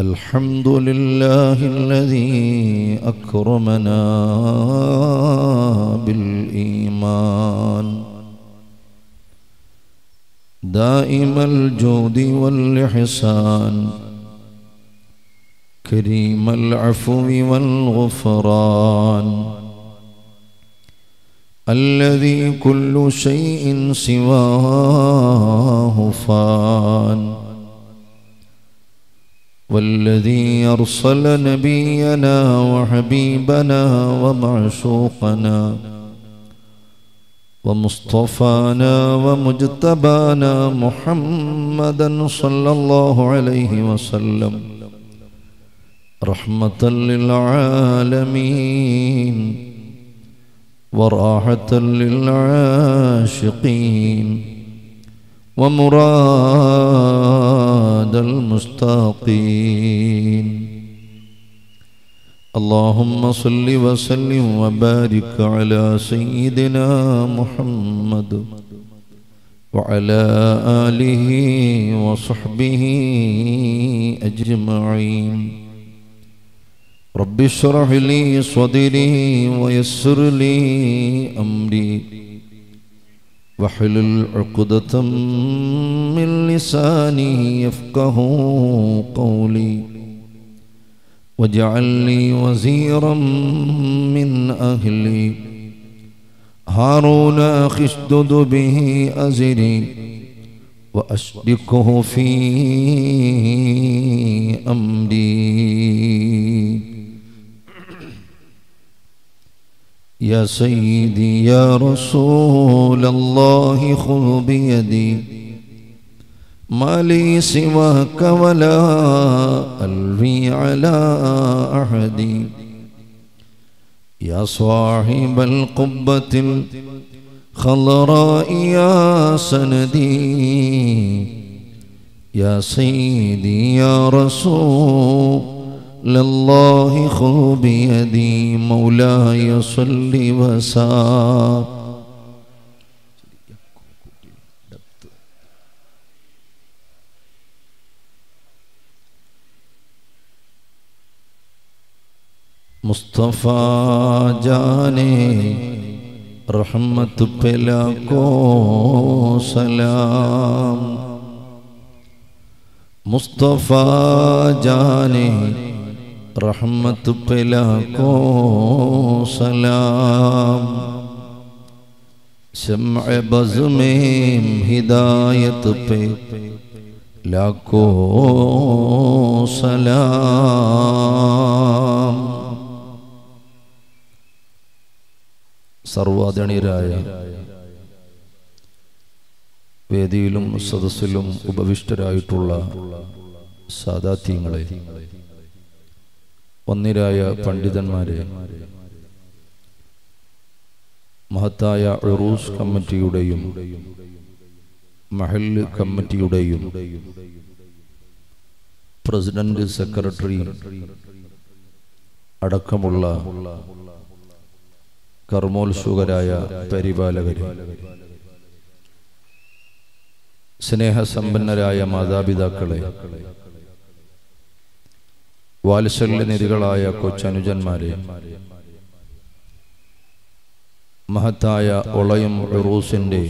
الحمد لله الذي أكرمنا بالإيمان. دائم الجود والإحسان كريم العفو والغفران. الذي كل شيء سواه فان. والذي أرسل نبينا وحبيبنا ومعشوقنا ومصطفانا ومجتبانا محمدا صلى الله عليه وسلم رحمة للعالمين وراحة للعاشقين ومراد المستاقين اللهم صل وسلم وبارك على سيدنا محمد وعلى آله وصحبه أجمعين. رب اشرح لي صدري ويسر لي أمري. واحلل عقدة من لساني يفقه قولي. واجعل لي وزيرا من أهلي. هارون أخي اشدد به أزري. وأشركه في أمري. يا سيدي يا رسول الله خذ بيدي. ما لي سواك ولا ألوي على أحد يا صاحب القبة الخضراء يا سندي. يا سيدي يا رسول لله خوب بيدي مولاي صل وسلم. مصطفى جاني رحمة پلا کو سلام مصطفى جاني रहमत पेला को सलाम शमअ बज़ में हिदायत पे लाखों സലാം സർവാദണീയരായ വേദിയിലും സദസ്സിലും ഉപവിഷ്ടരായിട്ടുള്ള സാദാത്യങ്ങളെ ഒന്നിരായ പണ്ഡിതന്മാരെ. മഹത്തായ ഉറൂസ് കമ്മിറ്റിയുടെയും മഹല്ല് കമ്മിറ്റിയുടെയും പ്രസിഡന്റ് സെക്രട്ടറി അടക്കമുള്ള കർമ്മോത്സുകരായ പരിപാലകരെ സ്നേഹസമ്പന്നരായ മാതാപിതാക്കളെ വാത്സല്യനിധികളായ കൊച്ചനുജന്മാരെ. മഹത്തായ ഒളയും റൂസിന്റെ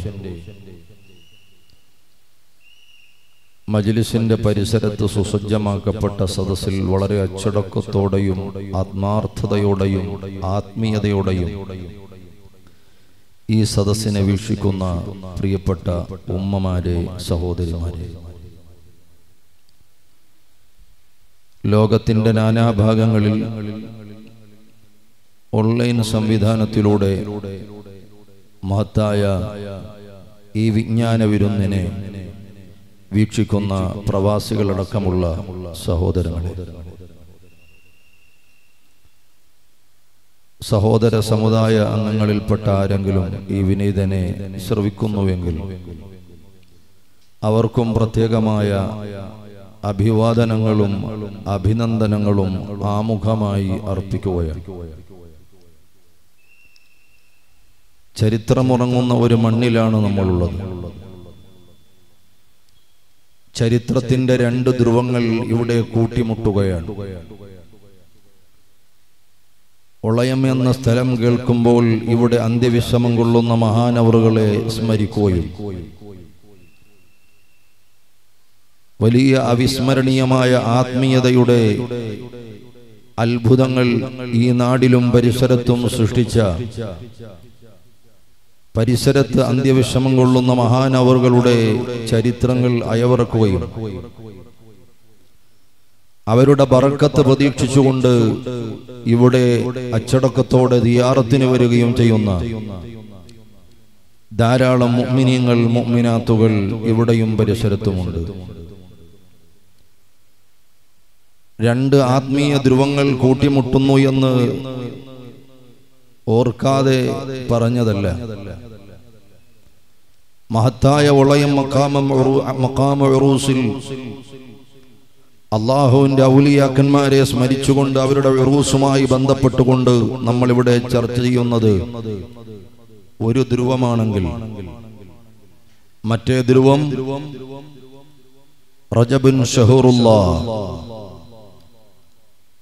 മജിലിസിന്റെ പരിസരത്ത് സുസജ്ജമാക്കപ്പെട്ട സദസ്സിൽ വളരെ അച്ചടക്കത്തോടെയും ആത്മാർത്ഥതയോടെയും ആത്മീയതയോടെയും ഈ സദസ്സിനെ വീക്ഷിക്കുന്ന പ്രിയപ്പെട്ട ഉമ്മമാരെ സഹോദരിമാരെ. ലോകത്തിന്റെ നാനാഭാഗങ്ങളിൽ ഓൺലൈൻ സംവിധാനത്തിലൂടെ മഹത്തായ ഈ വിജ്ഞാന വിരുന്നിനെ വീക്ഷിക്കുന്ന പ്രവാസികളടക്കമുള്ള സഹോദരങ്ങളെ. സഹോദര സമുദായ അംഗങ്ങളിൽപ്പെട്ട ആരെങ്കിലും ഈ വിനീതനെ ശ്രവിക്കുന്നുവെങ്കിൽ അവർക്കും പ്രത്യേകമായ അഭിവാദനങ്ങളും അഭിനന്ദനങ്ങളും ആമുഖമായി അർപ്പിക്കുകയാണ്. ചരിത്രമുറങ്ങുന്ന ഒരു മണ്ണിലാണ് നമ്മളുള്ളത്. ചരിത്രത്തിന്റെ രണ്ട് ധ്രുവങ്ങൾ ഇവിടെ കൂട്ടിമുട്ടുകയാണ്. ഒളയം എന്ന സ്ഥലം കേൾക്കുമ്പോൾ ഇവിടെ അന്ത്യവിശ്രമം കൊള്ളുന്ന മഹാനവറുകളെ സ്മരിക്കുകയും വലിയ അവിസ്മരണീയമായ ആത്മീയതയുടെ അത്ഭുതങ്ങൾ ഈ നാടിലും പരിസരത്തും സൃഷ്ടിച്ച. പരിസരത്ത് അന്ത്യവിഷമം കൊള്ളുന്ന മഹാനവറുകളുടെ ചരിത്രങ്ങൾ അയവിറക്കുകയും അവരുടെ ബറക്കത്ത് പ്രതീക്ഷിച്ചുകൊണ്ട് ഇവിടെ അച്ചടക്കത്തോടെ ദിയാറത്തിന് വരികയും ചെയ്യുന്ന ധാരാളം മുഅ്മിനീങ്ങൾ മുഗ്മിനാത്തുകൾ ഇവിടെയും പരിസരത്തുമുണ്ട്. രണ്ട് ആത്മീയ ധ്രുവങ്ങൾ കൂട്ടിമുട്ടുന്നു എന്ന് ഓർക്കാതെ പറഞ്ഞതല്ല. മഹത്തായ ഉളയം മക്കാമം മക്കാമ ഉറൂസിൽ അള്ളാഹുവിന്റെ ഔലിയാക്കന്മാരെ സ്മരിച്ചുകൊണ്ട് അവരുടെ വെറൂസുമായി ബന്ധപ്പെട്ടുകൊണ്ട് നമ്മളിവിടെ ചർച്ച ചെയ്യുന്നത് ഒരു ധ്രുവമാണെങ്കിൽ. മറ്റേ ധ്രുവം റജബുൻ ഷഹൂറുല്ലാ.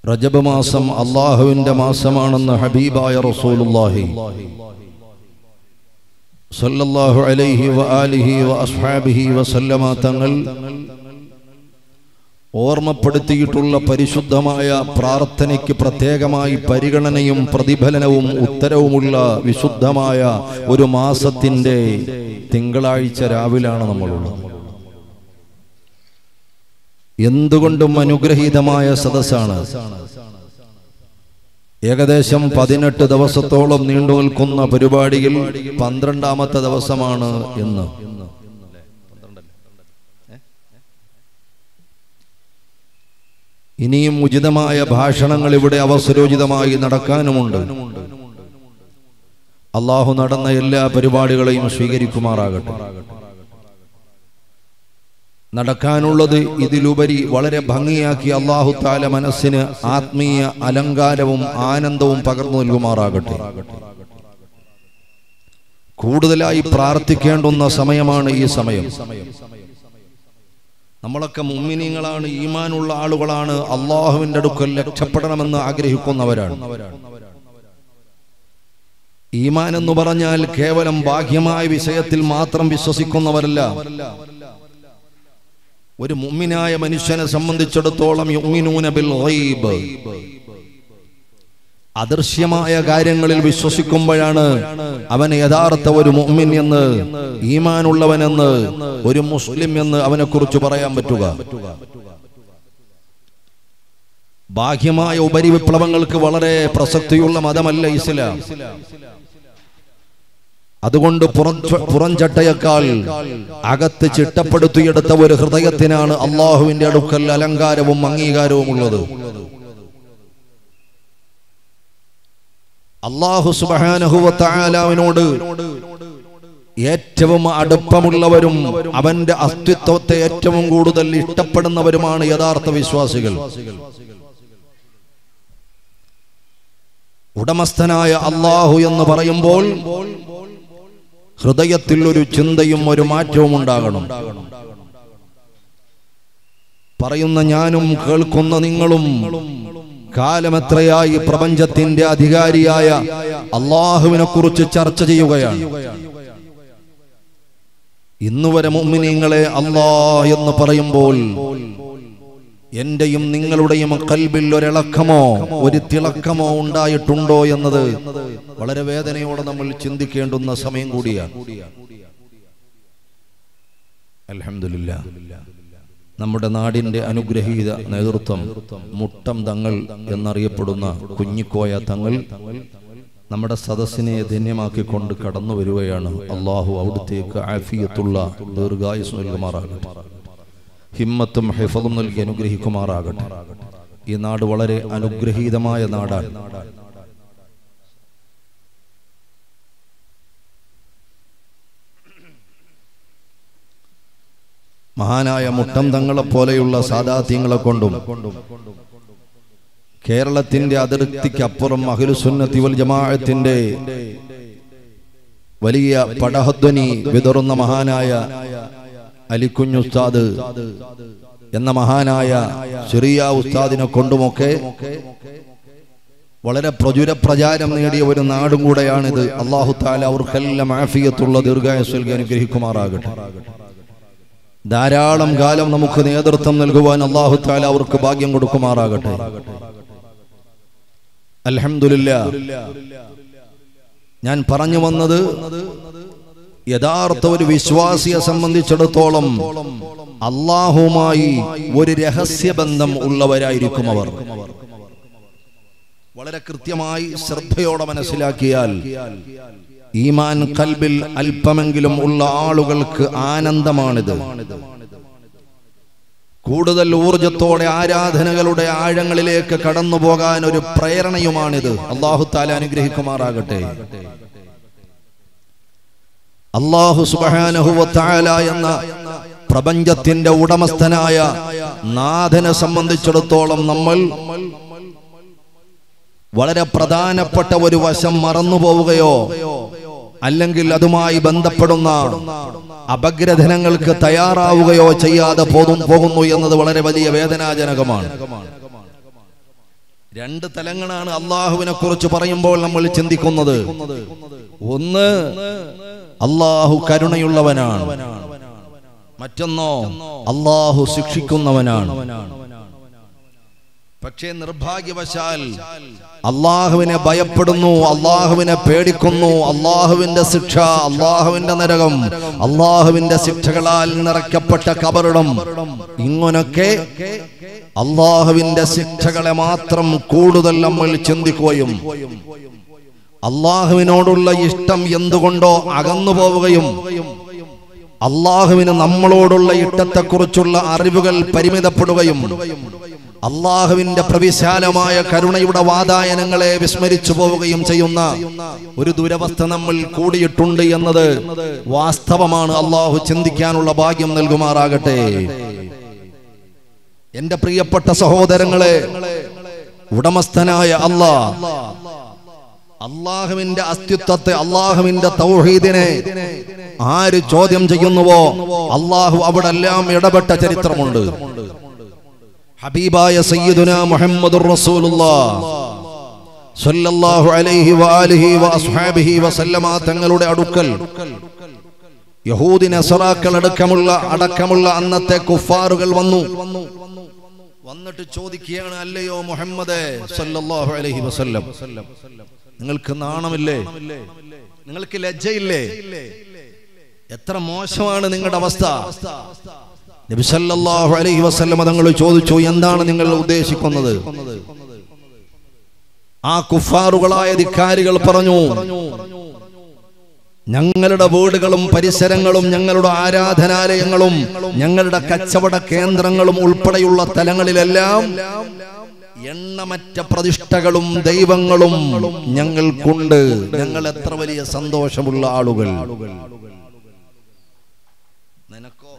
റജബ് മാസം അള്ളാഹുവിന്റെ മാസമാണെന്ന് ഹബീബായ റസൂലുള്ളാഹി. സല്ലല്ലാഹു അലൈഹി വആലിഹി വഅസ്ഹാബിഹി വസല്ലമ തങ്ങൾ ഓർമ്മപ്പെടുത്തിയിട്ടുള്ള പരിശുദ്ധമായ പ്രാർത്ഥനയ്ക്ക് പ്രത്യേകമായി പരിഗണനയും പ്രതിഫലനവും ഉത്തരവുമുള്ള വിശുദ്ധമായ ഒരു മാസത്തിന്റെ തിങ്കളാഴ്ച രാവിലാണ് നമ്മളുള്ളത്. എന്തുകൊണ്ടും അനുഗ്രഹീതമായ സദസ്സാണ്. ഏകദേശം പതിനെട്ട് ദിവസത്തോളം നീണ്ടു നിൽക്കുന്ന പരിപാടിയിൽ പന്ത്രണ്ടാമത്തെ ദിവസമാണ് ഇന്ന്. ഇനിയും ഉചിതമായ ഭാഷണങ്ങൾ ഇവിടെ അവസരോചിതമായി നടക്കാനുമുണ്ട്. അള്ളാഹു നടന്ന എല്ലാ പരിപാടികളെയും സ്വീകരിക്കുമാറാകട്ടെ. നടക്കാനുള്ളത് ഇതിലുപരി വളരെ ഭംഗിയാക്കി അള്ളാഹു താല മനസ്സിന് ആത്മീയ അലങ്കാരവും ആനന്ദവും പകർന്നു നൽകുമാറാകട്ടെ. കൂടുതലായി പ്രാർത്ഥിക്കേണ്ടുന്ന സമയമാണ് ഈ സമയം. നമ്മളൊക്കെ മുമ്മിനിങ്ങളാണ് ഈമാനുള്ള ആളുകളാണ് അള്ളാഹുവിന്റെ അടുക്കൽ രക്ഷപ്പെടണമെന്ന് ആഗ്രഹിക്കുന്നവരാണ്. ഈമാൻ എന്ന് പറഞ്ഞാൽ കേവലം ബാഹ്യമായ വിഷയത്തിൽ മാത്രം വിശ്വസിക്കുന്നവരല്ല. ഒരു മുമ്മിനായ മനുഷ്യനെ സംബന്ധിച്ചിടത്തോളം ബിൽ ഗൈബ്. അദൃശ്യമായ കാര്യങ്ങളിൽ വിശ്വസിക്കുമ്പോഴാണ് അവൻ യഥാർത്ഥ ഒരു മുഅ്മിൻ എന്ന് ഈമാനുള്ളവനെന്ന് ഒരു മുസ്ലിം എന്ന് അവനെ കുറിച്ച് പറയാൻ പറ്റുക. ബാഹ്യമായ ഉപരിവിപ്ലവങ്ങൾക്ക് വളരെ പ്രസക്തിയുള്ള മതമല്ല ഇസ്ലാം. അതുകൊണ്ട് പുറംചട്ടയേക്കാൾ അകത്ത് ചിട്ടപ്പെടുത്തിയെടുത്ത ഒരു ഹൃദയത്തിനാണ് അള്ളാഹുവിന്റെ അടുക്കൽ അലങ്കാരവും അംഗീകാരവും ഉള്ളത്. അള്ളാഹു സുബാനഹുവത്തായാലാവിനോട് ഏറ്റവും അടുപ്പമുള്ളവരും അവന്റെ അസ്തിത്വത്തെ ഏറ്റവും കൂടുതൽ ഇഷ്ടപ്പെടുന്നവരുമാണ് യഥാർത്ഥ വിശ്വാസികൾ. ഉടമസ്ഥനായ അള്ളാഹു എന്ന് പറയുമ്പോൾ ഹൃദയത്തിൽ ഒരു ചിന്തയും ഒരു മാറ്റവും ഉണ്ടാകണം. പറയുന്ന ഞാനും കേൾക്കുന്ന നിങ്ങളും കാലമെത്രയായി പ്രപഞ്ചത്തിന്റെ അധികാരിയായ അള്ളാഹുവിനെ കുറിച്ച് ചർച്ച ചെയ്യുകയാണ്. ഇന്നുവരെ മുമ്മിനിങ്ങളെ അള്ളാഹ് എന്ന് പറയുമ്പോൾ എന്റെയും നിങ്ങളുടെയും കൽബിൽ ഒരിളക്കമോ ഒരു തിളക്കമോ ഉണ്ടായിട്ടുണ്ടോ എന്നത് വളരെ വേദനയോടെ നമ്മൾ ചിന്തിക്കേണ്ടുന്ന സമയം കൂടിയാണ്. നമ്മുടെ നാടിന്റെ അനുഗ്രഹീത നേതൃത്വം മുട്ടം തങ്ങൾ എന്നറിയപ്പെടുന്ന കുഞ്ഞിക്കോയ തങ്ങൾ നമ്മുടെ സദസ്സിനെ ധന്യമാക്കിക്കൊണ്ട് കടന്നു വരികയാണ്. അള്ളാഹു അവിടുത്തേക്ക് ആഫിയത്തുള്ള ദീർഘായുസ് നൽകുമാറാകട്ടെ. ഹിമ്മത്തും ഹിഫതും നൽകി അനുഗ്രഹിക്കുമാറാകട്ടെ. ഈ നാട് വളരെ അനുഗ്രഹീതമായ നാടാണ്. മഹാനായ മുട്ടം തങ്ങളെ പോലെയുള്ള സാധാത്യങ്ങളെ കൊണ്ടും കേരളത്തിന്റെ അതിർത്തിക്കപ്പുറം അഖിലുസുന്നത്തി വൽ ജമാഅത്തിന്റെ വലിയ പടഹധ്വനി വിതറുന്ന മഹാനായ അലിക്കുഞ്ഞുസ്താദ് എന്ന മഹാനായ ചെറിയ ഉസ്താദിനെ കൊണ്ടുമൊക്കെ വളരെ പ്രചുര പ്രചാരം നേടിയ ഒരു നാടും കൂടെയാണിത്. അള്ളാഹു താല അവർക്കെല്ലാം ആഫിയത്തുള്ള ദീർഘായുസ്വൽകി അനുഗ്രഹിക്കുമാറാകട്ടെ. ധാരാളം കാലം നമുക്ക് നേതൃത്വം നൽകുവാൻ അള്ളാഹു താല അവർക്ക് ഭാഗ്യം കൊടുക്കുമാറാകട്ടെ. അലഹമില്ല ഞാൻ പറഞ്ഞു വന്നത് യഥാർത്ഥ ഒരു വിശ്വാസിയെ സംബന്ധിച്ചിടത്തോളം അള്ളാഹുമായി ഒരു രഹസ്യബന്ധം ഉള്ളവരായിരിക്കും അവർ. വളരെ കൃത്യമായി ശ്രദ്ധയോടെ മനസ്സിലാക്കിയാൽ ഈമാൻ കൽബിൽ അല്പമെങ്കിലും ഉള്ള ആളുകൾക്ക് ആനന്ദമാണിത്. കൂടുതൽ ഊർജത്തോടെ ആരാധനകളുടെ ആഴങ്ങളിലേക്ക് കടന്നു പോകാൻ ഒരു പ്രേരണയുമാണിത്. അള്ളാഹു താല അനുഗ്രഹിക്കുമാറാകട്ടെ. അള്ളാഹു സുബാനഹുവത്തായ എന്ന പ്രപഞ്ചത്തിന്റെ ഉടമസ്ഥനായ നാഥനെ സംബന്ധിച്ചിടത്തോളം നമ്മൾ വളരെ പ്രധാനപ്പെട്ട ഒരു വശം മറന്നു പോവുകയോ അല്ലെങ്കിൽ അതുമായി ബന്ധപ്പെടുന്ന അപഗ്രഥനങ്ങൾക്ക് തയ്യാറാവുകയോ ചെയ്യാതെ പോകും പോകുന്നു എന്നത് വളരെ വലിയ വേദനാജനകമാണ്. രണ്ട് തലങ്ങളാണ് അള്ളാഹുവിനെ കുറിച്ച് പറയുമ്പോൾ നമ്മൾ ചിന്തിക്കുന്നത്. ഒന്ന് അള്ളാഹു കരുണയുള്ളവനാണ്. മറ്റൊന്നോ അള്ളാഹു ശിക്ഷിക്കുന്നവനാണ്. പക്ഷേ നിർഭാഗ്യവശാൽ അള്ളാഹുവിനെ ഭയപ്പെടുന്നു അള്ളാഹുവിനെ പേടിക്കുന്നു അള്ളാഹുവിന്റെ ശിക്ഷ അള്ളാഹുവിന്റെ നരകം അള്ളാഹുവിന്റെ ശിക്ഷകളാൽ നിറയ്ക്കപ്പെട്ട കബറിടം. ഇങ്ങനൊക്കെ അള്ളാഹുവിന്റെ ശിക്ഷകളെ മാത്രം കൂടുതൽ നമ്മൾ ചിന്തിക്കുകയും അള്ളാഹുവിനോടുള്ള ഇഷ്ടം എന്തുകൊണ്ടോ അകന്നു പോവുകയും അള്ളാഹുവിന് നമ്മളോടുള്ള ഇഷ്ടത്തെക്കുറിച്ചുള്ള അറിവുകൾ പരിമിതപ്പെടുകയും അള്ളാഹുവിന്റെ പ്രവിശാലമായ കരുണയുടെ വാതായനങ്ങളെ വിസ്മരിച്ചു പോവുകയും ചെയ്യുന്ന ഒരു ദുരവസ്ഥ നമ്മൾ കൂടിയിട്ടുണ്ട് എന്നത് വാസ്തവമാണ് അള്ളാഹു ചിന്തിക്കാനുള്ള ഭാഗ്യം നൽകുമാറാകട്ടെ. എന്റെ പ്രിയപ്പെട്ട സഹോദരങ്ങളെ ഉടമസ്ഥനായ അള്ളാ അള്ളാഹുവിന്റെ അസ്തിത്വത്തെ അള്ളാഹുവിന്റെ തൗഹീദിനെ ആര് ചോദ്യം ചെയ്യുന്നുവോ അള്ളാഹു അവിടെ എല്ലാം ഇടപെട്ട ചരിത്രമുണ്ട്. ഹബീബായ സയ്യിദുന റസൂലുള്ളാ സല്ലല്ലാഹു അലൈഹി വആലിഹി വഅസ്ഹാബിഹി വസല്ലമ തങ്ങളുടെ അടുക്കൽ യഹൂദി നസറാക്കൾ അടക്കമുള്ള അടക്കമുള്ള അന്നത്തെ കുഫാറുകൾ വന്നു. വന്നിട്ട് ചോദിക്കുകയാണ് അല്ലയോ മുഹമ്മദ്? സല്ലല്ലാഹു അലൈഹി വസല്ലം. നിങ്ങൾക്ക് നാണമില്ലേ? നിങ്ങൾക്ക് ലജ്ജയില്ലേ? എത്ര മോശമാണ് നിങ്ങളുടെ അവസ്ഥ? നബി സല്ലല്ലാഹു അലൈഹി വസല്ലം തങ്ങൾ ചോദിച്ചു എന്താണ് നിങ്ങൾ ഉദ്ദേശിക്കുന്നത്? ആ കുഫാറുകളായ ധിക്കാരികൾ പറഞ്ഞു ഞങ്ങളുടെ വീടുകളും പരിസരങ്ങളും ഞങ്ങളുടെ ആരാധനാലയങ്ങളും ഞങ്ങളുടെ കച്ചവട കേന്ദ്രങ്ങളും ഉൾപ്പെടെയുള്ള തലങ്ങളിലെല്ലാം എണ്ണമറ്റ പ്രതിഷ്ഠകളും ദൈവങ്ങളും ഞങ്ങൾക്കുണ്ട്. ഞങ്ങൾ എത്ര വലിയ സന്തോഷമുള്ള ആളുകൾ. നിനക്കോ?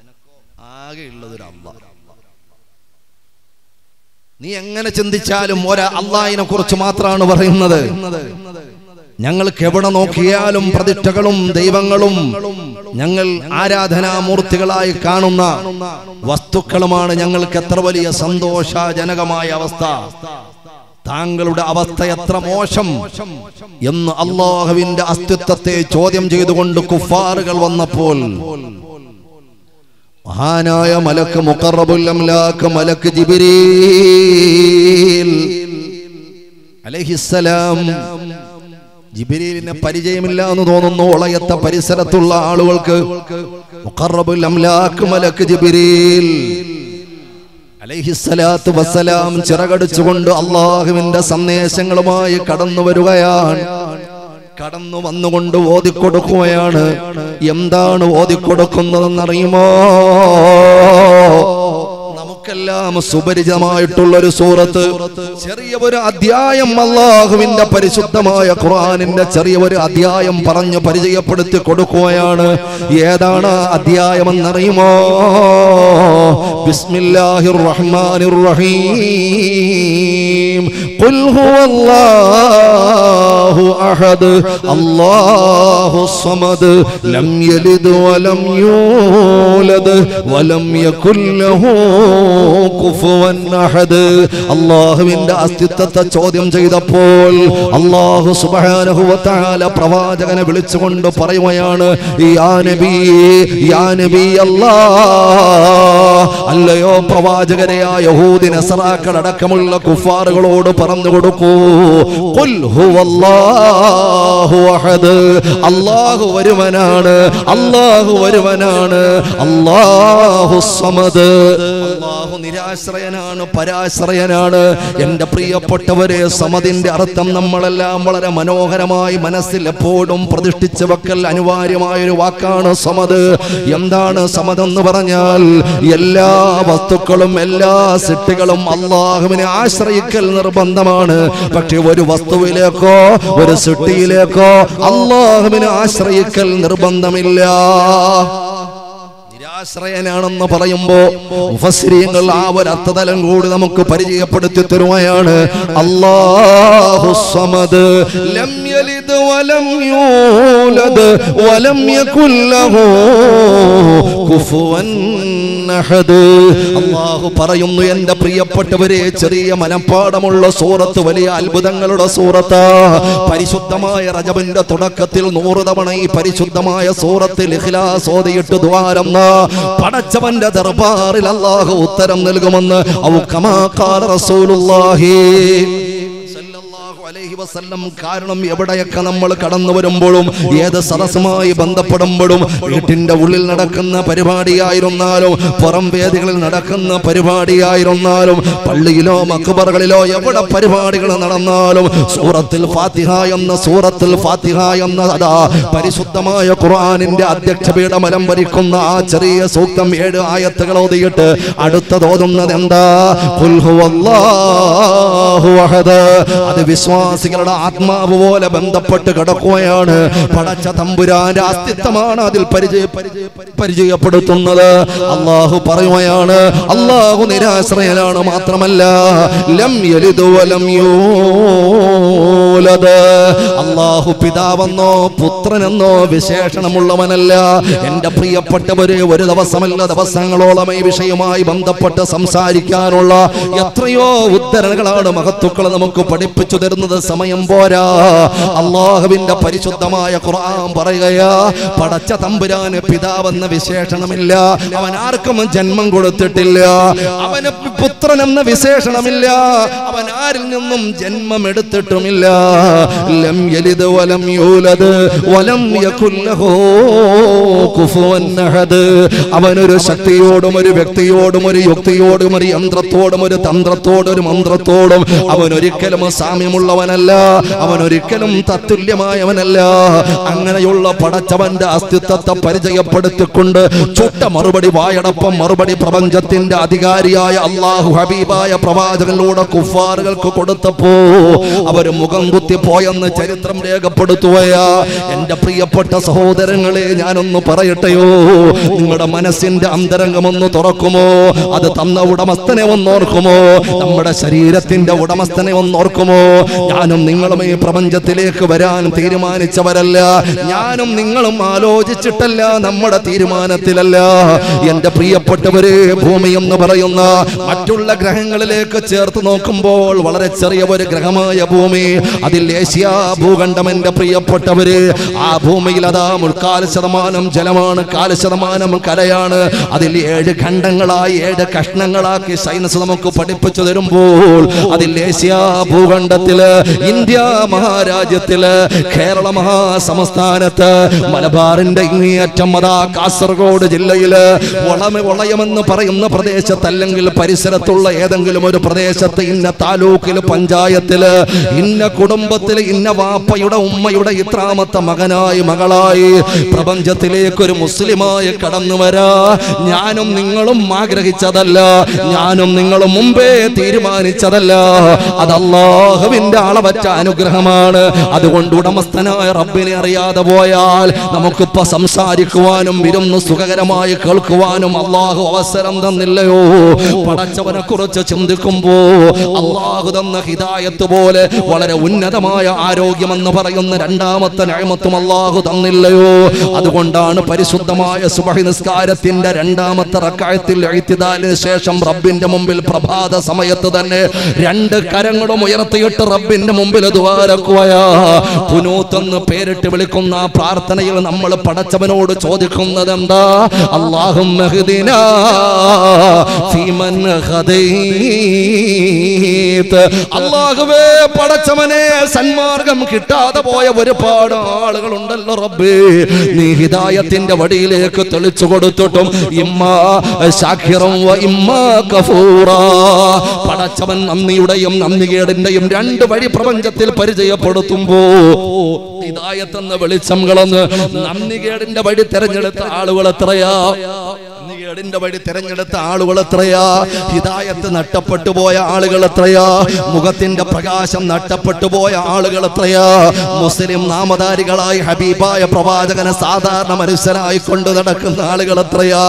നീ എങ്ങനെ ചിന്തിച്ചാലും ഒരാ അള്ളാഹിനെ കുറിച്ച് മാത്രമാണ് പറയുന്നത്. ഞങ്ങൾക്ക് എവിടെ നോക്കിയാലും പ്രതിഷ്ഠകളും ദൈവങ്ങളും ഞങ്ങൾ ആരാധനാമൂർത്തികളായി കാണുന്ന വസ്തുക്കളുമാണ് ഞങ്ങൾക്ക് എത്ര വലിയ സന്തോഷജനകമായ അവസ്ഥ. താങ്കളുടെ അവസ്ഥ എത്ര മോശം എന്ന് അള്ളാഹുവിന്റെ അസ്തിത്വത്തെ ചോദ്യം ചെയ്തുകൊണ്ട് കുഫാറുകൾ വന്നപ്പോൾ മഹാനായ മലക്ക് മുഖറബുൽ അംലാക്ക് മലക്ക് ജിബിരീൽ അലഹിസലാം ജിബിരിലിനെ പരിചയമില്ല എന്ന് തോന്നുന്നു ഒളയത്ത പരിസരത്തുള്ള ആളുകൾക്ക്. മലക്ക് ജിബിരീൽ. അലൈഹിസ്സലാത്തു വസ്സലാം ചിറകടിച്ചുകൊണ്ട് അള്ളാഹുവിന്റെ സന്ദേശങ്ങളുമായി കടന്നു വരികയാണ്. കടന്നു വന്നുകൊണ്ട് ഓതിക്കൊടുക്കുകയാണ്. എന്താണ് ഓതിക്കൊടുക്കുന്നതെന്നറിയുമോ? നമുക്കെല്ലാം സുപരിചിതമായിട്ടുള്ള ഒരു സൂറത്ത്. ചെറിയ ഒരു അധ്യായം അള്ളാഹുവിന്റെ പരിശുദ്ധമായ ഖുറാനിന്റെ ചെറിയ ഒരു അധ്യായം പറഞ്ഞു പരിചയപ്പെടുത്തി കൊടുക്കുകയാണ്. ഏതാണ് അധ്യായം എന്നറിയുമോ ബിസ്മില്ലാഹിർ റഹ്മാനിർ റഹീം ഖുൽ ഹുവല്ലാഹു അഹദ്. സമദ്. ലം യലിദ് വലം യൂലദ്. വലം അല്ലാഹുവിന്റെ അസ്തിത്വത്തെ ചോദ്യം ചെയ്തപ്പോൾ വ തആല പ്രവാചകനെ വിളിച്ചുകൊണ്ട് പറയുകയാണ് അല്ലയോ പ്രവാചകരെ ആ യഹൂദി നസറാക്കൾ അടക്കമുള്ള കുഫാറുകളോട് പറഞ്ഞു കൊടുക്കൂ ഖുൽ ഹുവല്ലാഹു അഹദ്. അല്ലാഹു അള്ളാഹു അല്ലാഹു ഒരുവനാണ് അല്ലാഹു നിരാശ്രയനാണ് പരാശ്രയനാണ്. എന്റെ പ്രിയപ്പെട്ടവരെ സമതിന്റെ അർത്ഥം നമ്മളെല്ലാം വളരെ മനോഹരമായി മനസ്സിൽ എപ്പോഴും പ്രതിഷ്ഠിച്ചു വെക്കൽ അനിവാര്യമായൊരു വാക്കാണ് സമത്. എന്താണ് സമതെന്ന് പറഞ്ഞാൽ എല്ലാ വസ്തുക്കളും എല്ലാ സിട്ടികളും അള്ളാഹുവിനെ ആശ്രയിക്കൽ നിർബന്ധമാണ്. പക്ഷെ ഒരു വസ്തുവിലേക്കോ ഒരു സിട്ടിയിലേക്കോ അള്ളാഹുവിനെ ആശ്രയിക്കൽ നിർബന്ധമില്ല. നിരാശ്രയനാണെന്ന് പറയുമ്പോ മുഫസ്സിരീങ്ങൾ ആ ഒരു അർത്ഥതലം കൂടി നമുക്ക് പരിചയപ്പെടുത്തി തരുകയാണ് അല്ലാഹു ലം യലിദ് വലം യൂലദ് വലം അഹദ്. അല്ലാഹു പറയുന്നു എന്റെ പ്രിയപ്പെട്ടവരെ ചെറിയ മനപ്പാടമുള്ള സൂറത്ത് വലിയ അത്ഭുതങ്ങളുടെ സൂറത്ത്. പരിശുദ്ധമായ റജബിന്റെ തുടക്കത്തിൽ നൂറ് തവണ ഈ പരിശുദ്ധമായ സൂറത്തിൽ ഇഖ്ലാസ് ഓതിയിട്ട് ദ്വാരന്ന പടച്ചവന്റെ ദർബാറിൽ അള്ളാഹു ഉത്തരം നൽകുമെന്ന് ഔ കമാ റസൂലുള്ളാഹി. അലൈഹി വസല്ലം കാരണം എവിടെയൊക്കെ നമ്മൾ കടന്നു വരുമ്പോഴും ഏത് സദസ്സുമായി ബന്ധപ്പെടുമ്പോഴും വീട്ടിന്റെ ഉള്ളിൽ നടക്കുന്ന പരിപാടിയായിരുന്നാലും പുറം വേദികളിൽ നടക്കുന്ന പരിപാടിയായിരുന്നാലും പള്ളിയിലോ മക്കുബറുകളിലോ എവിടെ പരിപാടികൾ നടന്നാലും സൂറത്തിൽ ഫാത്തിഹ എന്ന സൂറത്തിൽ ഫാത്തിഹ എന്ന അതാ പരിശുദ്ധമായ ഖുർആനിന്റെ അധ്യക്ഷപീഠം അലംബരിക്കുന്ന ആ ചെറിയ സൂക്തം ഏഴ് ആയത്തുകൾ ഓതിയിട്ട് അടുത്തത് ഓതുന്നത് എന്താ അത് വിശ്വാസം വിശ്വാസികളുടെ ആത്മാവ് പോലെ ബന്ധപ്പെട്ട് കിടക്കുകയാണ്. പടച്ച തമ്പുരാന്റെ അസ്തിത്വമാണ് അതിൽ പരിചയ പരിചയ- പരിചയപ്പെടുത്തുന്നത്. അള്ളാഹു പറയുകയാണ് അള്ളാഹു നിരാശ്രയനാണ് മാത്രമല്ല ലം അള്ളാഹു പിതാവെന്നോ പുത്രനെന്നോ വിശേഷണമുള്ളവനല്ല. എന്റെ പ്രിയപ്പെട്ടവരെ ഒരു ദിവസമല്ല ദിവസങ്ങളോളം ഈ വിഷയമായി ബന്ധപ്പെട്ട് സംസാരിക്കാനുള്ള എത്രയോ ഉദ്ധരണകളാണ് മഹത്തുക്കൾ നമുക്ക് പഠിപ്പിച്ചു തരുന്നത്. സമയം പോരാ. അള്ളാഹുവിന്റെ പരിശുദ്ധമായ ഖുർആൻ പറയുകയാ പടച്ച തമ്പുരാന് പിതാവെന്ന വിശേഷണമില്ല. അവൻ ആർക്കും ജന്മം കൊടുത്തിട്ടില്ല. അവന് പുത്രൻ എന്ന വിശേഷണമില്ല. അവൻ ആരിൽ നിന്നും ജന്മം എടുത്തിട്ടുമില്ല. ലം യലിദ് വലം യൂലദ് വലം യകുല്ലഹു അവനൊരു ശക്തിയോടും ഒരു വ്യക്തിയോടും ഒരു യുക്തിയോടും ഒരു യന്ത്രത്തോടും ഒരു തന്ത്രത്തോടും ഒരു മന്ത്രത്തോടും അവൻ ഒരിക്കലും സാമ്യമുള്ളവനല്ല അവൻ ഒരിക്കലും തത്തുല്യമായവനല്ല. അങ്ങനെയുള്ള പടച്ചവന്റെ അസ്തിത്വത്തെ പരിചയപ്പെടുത്തിക്കൊണ്ട് ചുട്ട മറുപടി വായടപ്പം മറുപടി പ്രപഞ്ചത്തിന്റെ അധികാരിയായ അള്ളാഹു ഹബീബായ പ്രവാചകനിലൂടെ കുഫാറുകൾക്ക് കൊടുത്തപ്പോ അവർ മുഖം കുത്തി പോയെന്ന് ചരിത്രം രേഖപ്പെടുത്തുകയാ. എന്റെ പ്രിയപ്പെട്ട സഹോദരങ്ങളെ ഞാനൊന്ന് പറയട്ടെയോ? നിങ്ങളുടെ മനസ്സിന്റെ അന്തരംഗമൊന്ന് തുറക്കുമോ? അത് തന്ന ഉടമസ്ഥനെ ഒന്നോർക്കുമോ? നമ്മുടെ ശരീരത്തിന്റെ ഉടമസ്ഥനെ ഒന്നോർക്കുമോ? ഞാനും നിങ്ങളും ഈ പ്രപഞ്ചത്തിലേക്ക് വരാൻ തീരുമാനിച്ചവരല്ല. ഞാനും നിങ്ങളും ആലോചിച്ചിട്ടല്ല നമ്മുടെ തീരുമാനത്തിലല്ല. എന്റെ പ്രിയപ്പെട്ടവരെ ഭൂമി എന്ന് പറയുന്ന മറ്റുള്ള ഗ്രഹങ്ങളിലേക്ക് ചേർത്ത് നോക്കുമ്പോൾ വളരെ ചെറിയ ഒരു ഗ്രഹമായ ഭൂമി. അതിൽ ഏഷ്യ ഭൂഖണ്ഡം എന്റെ പ്രിയപ്പെട്ടവര്. ആ ഭൂമിയിൽ അതാ മുൾക്കാൽ ശതമാനം ജലമാണ് കാൽ ശതമാനം കരയാണ് അതിൽ ഏഴ് ഖണ്ഡങ്ങളായി ഏഴ് കഷ്ണങ്ങളാക്കി സൈനസ് നമുക്ക് പഠിപ്പിച്ചു തരുമ്പോൾ അതിൽ ഏഷ്യ ഭൂഖണ്ഡത്തിൽ ഇന്ത്യ മഹാരാജ്യത്തിൽ കേരള മഹാസംസ്ഥാനത്ത് മലബാറിന്റെ ഇങ്ങേയറ്റം അതാ കാസർഗോഡ് ജില്ലയിൽ വളമ വളയമെന്ന് പറയുന്ന പ്രദേശത്ത് അല്ലെങ്കിൽ പരിസരത്തുള്ള ഏതെങ്കിലും ഒരു പ്രദേശത്ത് ഇന്ന താലൂക്കിൽ പഞ്ചായത്തിൽ ഇന്ന കുടുംബത്തിൽ ഇന്ന വാപ്പയുടെ ഉമ്മയുടെ ഇത്രാമത്തെ മകനായി മകളായി പ്രപഞ്ചത്തിലേക്ക് ഒരു മുസ്ലിമായി കടന്നു വരാ. ഞാനും നിങ്ങളും ആഗ്രഹിച്ചതല്ല. ഞാനും നിങ്ങളും മുമ്പേ തീരുമാനിച്ചതല്ല. അത് അളവറ്റ അനുഗ്രഹമാണ്. അതുകൊണ്ട് ഉടമസ്ഥനായ റബ്ബിനെ അറിയാതെ പോയാൽ നമുക്കിപ്പോ സംസാരിക്കുവാനും ഇരുന്ന് സുഖകരമായി കേൾക്കുവാനും അള്ളാഹു അവസരം തന്നില്ലയോ? പടച്ചവനെ കുറിച്ച് ചിന്തിക്കുമ്പോ അള്ളാഹു തന്ന ഹിതായത്ത് പോലെ വളരെ ഉന്നതമായ ആരോഗ്യമെന്ന് പറയുന്ന രണ്ടാമത്തെ ന്യായമത്തും അള്ളാഹു തന്നില്ലയോ? അതുകൊണ്ടാണ് പരിശുദ്ധമായ സുബഹി നിസ്കാരത്തിന്റെ രണ്ടാമത്തെ റക്കായത്തിൽ എഴുത്തിദാലിന് ശേഷം റബ്ബിന്റെ മുമ്പിൽ പ്രഭാത സമയത്ത് തന്നെ രണ്ട് കരങ്ങളും ഉയർത്തിയിട്ട് റബ്ബിന്റെ മുമ്പിൽ പുനൂത്തെന്ന് പേരിട്ട് വിളിക്കുന്ന ആ പ്രാർത്ഥനയിൽ നമ്മൾ പടച്ചവനോട് ചോദിക്കുന്നത് എന്താ? അള്ളാഹും അള്ളാഹുവേ പടച്ചവനെ സന്മാർഗം കിട്ടാതെ പോയ ഒരുപാട് ആളുകളുണ്ടല്ലോ റബ്ബേ. നീ ഹിദായത്തിന്റെ വടിയിലേക്ക് തെളിച്ചു കൊടുത്തിട്ടും ഇമ്മ ശാഖിറം ഇമ്മ കഫൂറ പടച്ചവൻ നന്ദിയുടെയും നന്ദികേടിന്റെയും രണ്ട് വഴി പ്രപഞ്ചത്തിൽ പരിചയപ്പെടുത്തുമ്പോ ഹിദായത്തെന്ന വെളിച്ചം കളന്ന് നന്ദികേടിന്റെ വഴി തെരഞ്ഞെടുത്ത ആളുകൾ എത്രയാ? നന്ദികേടിന്റെ വഴി തിരഞ്ഞെടുത്ത ആളുകൾ എത്രയാ? ഹിതായത്ത് നഷ്ടപ്പെട്ടു പോയ ആളുകൾ എത്രയാ? മുഖത്തിന്റെ പ്രകാശം നഷ്ടപ്പെട്ടു പോയ ആളുകൾ എത്രയാ? മുസ്ലിം നാമധാരികളായി ഹബീബായ പ്രവാചകനെ സാധാരണ മനുഷ്യനായി കൊണ്ടു നടക്കുന്ന ആളുകൾ എത്രയാ?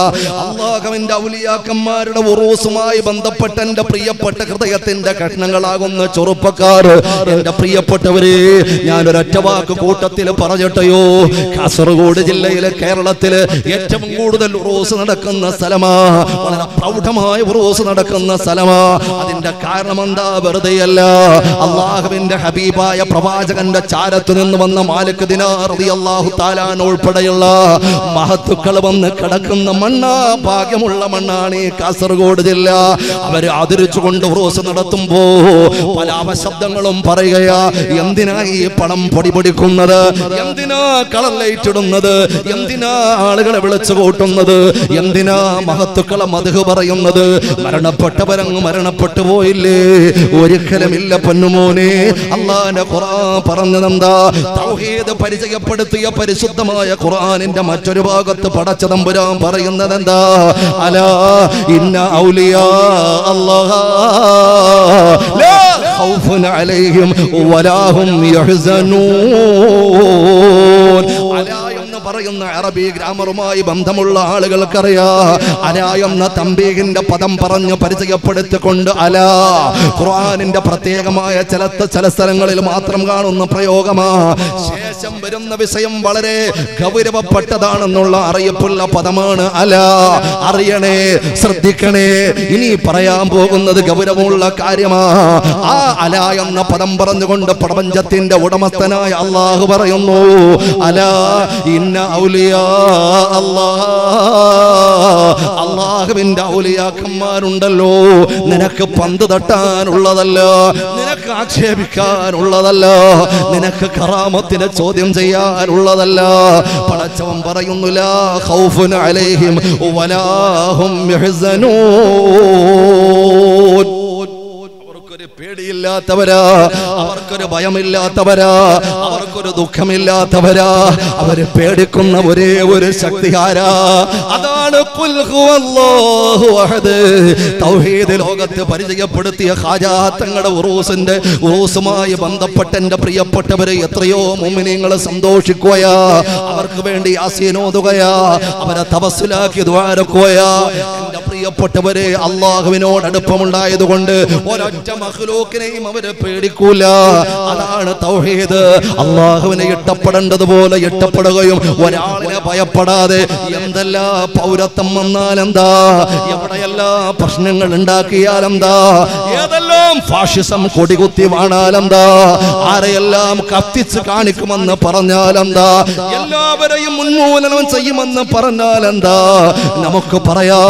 അള്ളാഹുവിന്റെ ഔലിയാക്കന്മാരുടെ ഉറൂസുമായി ബന്ധപ്പെട്ട എന്റെ പ്രിയപ്പെട്ട ഹൃദയത്തിന്റെ കഷ്ണങ്ങളാകുന്ന ചെറുപ്പക്കാർ. എന്റെ പ്രിയപ്പെട്ടവരെ ഞാൻ ഒരൊറ്റ വാക്ക് കൂട്ടത്തിൽ പറഞ്ഞിട്ടയോ? കാസർഗോഡ് ജില്ലയിലെ കേരളത്തിൽ ഏറ്റവും കൂടുതൽ ഉറൂസ് നടക്കുന്ന സ്ഥലമാ. വളരെ പ്രൗഢമായ ഉറൂസ് നടക്കുന്ന സ്ഥലമാ. അതിന്റെ കാരണം എന്താ വെറുതെയല്ല. അള്ളാഹുവിന്റെ ഹബീബായ പ്രവാചകന്റെ ചാരത്തു നിന്ന് വന്ന മാലിക് ദിനാർ അള്ളാഹു താലാൻ ഉൾപ്പെടെയുള്ള മഹത്തുക്കൾ വന്ന് കിടക്കുന്ന മണ്ണാ. ഭാഗ്യമുള്ള മണ്ണാണ് ഈ കാസർഗോഡ് ജില്ല. അവർ ആദരിച്ചുകൊണ്ട് ഉറോസ് നടത്തുമ്പോ പല അവശബ്ദങ്ങളും പറയുകയാ. എന്തിനാ ഈ പണം പൊടി പൊടിക്കുന്നത് എന്തിനാ കളർ ലൈറ്റ് ഇടുന്നത്? എന്തിനാ ആളുകളെ വിളിച്ചു കൂട്ടുന്നത്? എന്തിനാ മഹത്തുക്കളെ മധു പറയുന്നത് മരണപ്പെട്ടവരങ്ങ് മരണപ്പെട്ടു പോയില്ലേ? ഒരിക്കലുമില്ല പൊന്നുമോനെ. അള്ളാന്റെ ഖുറാൻ പറഞ്ഞതെന്താ? തൗഹീദ് പരിചയപ്പെടുത്തിയ പരിശുദ്ധമായ ഖുറാനിന്റെ മറ്റൊരു ഭാഗത്ത് പടച്ച തമ്പുരാൻ പറയുന്നത് എന്താ അലാ ഇന്ന ഔലിയാ അല്ലാഹ. ഖൗഫുൻ അലൈഹിം വലാ ഹും യഹ്സനൂൻ. പറയുന്ന അറബി ഗ്രാമറുമായി ബന്ധമുള്ള ആളുകൾക്കറിയാ. അനായം എന്ന തമ്പീഹിന്റെ പദം പറഞ്ഞ് പരിചയപ്പെടുത്തിക്കൊണ്ട് അല. ഖുർആനിന്റെ പ്രത്യേകമായ ചില ചില സ്ഥലങ്ങളിൽ മാത്രം കാണുന്ന പ്രയോഗമാ. ശേഷം വരുന്ന വിഷയം വളരെ ഗൗരവപ്പെട്ടതാണെന്നുള്ള അറിയപ്പുള്ള പദമാണ് അല. അറിയണേ ശ്രദ്ധിക്കണേ ഇനി പറയാൻ പോകുന്നത് ഗൗരവമുള്ള കാര്യമാ. ആ അല എന്ന പദം പറഞ്ഞുകൊണ്ട് പ്രപഞ്ചത്തിന്റെ ഉടമസ്ഥനായ അള്ളാഹു പറയുന്നു അല ഇന്ന ഔലിയാ അല്ലാ അള്ളാഹുവിന്റെ ഔലിയാക്കന്മാരുണ്ടല്ലോ. നിനക്ക് പന്ത് തട്ടാനുള്ളതല്ല. നിനക്ക് ആക്ഷേപിക്കാനുള്ളതല്ല. നിനക്ക് കറാമത്തിനെ ചോദ്യം ചെയ്യാനുള്ളതല്ല. പടച്ചവൻ പറയുന്നില്ല ലാ ഖൗഫുൻ അലൈഹിം വലാഹും പേടിയില്ലാത്തവരാ. അവർക്കൊരു ഭയമില്ലാത്തവരാ. അവർക്കൊരു ദുഃഖമില്ലാത്തവരാ. അവർ പേടിക്കുന്ന ഒരേ ഒരു അതാണ് ഖുൽ ഹുവല്ലാഹു അഹദ്. തൗഹീദ് ലോകത്ത് പരിചയപ്പെടുത്തിയ ഹാജാത്തങ്ങളുടെ ഉറൂസിന്റെ ഉറൂസുമായി ബന്ധപ്പെട്ട എന്റെ പ്രിയപ്പെട്ടവരെ എത്രയോ മുമ്മിനിങ്ങളെ സന്തോഷിക്കുകയാ. അവർക്ക് വേണ്ടി ആസീനോതുകയാ അവരെ തപസ്സിലാക്കി ദ്വാരക്കുകയാ. എന്റെ പ്രിയപ്പെട്ടവരെ അള്ളാഹുവിനോട് അടുപ്പമുണ്ടായതുകൊണ്ട് ഒരൊറ്റ മഹ്ലൂക്കിനെയും അവർ പേടിക്കൂല. അതാണ് തൗഹീദ്. അള്ളാഹുവിനെ ഇട്ടപ്പെടേണ്ടതുപോലെ ഇട്ടപ്പെടുകയും ഒരാളിനെ ഭയപ്പെടാതെ എന്തെല്ലാം പൗരത്വം വന്നാൽ എന്താ? എവിടെയെല്ലാം പ്രശ്നങ്ങൾ ഉണ്ടാക്കിയാൽ എന്താ? ഏതെല്ലാം ഫാഷിസം കൊടികുത്തി വാണാലെന്താ ആരെയെല്ലാം കത്തിച്ച് കാണിക്കുമെന്ന് പറഞ്ഞാലെന്താ എല്ലാവരെയും ഉന്മൂലനം ചെയ്യുമെന്ന് പറഞ്ഞാലെന്താ നമുക്ക് പറയാ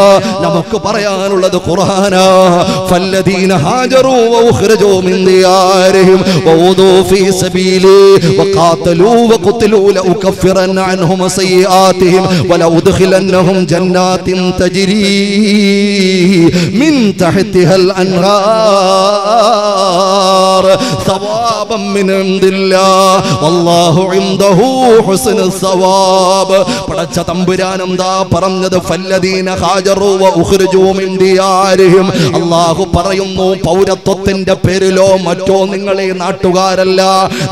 നമുക്ക് പറയാനുള്ളത് ഖുർആനാ. ഫല്ലദീന ഹാജറു വഉഖ്റജു മിൻ ദിയാരിഹിം വഉദു ഫീ സബീലി വഖാതലു വഖുതിലു ലഉകഫിറൻ അൻഹും സയ്യിആതിഹിം വലഉദ്ഖിലന്നഹും ജന്നാത്തിൻ തജ്രി മിൻ തഹ്തിഹൽ അൻഹാർ ثوابا من عند الله والله عنده حسن الثواب പടച്ച തമ്പുരാൻ എന്താ പറഞ്ഞത് ഫല്ലദീന ഹാജറു വഉഖ്റിജു മിൻ ദിയാരിഹിം അല്ലാഹു പറയുന്നു പൗരത്വത്തിന്റെ പേരിലോ മറ്റോ നിങ്ങളെ നാട്ടുകാരല്ല.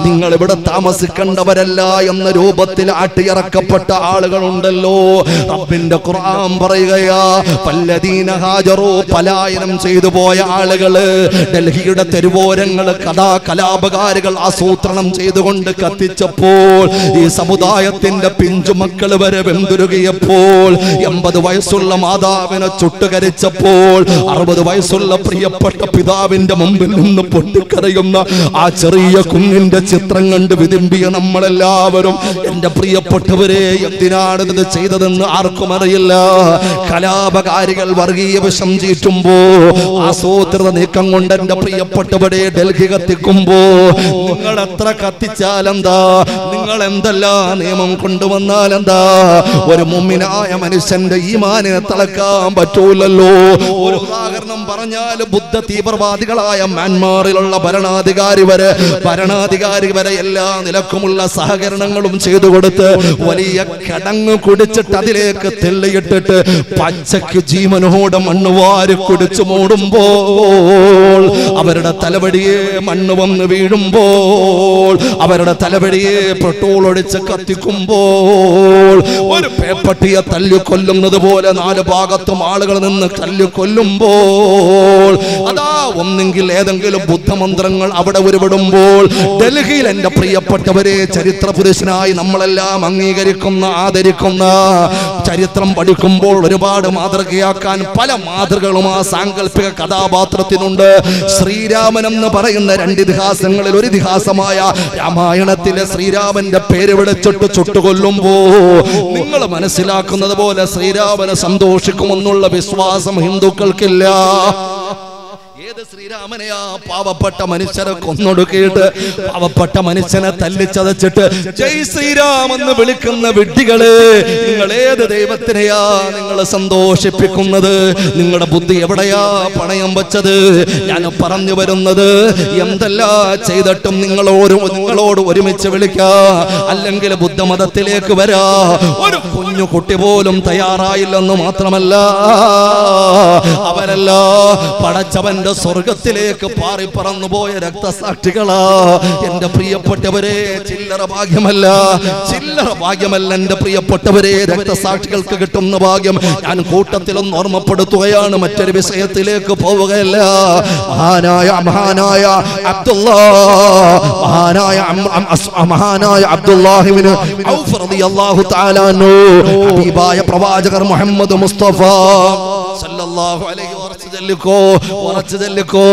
നിങ്ങൾ ഇവിടെ താമസിക്കേണ്ടവരല്ല എന്ന രൂപത്തിൽ ആട്ടിയിറക്കപ്പെട്ട ആളുകളുണ്ടല്ലോ. റബ്ബിന്റെ ഖുർആൻ പറയുകയാ പല്ലദീന ഹാജറോ പലായനം ചെയ്തു പോയ ആളുകൾ ഡൽഹിയുടെ തെരുവോരങ്ങൾ കഥാ കലാപകാരികൾ ആസൂത്രണം ചെയ്തുകൊണ്ട് കത്തിച്ചപ്പോൾ ഈ സമുദായത്തിന്റെ പിഞ്ചുമക്കൾ വരെ വെന്തുരുകിയപ്പോൾ എൺപത് വയസ്സുള്ള മാതാവിനെ ചുട്ടുകരിച്ചപ്പോൾ അറുപത് വയസ്സുള്ള പ്രിയപ്പെട്ട പിതാവിന്റെ മുമ്പിൽ നിന്ന് പൊട്ടിക്കരയുന്ന ആ ചെറിയ കുഞ്ഞിന്റെ ചിത്രം കണ്ട് വിതിമ്പിയ നമ്മളെല്ലാവരും എന്റെ പ്രിയപ്പെട്ടവരെ എന്തിനാണ് ഇത് ചെയ്തതെന്ന് ആർക്കും അറിയില്ല കലാപകാരികൾ വർഗീയ വിഷം ചീറ്റുമ്പോ ആസൂത്രിത നീക്കം കൊണ്ട് എന്റെ പ്രിയപ്പെട്ടവരെ ഡൽഹി കത്തിക്കുമ്പോ നിങ്ങൾ എത്ര കത്തിച്ചാലെന്താ നിങ്ങൾ എന്തെല്ലാം നിയമം കൊണ്ടുവന്നാൽ എന്താ ഒരു മുമ്മിനായ മനുഷ്യന്റെ ഈ മാനിനെ തളക്കാൻ പറ്റൂലല്ലോ ഒരു ഉദാഹരണം പറഞ്ഞാൽ ബുദ്ധ തീവ്രവാദികളായ മ്യാൻമാറിലുള്ള ഭരണാധികാരി വരെ ഭരണാധികാരി വരെ എല്ലാ നിലക്കുമുള്ള സഹകരണങ്ങളും ചെയ്തു കൊടുത്ത് വലിയ കടങ്ങ് കുടിച്ചിട്ട് അതിലേക്ക് തെള്ളിയിട്ടിട്ട് പച്ചക്ക് ജീവനോട് മണ്ണ് വാരി കുടിച്ചു മൂടുമ്പോൾ അവരുടെ തലവടിയെ മണ്ണ് വന്ന് വീഴുമ്പോൾ അവരുടെ തലവടിയെ പെട്രോൾ ഒഴിച്ച് കത്തിക്കുമ്പോൾ ഒരു പേപ്പട്ടിയെ തല്ലിക്കൊല്ലുന്നത് പോലെ നാല് ഭാഗത്തും ആളുകൾ നിന്ന് തല്ലിക്കൊല്ലുമ്പോൾ അതാ ഒന്നെങ്കിൽ ഏതെങ്കിലും ബുദ്ധമന്ത്രങ്ങൾ അവിടെ ഉരുവിടുമ്പോൾ ഡൽഹിയിൽ എന്റെ പ്രിയപ്പെട്ടവരെ ചരിത്ര പുരുഷനായി നമ്മളെല്ലാം അംഗീകരിക്കുന്ന ആദരിക്കുന്ന ചരിത്രം പഠിക്കുമ്പോൾ ഒരുപാട് മാതൃകയാക്കാൻ പല മാതൃകകളും ആ സാങ്കല്പിക കഥാപാത്രത്തിനുണ്ട്. ശ്രീരാമൻ എന്ന് പറയുന്ന രണ്ട് ഇതിഹാസങ്ങളിൽ ഒരു ഇതിഹാസമായ രാമായണത്തിലെ ശ്രീരാമന്റെ പേര് വിളിച്ചിട്ട് ചുട്ടുകൊല്ലുമ്പോ നിങ്ങൾ മനസ്സിലാക്കുന്നത് പോലെ ശ്രീരാമനെ സന്തോഷിക്കുമെന്നുള്ള വിശ്വാസം ഹിന്ദുക്കൾക്കില്ല. ഏത് ശ്രീരാമനെയാ പാവപ്പെട്ട മനുഷ്യരെ കൊന്നൊടുക്കിയിട്ട് പാവപ്പെട്ട മനുഷ്യനെ തല്ലിച്ചതച്ചിട്ട് ജയ് ശ്രീരാം എന്ന് വിളിക്കുന്ന വിഡ്ഢികൾ നിങ്ങൾ ഏത് ദൈവത്തിനെയാ നിങ്ങൾ സന്തോഷിപ്പിക്കുന്നത്? നിങ്ങളുടെ ബുദ്ധി എവിടെയാ പണയം വെച്ചത്? ഞാൻ പറഞ്ഞു വരുന്നത് എന്തെല്ലാം ചെയ്തിട്ടും നിങ്ങളോട് നിങ്ങളോട് ഒരുമിച്ച് വിളിക്കാ. അല്ലെങ്കിൽ ബുദ്ധമതത്തിലേക്ക് വരാ. ഒരു കുഞ്ഞു കുട്ടി പോലും തയ്യാറായില്ലെന്ന് മാത്രമല്ല അവരല്ല പടച്ചവന്റെ സ്വർഗത്തിലേക്ക് പാറി പറന്നുപോയ രക്തസാക്ഷികളാ. എന്റെ പ്രിയപ്പെട്ടവരെ ചില്ലറ ഭാഗ്യമല്ല ചില്ലറ ഭാഗ്യമല്ല എന്റെ പ്രിയപ്പെട്ടവരെ. രക്തസാക്ഷികൾക്ക് കിട്ടുന്ന ഭാഗ്യം ഞാൻ കൂട്ടത്തിലൊന്ന് ഓർമ്മപ്പെടുത്തുകയാണ് മറ്റൊരു വിഷയത്തിലേക്ക് പോവുകയല്ല. മഹാനായ മഹാനായ അബ്ദുള്ള. മഹാനായ മഹാനായ അബ്ദുല്ലാഹിബിന് അള്ളാഹു തആല ഹബീബായ പ്രവാചകർ മുഹമ്മദ് മുസ്തഫ സല്ലല്ലാഹു അലൈഹി ചെല്ലിക്കോ ഉറച്ചു ചെല്ലിക്കോ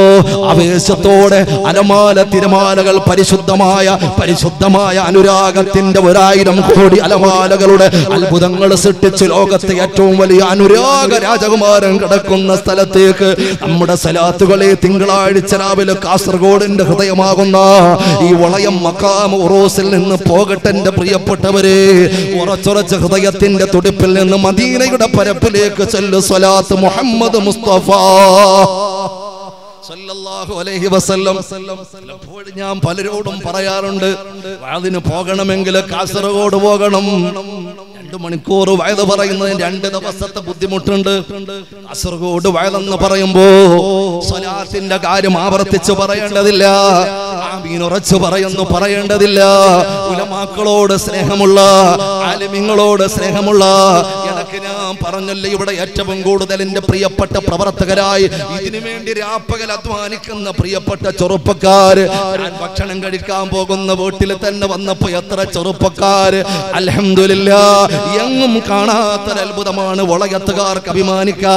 ആവേശത്തോടെ അലമാല തിരമാലകൾ പരിശുദ്ധമായ പരിശുദ്ധമായ അനുരാഗത്തിന്റെ ഒരായിരം കോടി അലമാലകളുടെ അത്ഭുതങ്ങൾ സൃഷ്ടിച്ച് ലോകത്തെ ഏറ്റവും വലിയ അനുരാഗ രാജകുമാരൻ കിടക്കുന്ന സ്ഥലത്തേക്ക് നമ്മുടെ സലാത്തുകളെ തിങ്കളാഴ്ച രാവിലെ കാസർഗോഡിന്റെ ഹൃദയമാകുന്ന ഈ വളയം മക്കാം ഉറോസിൽ നിന്ന് പോകട്ടെ എന്റെ പ്രിയപ്പെട്ടവരെ. ഉറച്ചുറച്ച ഹൃദയത്തിന്റെ തുടിപ്പിൽ നിന്ന് മദീനയുടെ പരപ്പിലേക്ക് ചെല്ലു സ്വലാത്ത് മുഹമ്മദ് മുസ്തഫ. പലപ്പോഴും ഞാൻ പലരോടും പറയാറുണ്ട് അതിന് പോകണമെങ്കിൽ കാസർഗോഡ് പോകണം. രണ്ടു മണിക്കൂർ വയത് പറയുന്നതിന് രണ്ട് ദിവസത്തെ ബുദ്ധിമുട്ടുണ്ട്. കാസർഗോഡ് വയതെന്ന് പറയുമ്പോ സ്വലാത്തിന്റെ കാര്യം ആവർത്തിച്ച് പറയേണ്ടതില്ല. ഉറച്ചു പറയുന്നു പറയേണ്ടതില്ല. ഉലമാക്കളോട് സ്നേഹമുള്ള ആലിമ്യങ്ങളോട് സ്നേഹമുള്ള എനിക്ക് ഞാൻ പറഞ്ഞല്ലേ ഇവിടെ ഏറ്റവും കൂടുതൽ എന്റെ പ്രിയപ്പെട്ട പ്രവർത്തകരായി ഇതിനു വേണ്ടി രാപ്പകൽ അധ്വാനിക്കുന്ന പ്രിയപ്പെട്ട ചെറുപ്പക്കാര് ഭക്ഷണം കഴിക്കാൻ പോകുന്ന വീട്ടിൽ തന്നെ വന്നപ്പോ എത്ര ചെറുപ്പക്കാര് അലഹമില്ല എങ്ങും കാണാത്തൊരത്ഭുതമാണ് വളയത്തുകാർക്ക് അഭിമാനിക്കാ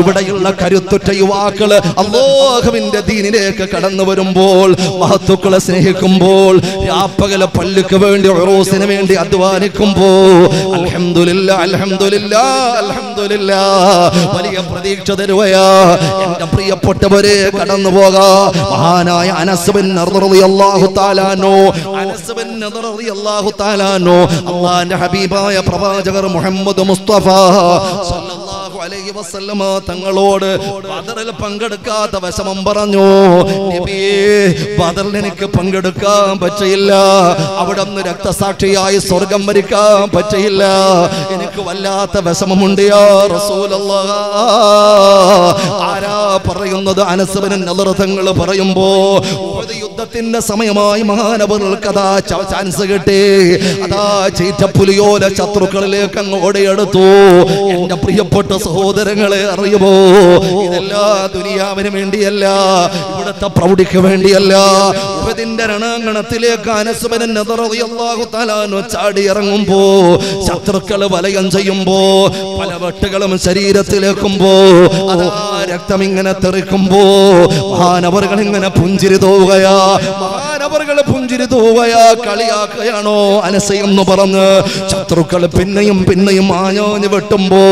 ഇവിടെയുള്ള കരുത്തുറ്റ യുവാക്കൾ അള്ളാഹുവിന്റെ ദീനിലേക്ക് കടന്നു വരുമ്പോൾ മഹത്തുക്കളെ സ്നേഹിക്കുമ്പോൾ രാപ്പകല പള്ളിക്ക് വേണ്ടി ഉറൂസിന് വേണ്ടി അധ്വാനിക്കുമ്പോ അൽഹംദുലില്ലാ അൽഹംദുലില്ലാ അൽഹംദുലില്ലാ വലിയ പ്രതീക്ഷ തരുവയാ. എന്റെ പ്രിയപ്പെട്ടവരെ കടന്നു പോകാ. മഹാനായ അനസ് ബിൻ താലാനോ റളിയല്ലാഹു അള്ളാഹു തആലാനോ അല്ലാഹുവിന്റെ ഹബീബായ പ്രവാചകർ മുഹമ്മദ് മുസ്തഫ അലൈഹി വസല്ലമ തങ്ങളോട് ബദറിൽ പങ്കെടുക്കാത്ത വിഷമം പറഞ്ഞു. ബദറിൽ എനിക്ക് പങ്കെടുക്കാൻ പറ്റില്ല അവിടെ നിന്ന് രക്തസാക്ഷിയായി സ്വർഗം വരിക്കാൻ പറ്റില്ല എനിക്ക് വല്ലാത്ത വിഷമമുണ്ട് ആരാ പറയുന്നത്? അനസബനൻ നലർത്തങ്ങൾ പറയുമ്പോ യുദ്ധത്തിന്റെ സമയമായി മഹാനവർക്ക് അതാ ചാൻസ് കിട്ടി. അതാ ചീറ്റപ്പുലിയോല ശത്രുക്കളിലേക്ക് അങ്ങ് ഓടിയെടുത്തു. എന്റെ പ്രിയപ്പെട്ട സഹോദരങ്ങളെ അറിയുമോ? ഇതെല്ലാ ദുനിയാവിന് വേണ്ടിയല്ല ഇവിടുത്തെ പ്രൗഢിക്ക് വേണ്ടിയല്ല. ഉപതിന്റെ രണാങ്കണത്തിലേക്ക് അനസുബനൻ ചാടി ഇറങ്ങുമ്പോ ശത്രുക്കൾ വലയം ചെയ്യുമ്പോ പല വെട്ടുകളും ശരീരത്തിലേക്കുമ്പോ അതാ രക്തം ഇങ്ങനെ തെറിക്കുമ്പോ മഹാനവറുകൾ ഇങ്ങനെ പുഞ്ചിരി തോവുകയാ മഹാനവറുകൾ പുഞ്ചിരി തോവുകയാ കളിയാക്കുകയാണോ അനസയെന്ന് പറഞ്ഞ് ശത്രുക്കൾ പിന്നെയും പിന്നെയും ആഞ്ഞോഞ്ഞ് വെട്ടുമ്പോ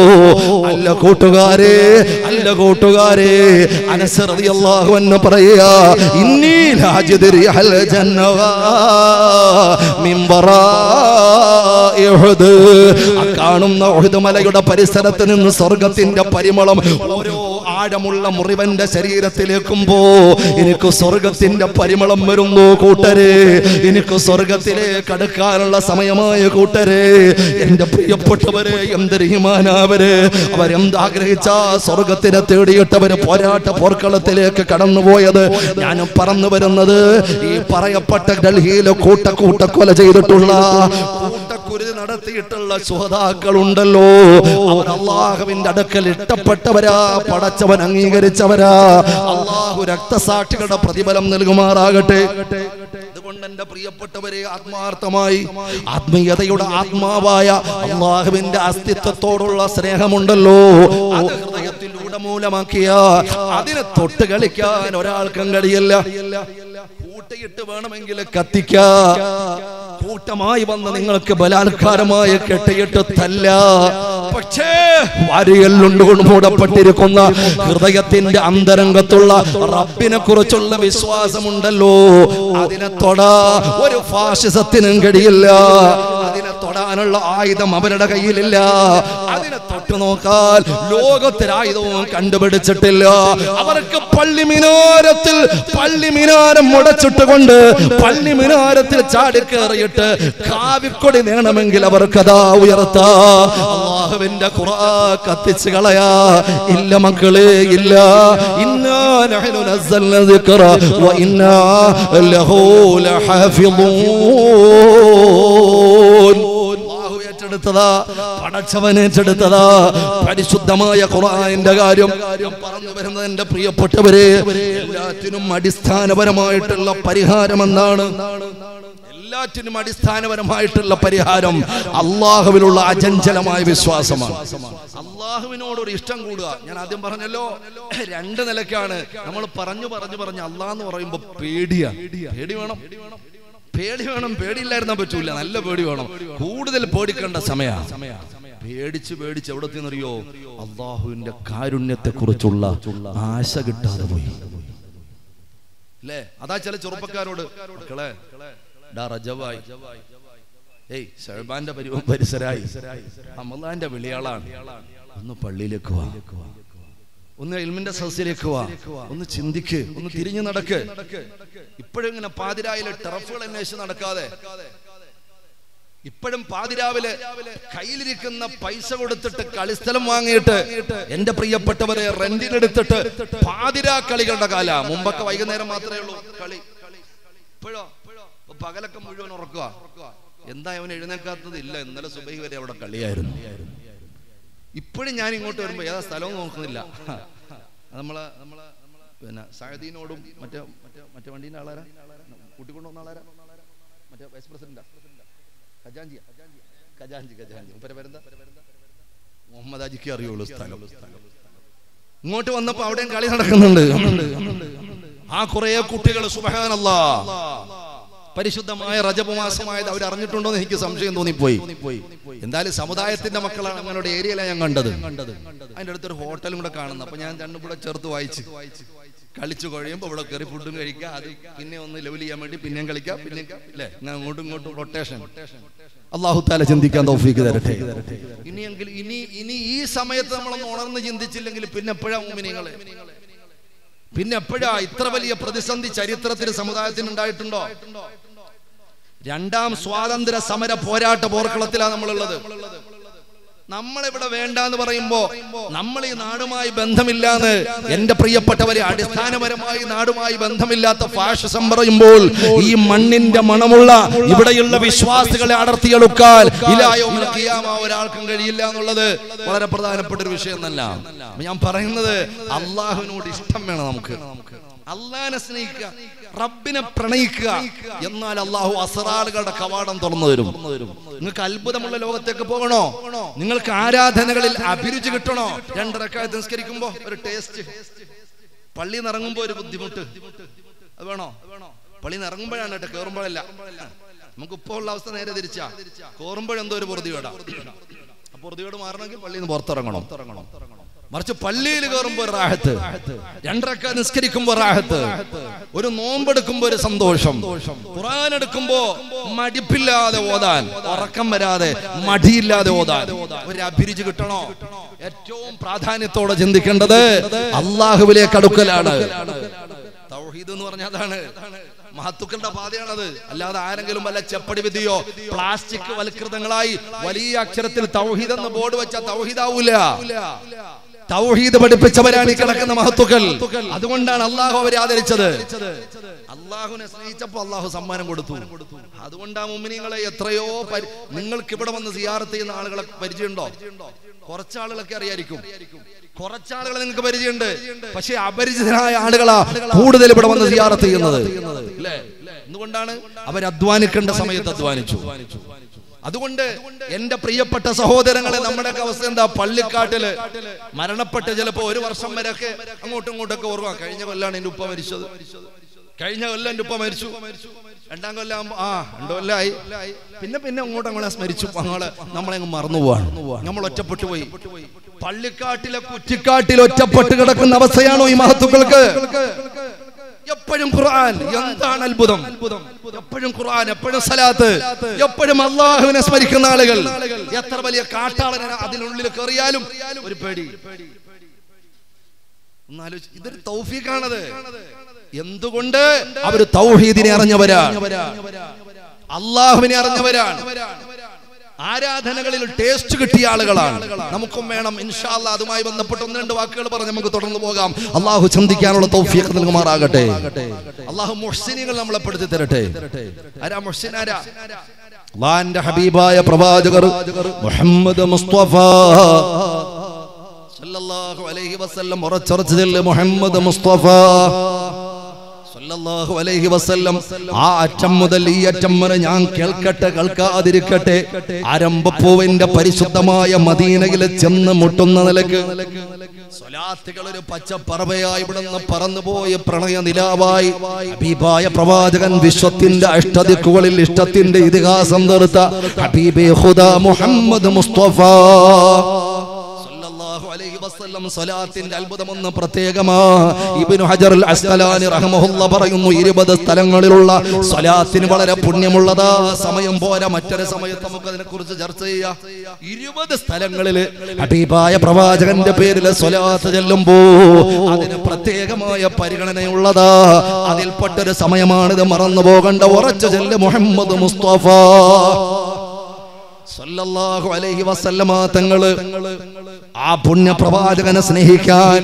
അല്ല കൂട്ടുകാരെ അല്ല കൂട്ടുകാരെ. അനസറതി അള്ളാഹു എന്ന് പറയാ ഇന്നീ രാജ്യതിരി അൽ ജന്നവാ മിമ്പറാഇ ആ കാണുന്ന ഒഴുതുമലയുടെ മലയുടെ പരിസരത്ത് നിന്ന് സ്വർഗത്തിന്റെ പരിമളം ഓരോ ആഴമുള്ള മുറിവന്റെ ശരീരത്തിലേക്കുമ്പോ എനിക്ക് സ്വർഗത്തിന്റെ പരിമളം വരുന്നു കൂട്ടരെ. എനിക്ക് സ്വർഗത്തിലേക്ക് അടുക്കാനുള്ള സമയമായ കൂട്ടരെ. എന്റെ പ്രിയപ്പെട്ടവരെ എന്തൊരുമാനവര് അവരെന്താഗ്രഹിച്ച സ്വർഗത്തിനെ തേടിയിട്ടവര് പോരാട്ട പോർക്കളത്തിലേക്ക് കടന്നുപോയത്? ഞാൻ പറന്നു വരുന്നത് ഈ പറയപ്പെട്ട ഡൽഹിയിലെ കൂട്ട കൂട്ട കൊല ചെയ്തിട്ടുള്ള കൂട്ടക്കുരുതി നടത്തിയിട്ടുള്ള സുഹതാക്കളുണ്ടല്ലോ. ഉണ്ടല്ലോ അള്ളാഹുവിന്റെ അടുക്കൽ ഇഷ്ടപ്പെട്ടവരാ പടച്ചവൻ അംഗീകരിച്ചവരാ. അള്ളാഹു രക്തസാക്ഷികളുടെ പ്രതിഫലം നൽകുമാറാകട്ടെ. പ്രിയപ്പെട്ടവരെ ആത്മാർത്ഥമായി ആത്മീയതയുടെ ആത്മാവായ അള്ളാഹുവിന്റെ അസ്തിത്വത്തോടുള്ള സ്നേഹമുണ്ടല്ലോ. അത് ഹൃദയത്തിലൂടെ മൂലമാക്കിയ അതിനെ തൊട്ട് കളിക്കാൻ ഒരാൾക്കും കഴിയില്ല. കൂട്ടിയിട്ട് വേണമെങ്കിൽ കത്തിക്ക. കൂട്ടമായി വന്ന് നിങ്ങൾക്ക് ബലാത്കാരമായ കെട്ടിയിട്ട് തല്ല. പക്ഷേ വാരിയല്ലുണ്ടുകൊണ്ട് മൂടപ്പെട്ടിരിക്കുന്ന ഹൃദയത്തിന്റെ അന്തരംഗത്തുള്ള റബ്ബിനെ കുറിച്ചുള്ള വിശ്വാസമുണ്ടല്ലോ. അതിനെ തൊടാ. ഒരു ഫാഷിസത്തിനും കഴിയില്ല അതിനെ തൊടാനുള്ള ആയുധം അവരുടെ കയ്യിലില്ല. അതിനെ തൊട്ടു നോക്കാൻ ലോകത്തിലായതും കണ്ടുപിടിച്ചിട്ടില്ല. അവർക്ക് പള്ളി മിനാരത്തിൽ പള്ളി മിനാരം മുടച്ചിട്ടുകൊണ്ട് പള്ളി മിനാരത്തിൽ ചാടിക്കേറിയിട്ട് കാവിക്കൊടി വേണമെങ്കിൽ അവർക്കതാ ഉയർത്താ. അള്ളാഹുവിന്റെ ഖുറാ കത്തിച്ച് കളയാ. ഇല്ല മക്കളെ ഇല്ല. ഇന്നാ നഹ്നു ദിക്റ ഏറ്റെടുത്തതാ പടച്ചവൻ ഏറ്റെടുത്തതാ. പരിശുദ്ധമായ ഖുർആന്റെ കാര്യം പറഞ്ഞു വരുന്നത് എന്റെ പ്രിയപ്പെട്ടവരെ എല്ലാറ്റിനും അടിസ്ഥാനപരമായിട്ടുള്ള പരിഹാരം എന്താണ്? എല്ലാറ്റിനും അടിസ്ഥാനപരമായിട്ടുള്ള പരിഹാരം അള്ളാഹുവിനുള്ള അചഞ്ചലമായ വിശ്വാസമാണ്. അള്ളാഹുവിനോട് ഒരു ഇഷ്ടം കൂടുക. ഞാൻ ആദ്യം പറഞ്ഞല്ലോ രണ്ട് നിലക്കാണ് നമ്മൾ പറഞ്ഞു പറഞ്ഞു പറഞ്ഞു അള്ളാഹ് എന്ന് പറയുമ്പോ പേടിയാ. പേടി വേണം. പേടി വേണം പേടിയില്ലായിരുന്നാ പറ്റൂല. നല്ല പേടി വേണം. കൂടുതൽ പേടിക്കേണ്ട സമയ. പേടിച്ച് പേടിച്ച് എവിടെ തിന്നറിയോ അള്ളാഹുവിന്റെ കാരുണ്യത്തെ കുറിച്ചുള്ള ആശ കിട്ടാതെ പോയി. അല്ലേ അതാ ചില ചെറുപ്പക്കാരോട് മക്കളെ റജവായി. ഏയ് ഷഹബാന്റെ പരി പരിസരായി. അമലാന്റെ വിളിയാളാണ്. ഒന്ന് പള്ളിയിലേക്ക് വാ. ഒന്ന് എൽമിന്റെ സദസ്സിലേക്ക് വാ. ഒന്ന് ചിന്തിക്ക് ഒന്ന് തിരിഞ്ഞു നടക്ക്. ഇപ്പോഴും ഇങ്ങനെ പാതിരായിലെ ടെറഫുകൾ അന്വേഷിച്ച് നടക്കാതെ? ഇപ്പോഴും പാതിരാവിലെ കയ്യിലിരിക്കുന്ന പൈസ കൊടുത്തിട്ട് കളിസ്ഥലം വാങ്ങിയിട്ട് എന്റെ പ്രിയപ്പെട്ടവരെ റെന്റിനെടുത്തിട്ട് പാതിരാ കളികളുടെ കാല. മുമ്പൊക്കെ വൈകുന്നേരം മാത്രമേ ഉള്ളൂ. കളി. ഇപ്പോഴോ? പകലൊക്കെ മുഴുവൻ ഉറക്കുക എന്താ അവൻ എഴുന്നേക്കാത്തത് ഇല്ല ഇന്നലെ സുബൈ വരെ അവിടെ കളിയായിരുന്നു. ഇപ്പോഴും ഞാൻ ഇങ്ങോട്ട് വരുമ്പോൾ ഏതാ സ്ഥലവും നോക്കുന്നില്ല. നമ്മളെ നമ്മളെ പിന്നെ സഹദീനോടും മറ്റേ മറ്റേ മറ്റേ വണ്ടീന്റെ ആളാരാ? കൂട്ടിക്കൊണ്ടുവന്ന ആളാരാ? മറ്റേ വൈസ് പ്രസിഡന്റാ ഖജാഞ്ചിയാ ഖജാഞ്ചി ഖജാഞ്ചി മുപ്പര പേരെന്താ? മുഹമ്മദ് അജിക്ക് അറിയുള്ളൂ സ്ഥലം. ഇങ്ങോട്ട് വന്നപ്പോ അവിടെയും കളി നടക്കുന്നുണ്ട്. ആ കുറെ കുട്ടികൾ സുബഹാനല്ല. പരിശുദ്ധമായ റജബ് അവർ അറിഞ്ഞിട്ടുണ്ടോ എന്ന് എനിക്ക് സംശയം തോന്നിപ്പോയി. എന്തായാലും സമുദായത്തിന്റെ മക്കളാണ് ഞങ്ങളുടെ ഏരിയയിലാണ് ഞാൻ കണ്ടത്. അതിന്റെ അടുത്തൊരു ഹോട്ടലും കൂടെ കാണുന്നു. അപ്പൊ ഞാൻ രണ്ടും കൂടെ ചേർത്ത് വായിച്ചു. കളിച്ചു കഴിയുമ്പോൾ ഇവിടെ കയറി ഫുഡും കഴിക്കാം. അത് പിന്നെ ഒന്ന് ലെവൽ ചെയ്യാൻ വേണ്ടി പിന്നെയും കളിക്കാം. പിന്നെ അല്ലേ ഞാൻ അങ്ങോട്ടും ഇങ്ങോട്ടും റൊട്ടേഷൻ അള്ളാഹു താല ചിന്തിക്കാൻ തോഫിക്ക് തരട്ടെ. ഇനിയെങ്കിൽ ഇനി ഇനി ഈ സമയത്ത് നമ്മളൊന്ന് ഉണർന്ന് ചിന്തിച്ചില്ലെങ്കിൽ പിന്നെ എപ്പോഴാ മുമിനിങ്ങളെ? പിന്നെ എപ്പോഴാ ഇത്ര വലിയ പ്രതിസന്ധി ചരിത്രത്തിൽ സമുദായത്തിന് ഉണ്ടായിട്ടുണ്ടോ രണ്ടാം സ്വാതന്ത്ര്യ സമര പോരാട്ട പോർക്കളത്തിലാണ് നമ്മളുള്ളത്. നമ്മളിവിടെ വേണ്ട എന്ന് പറയുമ്പോ നമ്മൾ ഈ നാടുമായി ബന്ധമില്ലാന്ന് എന്റെ പ്രിയപ്പെട്ടവരെ അടിസ്ഥാനപരമായി നാടുമായി ബന്ധമില്ലാത്ത ഫാഷിസം പറയുമ്പോൾ ഈ മണ്ണിന്റെ മണമുള്ള ഇവിടെയുള്ള വിശ്വാസികളെ അടർത്തിയെടുക്കാൻ ഒരാൾക്കും കഴിയില്ല എന്നുള്ളത് വളരെ പ്രധാനപ്പെട്ട ഒരു വിഷയം തന്നെ ഞാൻ പറയുന്നത് അള്ളാഹുവിനോട് ഇഷ്ടം വേണം നമുക്ക് നമുക്ക്. അള്ളാഹിനെ സ്നേഹിക്കുക റബ്ബിനെ പ്രണയിക്കുക. എന്നാൽ അള്ളാഹു അസറാളുകളുടെ കവാടം തുറന്നു തരും. നിങ്ങൾക്ക് അത്ഭുതമുള്ള ലോകത്തേക്ക് പോകണോ? നിങ്ങൾക്ക് ആരാധനകളിൽ അഭിരുചി കിട്ടണോ? രണ്ടരക്കാലത്ത് നിസ്കരിക്കുമ്പോ ഒരു ടേസ്റ്റ് പള്ളി നിറങ്ങുമ്പോ ഒരു ബുദ്ധിമുട്ട്. അത് വേണോ? പള്ളി നിറങ്ങുമ്പോഴാണ് കേട്ടോ കേറുമ്പോഴല്ല. നമുക്ക് ഇപ്പോ ഉള്ള അവസ്ഥ നേരെ തിരിച്ചാ. കേറുമ്പോഴെന്തോ ഒരു പൊറുതിയോടാ പൊറുതിയോട് മാറണമെങ്കിൽ പള്ളിയിൽ നിന്ന് പുറത്തിറങ്ങണം. മറിച്ച് പള്ളിയിൽ കയറുമ്പോ റാഹത്ത്. രണ്ടരക്ക നിസ്കരിക്കുമ്പോ റാഹത്ത്. ഒരു നോമ്പെടുക്കുമ്പോ ഒരു സന്തോഷം. ഖുറാൻ എടുക്കുമ്പോ മടിപ്പില്ലാതെ ഓതാൻ. ഉറക്കം വരാതെ മടിയില്ലാതെ ഓതാൻ. ഒരു അഭിരുചി കിട്ടണോ? ഏറ്റവും പ്രാധാന്യത്തോടെ ചിന്തിക്കേണ്ടത് അള്ളാഹുവിലേക്ക് അടുക്കലാണ്. എന്ന് പറഞ്ഞാൽ അതാണ്. മഹത്തുക്കളുടെ പാതയാണത്. അല്ലാതെ ആരെങ്കിലും വല്ല ചെപ്പടി വിധിയോ പ്ലാസ്റ്റിക് വൽകൃതങ്ങളായി വലിയ അക്ഷരത്തിൽ തൗഹീദ് എന്ന് ബോർഡ് വെച്ച തൗഹീദാവൂല. തൗഹീദ് പഠിപ്പിച്ചവരാണ് ഈ കിടക്കുന്ന മഹത്തുക്കൾ. അതുകൊണ്ടാണ് അള്ളാഹു അവരെ ആദരിച്ചത്. അള്ളാഹുവിനെ സ്നേഹിച്ചപ്പോ അള്ളാഹു സമ്മാനം കൊടുത്തു. അതുകൊണ്ട് ആ മുമ്മിനിങ്ങളെ എത്രയോ നിങ്ങൾക്ക് ഇവിടെ വന്ന് സിയാറത്ത് ചെയ്യുന്ന ആളുകളെ പരിചയമുണ്ടോ? കുറച്ചാളുകളൊക്കെ അറിയായിരിക്കും. കുറച്ചാളുകളെ നിങ്ങൾക്ക് പരിചയമുണ്ട്. പക്ഷെ അപരിചിതരായ ആളുകളാ കൂടുതൽ ഇവിടെ വന്ന് സിയാറത്ത് ചെയ്യുന്നത്. അല്ലേ എന്തുകൊണ്ടാണ്? അവർ അധ്വാനിക്കേണ്ട സമയത്ത് അധ്വാനിച്ചു. അതുകൊണ്ട് എന്റെ പ്രിയപ്പെട്ട സഹോദരങ്ങളെ നമ്മുടെ അവസ്ഥ എന്താ? പള്ളിക്കാട്ടിൽ മരണപ്പെട്ട് ചിലപ്പോ ഒരു വർഷം വരെയൊക്കെ അങ്ങോട്ടും ഇങ്ങോട്ടൊക്കെ ഓർമ്മ. കഴിഞ്ഞ കൊല്ലാണ് എന്റെ ഉപ്പ മരിച്ചത്. കഴിഞ്ഞ കൊല്ലം എന്റെ ഉപ്പ മരിച്ചു. രണ്ടാം കൊല്ലം ആ രണ്ടു കൊല്ലായി. പിന്നെ പിന്നെ അങ്ങോട്ട് അങ്ങനെ സ്മരിച്ചു. ഞങ്ങളെ നമ്മളെ അങ്ങ് മറന്നു പോവാണ്. നമ്മൾ ഒറ്റപ്പെട്ടു പോയി. പള്ളിക്കാട്ടിലെ കുറ്റിക്കാട്ടിൽ ഒറ്റപ്പെട്ട് കിടക്കുന്ന അവസ്ഥയാണോ ഈ മഹത്തുക്കൾക്ക്? എപ്പോഴും ഖുർആൻ. എന്താണ് അത്ഭുതം? എപ്പോഴും ഖുർആൻ എപ്പോഴും സലാത്ത്. എപ്പോഴും അള്ളാഹുവിനെ സ്മരിക്കുന്ന ആളുകൾ. എത്ര വലിയ കാട്ടാളന അതിനുള്ളിൽ കയറിയാലും ഒരു പേടി. ഇതൊരു തൗഫീഖാണത്. എന്തുകൊണ്ട്? അവർ തൗഹീദിനെ അറിഞ്ഞവരാണ് അള്ളാഹുവിനെ അറിഞ്ഞവരാണ്. ആരാധനകളിൽ ടേസ്റ്റ് കിട്ടിയ ആളുകളാണ്. നമുക്കും വേണം ഇൻഷാല്ല അതുമായി ബന്ധപ്പെട്ട് ഒന്ന് രണ്ട് വാക്കുകൾ പറഞ്ഞ് നമുക്ക് തുടർന്ന് പോകാം. അള്ളാഹു ചിന്തിക്കാനുള്ള തൗഫീഖ് നൽകുമാറാകട്ടെ. അള്ളാഹു മുഹ്സിനികൾ നമ്മളെ പെടുത്തി തരട്ടെ. ആരാ മുഹ്സിനാരാ അള്ളാന്റെ ഹബീബായ പ്രവാചകർ മുഹമ്മദ് മുസ്തഫ. സല്ലല്ലാഹു അലൈഹി വസല്ലം ഉറച്ചുറച്ചതിൽ മുഹമ്മദ് മുസ്തഫ. ആ അറ്റം മുതൽ ഈ അറ്റം വരെ ഞാൻ കേൾക്കട്ടെ കേൾക്കാതിരിക്കട്ടെ. ആരംഭപ്പൂവിന്റെ പരിശുദ്ധമായ മദീനയിൽ ചെന്ന് മുട്ടുന്ന നിലയ്ക്ക് സ്വലാത്തുകൾ ഒരു പച്ചപ്പറവയായി ഇവിടുന്ന് പറന്നുപോയ പ്രണയ നിലാവായി ഹബീബായ പ്രവാചകൻ വിശ്വത്തിന്റെ അഷ്ടദിക്കുകളിൽ ഇഷ്ടത്തിന്റെ ഇതിഹാസം നിർത്ത ഹബീബെ ഹുദ മുഹമ്മദ് മുസ്തഫ. അലൈഹി വസല്ലം സ്വലാത്തിന്റെ അത്ഭുതമൊന്ന് പ്രത്യേകമാ. ഇബ്നു ഹജർ അൽ റഹ്മഹുല്ല പറയുന്നു 20 സ്ഥലങ്ങളിലുള്ള സ്വലാത്തിന് വളരെ പുണ്യമുള്ളതാ. സമയം പോരാ മറ്റൊരു സമയത്ത് നമുക്ക് അതിനെ കുറിച്ച് ചർച്ച ചെയ്യാം. 20 സ്ഥലങ്ങളിൽ ഹബീബായ പ്രവാചകന്റെ പേരിൽ സ്വലാത്ത് ചെല്ലുമ്പോ അതിന് പ്രത്യേകമായ പരിഗണനയുള്ളതാ. അതിൽപ്പെട്ടൊരു സമയമാണിത് മറന്നു പോകണ്ട ഉറച്ചു ചെല്ല് മുഹമ്മദ് മുസ്തഫ. സല്ലല്ലാഹു അലൈഹി വസല്ലമ തങ്ങൾ ആ പുണ്യ പ്രവാചകനെ സ്നേഹിക്കാൻ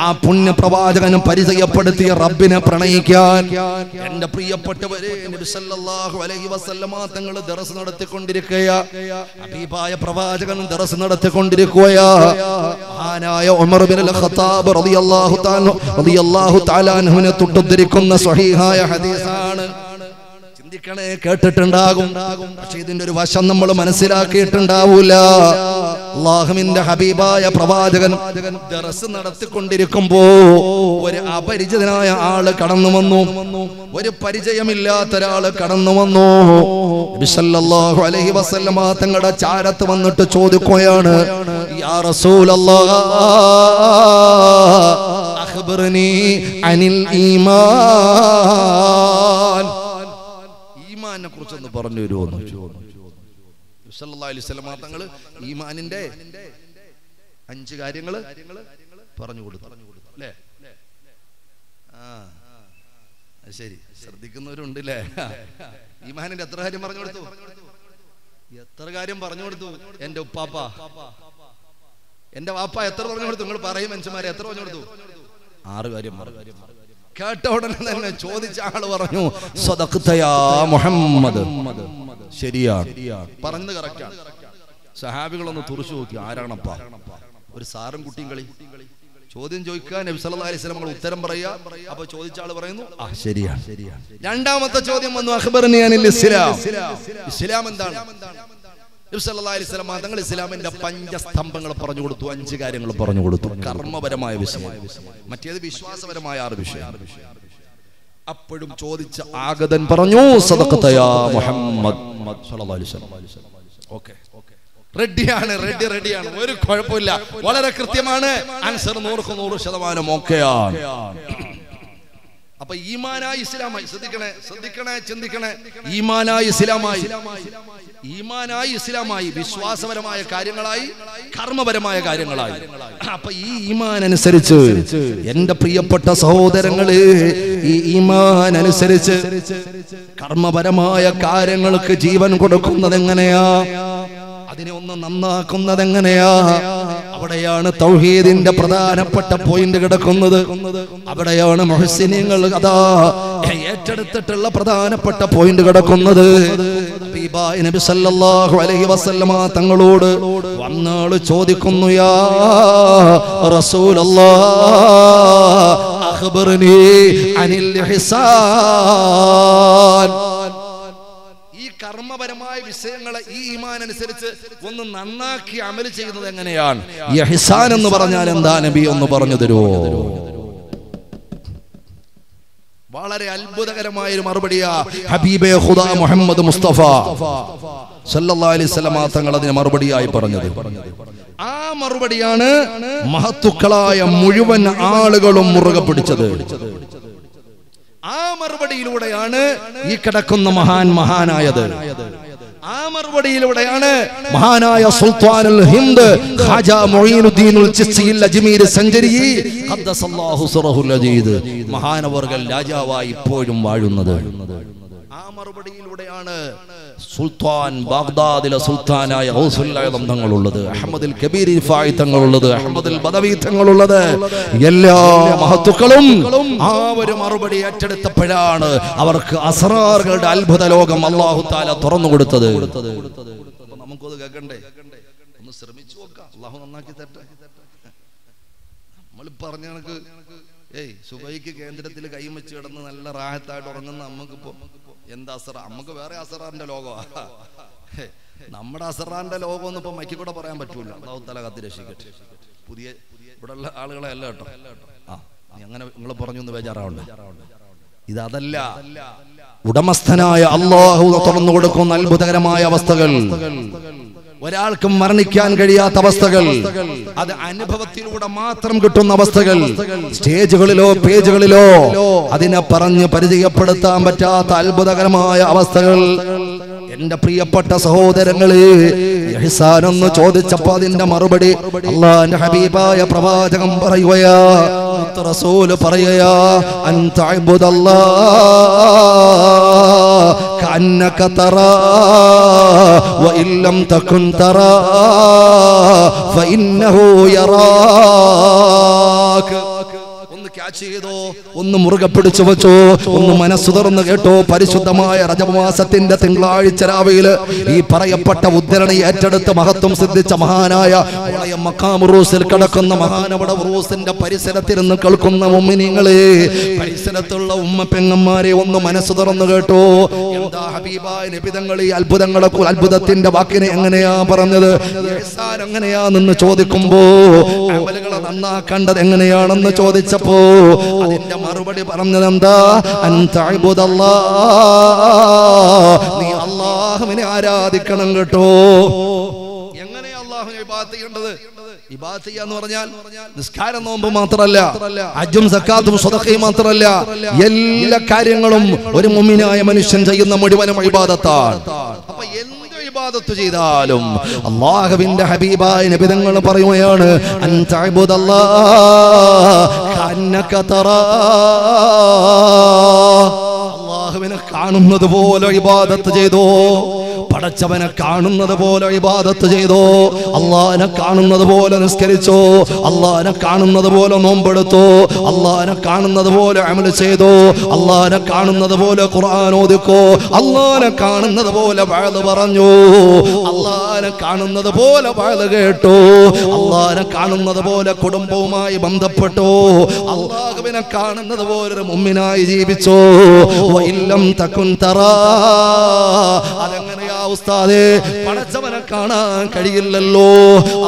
ആ പുണ്യ പ്രവാചകനെ പരിചയപ്പെടുത്തിയ റബ്ബിനെ പ്രണയിക്കാൻ എന്റെ പ്രിയപ്പെട്ടവരെ നബി സല്ലല്ലാഹു അലൈഹി വസല്ലമ ദർസ് ഹബീബായ പ്രവാചകൻ ദർസ് മഹാനായ ഉമർ ബിൻ അൽ ഖത്താബ് റളിയല്ലാഹു റളിയല്ലാഹു തആല തൊട്ടുദ്ധരിക്കുന്ന സ്വഹീഹായ ഹദീസാണ്. ചിന്തിക്കണേ കേട്ടിട്ടുണ്ടാകും. പക്ഷെ ഇതിന്റെ ഒരു വശം നമ്മൾ മനസ്സിലാക്കിയിട്ടുണ്ടാവൂല. അള്ളാഹുവിന്റെ ഹബീബായ പ്രവാചകൻ ദറസ് നടത്തിക്കൊണ്ടിരിക്കുമ്പോ ഒരു അപരിചിതനായ ആൾ കടന്നു വന്നു. ഒരു പരിചയമില്ലാത്ത ഒരാൾ കടന്നു വന്നു. അലൈഹി വസല്ലമ തങ്ങളുടെ ചാരത്ത് വന്നിട്ട് ചോദിക്കുകയാണ് യാ അനിൽ ഈമാൻ. ഈമാനെ കുറിച്ചൊന്ന് പറഞ്ഞു തരുമോ വസല്ലമ തങ്ങൾ ഈമാനിന്റെ അഞ്ച് കാര്യങ്ങൾ പറഞ്ഞു കൊടുത്തു. അല്ലേ? ആ ശരി. ശ്രദ്ധിക്കുന്നവരുണ്ട് അല്ലേ ഈമാനിന്റെ എത്ര കാര്യം പറഞ്ഞു കൊടുത്തു? എത്ര കാര്യം പറഞ്ഞു കൊടുത്തു? എന്റെ ഉപ്പാപ്പ. എന്റെ വാപ്പ എത്ര പറഞ്ഞു കൊടുത്തു? നിങ്ങൾ പറയും മനുഷ്യന്മാരെ എത്ര പറഞ്ഞു കൊടുത്തു? ആറ് കാര്യം പറഞ്ഞു കേട്ട ഉടനെ തന്നെ ചോദിച്ച ആൾ പറഞ്ഞു "സദഖ്തയാ മുഹമ്മദ്. ശരിയാണ്. പറഞ്ഞത് കറക്റ്റാണ് സഹാബികളൊന്ന് തുറച്ചു നോക്കി ആരാണപ്പാ? ഒരു സാറും കുട്ടിയും കളി. ചോദ്യം ചോദിക്കാൻ നബി അലൈഹി വസല്ലം നമ്മൾ ഉത്തരം പറയാ അപ്പൊ ചോദിച്ച ആൾ പറയുന്നു ആ ശരിയാണ്. രണ്ടാമത്തെ ചോദ്യം വന്നു അഖ്ബർനി അനിൽ ഇസ്ലാം. ഇസ്ലാം എന്താണ്? നബി സല്ലല്ലാഹു അലൈഹി വസല്ലം തങ്ങൾ ഇസ്ലാമിന്റെ പഞ്ചസ്തംഭങ്ങൾ പറഞ്ഞു കൊടുത്തു അഞ്ച് കാര്യങ്ങൾ പറഞ്ഞു കൊടുത്തു. കർമ്മപരമായ വിഷയം. മറ്റേത് വിശ്വാസപരമായ ആറ് വിഷയം അപ്പോഴും ചോദിച്ച ആഗതൻ പറഞ്ഞു മുഹമ്മദ് റെഡിയാണ് റെഡി റെഡിയാണ്. ഒരു കുഴപ്പമില്ല. വളരെ കൃത്യമാണ്. ആൻസർ നൂറുക്ക് നൂറ് ശതമാനം ഓക്കെയാണ്. അപ്പൊ ഈമാനായി ഇസ്ലാമായി ശ്രദ്ധിക്കണേ ശ്രദ്ധിക്കണേ ചിന്തിക്കണേ. ഈമാനായി ഇസ്ലാമായി ഈമാനായി ഇസ്ലാമായി വിശ്വാസപരമായ കാര്യങ്ങളായി കർമ്മപരമായ കാര്യങ്ങളായി. അപ്പൊ ഈ ഈമാൻ അനുസരിച്ച് എന്റെ പ്രിയപ്പെട്ട സഹോദരങ്ങൾ ഈ ഈമാൻ അനുസരിച്ച് കർമ്മപരമായ കാര്യങ്ങൾക്ക് ജീവൻ കൊടുക്കുന്നത് എങ്ങനെയാ അതിനെ ഒന്ന് നന്നാക്കുന്നത് എങ്ങനെയാ അവിടെയാണ് തൗഹീദിന്റെ പ്രധാനപ്പെട്ട പോയിന്റ് കിടക്കുന്നത്. അവിടെയാണ് മഹസിനിയങ്ങൾ അതാ ഏറ്റെടുത്തിട്ടുള്ള പ്രധാനപ്പെട്ട പോയിന്റ് കിടക്കുന്നത്. നബി സല്ലല്ലാഹു അലൈഹി വസല്ലമ തങ്ങളോട് വന്നാൾ ചോദിക്കുന്നു യാ റസൂലല്ലാഹ് അനിൽ ഇഹ്സാൻ ഈ കർമ്മപരമായ വിഷയങ്ങളെ ഈ ഈമാൻ അനുസരിച്ച് ഒന്ന് നന്നാക്കി അമൽ ചെയ്യുന്നത് എങ്ങനെയാണ്? യഹിസാൻ എന്ന് പറഞ്ഞാൽ എന്താ നബി ഒന്ന് പറഞ്ഞു തരുമോ? വളരെ അത്ഭുതകരമായ ഒരു മറുപടിയാ ഹബീബെ ഖുദാ മുഹമ്മദ് മുസ്തഫ സല്ലല്ലാഹു അലൈഹി വസല്ലമ തങ്ങൾ അതിന് മറുപടിയായി പറഞ്ഞത്. ആ മറുപടിയാണ് മഹത്തുക്കളായ മുഴുവൻ ആളുകളും മുറുകെ പിടിച്ചത്. ആ മറുപടിയിലൂടെയാണ് ഈ കിടക്കുന്ന മഹാൻ മഹാനായത്. ആ മറുപടിയിലൂടെയാണ് മഹാനായ സുൽത്താനുൽ ഹിന്ദ് ഖാജ മൊയ്നുദ്ദീനുൽ ചിസ്തിയിൽ അജ്മീർ സഞ്ചരി ഖദ്ദസല്ലാഹു സിറഹുൽ അജീദ്. മഹാനവർകൾ രാജാവായി ഇപ്പോഴും വാഴുന്നത്. ആ മറുപടിയിലൂടെയാണ് സുൽത്താൻ ബാഗ്ദാദിലെ സുൽത്താനായ ആലം തങ്ങളുള്ളത് അഹമ്മദിൽ കബീർ ഇഫായി തങ്ങളുള്ളത് അഹമ്മദിൽ ബദവി തങ്ങളുള്ളത്. എല്ലാ മഹത്തുക്കളും ആ ഒരു മറുപടി ഏറ്റെടുത്തപ്പോഴാണ് അവർക്ക് അസറാറുകളുടെ അത്ഭുത ലോകം അള്ളാഹു താല തുറന്നു കൊടുത്തത്. നമുക്കത് കേൾക്കണ്ടേ? ഒന്ന് ശ്രമിച്ചു നോക്കാം. അള്ളാഹു നന്നാക്കി തരട്ടെ. നമ്മൾ പറഞ്ഞ കണക്ക് ഏയ് സുബൈക്ക് കേന്ദ്രത്തിൽ കൈമച്ച് കിടന്ന് നല്ല റാഹത്തായിട്ട് ഉറങ്ങുന്ന നമുക്കിപ്പോ എന്താ അസറ? നമുക്ക് വേറെ അസറാന്റെ ലോകമാ. നമ്മുടെ അസറാന്റെ ലോകം ഒന്നും ഇപ്പൊ മൈക്കിൽ കൂടെ പറയാൻ പറ്റൂല. തല കത്തി രക്ഷിക്കട്ടെ. പുതിയ ഇവിടെ ഉള്ള ആളുകളെ അല്ല കേട്ടോ. ആ അങ്ങനെ നിങ്ങൾ പറഞ്ഞു ഒന്ന് ഇത് ഇതല്ല. ഉടമസ്ഥനായ അള്ളാഹു തുറന്നു കൊടുക്കുന്ന അത്ഭുതകരമായ അവസ്ഥകൾ. ഒരാൾക്കും മരണിക്കാൻ കഴിയാത്ത അവസ്ഥകൾ. അത് അനുഭവത്തിലൂടെ മാത്രം കിട്ടുന്ന അവസ്ഥകൾ. സ്റ്റേജുകളിലോ പേജുകളിലോ അതിനെ പറഞ്ഞ് പരിചയപ്പെടുത്താൻ പറ്റാത്ത അത്ഭുതകരമായ അവസ്ഥകൾ. എന്റെ പ്രിയപ്പെട്ട സഹോദരങ്ങളെ എന്ന് ചോദിച്ചപ്പോ അതിന്റെ മറുപടി അള്ളാന്റെ ഹബീബായ പ്രവാചകം പറയുകയാ റസൂൽ പറയുകയാ അൻ തഅബുദല്ലാ കഅന്നക തറാ വഇൻ ലം തകുൻ തറാ ഫഇന്നഹു യറാക. ഒന്ന് ക്യാച്ച് ഒന്ന് മുറുകെ പിടിച്ചു വെച്ചോ. ഒന്ന് മനസ്സു തുറന്ന് കേട്ടോ. പരിശുദ്ധമായ രജമാസത്തിന്റെ തിങ്കളാഴ്ച രാവിലെ ഈ പറയപ്പെട്ട ഉദ്ധരണി ഏറ്റെടുത്ത് മഹത്വം സിദ്ധിച്ച മഹാനായ വളയം മക്കാമുറൂസിൽ കിടക്കുന്ന മഹാനവട ഉറൂസിന്റെ പരിസരത്തിരുന്ന് കേൾക്കുന്ന ഉമ്മിനിങ്ങളെ പരിസരത്തുള്ള ഉമ്മ പെങ്ങന്മാരെ ഒന്ന് മനസ്സു തുറന്നു കേട്ടോ. എന്താ ഹബീബായ നിബിതങ്ങൾ ഈ അത്ഭുതങ്ങളെ അത്ഭുതത്തിന്റെ വാക്കിനെ എങ്ങനെയാ പറഞ്ഞത്? എങ്ങനെയാ നിന്ന് ചോദിക്കുമ്പോ അമലുകളെ നന്നാക്കേണ്ടത് എങ്ങനെയാണെന്ന് ചോദിച്ചപ്പോ അതിന്റെ മറുപടി പറഞ്ഞത് എന്താ അൻതഅബുദല്ലാ നീ അള്ളാഹുവിനെ ആരാധിക്കണം കേട്ടോ. എങ്ങനെയാ അള്ളാഹുവിനെ ഇബാദത്ത് ചെയ്യേണ്ടത്? ഇബാദത്ത് ചെയ്യുക എന്ന് പറഞ്ഞാൽ നിസ്കാരം നോമ്പ് മാത്രമല്ല അജും സക്കാത്തും സ്വതക്കയും മാത്രമല്ല എല്ലാ കാര്യങ്ങളും ഒരു മുമ്മിനായ മനുഷ്യൻ ചെയ്യുന്ന മുഴുവനും ഇബാദത്താണ്. അപ്പൊ എന്ത് ഇബാദത്ത് ചെയ്താലും അള്ളാഹുവിന്റെ ഹബീബായ നബിതങ്ങൾ പറയുകയാണ് അൻ തഅബുദല്ലാ കഅന്നക തറാ അള്ളാഹുവിനെ കാണുന്നത് പോലെ ഇബാദത്ത് ചെയ്തോ പടച്ചവനെ കാണുന്നത് പോലെ ഇബാദത്ത് ചെയ്തോ അള്ളാഹനെ കാണുന്നത് പോലെ നിസ്കരിച്ചോ അള്ളാഹിനെ കാണുന്നത് പോലെ നോമ്പെടുത്തോ അള്ളാഹിനെ കാണുന്നത് പോലെ അമൽ ചെയ്തോ അള്ളാഹിനെ കാണുന്നത് പോലെ ഖുർആൻ ഓദിക്കോ അള്ളാഹനെ കാണുന്നത് പോലെ വാഴ് പറഞ്ഞു അള്ളാഹനെ കാണുന്നത് പോലെ വാഴ് കേട്ടോ അള്ളാഹനെ കാണുന്നത് പോലെ കുടുംബവുമായി ബന്ധപ്പെട്ടോ അള്ളാഹുവിനെ കാണുന്നത് പോലെ ഒരു മുമ്മിനായി ജീവിച്ചോ ഇല്ലം തക്കുൻ തറാ അതെങ്ങനെയാ ഉസ്താദേ പടച്ചവനെ കാണാൻ കഴിയില്ലല്ലോ.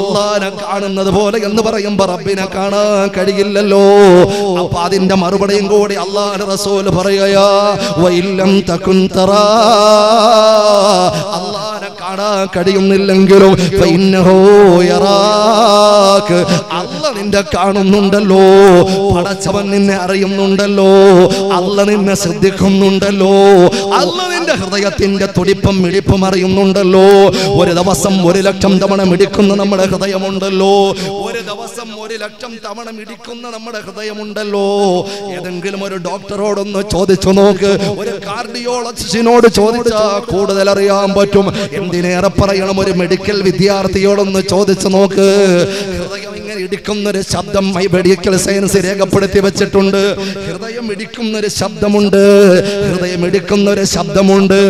അള്ളാനെ കാണുന്നത് പോലെ എന്ന് പറയുമ്പോ റബ്ബിനെ കാണാൻ കഴിയില്ലല്ലോ. അപ്പൊ അതിന്റെ മറുപടിയും കൂടി അള്ളാഹ് റസൂൽ പറയുകയാ വൈല്ലം തകുൻ തറാ. അള്ളാനെ കാണാൻ കഴിയുന്നില്ലെങ്കിലും അല്ല നിന്റെ കാണുന്നുണ്ടല്ലോ. പടച്ചവൻ നിന്നെ അറിയുന്നുണ്ടല്ലോ. അല്ല നിന്നെ ശ്രദ്ധിക്കുന്നുണ്ടല്ലോ. അല്ല നിന്റെ ഹൃദയത്തിന്റെ തുടിപ്പും മിടിപ്പും അറിയുന്നുണ്ടല്ലോ ഒരു ദിവസം ഒരു ലക്ഷം തവണ മിടിക്കുന്ന നമ്മുടെ ഹൃദയമുണ്ടല്ലോ. ഒരു ദിവസം ഒരു ലക്ഷം തവണ മിടിക്കുന്ന നമ്മുടെ ഹൃദയമുണ്ടല്ലോ. ഏതെങ്കിലും ഒരു ഡോക്ടറോടൊന്ന് ചോദിച്ചു നോക്ക്. ഒരു കാർഡിയോളജിസ്റ്റിനോട് ചോദിച്ചാൽ കൂടുതൽ അറിയാൻ പറ്റും. എന്തിനേറെ പറയണം ഒരു മെഡിക്കൽ വിദ്യാർത്ഥിയോടൊന്ന് ചോദിച്ചു നോക്ക്. ഹൃദയം ഇങ്ങനെ ഇടിക്കുന്ന ഒരു ശബ്ദം മെഡിക്കൽ സയൻസ് രേഖപ്പെടുത്തി വെച്ചിട്ടുണ്ട്. ഹൃദയം ഇടിക്കുന്ന ഒരു ശബ്ദമുണ്ട്. ഹൃദയം ഇടിക്കുന്ന ഒരു ശബ്ദമുണ്ട്.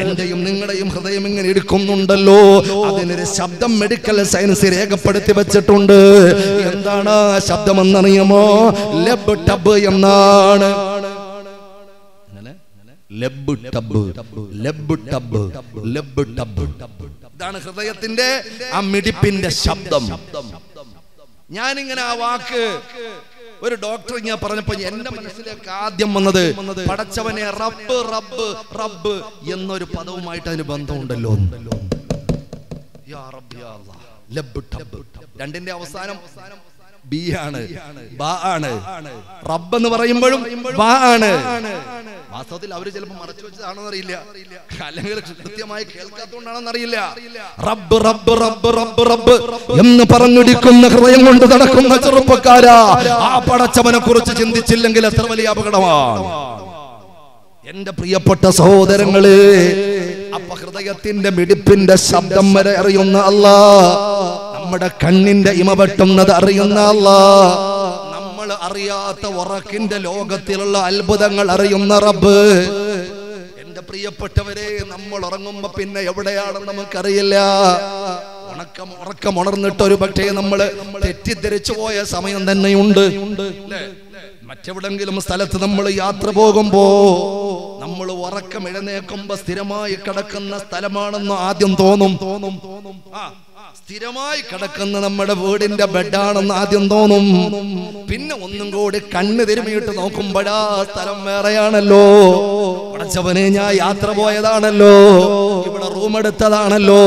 എന്റെയും നിങ്ങളുടെയും ഹൃദയം ഇങ്ങനെ ഇടിക്കുന്നുണ്ടല്ലോ. അതിനൊരു ശബ്ദം മെഡിക്കൽ സയൻസ് രേഖപ്പെടുത്തി വെച്ചിട്ടുണ്ട്. എന്താണ് ആ ശബ്ദം എന്നറിയുമോ ലബ് ടബ് എന്നാണ്. ടബ്. ടബ്. ടബ്. ഇതാണ് ഹൃദയത്തിന്റെ ആ മിടിപ്പിന്റെ ശബ്ദം. ഞാനിങ്ങനെ ആ വാക്ക് ഒരു ഡോക്ടർ ഇങ്ങനെ പറഞ്ഞപ്പോ എന്റെ മനസ്സിലേക്ക് ആദ്യം വന്നത് പടച്ചവനെ റബ്ബ് റബ്ബ് റബ്ബ് എന്നൊരു പദവുമായിട്ട് അതിന് ബന്ധമുണ്ടല്ലോ. രണ്ടിന്റെ അവസാനം ബി ആണ്. ബാ ആണ്. റബ്ബ് എന്ന് പറയുമ്പോഴും ബാ ആണ്. വാസ്തവത്തിൽ അവർ ചിലപ്പോൾ മറച്ചു വെച്ചതാണോ അറിയില്ല. അല്ലെങ്കിൽ കൃത്യമായി കേൾക്കാത്തതുകൊണ്ടാണെന്ന് അറിയില്ല. റബ്ബ് റബ്ബ് റബ്ബ് റബ്ബ് റബ്ബ് എന്ന് പറഞ്ഞിടിക്കുന്ന ഹൃദയം കൊണ്ട് നടക്കുന്ന ചെറുപ്പക്കാരാ. ആ പടച്ചവനെ കുറിച്ച് ചിന്തിച്ചില്ലെങ്കിൽ എത്ര വലിയ അപകടമാണ്. എന്റെ പ്രിയപ്പെട്ട സഹോദരങ്ങളെ അപ്പൊ ഹൃദയത്തിന്റെ മിടിപ്പിന്റെ ശബ്ദം വരെ അറിയുന്ന അല്ല നമ്മുടെ കണ്ണിന്റെ ഇമ വെട്ടുന്നത് അറിയുന്ന അല്ലാ. നമ്മൾ അറിയാത്ത ഉറക്കിന്റെ ലോകത്തിലുള്ള അത്ഭുതങ്ങൾ അറിയുന്ന റബ്ബ്. എന്റെ പ്രിയപ്പെട്ടവരെ നമ്മൾ ഉറങ്ങുമ്പോ പിന്നെ എവിടെയാണെന്ന് നമുക്കറിയില്ല. ഉണക്കം ഉറക്കം ഉണർന്നിട്ട് ഒരു പക്ഷേ നമ്മൾ തെറ്റിദ്ധരിച്ചു പോയ സമയം തന്നെയുണ്ട്? മറ്റെവിടെങ്കിലും സ്ഥലത്ത് നമ്മൾ യാത്ര പോകുമ്പോ നമ്മൾ ഉറക്കം എഴുന്നേക്കുമ്പോ സ്ഥിരമായി കിടക്കുന്ന സ്ഥലമാണെന്ന് ആദ്യം തോന്നും തോന്നും തോന്നും. ആ സ്ഥിരമായി കിടക്കുന്ന നമ്മുടെ വീടിന്റെ ബെഡാണെന്ന് ആദ്യം തോന്നും. പിന്നെ ഒന്നും കൂടി കണ്ണ് തിരുമിയിട്ട് നോക്കുമ്പോഴാ സ്ഥലം വേറെയാണല്ലോ. പടച്ചവനെ ഞാൻ യാത്ര പോയതാണല്ലോ. ഇവിടെ റൂം എടുത്തതാണല്ലോ.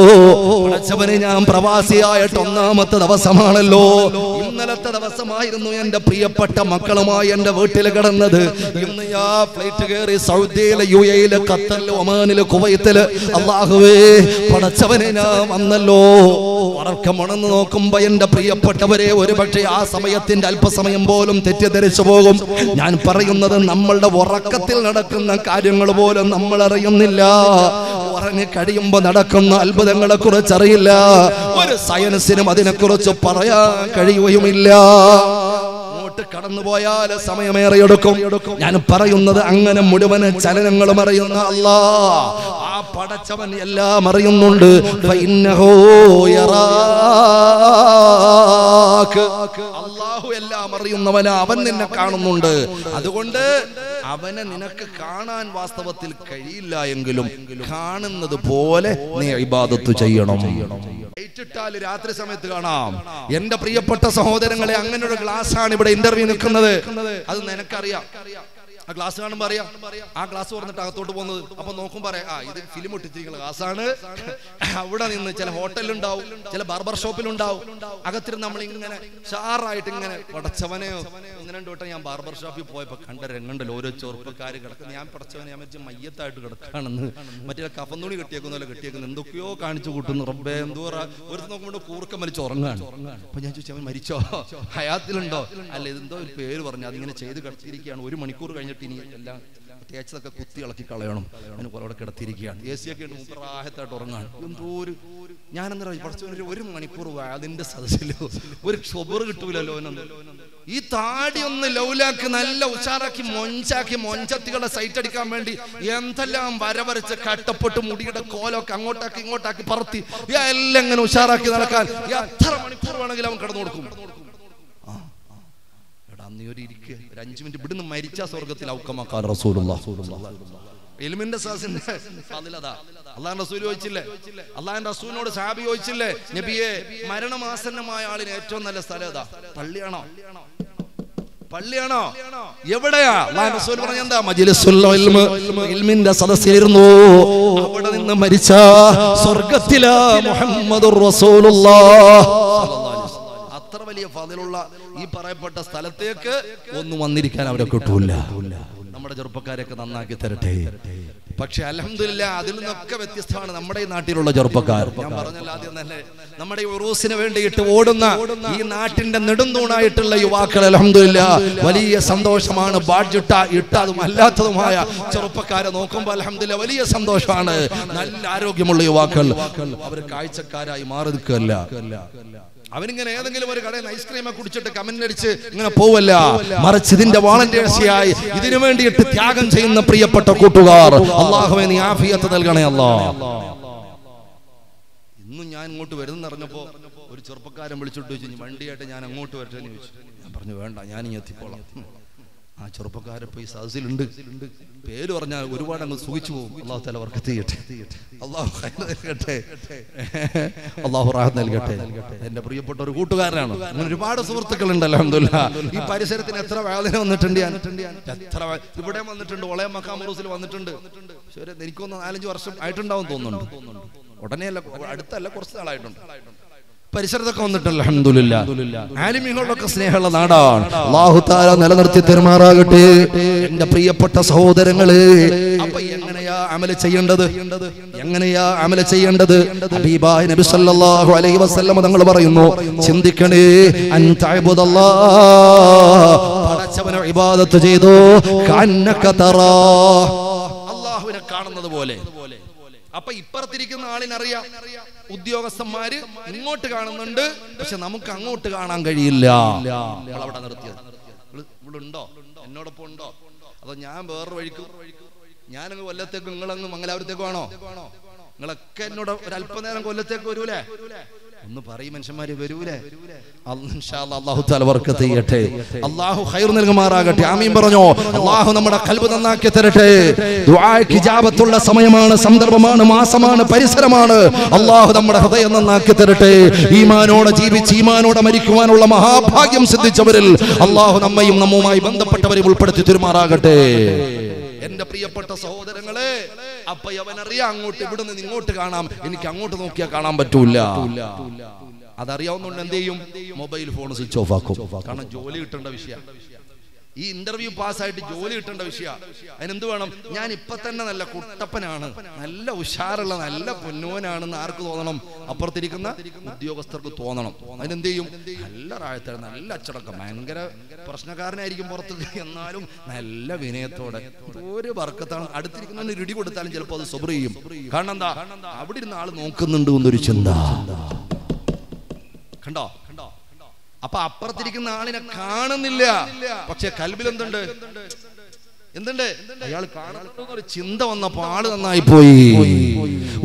പടച്ചവനെ ഞാൻ പ്രവാസിയായിട്ട് ഒന്നാമത്തെ ദിവസമാണല്ലോ. ഇന്നലെ ഇന്നലത്തെ ദിവസമായിരുന്നു എന്റെ പ്രിയപ്പെട്ട മക്കളുമായി എന്റെ വീട്ടിൽ കിടന്നത്. ഇന്ന് ഞാൻ ഫ്ലൈറ്റ് കയറി സൗദിയിലെ യു എയിൽ ഖത്തറിൽ ഒമാനിൽ കുവൈത്തിൽ അള്ളാഹുവേ പടച്ചവനെ ഞാൻ വന്നല്ലോ. ഉറക്കമുണന്ന് നോക്കുമ്പോ എന്റെ പ്രിയപ്പെട്ടവരെ ഒരുപക്ഷെ ആ സമയത്തിന്റെ അല്പസമയം പോലും തെറ്റിദ്ധരിച്ചു പോകും. ഞാൻ പറയുന്നത് നമ്മളുടെ ഉറക്കത്തിൽ നടക്കുന്ന കാര്യങ്ങൾ പോലും നമ്മൾ അറിയുന്നില്ല ഉറങ്ങി കഴിയുമ്പോ നടക്കുന്ന അത്ഭുതങ്ങളെ കുറിച്ച് അറിയില്ല ഒരു സയൻസിനും അതിനെക്കുറിച്ച് പറയാൻ കഴിയുകയുമില്ല. അങ്ങോട്ട് കടന്നുപോയാൽ സമയമേറെയെടുക്കും. ഞാൻ പറയുന്നത് അങ്ങനെ മുഴുവൻ ചലനങ്ങളും അറിയുന്ന അല്ലാ ആ പടച്ചവൻ എല്ലാം അറിയുന്നുണ്ട്. യറാക്ക്. എല്ലാം അറിയുന്നവനാ അവൻ നിന്നെ കാണുന്നുണ്ട്. അതുകൊണ്ട് അവനെ നിനക്ക് കാണാൻ വാസ്തവത്തിൽ കഴിയില്ല എങ്കിലും കാണുന്നത് പോലെ നീ ഇബാദത്ത് ചെയ്യണം. ലൈറ്റിട്ടാൽ രാത്രി സമയത്ത് കാണാം. എന്റെ പ്രിയപ്പെട്ട സഹോദരങ്ങളെ അങ്ങനെ ഒരു ഗ്ലാസ് ആണ് ഇവിടെ ഇന്റർവ്യൂ നിൽക്കുന്നത്. അത് നിനക്കറിയാം. ആ ഗ്ലാസ് കാണുമ്പോ അറിയാം. ആ ഗ്ലാസ് തുറന്നിട്ട് അകത്തോട്ട് പോകുന്നത്. അപ്പൊ നോക്കും പറയാം ആ ഇത് ഫിലിം ഒട്ടിച്ചിരിക്കുന്ന ഗ്ലാസ്സാണ് അവിടെ നിന്ന് ചില ഹോട്ടലിലുണ്ടാവും ചില ബാർബർ ഷോപ്പിലുണ്ടാവും അകത്തിരുന്ന് നമ്മൾ ഇങ്ങനെ ഷാറായിട്ട് ഇങ്ങനെ പടച്ചവനെയോ ഇങ്ങനെ രണ്ട് ഞാൻ ബാർബർ ഷോപ്പിൽ പോയപ്പോ കണ്ട രംഗണ്ടല്ലോ ഓരോ ചെറുപ്പക്കാർ കിടക്കുന്ന ഞാൻ പടച്ചവനെ ഞാൻ വെച്ച് മയ്യത്തായിട്ട് കിടക്കാണെന്ന് മറ്റേ കഫന്തുണി കെട്ടിയേക്കുന്ന പോലെ എന്തൊക്കെയോ കാണിച്ചു കൂട്ടുന്നു. റബ്ബേ എന്തോ ഒരു നോക്കുമ്പോൾ കൂർക്കം വലിച്ച് ഉറങ്ങാണ്. അപ്പൊ ഞാൻ ചോദിച്ചു അവൻ മരിച്ചോ? ഹയാത്തിലുണ്ടോ? അല്ല ഇതെന്തോ ഒരു പേര് പറഞ്ഞു. അതിങ്ങനെ ചെയ്ത് കിടത്തിയിരിക്കുകയാണ്. ഒരു മണിക്കൂർ കഴിഞ്ഞിട്ട് ഇനി എല്ലാം തേച്ചതൊക്കെ കുത്തി ഇളക്കി കളയണം. അതിന് അവിടെ കിടത്തിയിരിക്കുകയാണ്. എ സി ഒക്കെ പ്രായത്തായിട്ട് ഉറങ്ങാണ്. എന്തോ ഒരു ഞാനെന്താ പഠിച്ചവനൊരു ഒരു മണിക്കൂർ അതിന്റെ സദസ്സിലോ ഒരു ഷൊബർ കിട്ടൂലല്ലോ ഈ താടി ഒന്ന് ലൗലാക്കി നല്ല ഉഷാറാക്കി മൊഞ്ചാക്കി മൊഞ്ചത്തികളുടെ സൈറ്റ് അടിക്കാൻ വേണ്ടി എന്തെല്ലാം വരവരച്ച് കട്ടപ്പെട്ട് മുടിയുടെ കോലൊക്കെ അങ്ങോട്ടാക്കി ഇങ്ങോട്ടാക്കി പറത്തി. എല്ലാം ഇങ്ങനെ ഉഷാറാക്കി നടക്കാൻ എത്ര മണിക്കൂർ വേണമെങ്കിലും അവൻ കിടന്നു കൊടുക്കും നീ ഒരു ഇരിക്കുക ഒരു അഞ്ചു മിനിറ്റ് ഇവിടുന്ന് മരിച്ച സ്വർഗത്തിൽ ഔക്കമാക്കാൻ റസൂലുള്ള. എലിമിന്റെ സാസിന്റെ ഫതിലതാ അള്ളാഹ് റസൂൽ ചോദിച്ചില്ലേ? അള്ളാഹ് റസൂലിനോട് സാബി ചോദിച്ചില്ലേ? നബിയെ മരണമാസന്നമായ ആളിന് ഏറ്റവും നല്ല സ്ഥലം ഏതാ? പള്ളിയാണോ? പള്ളിയാണോ? എവിടെയാ? റസൂൽ പറഞ്ഞ എന്താ? ഇൽമിന്റെ സദസ്സിലിരുന്നു. അവിടെ നിന്ന് മരിച്ച സ്വർഗത്തിലാ മുഹമ്മദ് റസൂലുള്ള. വലിയ ഫതിലുള്ള ഈ പറയപ്പെട്ട സ്ഥലത്തേക്ക് ഒന്നും വന്നിരിക്കാൻ അവരെ കിട്ടൂല. നമ്മുടെ ചെറുപ്പക്കാരൊക്കെ നന്നാക്കി തരട്ടെ. പക്ഷെ അലഹമില്ല അതിൽ നിന്നൊക്കെ വ്യത്യസ്തമാണ് നമ്മുടെ ഈ നാട്ടിലുള്ള ചെറുപ്പക്കാർ. നമ്മുടെ ഈ ഉറൂസിന് വേണ്ടിയിട്ട് ഓടുന്ന ഈ നാട്ടിന്റെ നെടുന്തൂണായിട്ടുള്ള യുവാക്കൾ അലഹമില്ല വലിയ സന്തോഷമാണ്. ബാഡ്ജിട്ട ഇട്ടതും അല്ലാത്തതുമായ ചെറുപ്പക്കാരെ നോക്കുമ്പോൾ അലഹമില്ല വലിയ സന്തോഷമാണ്. നല്ല ആരോഗ്യമുള്ള യുവാക്കൾ. അവർ കാഴ്ചക്കാരായി മാറി നിൽക്കുകയല്ല. അവനിങ്ങനെ ഏതെങ്കിലും ഒരു കടയിൽ ഐസ്ക്രീം കുടിച്ചിട്ട് കമന്റ് അടിച്ച് ഇങ്ങനെ പോവല്ല. മറിച്ച് ഇതിന്റെ വാളണ്ടിയേഴ്സിയായി ഇതിനു വേണ്ടിയിട്ട് ത്യാഗം ചെയ്യുന്ന പ്രിയപ്പെട്ട കൂട്ടുകാർ. അള്ളാഹുവെ നീ ആഫിയത്ത് നൽകണേ അല്ല. ഇന്നും ഞാൻ ഇങ്ങോട്ട് വരുന്ന അറിഞ്ഞപ്പോ ഒരു ചെറുപ്പക്കാരൻ വിളിച്ചിട്ട് ചോദിച്ചു വണ്ടിയായിട്ട് ഞാൻ അങ്ങോട്ട് വരട്ടെ? എന്ന് ചോദിച്ചു. ഞാൻ പറഞ്ഞു വേണ്ട ഞാൻ ഇനി എത്തിക്കോളാം. ആ ചെറുപ്പക്കാരെ പോയി സദസ്സിലുണ്ട് പേര് പറഞ്ഞാൽ ഒരുപാട് അങ്ങ് സുഖിച്ചു പോകും. അള്ളാഹു തല അവർക്ക് തീയട്ടെ. അള്ളാഹു ഖൈർ നൽകട്ടെ. അള്ളാഹു റാഹത്ത് നൽകട്ടെ. എന്റെ പ്രിയപ്പെട്ട ഒരു കൂട്ടുകാരനാണ്. അങ്ങനെ ഒരുപാട് സുഹൃത്തുക്കളുണ്ട് അലഹമില്ല ഈ പരിസരത്തിന് എത്ര വേദന വന്നിട്ടുണ്ട് ഞാൻ. എത്ര ഇവിടെ വന്നിട്ടുണ്ട് ഒളയം മക്കാമറൂസിൽ വന്നിട്ടുണ്ട്. എനിക്കൊന്ന് നാലഞ്ച് വർഷം ആയിട്ടുണ്ടാവും തോന്നുന്നുണ്ട്. ഉടനെയല്ല അടുത്തല്ല കുറച്ച് നാളായിട്ടുണ്ട്. പരിസരത്തൊക്കെ വന്നിട്ടുണ്ട്. അൽഹംദുലില്ലാ. ആലിമികളൊക്കെ സ്നേഹമുള്ള നാടാണ്. തആല നിലനിർത്തി തെരുമാറാകട്ടെ. എന്റെ പ്രിയപ്പെട്ട സഹോദരങ്ങൾ അപ്പൊ എങ്ങനെയാ അമല ചെയ്യേണ്ടത്? എങ്ങനെയാ അമല ചെയ്യേണ്ടത്? ഹബീബായ നബി സല്ലല്ലാഹു അലൈഹി വസല്ലം തങ്ങൾ പറയുന്നു ചിന്തിക്കണേ അൻ തഅബുദല്ലാഹ് പടച്ചവനെ ഇബാദത്ത് ചെയ്തു. കന്നക തറാ. അല്ലാഹുവിനെ കാണുന്നത് പോലെ. അപ്പൊ ഇപ്പുറത്തിരിക്കുന്ന ആളിനറിയാം. ഉദ്യോഗസ്ഥന്മാര് ഇങ്ങോട്ട് കാണുന്നുണ്ട്. പക്ഷെ നമുക്ക് അങ്ങോട്ട് കാണാൻ കഴിയില്ല. അവിടെ നിർത്തിയത്. ഇവിടെ ഉണ്ടോ? എന്നോടൊപ്പം ഉണ്ടോ? അതോ ഞാൻ വേറൊരു വഴിക്ക് ഞാനങ്ങ് കൊല്ലത്തേക്ക് നിങ്ങളങ്ങ് മംഗലാപുരത്തേക്ക് വേണോ? നിങ്ങളൊക്കെ എന്നോട് ഒരു അല്പനേരം കൊല്ലത്തേക്ക് വരൂലേ? ഒന്ന് പറയും മനുഷ്യന്മാര് വരൂലേ? അള്ളാഹു ചെയ്യട്ടെ. അല്ലാഹു ഖൈർ നൽകുമാറാകട്ടെ. ആമീൻ പറഞ്ഞോ? അള്ളാഹു നമ്മുടെ കൽബ് നന്നാക്കി തരട്ടെ. ഹിജാബത്തുള്ള സമയമാണ് സന്ദർഭമാണ് മാസമാണ് പരിസരമാണ്. അള്ളാഹു നമ്മുടെ ഹൃദയം നന്നാക്കി തരട്ടെ. ഈമാനോടെ ജീവിച്ച് ഈമാനോടെ മരിക്കുവാനുള്ള മഹാഭാഗ്യം സിദ്ധിച്ചവരിൽ അള്ളാഹു നമ്മയും നമ്മുമായി ബന്ധപ്പെട്ടവരെ ഉൾപ്പെടുത്തി തിരുമാറാകട്ടെ. എന്റെ പ്രിയപ്പെട്ട സഹോദരങ്ങളെ അപ്പൊ അവനറിയാം അങ്ങോട്ട് ഇവിടുന്ന് ഇങ്ങോട്ട് കാണാം. എനിക്ക് അങ്ങോട്ട് നോക്കിയാൽ കാണാൻ പറ്റൂല. അതറിയാവുന്നതുകൊണ്ട് എന്ത് ചെയ്യും? മൊബൈൽ ഫോൺ സ്വിച്ച് ഓഫ് ആക്കും. കാരണം ജോലി കിട്ടേണ്ട വിഷയ ഈ ഇന്റർവ്യൂ പാസ്സായിട്ട് ജോലി കിട്ടേണ്ട വിഷയ. അതിനെന്ത് വേണം? ഞാൻ ഇപ്പൊ തന്നെ നല്ല കുട്ടപ്പനാണ്. നല്ല ഉഷാറുള്ള നല്ല പൊന്നോനാണെന്ന് ആർക്ക് തോന്നണം? അപ്പുറത്തിരിക്കുന്ന ഉദ്യോഗസ്ഥർക്ക് തോന്നണം. അതിനെന്ത് ചെയ്യും? നല്ല റാഴത്താണ് നല്ല അച്ചടക്കം. ഭയങ്കര പ്രശ്നക്കാരനായിരിക്കും പുറത്ത്. എന്നാലും നല്ല വിനയത്തോടെ ഒരു വർക്കത്താണ് അടുത്തിരിക്കുന്നവന് രുടി കൊടുത്താലും ചിലപ്പോൾ അത് സ്വബ്ര ചെയ്യും. കാരണം എന്താ? അവിടെ ഇരുന്ന ആൾ നോക്കുന്നുണ്ട് എന്നൊരു ചിന്ത. കണ്ടോ? അപ്പൊ അപ്പുറത്തിരിക്കുന്ന ആളിനെ കാണുന്നില്ല. പക്ഷെ കൽബിൽ എന്തുണ്ട്? അയാൾ കാണുന്നുണ്ടെന്നൊരു ചിന്ത വന്നപ്പോ ആൾ നന്നായി പോയി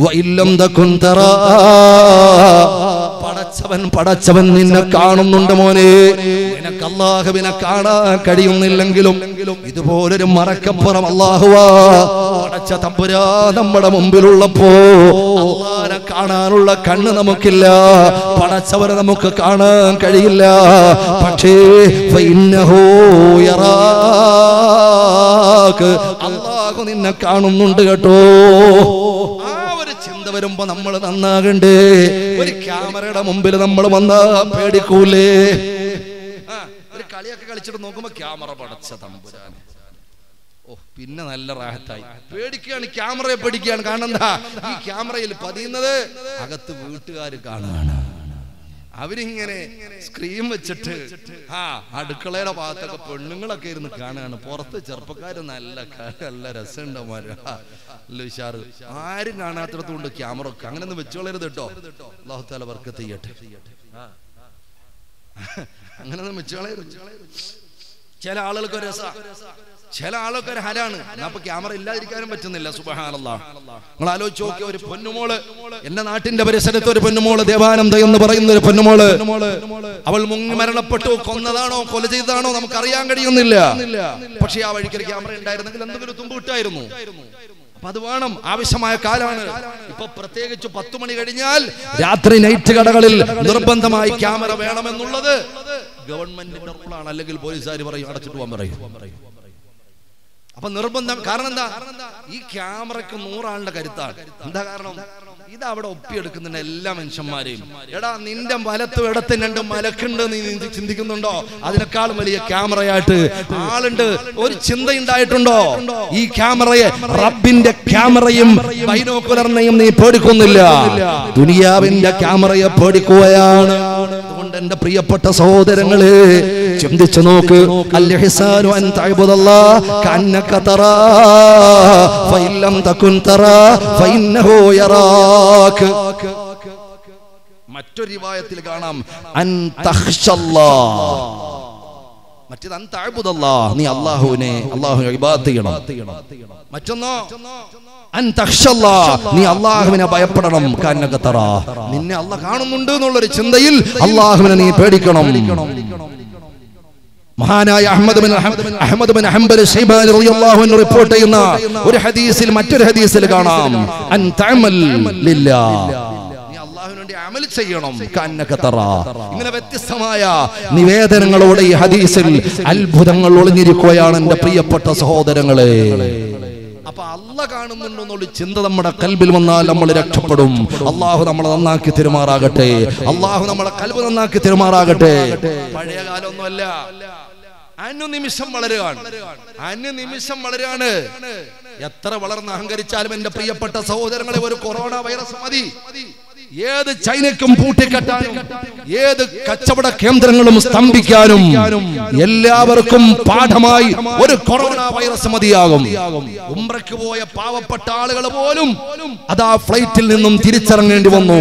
വഇല്ലം തകുൻ തറാ. പടച്ചവൻ പടച്ചവൻ നിന്നെ കാണുന്നുണ്ട് മോനെ. നിനക്ക് അള്ളാഹുവിനെ കാണാൻ കഴിയുന്നില്ലെങ്കിലും ഇതുപോലൊരു മറക്കപ്പുറം അള്ളാഹുവാ പടച്ച തമ്പുരാ നമ്മുടെ മുമ്പിലുള്ളപ്പോ അള്ളാഹനെ കാണാനുള്ള കണ്ണ് നമുക്കില്ല. പടച്ചവനെ നമുക്ക് കാണാൻ കഴിയില്ല. പക്ഷേ ഫഇന്നഹു യറാക്ക്. അള്ളാഹു നിന്നെ കാണുന്നുണ്ട് കേട്ടോ. ആ ഒരു ചിന്ത വരുമ്പോ നമ്മൾ നന്നാകണ്ടേ. ഒരു ക്യാമറയുടെ മുമ്പിൽ നമ്മൾ വന്നാ പേടിക്കൂലേ. ഒരു കളിയൊക്കെ കളിച്ചിട്ട് നോക്കുമ്പോ ക്യാമറ പടച്ച തമ്പുരാൻ ഓ പിന്നെ നല്ല റാഹത്തായി. പേടിക്കുകയാണ് ക്യാമറയെ പേടിക്കുകയാണ്. കാണണ്ട ഈ ക്യാമറയിൽ പതിയുന്നത് അകത്ത് വീട്ടുകാർ കാണുകയാണ്. അവരിങ്ങനെ സ്ക്രീൻ വെച്ചിട്ട് ആ അടുക്കളയുടെ ഭാഗത്തൊക്കെ പെണ്ണുങ്ങളൊക്കെ ഇരുന്ന് കാണുകയാണ്. പുറത്ത് ചെറുപ്പക്കാർ നല്ല നല്ല രസമുണ്ടമാര് ഉഷാറ്. ആരും കാണാത്തിടത്തുകൊണ്ട് ക്യാമറ ഒക്കെ. അങ്ങനെ ഒന്നും വെച്ചോളരുത് കേട്ടോ. അള്ളാഹുത്താല വർക്ക് ചെയ്യട്ടെ. അങ്ങനെ ഒന്നും വെച്ചോളരുത്. ചില ആളുകൾക്ക് രസ. ചില ആളൊക്കെ ഒരു ഹരാണ്. അപ്പൊ ക്യാമറ ഇല്ലാതിരിക്കാനും പറ്റുന്നില്ല. സുബഹാനല്ല. നിങ്ങൾ ആലോചിച്ച് നോക്കിയ ഒരു പൊന്നുമോൾ എന്റെ നാട്ടിന്റെ പരിസരത്ത് ഒരു പൊന്നുമോൾ ദേവാനന്ദ എന്ന് പറയുന്ന ഒരു പൊന്നുമോൾ അവൾ മുങ്ങി മരണപ്പെട്ടു കൊന്നതാണോ കൊല ചെയ്തതാണോ നമുക്ക് അറിയാൻ കഴിയുന്നില്ല. പക്ഷെ ആ വഴിക്കൊരു ക്യാമറ ഉണ്ടായിരുന്നെങ്കിൽ എന്തെങ്കിലും തുമ്പ് കിട്ടായിരുന്നു അപ്പൊ അത് വേണം. ആവശ്യമായ കാലാണ്. ഇപ്പൊ പ്രത്യേകിച്ച് പത്ത് മണി കഴിഞ്ഞാൽ രാത്രി നൈറ്റ് കടകളിൽ നിർബന്ധമായി ക്യാമറ വേണമെന്നുള്ളത് ഗവൺമെന്റിന്റെ റൂളാണ്. അല്ലെങ്കിൽ പോലീസുകാർ പറയും അടച്ചിട്ട് പോകാൻ പറയും. അപ്പൊ നിർബന്ധം കാരണം എന്താ? ഈ ക്യാമറയ്ക്ക് നൂറാളുടെ കരുത്താണ്. എന്താ കാരണം? ഇത് അവിടെ ഒപ്പിയെടുക്കുന്നുണ്ട് എല്ലാ മനുഷ്യന്മാരെയും. എടാ നിന്റെ വലത്തും ഇടത്തും രണ്ട് മലക്കുണ്ട് നീ ചിന്തിക്കുന്നുണ്ടോ? അതിനേക്കാളും വലിയ ക്യാമറയായിട്ട് ആളുണ്ട്. ഒരു ചിന്ത ഉണ്ടായിട്ടുണ്ടോ ഈ ക്യാമറയെ റബ്ബിന്റെ ക്യാമറയും ബൈനോക്കുലറിനെയും നീ പേടിക്കുന്നില്ല. ദുനിയാവിന്റെ ക്യാമറയെ പേടിക്കുകയാണ്. അതുകൊണ്ട് എന്റെ പ്രിയപ്പെട്ട സഹോദരങ്ങളെ ചിന്തിച്ചു നോക്ക്. അൻ തറാ തകുൻ തറാ ഫഇന്നഹു മറ്റൊരു റിവായത്തിൽ കാണാം. അൻ മറ്റേത് അൻ നീ അല്ലാഹുവിനെ അല്ലാഹുവിനെ ഇബാദത്ത് ചെയ്യണം. മറ്റൊന്നോ നീ അല്ലാഹുവിനെ ഭയപ്പെടണം കഅന്നക നിന്നെ അള്ളാഹ് കാണുന്നുണ്ട് എന്നുള്ളൊരു ചിന്തയിൽ അല്ലാഹുവിനെ നീ പേടിക്കണം. മഹാനായ അഹമ്മദ് ബിൻ അഹമ്മദ് ബിൻ ഹംബൽ ശൈബാനി റളിയല്ലാഹു അൻഹു റിപ്പോർട്ട് ചെയ്യുന്ന ഒരു ഹദീസിൽ മറ്റൊരു ഹദീസിൽ കാണാം. അൻ തഅമൽ ലില്ലാഹ് അമൽ ചെയ്യണം. കഅന്നക തറാ ഇങ്ങനെ വ്യത്യസ്തമായ നിവേദനങ്ങളോടെ ഈ ഹദീസിൽ അത്ഭുതങ്ങൾ ഒളിഞ്ഞിരിക്കുകയാണ് എന്റെ പ്രിയപ്പെട്ട സഹോദരങ്ങളെ. അപ്പൊ അല്ല കാണുന്നുണ്ടോ എന്നുള്ള ചിന്ത നമ്മുടെ കൽബിൽ വന്നാൽ നമ്മൾ രക്ഷപ്പെടും. അള്ളാഹു നമ്മളെ നന്നാക്കി തെരുമാറാകട്ടെ. അള്ളാഹു നമ്മളെ കൽബ് നന്നാക്കി തെരുമാറാകട്ടെ. പഴയ കാലമൊന്നുമല്ല. അനുനിമിഷം വളരുകയാണ്. അനുനിമിഷം വളരുകയാണ്. എത്ര വളർന്ന് അഹങ്കരിച്ചാലും എന്റെ പ്രിയപ്പെട്ട സഹോദരങ്ങളെ ഒരു കൊറോണ വൈറസ് മതി. ഏത് ചൈനയ്ക്കും പൂട്ടിക്കെട്ടാനും ഏത് കച്ചവട കേന്ദ്രങ്ങളും സ്തംഭിക്കാനും എല്ലാവർക്കും പാഠമായി ഒരു കൊറോണ വൈറസ് മതിയാകും. ഉംറയ്ക്ക് പോയ പാവപ്പെട്ട ആളുകൾ പോലും അതാ ഫ്ലൈറ്റിൽ നിന്നും തിരിച്ചിറങ്ങേണ്ടി വന്നു.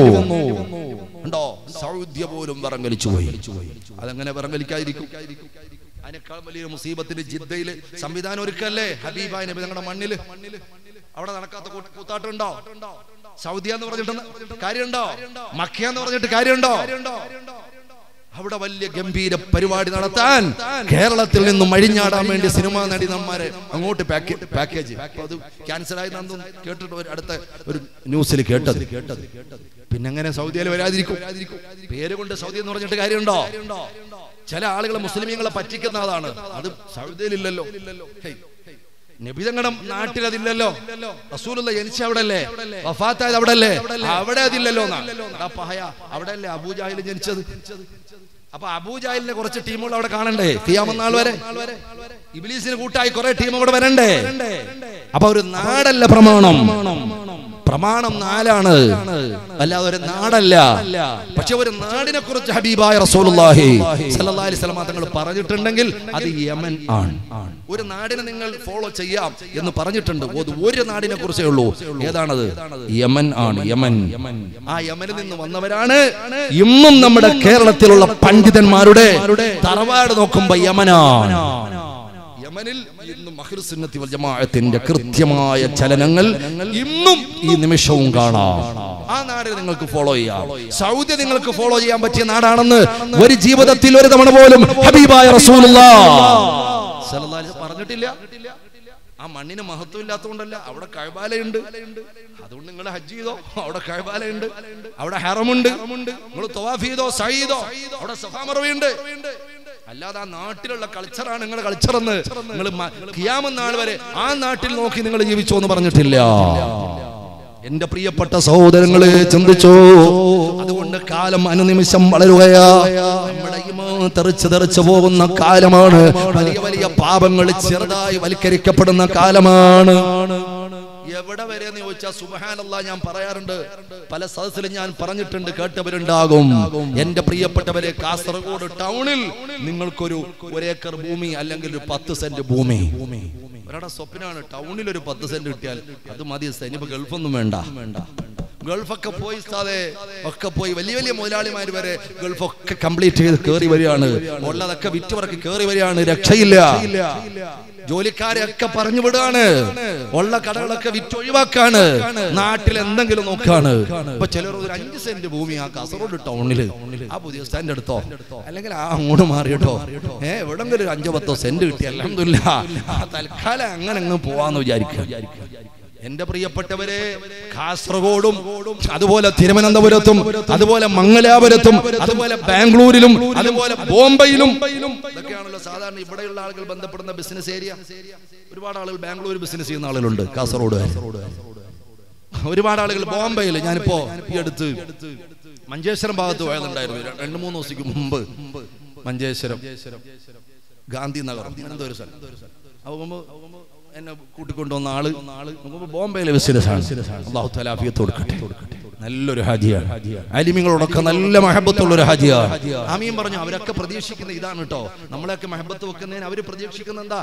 സൗദ്യ പോലും വിറങ്ങലിച്ചു പോയി. അതെങ്ങനെ വിറങ്ങലിക്കാതിരിക്കും? അതിനേക്കാൾ വലിയൊരു മുസീബത്തിന്റെ ജിദ്ദയിൽ സംവിധാനം ഒരുക്കല്ലേ? ഹബീബായ നബി ഞങ്ങളുടെ മണ്ണിൽ. അവിടെ നടക്കാത്ത കൂട്ട- കൂത്താട്ടമുണ്ടോ സൗദി എന്ന് പറഞ്ഞിട്ട് കാര്യമുണ്ടോ? മക്ക എന്ന് പറഞ്ഞിട്ട് കാര്യമുണ്ടോ? അവിടെ വലിയ ഗംഭീര പരിപാടി നടത്താൻ കേരളത്തിൽ നിന്നും അഴിഞ്ഞാടാൻ വേണ്ടി സിനിമാ നടിനന്മാരെ അങ്ങോട്ട് പാക്കേജ് അത് ക്യാൻസൽ ആയി കേട്ടിട്ട് അടുത്ത ഒരു ന്യൂസിൽ കേട്ടത്. കേട്ടത് പിന്നെ എങ്ങനെ സൗദിയിൽ വരാതിരിക്കും. പേര് കൊണ്ട് സൗദി എന്ന് പറഞ്ഞിട്ട് കാര്യമുണ്ടോ? ചില ആളുകൾ മുസ്ലിമീങ്ങളെ പറ്റിക്കുന്ന ആളാണ്. അത് സൗദിയിലില്ലല്ലോ ഹേയ്. നബിതങ്ങളുടെ നാട്ടിൽ അതില്ലല്ലോ റസൂലുള്ള ജനിച്ച അവിടെ അല്ലേ വഫാത്തായത് അവിടെ അല്ലേ അവിടെ അതില്ലല്ലോ പഹയ അവിടെ അല്ലേ അബൂജാഹിൽ ജനിച്ചത്? അപ്പൊ അബൂജാഹിലിന്റെ കുറച്ച് ടീമുകൾ അവിടെ കാണണ്ടേ? കിയാമന്നാൾ വരെ. ഇബിലീസിന് കൂട്ടായി കുറെ ടീം അവിടെ വരണ്ടേ? അപ്പൊ ഒരു നാടല്ല പ്രമാണം. പ്രമാണം നാലാണ്. അല്ലാതെ ഒരു നാടല്ല. പക്ഷെ ഒരു നാടിനെ കുറിച്ച് ഹബീബായ റസൂലുള്ളാഹി അലൈഹി വസല്ലം തങ്ങൾ പറഞ്ഞിട്ടുണ്ടെങ്കിൽ അത് യമൻ ആണ്. ഒരു നാടിനെ നിങ്ങൾ ഫോളോ ചെയ്യാം എന്ന് പറഞ്ഞിട്ടുണ്ട്. ഒരു നാടിനെ കുറിച്ചേ ഉള്ളൂ. ഏതാണത്? യമൻ ആണ്. യമൻ. ആ യമനിൽ നിന്ന് വന്നവരാണ്. ഇന്നും നമ്മുടെ കേരളത്തിലുള്ള പണ്ഡിതന്മാരുടെ തറവാട് നോക്കുമ്പോ യമനാണ്. യമനിൽ ഇന്നും അഹ്ലുസുന്നത്തി വൽ ജമാഅത്തിന്റെ കൃത്യമായ ചലനങ്ങൾ ഇന്നും ഈ നിമിഷവും കാണാം. ആ നാട് നിങ്ങൾക്ക് ഫോളോ ചെയ്യാം. സൗദി നിങ്ങൾക്ക് ഫോളോ ചെയ്യാൻ പറ്റിയ നാടാണെന്ന് ഒരു ജീവിതത്തിൽ ഒരു തവണ പോലും ഹബീബായ റസൂലുള്ളാ. പറഞ്ഞിട്ടില്ല. ആ മണ്ണിന് മഹത്വം ഇല്ലാത്തതുകൊണ്ടല്ല അവിടെ കഴബാലയുണ്ട്. അതുകൊണ്ട് നിങ്ങൾ ഹജ്ജ് ചെയ്തോ? അവിടെ കഴബാലയുണ്ട്. അവിടെ ഹറമുണ്ട്. നിങ്ങൾ തവാഫ് ചെയ്തോ? സയ്യിദോ അവിടെ സഫാമറവിയുണ്ട് അല്ലാതെ ആ നാട്ടിലുള്ള കൾച്ചറാണ് നിങ്ങളുടെ കൾച്ചർ എന്ന്. നിങ്ങൾ കിയാമെന്നാൾ വരെ ആ നാട്ടിൽ നോക്കി നിങ്ങൾ ജീവിച്ചോ എന്ന് പറഞ്ഞിട്ടില്ല. എന്റെ പ്രിയപ്പെട്ട സഹോദരങ്ങളെ ചിന്തിച്ചോ? അതുകൊണ്ട് കാലം അനുനിമിഷം വളരുകയാ. നമ്മുടെ പോകുന്ന കാലമാണ്. വലിയ വലിയ പാപങ്ങൾ ചെറുതായി വൽക്കരിക്കപ്പെടുന്ന കാലമാണ്. എവിടെ വരെ എന്ന് ചോദിച്ചാൽ സുബഹാനല്ല ഞാൻ പറയാറുണ്ട്. പല സദസ്സിലും ഞാൻ പറഞ്ഞിട്ടുണ്ട് കേട്ടവരുണ്ടാകും. എന്റെ പ്രിയപ്പെട്ടവരെ കാസർഗോഡ് ടൗണിൽ നിങ്ങൾക്കൊരു ഒരേക്കർ ഭൂമി അല്ലെങ്കിൽ ഒരു പത്ത് സെന്റ് ഭൂമി. ഒരാടെ സ്വപ്നാണ് ടൗണിൽ ഒരു പത്ത് സെന്റ് കിട്ടിയാൽ അത് മതി ഇനിയിപ്പോ ഗൾഫൊന്നും വേണ്ട വേണ്ട. ഗൾഫൊക്കെ പോയി സാധേ ഒക്കെ പോയി വലിയ വലിയ മുതലാളിമാർ വരെ ഗൾഫൊക്കെ കംപ്ലീറ്റ് ചെയ്ത് കയറി വരികയാണ്. ഉള്ളതൊക്കെ വിറ്റവർക്ക് കയറി വരികയാണ്. രക്ഷയില്ല. ജോലിക്കാരെ ഒക്കെ പറഞ്ഞു വിടുകയാണ്. ഉള്ള കടകളൊക്കെ വിറ്റൊഴിവാക്കാണ് നാട്ടിൽ എന്തെങ്കിലും നോക്കാണ് ഇപ്പൊ ചിലർ ഒരു അഞ്ച് സെന്റ് ഭൂമി ആ കാസർഗോഡ് ടൗണിൽ ആ പുതിയ സ്റ്റാൻഡ് എടുത്തോ? അല്ലെങ്കിൽ ആ അങ്ങോട്ട് മാറിയിട്ടോ? ഏ എവിടെങ്കിലും ഒരു അഞ്ചോ പത്തോ സെന്റ് കിട്ടി. അലഹമില്ല തൽക്കാലം അങ്ങനെ അങ്ങ് പോവാന്ന് വിചാരിക്കുക. എന്റെ പ്രിയപ്പെട്ടവരെ കാസർഗോഡും അതുപോലെ തിരുവനന്തപുരത്തും അതുപോലെ മംഗലാപുരത്തും അതുപോലെ ബാംഗ്ലൂരിലും അതുപോലെ ബോംബെയിലും. ഇതൊക്കെയാണല്ലോ സാധാരണ ഇവിടെയുള്ള ആളുകൾ ബന്ധപ്പെടുന്ന ബിസിനസ് ഏരിയ ഒരുപാട് ആളുകൾ ബാംഗ്ലൂർ ബിസിനസ് ചെയ്യുന്ന ആളുകളുണ്ട് കാസർഗോഡ് ഒരുപാട് ആളുകൾ ബോംബെയിൽ ഞാനിപ്പോ ഈ അടുത്ത് മഞ്ചേശ്വരം ഭാഗത്ത് പോയതുണ്ടായിരുന്നു. രണ്ടു മൂന്ന് ദിവസത്തേക്ക് മുമ്പ് മഞ്ചേശ്വരം. ഗാന്ധിനഗർ സ്ഥലം. അപ്പൊ എന്നെ കൂട്ടിക്കൊണ്ടുവന്ന ആൾ. ബോംബെയിലെ ബിസിനസ് ആണ് അള്ളാഹു തലാഫിയത്ത് കൊടുക്കട്ടെ. നല്ലൊരു ഹാജിയാണ് അലിമിങ്ങളോടൊക്കെ നല്ല മഹബത്തുള്ള ഒരു ഹാജിയാണ് ആമീൻ പറഞ്ഞു അവരൊക്കെ പ്രതീക്ഷിക്കുന്ന ഇതാണ് കേട്ടോ നമ്മളെയൊക്കെ മഹബത്ത് വെക്കുന്നതിന് അവർ പ്രതീക്ഷിക്കുന്ന എന്താ?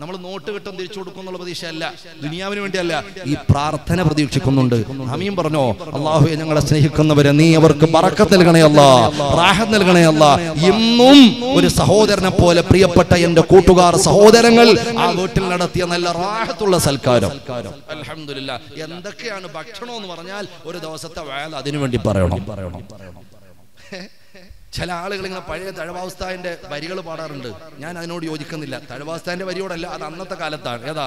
നമ്മൾ നോട്ട് കിട്ടും തിരിച്ചു കൊടുക്കും എന്നുള്ള പ്രതീക്ഷയല്ല. ദുനിയാവിന് വേണ്ടിയല്ല. ഈ പ്രാർത്ഥന പ്രതീക്ഷിക്കുന്നുണ്ട്. ആമീൻ പറഞ്ഞോ? അള്ളാഹുയെ ഞങ്ങളെ സ്നേഹിക്കുന്നവരെ നീ അവർക്ക് പറക്കത്ത് നൽകണേ പ്രാഹം റാഹത്ത് നൽകണേ അല്ല. ഇന്നും ഒരു സഹോദരനെ പോലെ പ്രിയപ്പെട്ട എന്റെ കൂട്ടുകാർ സഹോദരങ്ങൾ ആ വീട്ടിൽ നടത്തിയ നല്ല റാഹത്തുള്ള സൽക്കാരം. അൽഹംദുലില്ലാ എന്തൊക്കെയാണ് ഭക്ഷണം എന്ന് പറഞ്ഞാൽ ഒരു ദിവസത്തെ വേല അതിനു വേണ്ടി പറയണം. പറയണം ചില ആളുകൾ ഇങ്ങനെ പഴയ തഴവാവസ്ഥാന്റെ വരികൾ പാടാറുണ്ട്. ഞാൻ അതിനോട് യോജിക്കുന്നില്ല. തഴവാവസ്ഥാന്റെ വരിയോടല്ല അത് അന്നത്തെ കാലത്താണ്. ഏതാ?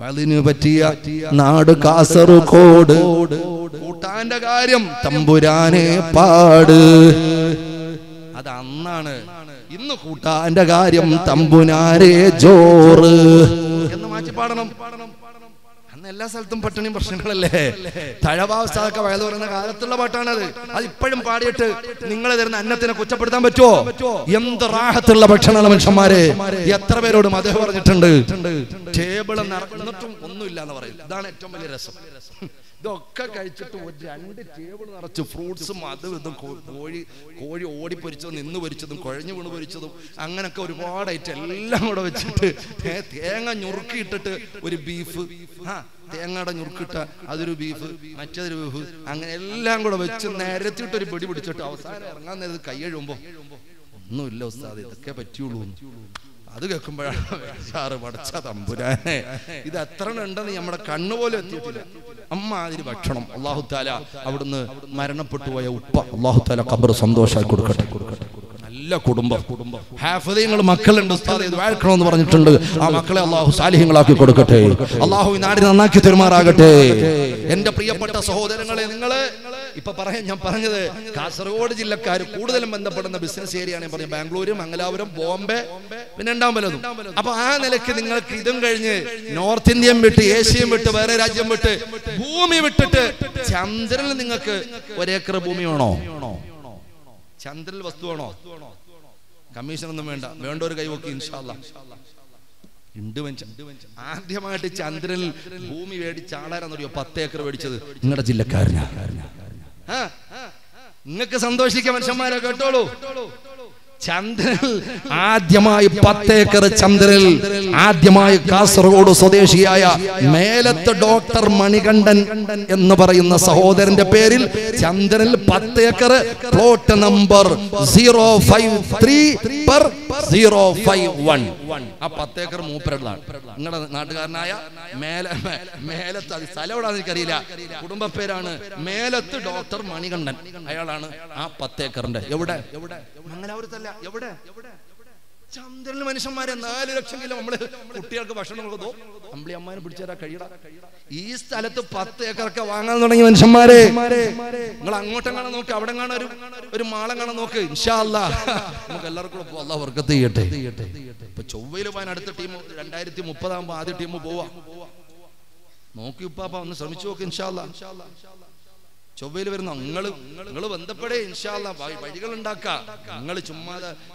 അതിനു പറ്റിയ നാട് കാസർഗോഡ്. കൂട്ടാന്റെ കാര്യം തമ്പുരാനെ പാട്. അത് അന്നാണ്. ഇന്ന് കൂട്ടാന്റെ കാര്യം തമ്പുനാരെ ജോറ്. എന്ന് മാറ്റി പാടണം. അന്ന് എല്ലാ സ്ഥലത്തും പട്ടിണിയും പ്രശ്നങ്ങളല്ലേ? തഴവാവസ്ഥയൊക്കെ വയത് പറയുന്ന കാലത്തുള്ള പാട്ടാണത്. അത് ഇപ്പോഴും പാടിയിട്ട് നിങ്ങൾ തരുന്ന അന്നത്തിനെ കുറ്റപ്പെടുത്താൻ പറ്റുമോ? എന്ത് റാഹത്തുള്ള ഭക്ഷണമാണ് മനുഷ്യന്മാരെ? എത്ര പേരോടും അദ്ദേഹം പറഞ്ഞിട്ടുണ്ട് ടേബിൾ എന്നിട്ടും ഒന്നുമില്ല എന്ന് പറയും. ഇതാണ് ഏറ്റവും വലിയ രസം. ഇതൊക്കെ കഴിച്ചിട്ട് ഒരു രണ്ട് ടേബിൾ നിറച്ച് ഫ്രൂട്ട്സും അതും ഇതും കോഴി കോഴി ഓടി പൊരിച്ചതും നിന്ന് പൊരിച്ചതും കുഴഞ്ഞു വീണ് പൊരിച്ചതും അങ്ങനൊക്കെ ഒരുപാട് ഐറ്റം എല്ലാം കൂടെ വെച്ചിട്ട് തേങ്ങ ഞുറുക്കിയിട്ടിട്ട് ഒരു ബീഫ് ആ തേങ്ങയുടെ ഞുറുക്കിട്ട അതൊരു ബീഫ് മറ്റേതൊരു ബീഫ് അങ്ങനെ എല്ലാം കൂടെ വെച്ച് നിരത്തിയിട്ട് ഒരു പിടി പിടിച്ചിട്ട് അവസാനം ഇറങ്ങാൻ നേരത്ത് കൈ എഴുമ്പോ ഒന്നുമില്ല ഉസ്താദ് ഇതൊക്കെ പറ്റിയുള്ളൂ. അത് കേൾക്കുമ്പോഴാണ് പടച്ച തമ്പുരാനെ ഇത് എത്ര ഉണ്ടെന്ന് നമ്മുടെ കണ്ണുപോലെ എത്തിയിട്ടില്ല. അമ്മ അതിന് ഭക്ഷണം അള്ളാഹുത്താല അവിടുന്ന് മരണപ്പെട്ടു പോയ ഉപ്പ അള്ളാഹുത്താല കബർ സന്തോഷമായി കൊടുക്കട്ടെ കൊടുക്കട്ടെ. നല്ല കുടുംബം. കുടുംബം ഹാഫിദീങ്ങൾ മക്കളുണ്ട് ഉസ്താദ് ഇത് വാഴ്ക്കണമെന്ന് പറഞ്ഞിട്ടുണ്ട്. ആ മക്കളെ അള്ളാഹു സാലിഹ്യങ്ങളാക്കി കൊടുക്കട്ടെ. അള്ളാഹു ഈ നാടി നന്നാക്കി തെരുമാറാകട്ടെ. എന്റെ പ്രിയപ്പെട്ട സഹോദരങ്ങളെ നിങ്ങൾ ഇപ്പൊ പറയാൻ ഞാൻ പറഞ്ഞത് കാസർഗോഡ് ജില്ലക്കാർ കൂടുതലും ബന്ധപ്പെടുന്ന ബിസിനസ് ഏരിയ ഞാൻ പറഞ്ഞത് ബാംഗ്ലൂരും മംഗലാപുരം ബോംബെ പിന്നെ രണ്ടാം പലതും അപ്പൊ ആ നിലയ്ക്ക് നിങ്ങൾക്ക് ഇതും കഴിഞ്ഞ് നോർത്ത് ഇന്ത്യൻ വിട്ട് ഏഷ്യയും വിട്ട് വേറെ രാജ്യം വിട്ട് ഭൂമി വിട്ടിട്ട് ചന്ദ്രനിൽ നിങ്ങൾക്ക് ഒരേക്കർ ഭൂമി വേണോ? ചന്ദ്രനിൽ വസ്തുവാണോ? കമ്മീഷൻ ഒന്നും വേണ്ട. വേണ്ട ഒരു കൈവക്കി ഇൻഷാല്ല ഉണ്ട് ആദ്യമായിട്ട് ചന്ദ്രൻ ഭൂമി മേടിച്ച് ആളാരെന്നറിയോ പത്ത് ഏക്കർ മേടിച്ചത്. നിങ്ങളുടെ ജില്ലക്കാരനാ. നിങ്ങൾക്ക് സന്തോഷിക്കാൻ മനുഷ്യന്മാരെ കേട്ടോളൂ. ചന്ദ്രനിൽ ആദ്യമായി പത്തേക്കർ ചന്ദ്രനിൽ ആദ്യമായി കാസർഗോഡ് സ്വദേശിയായ മേലത്ത് ഡോക്ടർ മണികണ്ഠൻ എന്ന് പറയുന്ന സഹോദരന്റെ പേരിൽ ചന്ദ്രനിൽ പത്തേക്കർ plot number zero five three per zero five one. ആ പത്തേക്കർ മൂപ്പരതാണ് നിങ്ങളുടെ നാട്ടുകാരനായ മേല മേലത്ത് അത് സ്ഥലം എവിടാന്ന് എനിക്കറിയില്ല. കുടുംബ പേരാണ് മേലത്ത് ഡോക്ടർ മണികണ്ഠൻ. അയാളാണ് ആ പത്തേക്കറിന്റെ. എവിടെ? എവിടെ? മംഗലാപുരത്തല്ല. എവിടെ? ചന്ദ്രനിൽ മനുഷ്യന്മാരെ നാല് ലക്ഷം കിലോ നമ്മൾ കുട്ടികൾക്ക് ഭക്ഷണം കൊടുക്കുന്നു അമ്പിളി അമ്മാനെ പിടിച്ചേരാ കഴിയട. ഈ സ്ഥലത്ത് പത്ത് ഏക്കറൊക്കെ വാങ്ങാൻ തുടങ്ങിയ മനുഷ്യന്മാരെ. നിങ്ങൾ അങ്ങോട്ടും കാണാൻ നോക്ക് അവിടെ കാണാൻ ഒരു ഒരു മാളം കാണാൻ നോക്ക്. നമുക്ക് എല്ലാവർക്കും പോവാം. വർക്കത്ത് ചെയ്യട്ടെ. ഇപ്പൊ ചൊവ്വയിൽ പോകാൻ അടുത്ത ടീം രണ്ടായിരത്തി മുപ്പതാകുമ്പോ ആദ്യ ടീം പോവാ. നോക്കി ഉപ്പാപ്പ ഒന്ന് ശ്രമിച്ചു നോക്ക് ഇൻഷാ അല്ലാ ചൊവ്വയിൽ വരുന്ന നിങ്ങൾ നിങ്ങൾ ബന്ധപ്പെടേ ഇൻഷാല്ല വഴികൾ ഉണ്ടാക്കാം നിങ്ങൾ ചുമ്മാ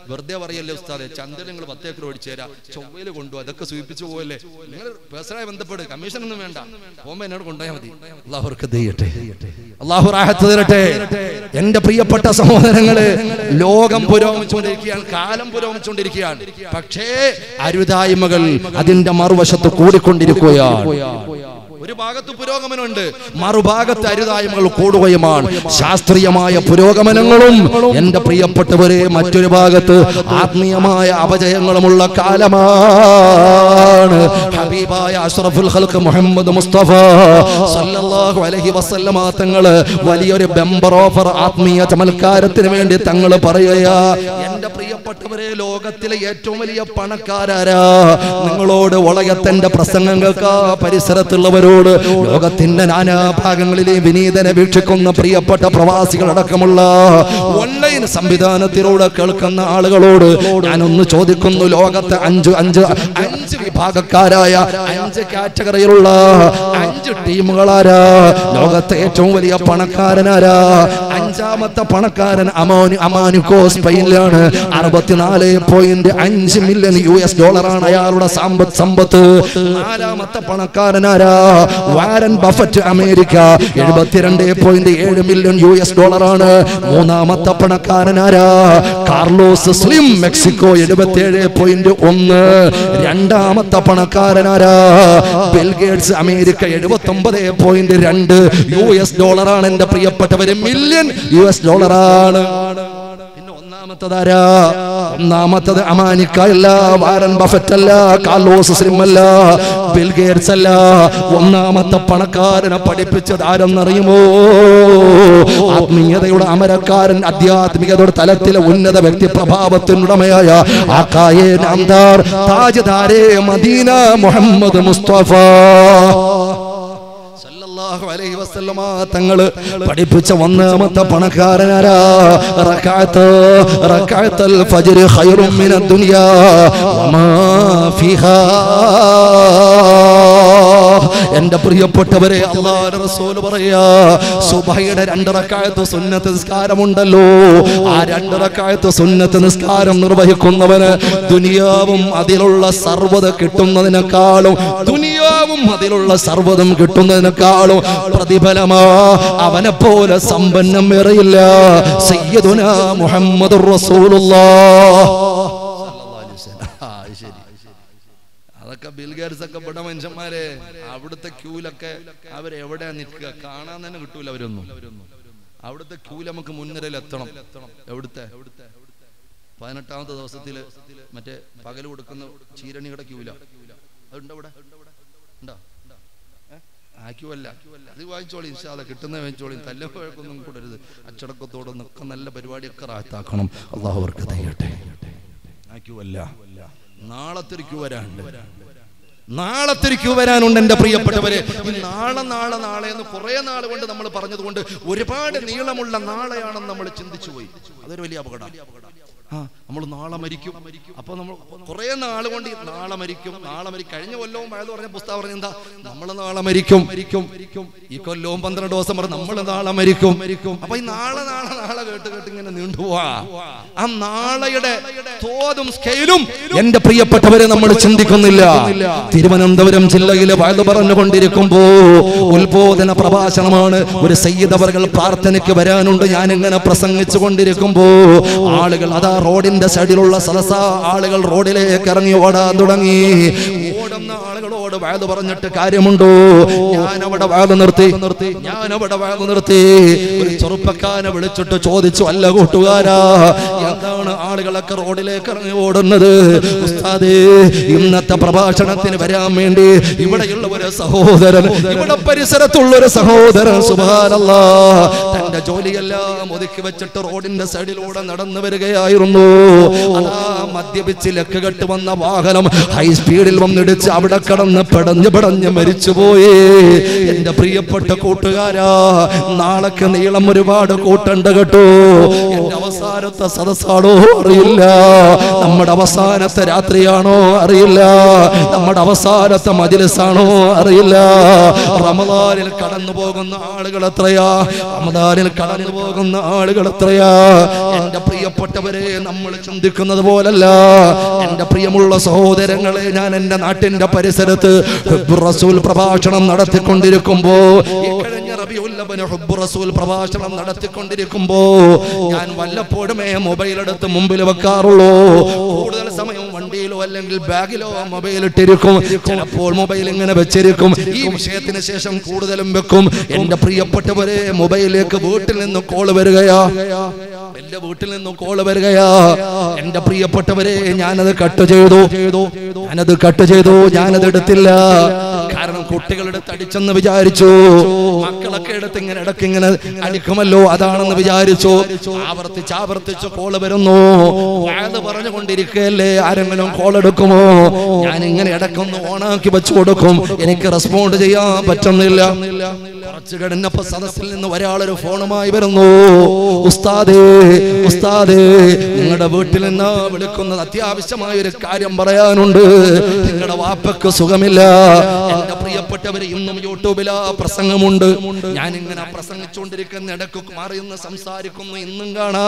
വെറുതെ പറയല്ലേ ഉസ്താദെ ചന്ദ്രൻ നിങ്ങൾ പത്ത് ഏക്കർ ഓടിച്ചു തരാം. ചൊവ്വയിൽ കൊണ്ടുപോകും അതൊക്കെ സൂചിപ്പിച്ചു പോകല്ലേ നിങ്ങൾ പേഴ്സണായി ബന്ധപ്പെട്. കമ്മീഷൻ ഒന്നും വേണ്ട. പോകുമ്പോ എന്നോട് കൊണ്ടുപോയാൽ മതി. അള്ളാഹുർക്ക് ചെയ്യട്ടെ അള്ളാഹു റാഹത്ത് തരട്ടെ. എന്റെ പ്രിയപ്പെട്ട സഹോദരങ്ങൾ ലോകം പുരോഗമിച്ചുകൊണ്ടിരിക്കുകയാണ് കാലം പുരോഗമിച്ചുകൊണ്ടിരിക്കുകയാണ്. പക്ഷേ അരുതായ്മകൾ അതിന്റെ മറുവശത്ത് കൂടിക്കൊണ്ടിരിക്കുകയാണ്. ഒരു ഭാഗത്ത് പുരോഗമനമുണ്ട് മറുഭാഗത്ത് അരുതായ്മകൾ കൂടുകയുമാണ്. ശാസ്ത്രീയമായ പുരോഗമനങ്ങളും എന്റെ പ്രിയപ്പെട്ടവരെ മറ്റൊരു ഭാഗത്ത് ആത്മീയമായ അപജയങ്ങളുമുള്ള കാലമാണ്. ഹബീബായ അഷ്റഫുൽ ഹൽക്ക് മുഹമ്മദ് മുസ്തഫ സല്ലല്ലാഹു അലൈഹി വസല്ലമ തങ്ങൾ വലിയൊരു ബെമ്പർ ഓഫർ ആത്മീയ ചമൽക്കാരത്തിന് വേണ്ടി തങ്ങൾ പറയുകയാ എന്റെ പ്രിയപ്പെട്ടവരെ ലോകത്തിലെ ഏറ്റവും വലിയ പണക്കാരാരാ. നിങ്ങളോട് വളയത്തന്റെ പ്രസംഗം കേൾക്കാ പരിസരത്തുള്ളവരോട് ലോകത്തിന്റെ നാനാഭാഗങ്ങളിലെ വിനീതനെ വീക്ഷിക്കുന്ന പ്രിയപ്പെട്ട പ്രവാസികളടക്കമുള്ള ഓൺലൈൻ സംവിധാനത്തിലൂടെ കേൾക്കുന്ന ആളുകളോട് ഞാനൊന്ന് ചോദിക്കുന്നു. ലോകത്തെ അഞ്ച് അഞ്ച് അഞ്ച് വിഭാഗക്കാരായ അഞ്ച് കാറ്റഗറിയിലുള്ള അഞ്ച് ടീമുകളാരാ? ലോകത്തെ ഏറ്റവും വലിയ പണക്കാരനാരാ? അഞ്ചാമത്തെ പണക്കാരൻ അമോനി അമാനുക്കോ സ്പെയിനിലാണ്. അറുപത്തിനാല് പോയിന്റ് അഞ്ച് മില്യൺ യു എസ് ഡോളറാണ് അയാളുടെ സമ്പത്ത്. നാലാമത്തെ പണക്കാരനാരാ? Warren Buffett America. എഴുപത്തിരണ്ട് പോയിന്റ് ഏഴ് മില്യൺ യു എസ് ഡോളറാണ് മൂന്നാമത്തെ പണക്കാരനാരാ? കാർലോസ് സ്ലിം മെക്സിക്കോ എഴുപത്തിയേഴ് പോയിന്റ് ഒന്ന്. രണ്ടാമത്തെ പണക്കാരനാരാ? ബിൽഗേറ്റ്സ് അമേരിക്ക എഴുപത്തി ഒമ്പത് പോയിന്റ് രണ്ട്. യു എസ് ഡോളറാണ് എന്റെ പ്രിയപ്പെട്ടവര്. മില്യൺ യു എസ് ഡോളറാണ് ഒന്നാമത്തതാരാ ഒന്നാമത്തത് അമാനിക്ക അല്ല വാരൻ ബഫറ്റ് അല്ല കാർലോസ് സ്ലിം അല്ല ബിൽ ഗേറ്റ്സ് അല്ല. ഒന്നാമത്തെ പണക്കാരനെ പഠിപ്പിച്ചത് ആരെന്നറിയുമോ? ആത്മീയതയുടെ അമരക്കാരൻ ആധ്യാത്മികതയുടെ തലത്തിലെ ഉന്നത വ്യക്തി പ്രഭാവത്തിനുടമയായ ആക്കായേ നാംദാർ താജ്ദാരേ മദീന മുഹമ്മദ് മുസ്തഫ. സല്ലല്ലാഹു അലൈഹി വസല്ലമ പഠിപ്പിച്ച ഒന്നാമത്തെ പണക്കാരനാരാ? റകഅത്ത് റകഅത്തുൽ ഫജ്ർ ഖൈറും മിനദ് ദുനിയാ. വമാ ഫിഹാ. എന്റെ പ്രിയപ്പെട്ടവരെ അള്ളാഹുവിന്റെ റസൂൽ പറയാ സുബഹയുടെ രണ്ട് റക്അത്ത് സുന്നത്ത് നിസ്കാരമുണ്ടല്ലോ. ആ രണ്ട് റക്അത്ത് സുന്നത്ത് നിസ്കാരം നിർവഹിക്കുന്നവന് ദുനിയാവും അതിലുള്ള സർവത കിട്ടുന്നതിനേക്കാളും ദുനിയാവും അതിലുള്ള സർവതും കിട്ടുന്നതിനേക്കാളും പ്രതിഫലമാ. അവനെ പോലെ സമ്പന്നം വേറെയില്ല സയ്യദുന മുഹമ്മദ് അതൊക്കെ ബിൽഗേറ്റ്സ് ഒക്കെ ഇവിടെ മനുഷ്യന്മാരെ അവിടുത്തെ ക്യൂലൊക്കെ അവരെവിടെയാ നിൽക്കുക? കാണാൻ തന്നെ കിട്ടൂല അവരൊന്നും. അവിടുത്തെ ക്യൂ നമുക്ക് മുൻനിരയിൽ എത്തണം എവിടുത്തെ? പതിനെട്ടാമത്തെ ദിവസത്തിൽ മറ്റേ പകൽ കൊടുക്കുന്ന ചീരണിയുടെ ക്യൂല. അതുണ്ടോ ഇവിടെ ഉണ്ടോ? അത് വാങ്ങിച്ചോളി ഇൻഷാല്ല കിട്ടുന്ന വാങ്ങിച്ചോളി. വഴക്കൊന്നും കൂടരുത്. അച്ചടക്കത്തോടെ നിൽക്ക നല്ല പരിപാടിയൊക്കെ റാത്താക്കണം അള്ളാഹു അവർക്ക് തയ്യട്ടെ. നാളെ തിരിക്കു വരാനുണ്ട്. നാളെ തിരിക്കു വരാനുണ്ട് എന്റെ പ്രിയപ്പെട്ടവരെ. നാളെ നാളെ നാളെ എന്ന് കുറെ നാൾ കൊണ്ട് നമ്മൾ പറഞ്ഞതുകൊണ്ട് ഒരുപാട് നീളമുള്ള നാളെയാണെന്ന് നമ്മൾ ചിന്തിച്ചു പോയി. അതൊരു വലിയ അപകടം. ആ നമ്മൾ നാളെ മരിക്കും. അപ്പൊ നമ്മൾ കുറെ നാൾ കൊണ്ട് നാളെ മരിക്കും. നാളെ മരിക്കും കഴിഞ്ഞ കൊല്ലവും പഴയത് പറഞ്ഞ പുസ്തകം പറഞ്ഞ എന്താ? നമ്മൾ നാളെ മരിക്കും. മരിക്കും മരിക്കും ഈ കൊല്ലവും പന്ത്രണ്ട് ദിവസം പറഞ്ഞ് നമ്മൾ നാളെ മരിക്കും. മരിക്കും അപ്പൊ ഈ നാളെ നാളെ നാളെ കേട്ട് കേട്ട് ഇങ്ങനെ നീണ്ടുപോവാ ആ നാളെയുടെ തോതും സ്കെയിലും എന്റെ പ്രിയപ്പെട്ടവരെ നമ്മൾ ചിന്തിക്കുന്നില്ല. തിരുവനന്തപുരം ജില്ലയിലെ വയത് പറഞ്ഞുകൊണ്ടിരിക്കുമ്പോ ഉത്ബോധന പ്രഭാഷണമാണ് ഒരു സയ്യിദ് അവർകൾ പ്രാർത്ഥനയ്ക്ക് വരാനുണ്ട്. ഞാൻ ഇങ്ങനെ പ്രസംഗിച്ചു കൊണ്ടിരിക്കുമ്പോ ആളുകൾ അതാ റോഡിന്റെ സൈഡിലുള്ള സലസ ആളുകൾ റോഡിലേക്ക് ഇറങ്ങി ഓടാൻ തുടങ്ങി. ഓടുന്ന ആളുകളോട് വയത് പറഞ്ഞിട്ട് കാര്യമുണ്ടോ? ഞാൻ അവിടെ നിർത്തി നിർത്തി ഞാൻ അവിടെ നിർത്തി. ഒരു ചെറുപ്പക്കാരനെ വിളിച്ചിട്ട് ചോദിച്ചു അല്ല കൂട്ടുകാരാ എന്താണ് ആളുകളൊക്കെ റോഡിലേക്ക് ഇറങ്ങി ഓടുന്നത്? ഉസ്താദേ ഇന്നത്തെ പ്രഭാഷണത്തിന് വരാൻ വേണ്ടി ഇവിടെയുള്ള ഒരു സഹോദരൻ ഇവിടെ പരിസരത്തുള്ള ഒരു സഹോദരൻ സുബാനല്ലാ തന്റെ ജോലിയെല്ലാം ഒതുക്കി വെച്ചിട്ട് റോഡിന്റെ സൈഡിലൂടെ നടന്നു വരികയായിരുന്നു. അതാ മദ്യപിച്ച് ലക്കുകെട്ട് വന്ന വാഹനം ഹൈ സ്പീഡിൽ വന്നിടിച്ച് അവിടെ കടന്ന് പടഞ്ഞ് പടഞ്ഞ് മരിച്ചുപോയി. എന്റെ പ്രിയപ്പെട്ട കൂട്ടുകാരാ നാളൊക്കെ നീളം ഒരുപാട് കൂട്ടണ്ട കേട്ടോ. അവസാനത്തെ സദസ്സാണോ അറിയില്ല. നമ്മുടെ അവസാനത്തെ രാത്രിയാണോ അറിയില്ല. നമ്മുടെ അവസാനത്തെ മജിലിസാണോ അറിയില്ല. റമദാനിൽ കടന്നു പോകുന്ന ആളുകൾ എത്രയാ? റമദാനിൽ കടന്നു പോകുന്ന ആളുകൾ എത്രയാ? എന്റെ പ്രിയപ്പെട്ടവരെ നമ്മൾ ചിന്തിക്കുന്നത് പോലല്ല. എന്റെ പ്രിയമുള്ള സഹോദരങ്ങളെ ഞാൻ എന്റെ നാട്ടിന്റെ പരിസരത്ത് പ്രഭാഷണം നടത്തിക്കൊണ്ടിരിക്കുമ്പോ പ്രഭാഷണം നടത്തിക്കൊണ്ടിരിക്കുമ്പോ ഞാൻ വല്ലപ്പോഴുമേ മൊബൈൽ എടുത്ത് മുമ്പിൽ വെക്കാറുള്ളൂ. കൂടുതൽ സമയം വണ്ടിയിലോ അല്ലെങ്കിൽ ബാഗിലോ മൊബൈൽ ഇട്ടിരിക്കും ചിലപ്പോൾ മൊബൈൽ ഇങ്ങനെ വെച്ചിരിക്കും. ഈ വിഷയത്തിന് ശേഷം കൂടുതലും വെക്കും. എന്റെ പ്രിയപ്പെട്ടവരെ മൊബൈലിലേക്ക് വീട്ടിൽ നിന്ന് കോൾ വരികയാ. എന്റെ വീട്ടിൽ നിന്നും കോൾ വരികയാ. എന്റെ പ്രിയപ്പെട്ടവരെ ഞാനത് കട്ട് ചെയ്തു. ഞാനത് കട്ട് ചെയ്തു. ഞാനത് എടുത്തില്ല. കാരണം കുട്ടികളെടുത്ത് തടിച്ചെന്ന് വിചാരിച്ചു. മക്കളൊക്കെ എടുത്ത് ഇങ്ങനെ ഇടയ്ക്ക് ഇങ്ങനെ അടിക്കുമല്ലോ അതാണെന്ന് വിചാരിച്ചു. ആവർത്തിച്ച് ആവർത്തിച്ച് കോൾ വരുന്നു. അത് പറഞ്ഞുകൊണ്ടിരിക്കുകയല്ലേ ആരെങ്കിലും കോൾ എടുക്കുമോ? ഞാൻ ഇങ്ങനെ ഇടയ്ക്കൊന്ന് ഓണാക്കി വെച്ചു കൊടുക്കും. എനിക്ക് റെസ്പോണ്ട് ചെയ്യാൻ പറ്റുന്നില്ല. കുറച്ച് കഴിഞ്ഞപ്പോ സദസ്സിൽ നിന്ന് ഒരാളൊരു ഫോണുമായി വരുന്നു. ഉസ്താദേ ഉസ്താദേ നിങ്ങളുടെ വീട്ടിൽ നിന്ന് വിളിക്കുന്നത് അത്യാവശ്യമായ ഒരു കാര്യം പറയാനുണ്ട്. നിങ്ങളുടെ വാപ്പക്ക് സുഖമില്ല. എന്റെ പ്രിയപ്പെട്ടവര് ഇന്നും യൂട്യൂബിൽ ആ പ്രസംഗമുണ്ട്. ഞാൻ ഇങ്ങനെ പ്രസംഗിച്ചുകൊണ്ടിരിക്കുന്ന ഇടയ്ക്ക് മാറിയെന്ന് സംസാരിക്കുന്നു ഇന്നും കാണാ.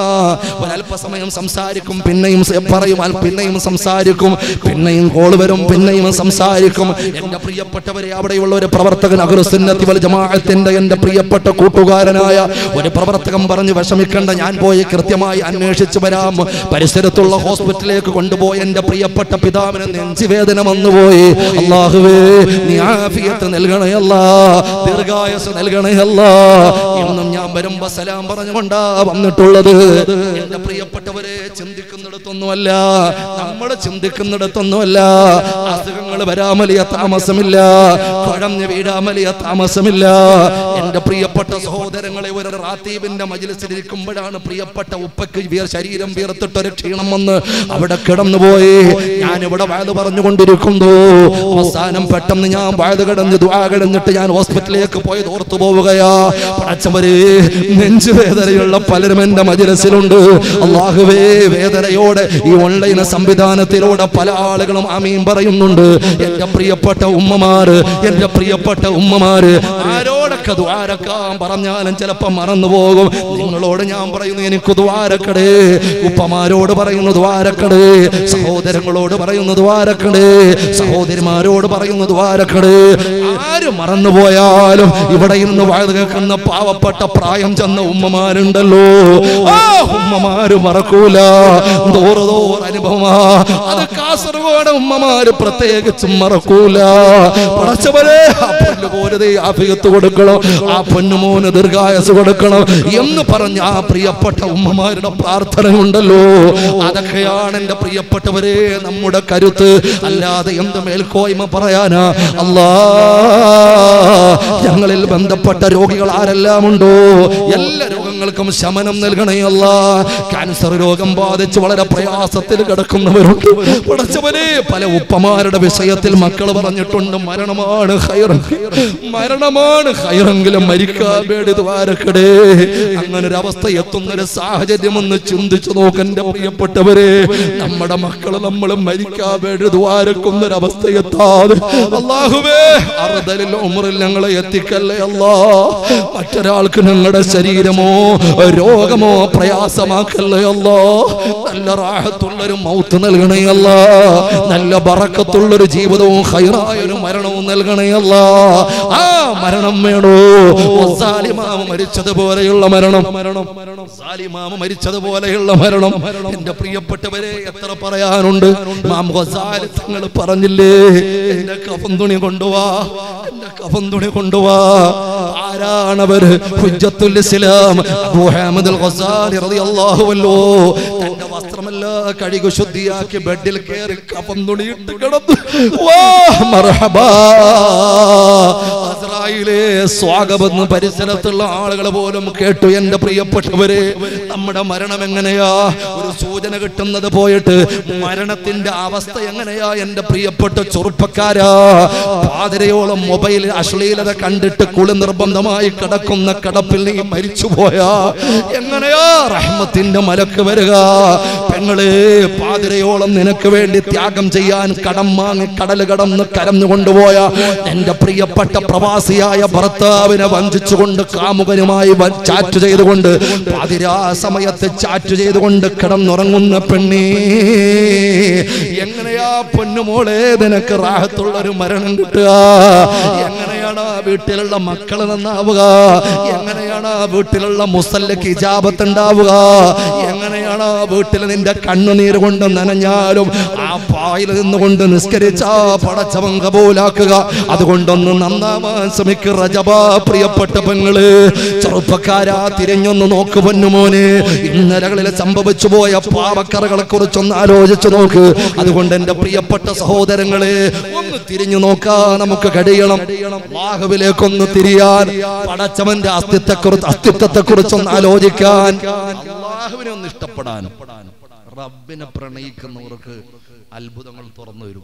ഒരല്പസമയം സംസാരിക്കും പിന്നെയും പറയും പിന്നെയും സംസാരിക്കും പിന്നെയും കോൾ വരും പിന്നെയും സംസാരിക്കും. എന്റെ പ്രിയപ്പെട്ടവരെ അവിടെയുള്ള ഒരു പ്രവർത്തകൻ അഹ്ലുസുന്നത്തി വൽ ജമാഅത്തിന്റെ എന്റെ പ്രിയപ്പെട്ട കൂട്ടുകാരനായ ഒരു പ്രവർത്തകൻ പറഞ്ഞു വിഷമിക്കേണ്ട ഞാൻ പോയി കൃത്യമായി അന്വേഷിച്ചു വരാം. പരിസരത്തുള്ള ഹോസ്പിറ്റലിലേക്ക് കൊണ്ടുപോയി എന്റെ പ്രിയപ്പെട്ട പിതാവിന് നെഞ്ചുവേദന വന്നുപോയി. അള്ളാഹുവേ നീ ആഫിയത്ത് നൽകണയല്ല ദീർഘായസ് നൽകണയല്ല ഇന്നും ഞാൻ വരുമ്പോ സലാം പറഞ്ഞുകൊണ്ടാ വന്നിട്ടുള്ളത്. എന്റെ പ്രിയപ്പെട്ടവരെ ചിന്തിക്കുന്നിടത്തൊന്നുമല്ല. നമ്മൾ ചിന്തിക്കുന്നിടത്തൊന്നുമല്ല. അസുഖങ്ങൾ വരാമലിയ താമസമില്ല. കുഴഞ്ഞു വീഴാൻ വലിയ താമസമില്ല. എന്റെ പ്രിയപ്പെട്ട സഹോദരങ്ങളെ ഒരു റാത്തീബിന്റെ മജിലിസിലിരിക്കുമ്പോഴാണ് പ്രിയപ്പെട്ട ഉപ്പയ്ക്ക് ശരീരം വീർത്തിട്ടൊരു ക്ഷീണം വന്ന് അവിടെ കിടന്നുപോയി. ഞാൻ ഇവിടെ വയത് പറഞ്ഞുകൊണ്ടിരിക്കുന്നു. അവസാനം പെട്ടെന്ന് ഞാൻ വയത് കിടന്ന് ദുആ കിടന്നിട്ട് ഞാൻ ഹോസ്പിറ്റലിലേക്ക് പോയത് ഓർത്തു പോവുകയാ. പടച്ചവര് നെഞ്ചുവേദനയുള്ള പലരും എന്റെ മജിലസിലുണ്ട്. അള്ളാഹുവേ വേദനയോടെ ഈ ഓൺലൈൻ സംവിധാനത്തിലൂടെ പല ആളുകളും അമീൻ പറയുന്നുണ്ട്. എന്റെ പ്രിയപ്പെട്ട ഉമ്മമാര് എന്റെ പ്രിയപ്പെട്ട ഉമ്മമാര് ആരോടൊക്കെ ദ്വാരക്കാൻ പറഞ്ഞാലും ചിലപ്പോൾ മറന്നു പോകും നിങ്ങളോട് ഞാൻ പറയുന്നു എനിക്ക് ദ്വാരക്കട്. ഉപ്പമാരോട് പറയുന്നു ദ്വാരക്കട്. സഹോദരങ്ങളോട് പറയുന്നു ദ്വാരക്കട്. സഹോദരിമാരോട് പറയുന്നു ദ്വാരക്കട്. ആര് മറന്നുപോയാലും ഇവിടെ ഇന്ന് വാഴ കേൾക്കുന്ന പാവപ്പെട്ട പ്രായം ചെന്ന ഉമ്മമാരുണ്ടല്ലോ. ആ ഉമ്മമാര് മറക്കൂല. അനുഭവമാ. അത് കാസർഗോഡ് ഉമ്മമാര് പ്രത്യേകിച്ചും മറക്കൂല. പടച്ചവരെ പോലെ ആഫിയത്ത് കൊടുക്കണം? ആ പൊന്നുമോന് ദീർഘായസ് കൊടുക്കണം? എന്ന് പറഞ്ഞ ആ പ്രിയപ്പെട്ട ഉമ്മമാരുടെ പ്രാർത്ഥന ഉണ്ടല്ലോ അതൊക്കെയാണ് എന്റെ പ്രിയപ്പെട്ടവരെ നമ്മുടെ കരുത്ത്. അല്ലാതെ എന്ത് മേൽക്കോയ്മ പറയാനാ? അല്ലാ ഞങ്ങളിൽ ബന്ധപ്പെട്ട രോഗികൾ ആരെല്ലാം ഉണ്ടോ എല്ലാ രോഗങ്ങൾക്കും ശമനം നൽകണയല്ല ക്യാൻസർ രോഗം ബാധിച്ച് വളരെ പ്രയാസത്തിൽ കിടക്കുന്നവരുണ്ട്. പല ഉപ്പമാരുടെ വിഷയത്തിൽ മക്കൾ പറഞ്ഞിട്ടുണ്ട് മരണമാണ് മരണമാണ് ഹൈറെങ്കിലും മരിക്കാൻ വേണ്ടി ദ്വാരക്കടേ. അങ്ങനെ ഒരു അവസ്ഥ എത്തുന്ന ഒരു സാഹചര്യം ഒന്ന് ചിന്തിച്ചു നോക്കന്റെ പ്രിയപ്പെട്ടവരെ. നമ്മുടെ മക്കൾ നമ്മൾ മരിക്കാൻ വേണ്ടി ദ്വാരക്കുന്ന ഒരു അവസ്ഥ എത്താതെ. അള്ളാഹുവേ അറുതലിൽ ഉമറിൽ ഞങ്ങളെ എത്തിക്കല്ലേ അല്ലാ. മറ്റൊരാൾക്ക് ഞങ്ങളുടെ ശരീരമോ രോഗമോ പ്രയാസമാക്കല്ലേ അല്ലോ? നല്ല റാഹത്തുള്ളൊരു മൗത്ത് നൽകണയല്ല നല്ല ബറക്കത്തുള്ളൊരു ജീവിതവും ഹൈറായൊരു മരണവും നൽകണയല്ല ആ മരണം വേണോ? സാലിമാമ മരിച്ചതുപോലെയുള്ള മരണം. മരണം സാലിമാമ മരിച്ചതുപോലെയുള്ള മരണം. എന്റെ പ്രിയപ്പെട്ടവരെ എത്ര പറയാനുണ്ട്? മാം തങ്ങൾ പറഞ്ഞില്ലേ? എന്റെ കഫം തുണി കൊണ്ടുവാ. എന്റെ കഫം തുണി കൊണ്ടുവാ. ആരാണവര്? ഹുജ്ജത്തുൽ ഇസ്ലാം. അബൂ ഹാമിദ് അൽ ഗസാലി റളിയല്ലാഹു അൻഹു തന്റെ വസ്ത്രമെല്ലാം കഴുകി ശുദ്ധിയാക്കി ബെഡിൽ കയറി കഫം തുണിയിട്ട് കിടന്നു. വാ മർഹബാ. അസ്രായിലെ സ്വാഗതം പരിസരത്തുള്ള ആളുകൾ പോലും കേട്ടു എന്റെ പ്രിയപ്പെട്ടവരെ നമ്മുടെ മരണം എങ്ങനെയാ? ഒരു സൂചന കിട്ടുന്നത് പോയിട്ട് മരണത്തിന്റെ അവസ്ഥ എങ്ങനെയാ എന്റെ പ്രിയപ്പെട്ട ചെറുപ്പക്കാരാ? പാതിരയോളം മൊബൈൽ അശ്ലീലത കണ്ടിട്ട് കുളി നിർബന്ധമായി കിടക്കുന്ന കിടപ്പിൽ നീ മരിച്ചുപോയാ? എങ്ങനെയാ റഹ്മത്തിന്റെ മലക്ക് വരിക. പെങ്ങളെ പാതിരയോളം നിനക്ക് വേണ്ടി ത്യാഗം ചെയ്യാൻ കടം വാങ്ങി കടൽ കടന്ന് കരന്നു കൊണ്ടുപോയ എന്റെ പ്രിയപ്പെട്ട പ്രവാസിയായ ഭർത്താവിനെ വഞ്ചിച്ചുകൊണ്ട് കാമുകനുമായി ചാറ്റ് ചെയ്തുകൊണ്ട് പാതിരാ സമയത്ത് ചാറ്റ് ചെയ്തുകൊണ്ട് കിടന്നുറങ്ങുന്ന പെണ്ണേ എങ്ങനെയാ പൊന്നുമോളെ നിനക്ക് റാഹത്തുള്ളൊരു മരണം കിട്ടുക? എങ്ങനെയാണ് വീട്ടിലുള്ള മക്കൾ നന്നാവുക? എങ്ങനെയാണ് വീട്ടിലുള്ള മുസല്ലക്ക് ഇജാബത്ത് ഉണ്ടാവുക എങ്ങനെയാണ് വീട്ടിൽ നിന്റെ കണ്ണുനീര് കൊണ്ട് നനഞ്ഞാലും ആ പായിൽ നിന്നുകൊണ്ട് നിസ്കരിച്ച പടച്ചവൻ കബൂലാക്കുക അതുകൊണ്ടൊന്ന് നന്നാവാൻ ശ്രമിക്കുക റജബ പ്രിയപ്പെട്ട പെങ്ങൾ. ചെറുപ്പക്കാരാ തിരിഞ്ഞൊന്ന് നോക്ക് പൊന്നുമോനെ. ഇന്നലകളിൽ സംഭവിച്ചു പോയ പാവക്കറകളെ കുറിച്ചൊന്ന് ആലോചിച്ചു നോക്ക്. അതുകൊണ്ട് എന്റെ പ്രിയപ്പെട്ട സഹോദരങ്ങളെ ഒന്ന് തിരിഞ്ഞു നോക്കാൻ നമുക്ക് കഴിയണം അള്ളാഹുവിലേക്കൊന്ന് തിരിയാൻ പടച്ചവന്റെ അസ്തിത്വക്കുറിച്ച് അസ്തിത്വത്തെ കുറിച്ചൊന്ന് ആലോചിക്കാൻ. അള്ളാഹുവിനെ ഒന്ന് ഇഷ്ടപ്പെടാൻ റബ്ബിനെ പ്രണയിക്കുന്നവർക്ക് അത്ഭുതങ്ങൾ തുറന്നു വരും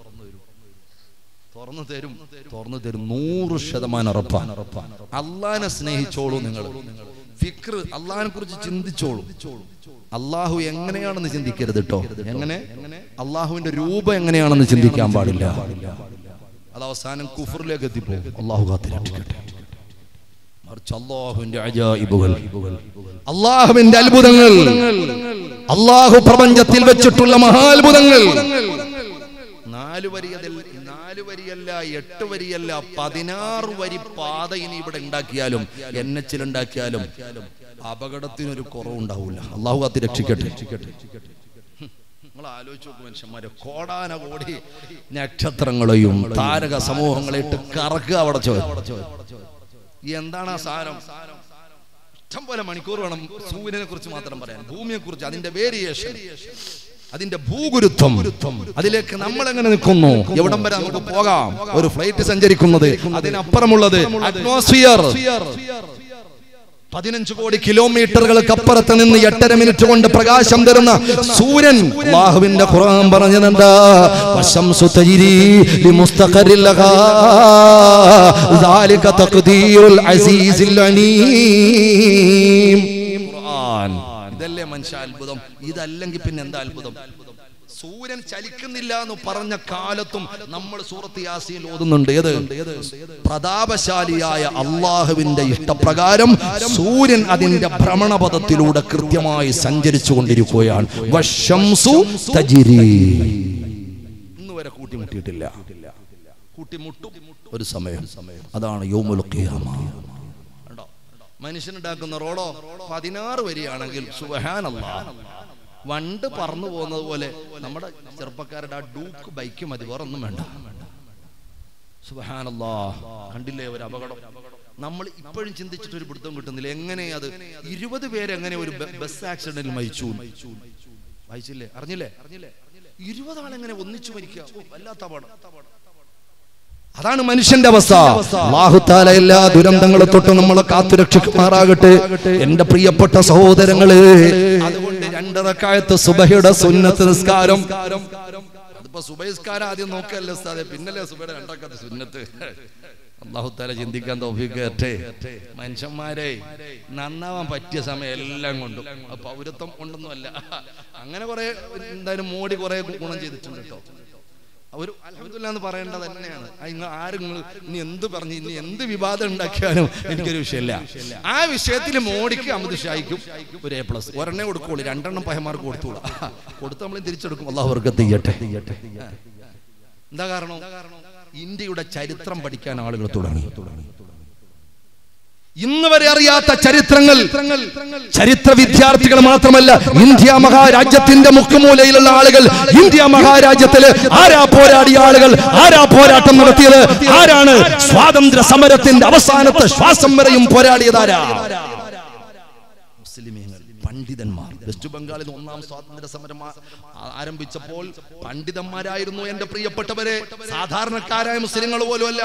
തുറന്നു തരും തുറന്നു തരും. നൂറ് ശതമാനം ഉറപ്പാണ്. അള്ളാഹിനെ സ്നേഹിച്ചോളൂ നിങ്ങൾ. ഫിക്ർ അള്ളാഹിനെ കുറിച്ച് ചിന്തിച്ചോളൂ. അള്ളാഹു എങ്ങനെയാണെന്ന് ചിന്തിക്കരുത് കേട്ടോ. എങ്ങനെ? അള്ളാഹുവിന്റെ രൂപം എങ്ങനെയാണെന്ന് ചിന്തിക്കാൻ പാടില്ല. അത് അവസാനം കുഫറിലേക്ക് എത്തിപ്പോകും. അള്ളാഹു കാത്തിരക്ഷിക്കട്ടെ. മറിച്ച് അള്ളാഹുവിന്റെ അജായിബുകൾ. അള്ളാഹുവിന്റെ അത്ഭുതങ്ങൾ. അള്ളാഹു പ്രപഞ്ചത്തിൽ വെച്ചിട്ടുള്ള മഹാത്ഭുതങ്ങൾ. നാല് വരിയതിൽ നാല് വരിയല്ല എട്ട് വരിയല്ല പതിനാറ് വരി പാത ഇനി ഇവിടെ ഉണ്ടാക്കിയാലും എൻ എച്ചിൽ ഉണ്ടാക്കിയാലും അപകടത്തിനൊരു കുറവുണ്ടാവില്ല അള്ളാഹു കാത്തി രക്ഷിക്കട്ടെ നിങ്ങൾ ആലോചിച്ച് നോക്കും മനുഷ്യന്മാരെ കോടാന കോടി നക്ഷത്രങ്ങളെയും താരക സമൂഹങ്ങളെ ഇട്ട് കറക്കുക അവിടെ എന്താണ് ആ സാരം? ഇഷ്ടം പോലെ മണിക്കൂർ വേണം സൂര്യനെ കുറിച്ച് മാത്രം പറയാൻ. ഭൂമിയെ കുറിച്ച് അതിന്റെ വേരിയേഷൻ അതിന്റെ ഭൂഗുരുത്വം. അതിലേക്ക് നമ്മൾ എങ്ങനെ നിൽക്കുന്നു? എവിടം വരെ നമുക്ക് പോകാം? ഒരു ഫ്ലൈറ്റ് സഞ്ചരിക്കുന്നത് അതിനപ്പുറമുള്ളത് അറ്റ്മോസ്ഫിയർ പതിനഞ്ച് കോടി കിലോമീറ്ററുകൾക്ക് അപ്പുറത്ത് നിന്ന് എട്ടര മിനിറ്റ് കൊണ്ട് പ്രകാശം തരുന്ന സൂര്യൻ. അള്ളാഹുവിന്റെ ഖുർആൻ പറഞ്ഞതെന്താ? ലിമുസ്തഖറിൽ അസീസിൽ അലീം. ഖുർആൻ. ഇതല്ലേ മനുഷ്യ അത്ഭുതം. ഇതല്ലെങ്കിൽ പിന്നെ എന്താ അത്ഭുതം? സൂര്യൻ ചലിക്കുന്നില്ല എന്ന് പറഞ്ഞ കാലത്തും നമ്മൾ സൂറത്ത് യാസീൻ ഓതുന്നുണ്ട്. ഏത്? പ്രതാപശാലിയായ അള്ളാഹുവിന്റെ ഇഷ്ടപ്രകാരം സൂര്യൻ അതിന്റെ ഭ്രമണപഥത്തിലൂടെ കൃത്യമായി സഞ്ചരിച്ചു കൊണ്ടിരിക്കുകയാണ് കൂട്ടിമുട്ടിയിട്ടില്ല. കൂട്ടിമുട്ടും ഒരു സമയം. അതാണ് യോമുൽ മനുഷ്യനുണ്ടാക്കുന്ന റോഡോ പതിനാറ് വരിയാണെങ്കിൽ സുബഹാനല്ലാ. വണ്ട് പറന്നു പോകുന്നത് പോലെ നമ്മുടെ ചെറുപ്പക്കാരുടെ ആ ഡൂക്ക് ബൈക്ക് മതി വേറെ ഒന്നും വേണ്ട. സുബഹാനല്ലാ കണ്ടില്ലേ ഒരു അപകടം? നമ്മൾ ഇപ്പോഴും ചിന്തിച്ചിട്ട് ഒരു പിടുത്തം കിട്ടുന്നില്ല. എങ്ങനെ അത് ഇരുപത് പേര് എങ്ങനെ ഒരു ബസ് ആക്സിഡന്റിൽ മരിച്ചു? വായിച്ചില്ലേ? അറിഞ്ഞില്ലേ? ഇരുപത് ആളെങ്ങനെ ഒന്നിച്ചു മരിക്കുക വല്ലാത്ത അപകടം. അതാണ് മനുഷ്യന്റെ അവസ്ഥ. ബാഹുത്താല എല്ലാ ദുരന്തങ്ങളെ തൊട്ട് നമ്മളെ കാത്തുരക്ഷിക്കുമാറാകട്ടെ എന്റെ പ്രിയപ്പെട്ട സഹോദരങ്ങൾ അതുകൊണ്ട് രണ്ടറക്കായത്ത് സുബഹയുടെ സുന്നത്ത് നിസ്കാരം. അതിപ്പോ സുബഹിസ്കാരം ആദ്യം നോക്കല്ലേ ഉസ്താദെ? പിന്നല്ലേ സുബയുടെ രണ്ടക്കാത്ത സുന്നത്ത്. അള്ളാഹുത്താല ചിന്തിക്കാൻ തോഫിക്കട്ടെ മനുഷ്യന്മാരെ നന്നാവാൻ പറ്റിയ സമയം എല്ലാം കൊണ്ടും. പൗരത്വം കൊണ്ടൊന്നുമല്ല. അങ്ങനെ കുറെ എന്തായാലും മോഡി കുറെ ഗുണം ചെയ്തിട്ടുണ്ട് കേട്ടോ. ഒരു അലഹമില്ല എന്ന് പറയേണ്ടത് തന്നെയാണ്. നിങ്ങൾ ആരും നിങ്ങൾ ഇനി എന്ത് പറഞ്ഞു ഇനി എന്ത് വിവാദം ഉണ്ടാക്കിയാലും എനിക്കൊരു വിഷയമില്ല. ആ വിഷയത്തിൽ മോഡിക്ക് അമിത് ഷായിക്കും ഒരു എ പ്ലസ് ഒരെണ്ണേ കൊടുക്കുള്ളൂ. രണ്ടെണ്ണം പഹമാർക്ക് കൊടുത്തോളൂ കൊടുത്ത് നമ്മൾ തിരിച്ചെടുക്കും. അള്ളാഹു തീയട്ടെ തീയട്ടെ എന്താ കാരണം? ഇന്ത്യയുടെ ചരിത്രം പഠിക്കാൻ ആളുകൾ തുടങ്ങി തുടങ്ങി. ഇന്ന് വരെ അറിയാത്ത ചരിത്രങ്ങൾ ചരിത്ര വിദ്യാർത്ഥികൾ മാത്രമല്ല ഇന്ത്യ മഹാരാജ്യത്തിന്റെ മുക്കുമൂലയിലുള്ള ആളുകൾ ഇന്ത്യ മഹാരാജ്യത്തിൽ ആരാ പോരാടിയ ആളുകൾ ആരാ പോരാട്ടം നടത്തിയത് ആരാണ് സ്വാതന്ത്ര്യ സമരത്തിന്റെ അവസാനത്തെ ശ്വാസം വരെയും പോരാടിയതാരാ മുസ്ലിമീങ്ങൾ. പണ്ഡിതന്മാർ. വെസ്റ്റ് ബംഗാളിൽ ഒന്നാം സ്വാതന്ത്ര്യ സമരം ആരംഭിച്ചപ്പോൾ പണ്ഡിതന്മാരായിരുന്നു എന്റെ പ്രിയപ്പെട്ടവരെ. സാധാരണക്കാരായ മുസ്ലിങ്ങൾ പോലുമല്ല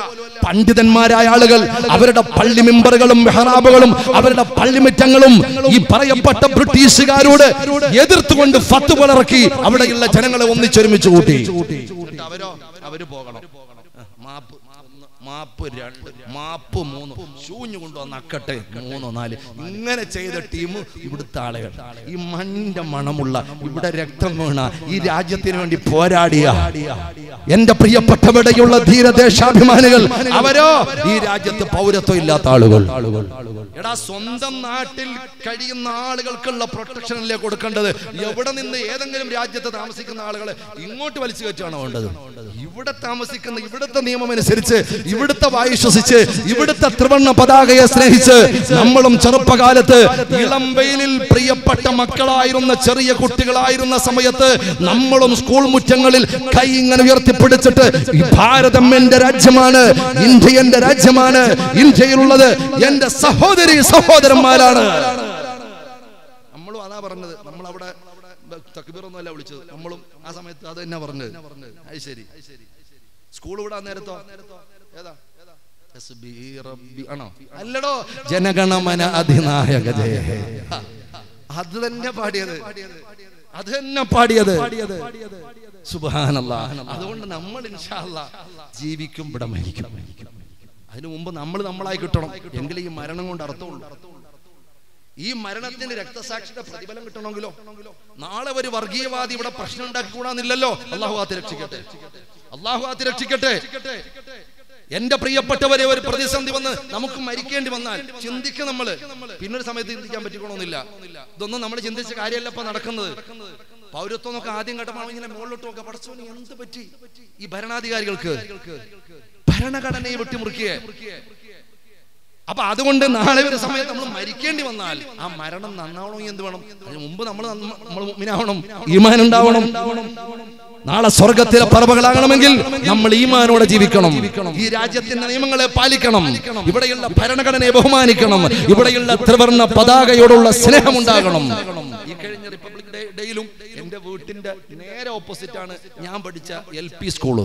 പണ്ഡിതന്മാരായ ആളുകൾ അവരുടെ പള്ളി മെമ്പറുകളും മെഹറാബുകളും അവരുടെ പള്ളിമിറ്റങ്ങളും ഈ പറയപ്പെട്ട ബ്രിട്ടീഷുകാരോട് എതിർത്തുകൊണ്ട് ഫത്ത് പുലർക്കി അവിടെയുള്ള ജനങ്ങളെ ഒന്നിച്ചൊരുമിച്ച് കൂട്ടി. അവർ പോകണം. മാപ്പ് മാപ്പ് രണ്ട് മാപ്പ് മൂന്ന്. ശൂഞ്ഞു കൊണ്ടുവന്ന് അക്കട്ടെ മൂന്നോ നാല്. ഇങ്ങനെ ചെയ്ത ടീം ഇവിടുത്തെ ആളുകൾ. ഈ മണ്ണിന്റെ മണമുള്ള ഇവിടെ രക്തം വീണ ഈ രാജ്യത്തിന് വേണ്ടി പോരാടിയ എന്റെ പ്രിയപ്പെട്ടവിടെയുള്ള ധീരദേശാഭിമാനികൾ അവരോ ഈ രാജ്യത്ത് പൗരത്വം ഇല്ലാത്ത ആളുകൾ. എടാ സ്വന്തം നാട്ടിൽ കഴിയുന്ന ആളുകൾക്കുള്ള പ്രൊട്ടക്ഷൻ അല്ലേ കൊടുക്കേണ്ടത്? എവിടെ നിന്ന് ഏതെങ്കിലും രാജ്യത്ത് താമസിക്കുന്ന ആളുകളെ ഇങ്ങോട്ട് വലിച്ചു കയറ്റുകയാണോ വേണ്ടത്? ഇവിടെ താമസിക്കുന്ന ഇവിടുത്തെ നിയമം അനുസരിച്ച് ഇവിടുത്തെ വായു ശ്വസിച്ച് ഇവിടുത്തെ ത്രിവർണ പതാകയെ സ്നേഹിച്ച് നമ്മളും ചെറുപ്പകാലത്ത് ഇളം വെയിലിൽ പ്രിയപ്പെട്ട മക്കളായിരുന്ന ചെറിയ കുട്ടികളായിരുന്ന സമയത്ത് നമ്മളും സ്കൂൾ മുറ്റങ്ങളിൽ കൈ ഇങ്ങനെ ഉയർത്തിപ്പിടിച്ചിട്ട് ഭാരതം എന്റെ രാജ്യമാണ് ഇന്ത്യ എന്റെ രാജ്യമാണ് ഇന്ത്യയിലുള്ളത് എന്റെ സഹോദരി സഹോദരന്മാരാണ്. നമ്മളും അതാ പറഞ്ഞത്. നമ്മൾ അവിടെ തക്ബീറൊന്നുമല്ല വിളിച്ചത്. നമ്മളും ആ സമയത്ത് അത് തന്നെ പറഞ്ഞത്. അത് ശരി. സ്കൂൾ വിടാൻ നേരത്തോ? ഏതാ? ആണോ? അല്ലടോ. ജനഗണമന അധിനായക ജയ. അത് തന്നെ പാടിയത്. അത് തന്നെ പാടിയത്. സുബാനല്ല അതുകൊണ്ട് നമ്മൾ ഇൻഷാല്ല ജീവിക്കും ഇവിടെ അതിനു മുമ്പ് നമ്മൾ നമ്മളായി കിട്ടണം. എങ്കിൽ ഈ മരണം കൊണ്ട് അർത്ഥമുള്ളൂ. ഈ മരണത്തിന് രക്തസാക്ഷിയുടെ പ്രതിഫലം കിട്ടണമെങ്കിലോ? നാളെ ഒരു വർഗീയവാദി ഇവിടെ പ്രശ്നം ഉണ്ടാക്കിക്കൂടാന്നില്ലല്ലോ? അള്ളാഹു ആത്തി രക്ഷിക്കട്ടെ. അള്ളാഹു ആത്തി രക്ഷിക്കട്ടെ. എന്റെ പ്രിയപ്പെട്ടവരെ ഒരു പ്രതിസന്ധി വന്ന് നമുക്ക് മരിക്കേണ്ടി വന്നാൽ ചിന്തിക്കുക നമ്മൾ. പിന്നൊരു സമയത്ത് ചിന്തിക്കാൻ പറ്റിക്കണമെന്നില്ല. ഇതൊന്നും നമ്മൾ ചിന്തിച്ച കാര്യമല്ല ഇപ്പൊ നടക്കുന്നത്. പൗരത്വം ഒക്കെ ആദ്യം കേട്ടപ്പോൾ ഇങ്ങനെ മുകളിലോട്ട് പഠിച്ചു എന്ത് പറ്റി? ഈ ഭരണാധികാരികൾക്ക് ഭരണഘടനയെ വെട്ടിമുറുക്കിയേ. അപ്പൊ അതുകൊണ്ട് നാളെ ഒരു സമയത്ത് നമ്മൾ മരിക്കേണ്ടി വന്നാൽ ആ മരണം നന്നാവണമെങ്കിൽ എന്ത് വേണം? അതിന് മുമ്പ് നമ്മൾ നമ്മൾ മുമ്പിനാവണം ഈമാൻ ഉണ്ടാവണം നാളെ സ്വർഗത്തിലെ പറവകളാകണമെങ്കിൽ നമ്മൾ ഈമാനോടെ ജീവിക്കണം. ഈ രാജ്യത്തിന്റെ നിയമങ്ങളെ പാലിക്കണം. ഇവിടെയുള്ള ഭരണഘടനയെ ബഹുമാനിക്കണം. ഇവിടെയുള്ള ത്രിവർണ പതാകയോടുള്ള സ്നേഹം ഉണ്ടാകണം ഈ കഴിഞ്ഞ റിപ്പബ്ലിക് ഡേയിലും എന്റെ വീട്ടിന്റെ നേരെ ഓപ്പോസിറ്റ് ആണ് ഞാൻ പഠിച്ച L P school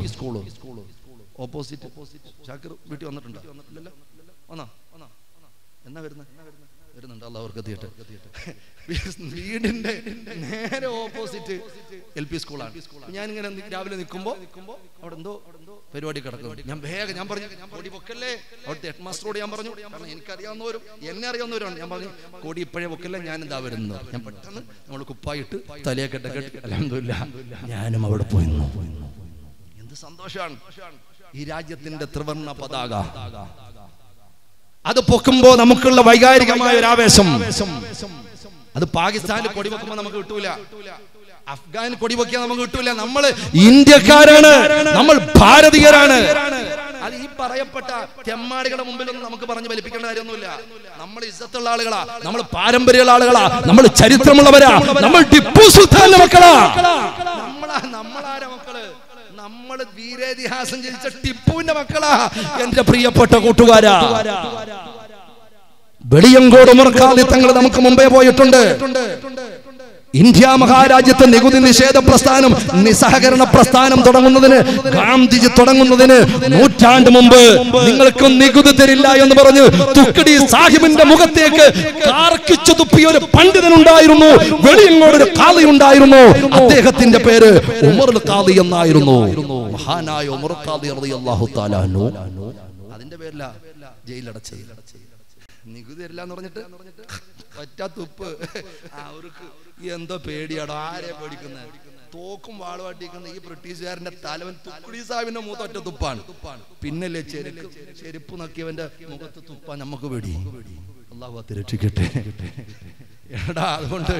opposite. Shakir വീട്ടിൽ വന്നിട്ടുണ്ട്? എന്നാ വരുന്നത് വരുന്നുണ്ട്. അല്ല അവർക്ക് വീടിന്റെ നേരെ ഓപ്പോസിറ്റ് എൽ പി സ്കൂളാണ്. ഞാൻ ഇങ്ങനെ രാവിലെ നിൽക്കുമ്പോ അവിടെ എന്തോ പരിപാടി കിടക്കുന്നു. ഞാൻ വേഗം ഞാൻ പറഞ്ഞു കോടി പൊക്കല്ലേ? അവിടുത്തെ ഹെഡ് മാസ്റ്ററോട് ഞാൻ പറഞ്ഞു കാരണം എനിക്കറിയാവുന്നവരും എന്നെ അറിയാവുന്നവരാണ്. ഞാൻ പറഞ്ഞു കോടി ഇപ്പോഴേ പൊക്കല്ലേ ഞാൻ എന്താ വരുന്നത് ഞാൻ പെട്ടെന്ന് നമ്മൾ കുപ്പായിട്ട് തലയെ കെട്ട കെട്ടില്ല ഞാനും അവിടെ പോയി എന്ത് സന്തോഷമാണ് ഈ രാജ്യത്തിന്റെ ത്രിവർണ പതാക. അത് പൊക്കുമ്പോ നമുക്കുള്ള വൈകാരികമായ ഒരു ആവേശം. അത് പാകിസ്ഥാനിൽ കൊടി വെക്കുമ്പോ നമുക്ക് കിട്ടൂല. അഫ്ഗാൻ കൊടി വെക്കാൻ നമുക്ക് കിട്ടൂല. നമ്മൾ ഇന്ത്യക്കാരാണ്. നമ്മൾ ഭാരതീയരാണ്. അത് ഈ പറയപ്പെട്ട തെമ്മാടികളുടെ മുമ്പിലൊന്നും നമുക്ക് പറഞ്ഞു വലിപ്പിക്കേണ്ട കാര്യമൊന്നുമില്ല. നമ്മൾ ഇസ്സത്തുള്ള ആളുകളാ. നമ്മൾ പാരമ്പര്യമുള്ള ആളുകളാ. നമ്മൾ ചരിത്രമുള്ളവരാ. നമ്മൾ ടിപ്പു സുൽത്താന്റെ മക്കളാ. നമ്മളാ നമ്മളാരെ മക്കൾ? നമ്മൾ വീരേതിഹാസം ജനിച്ച ടിപ്പുവിന്റെ മക്കളാ. എന്റെ പ്രിയപ്പെട്ട കൂട്ടുകാരാ. വെളിയങ്കോട് മുറക്കാതെ തങ്ങൾ നമുക്ക് മുമ്പേ പോയിട്ടുണ്ട്. ഇന്ത്യ മഹാരാജ്യത്തെ നികുതി നിഷേധ പ്രസ്ഥാനം നിസ്സഹകരണ പ്രസ്ഥാനം തുടങ്ങുന്നതിന് ഗാന്ധിജി തുടങ്ങുന്നതിന് നൂറ്റാണ്ട് മുമ്പ് നിങ്ങൾക്ക് നികുതി തരില്ല എന്ന് പറഞ്ഞ് തുക്കടി സാഹിബിന്റെ മുഖത്തേക്ക് കാർക്കിച്ചു തുപ്പിയ ഒരു പണ്ഡിതനുണ്ടായിരുന്നു. വെളിയങ്ങോടൊരു കാളി ഉണ്ടായിരുന്നു അദ്ദേഹത്തിന്റെ പേര് ഉമർ ഖാദി എന്നായിരുന്നു. മഹാനായ ഉമർ തആല അതിന്റെ പേരില ജയിലടച്ചത്. നികുതി തരില്ല എന്ന് പറഞ്ഞിട്ട് ഒറ്റ തുപ്പ് അവർക്ക് എന്തോ പേടിയാടോ ആരെ പേടിക്കുന്നത് തോക്കും വാളുമാട്ടിക്കുന്ന ഈ ബ്രിട്ടീഷുകാരന്റെ തലവൻ തുക്കുടി സാഹിബിന്റെ മൂത്ത ഒറ്റ തുപ്പാണ്. പിന്നല്ലേ ചെരുപ്പ് ചെരുപ്പ് നക്കിയവന്റെ മുഖത്ത് തുപ്പാൻ നമുക്ക് പേടി. അള്ളാഹു അത് രക്ഷിക്കട്ടെ. എടാ അതുകൊണ്ട്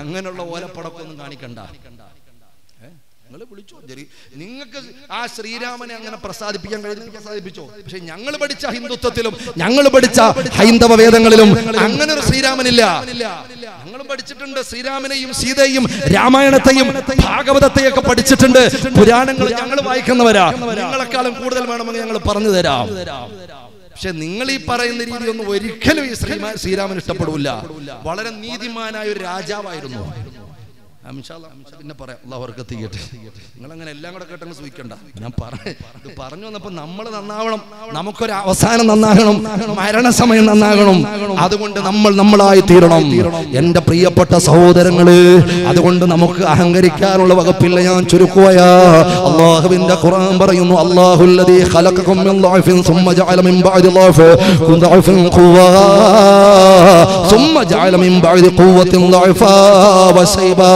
അങ്ങനെയുള്ള ഓലപ്പടക്കൊന്നും കാണിക്കണ്ട. നിങ്ങൾ വിളിച്ചോ? ശരി. നിങ്ങൾക്ക് ആ ശ്രീരാമനെ അങ്ങനെ പ്രസാദിപ്പിക്കാൻ കഴിഞ്ഞു പ്രസാദിപ്പിച്ചോ? പക്ഷെ ഞങ്ങൾ പഠിച്ച ഹിന്ദുത്വത്തിലും ഞങ്ങൾ പഠിച്ച ഹൈന്ദവ വേദങ്ങളിലും അങ്ങനെ ഒരു ശ്രീരാമനില്ല. ഞങ്ങളും പഠിച്ചിട്ടുണ്ട് ശ്രീരാമനെയും സീതയും രാമായണത്തെയും ഭാഗവതത്തെയൊക്കെ പഠിച്ചിട്ടുണ്ട്. പുരാണങ്ങൾ ഞങ്ങൾ വായിക്കുന്നവരാ. നിങ്ങളെക്കാളും കൂടുതൽ വേണമെങ്കിൽ ഞങ്ങൾ പറഞ്ഞു തരാം. പക്ഷെ നിങ്ങൾ ഈ പറയുന്ന രീതി ഒന്നും ഒരിക്കലും ഈ ശ്രീരാമൻ ഇഷ്ടപ്പെടില്ല വളരെ നീതിമാനായ ഒരു രാജാവായിരുന്നു. പിന്നെ പറയാം. അള്ളാഹു അവർക്ക് തീയട്ടെ നിങ്ങൾ അങ്ങനെ എല്ലാം കൂടെ കേട്ടങ്ങ് സൂചിക്കണ്ട. ഞാൻ പറഞ്ഞു ഇത് പറഞ്ഞു വന്നപ്പോ നമ്മൾ നന്നാവണം. നമുക്കൊരു അവസാനം നന്നാകണം. മരണസമയം നന്നാകണം. അതുകൊണ്ട് നമ്മൾ നമ്മളായി തീരണം. എന്റെ പ്രിയപ്പെട്ട സഹോദരങ്ങൾ അതുകൊണ്ട് നമുക്ക് അഹങ്കരിക്കാനുള്ള വകുപ്പില്ല ഞാൻ ചുരുക്കുകയാ. അള്ളാഹുവിന്റെ ഖുർആൻ പറയുന്നു അള്ളാഹുല്ലദീ ഖലഖകും മിൻ ളഅഫിൻ സുമ്മ ജഅല മിൻ ബഅദി ളഅഫ് ളഅഫിൻ ഖുവ്വാ സുമ്മ ജഅല മിൻ ബഅദി ഖുവ്വത്തിൻ ളഅഫാ വശൈബാ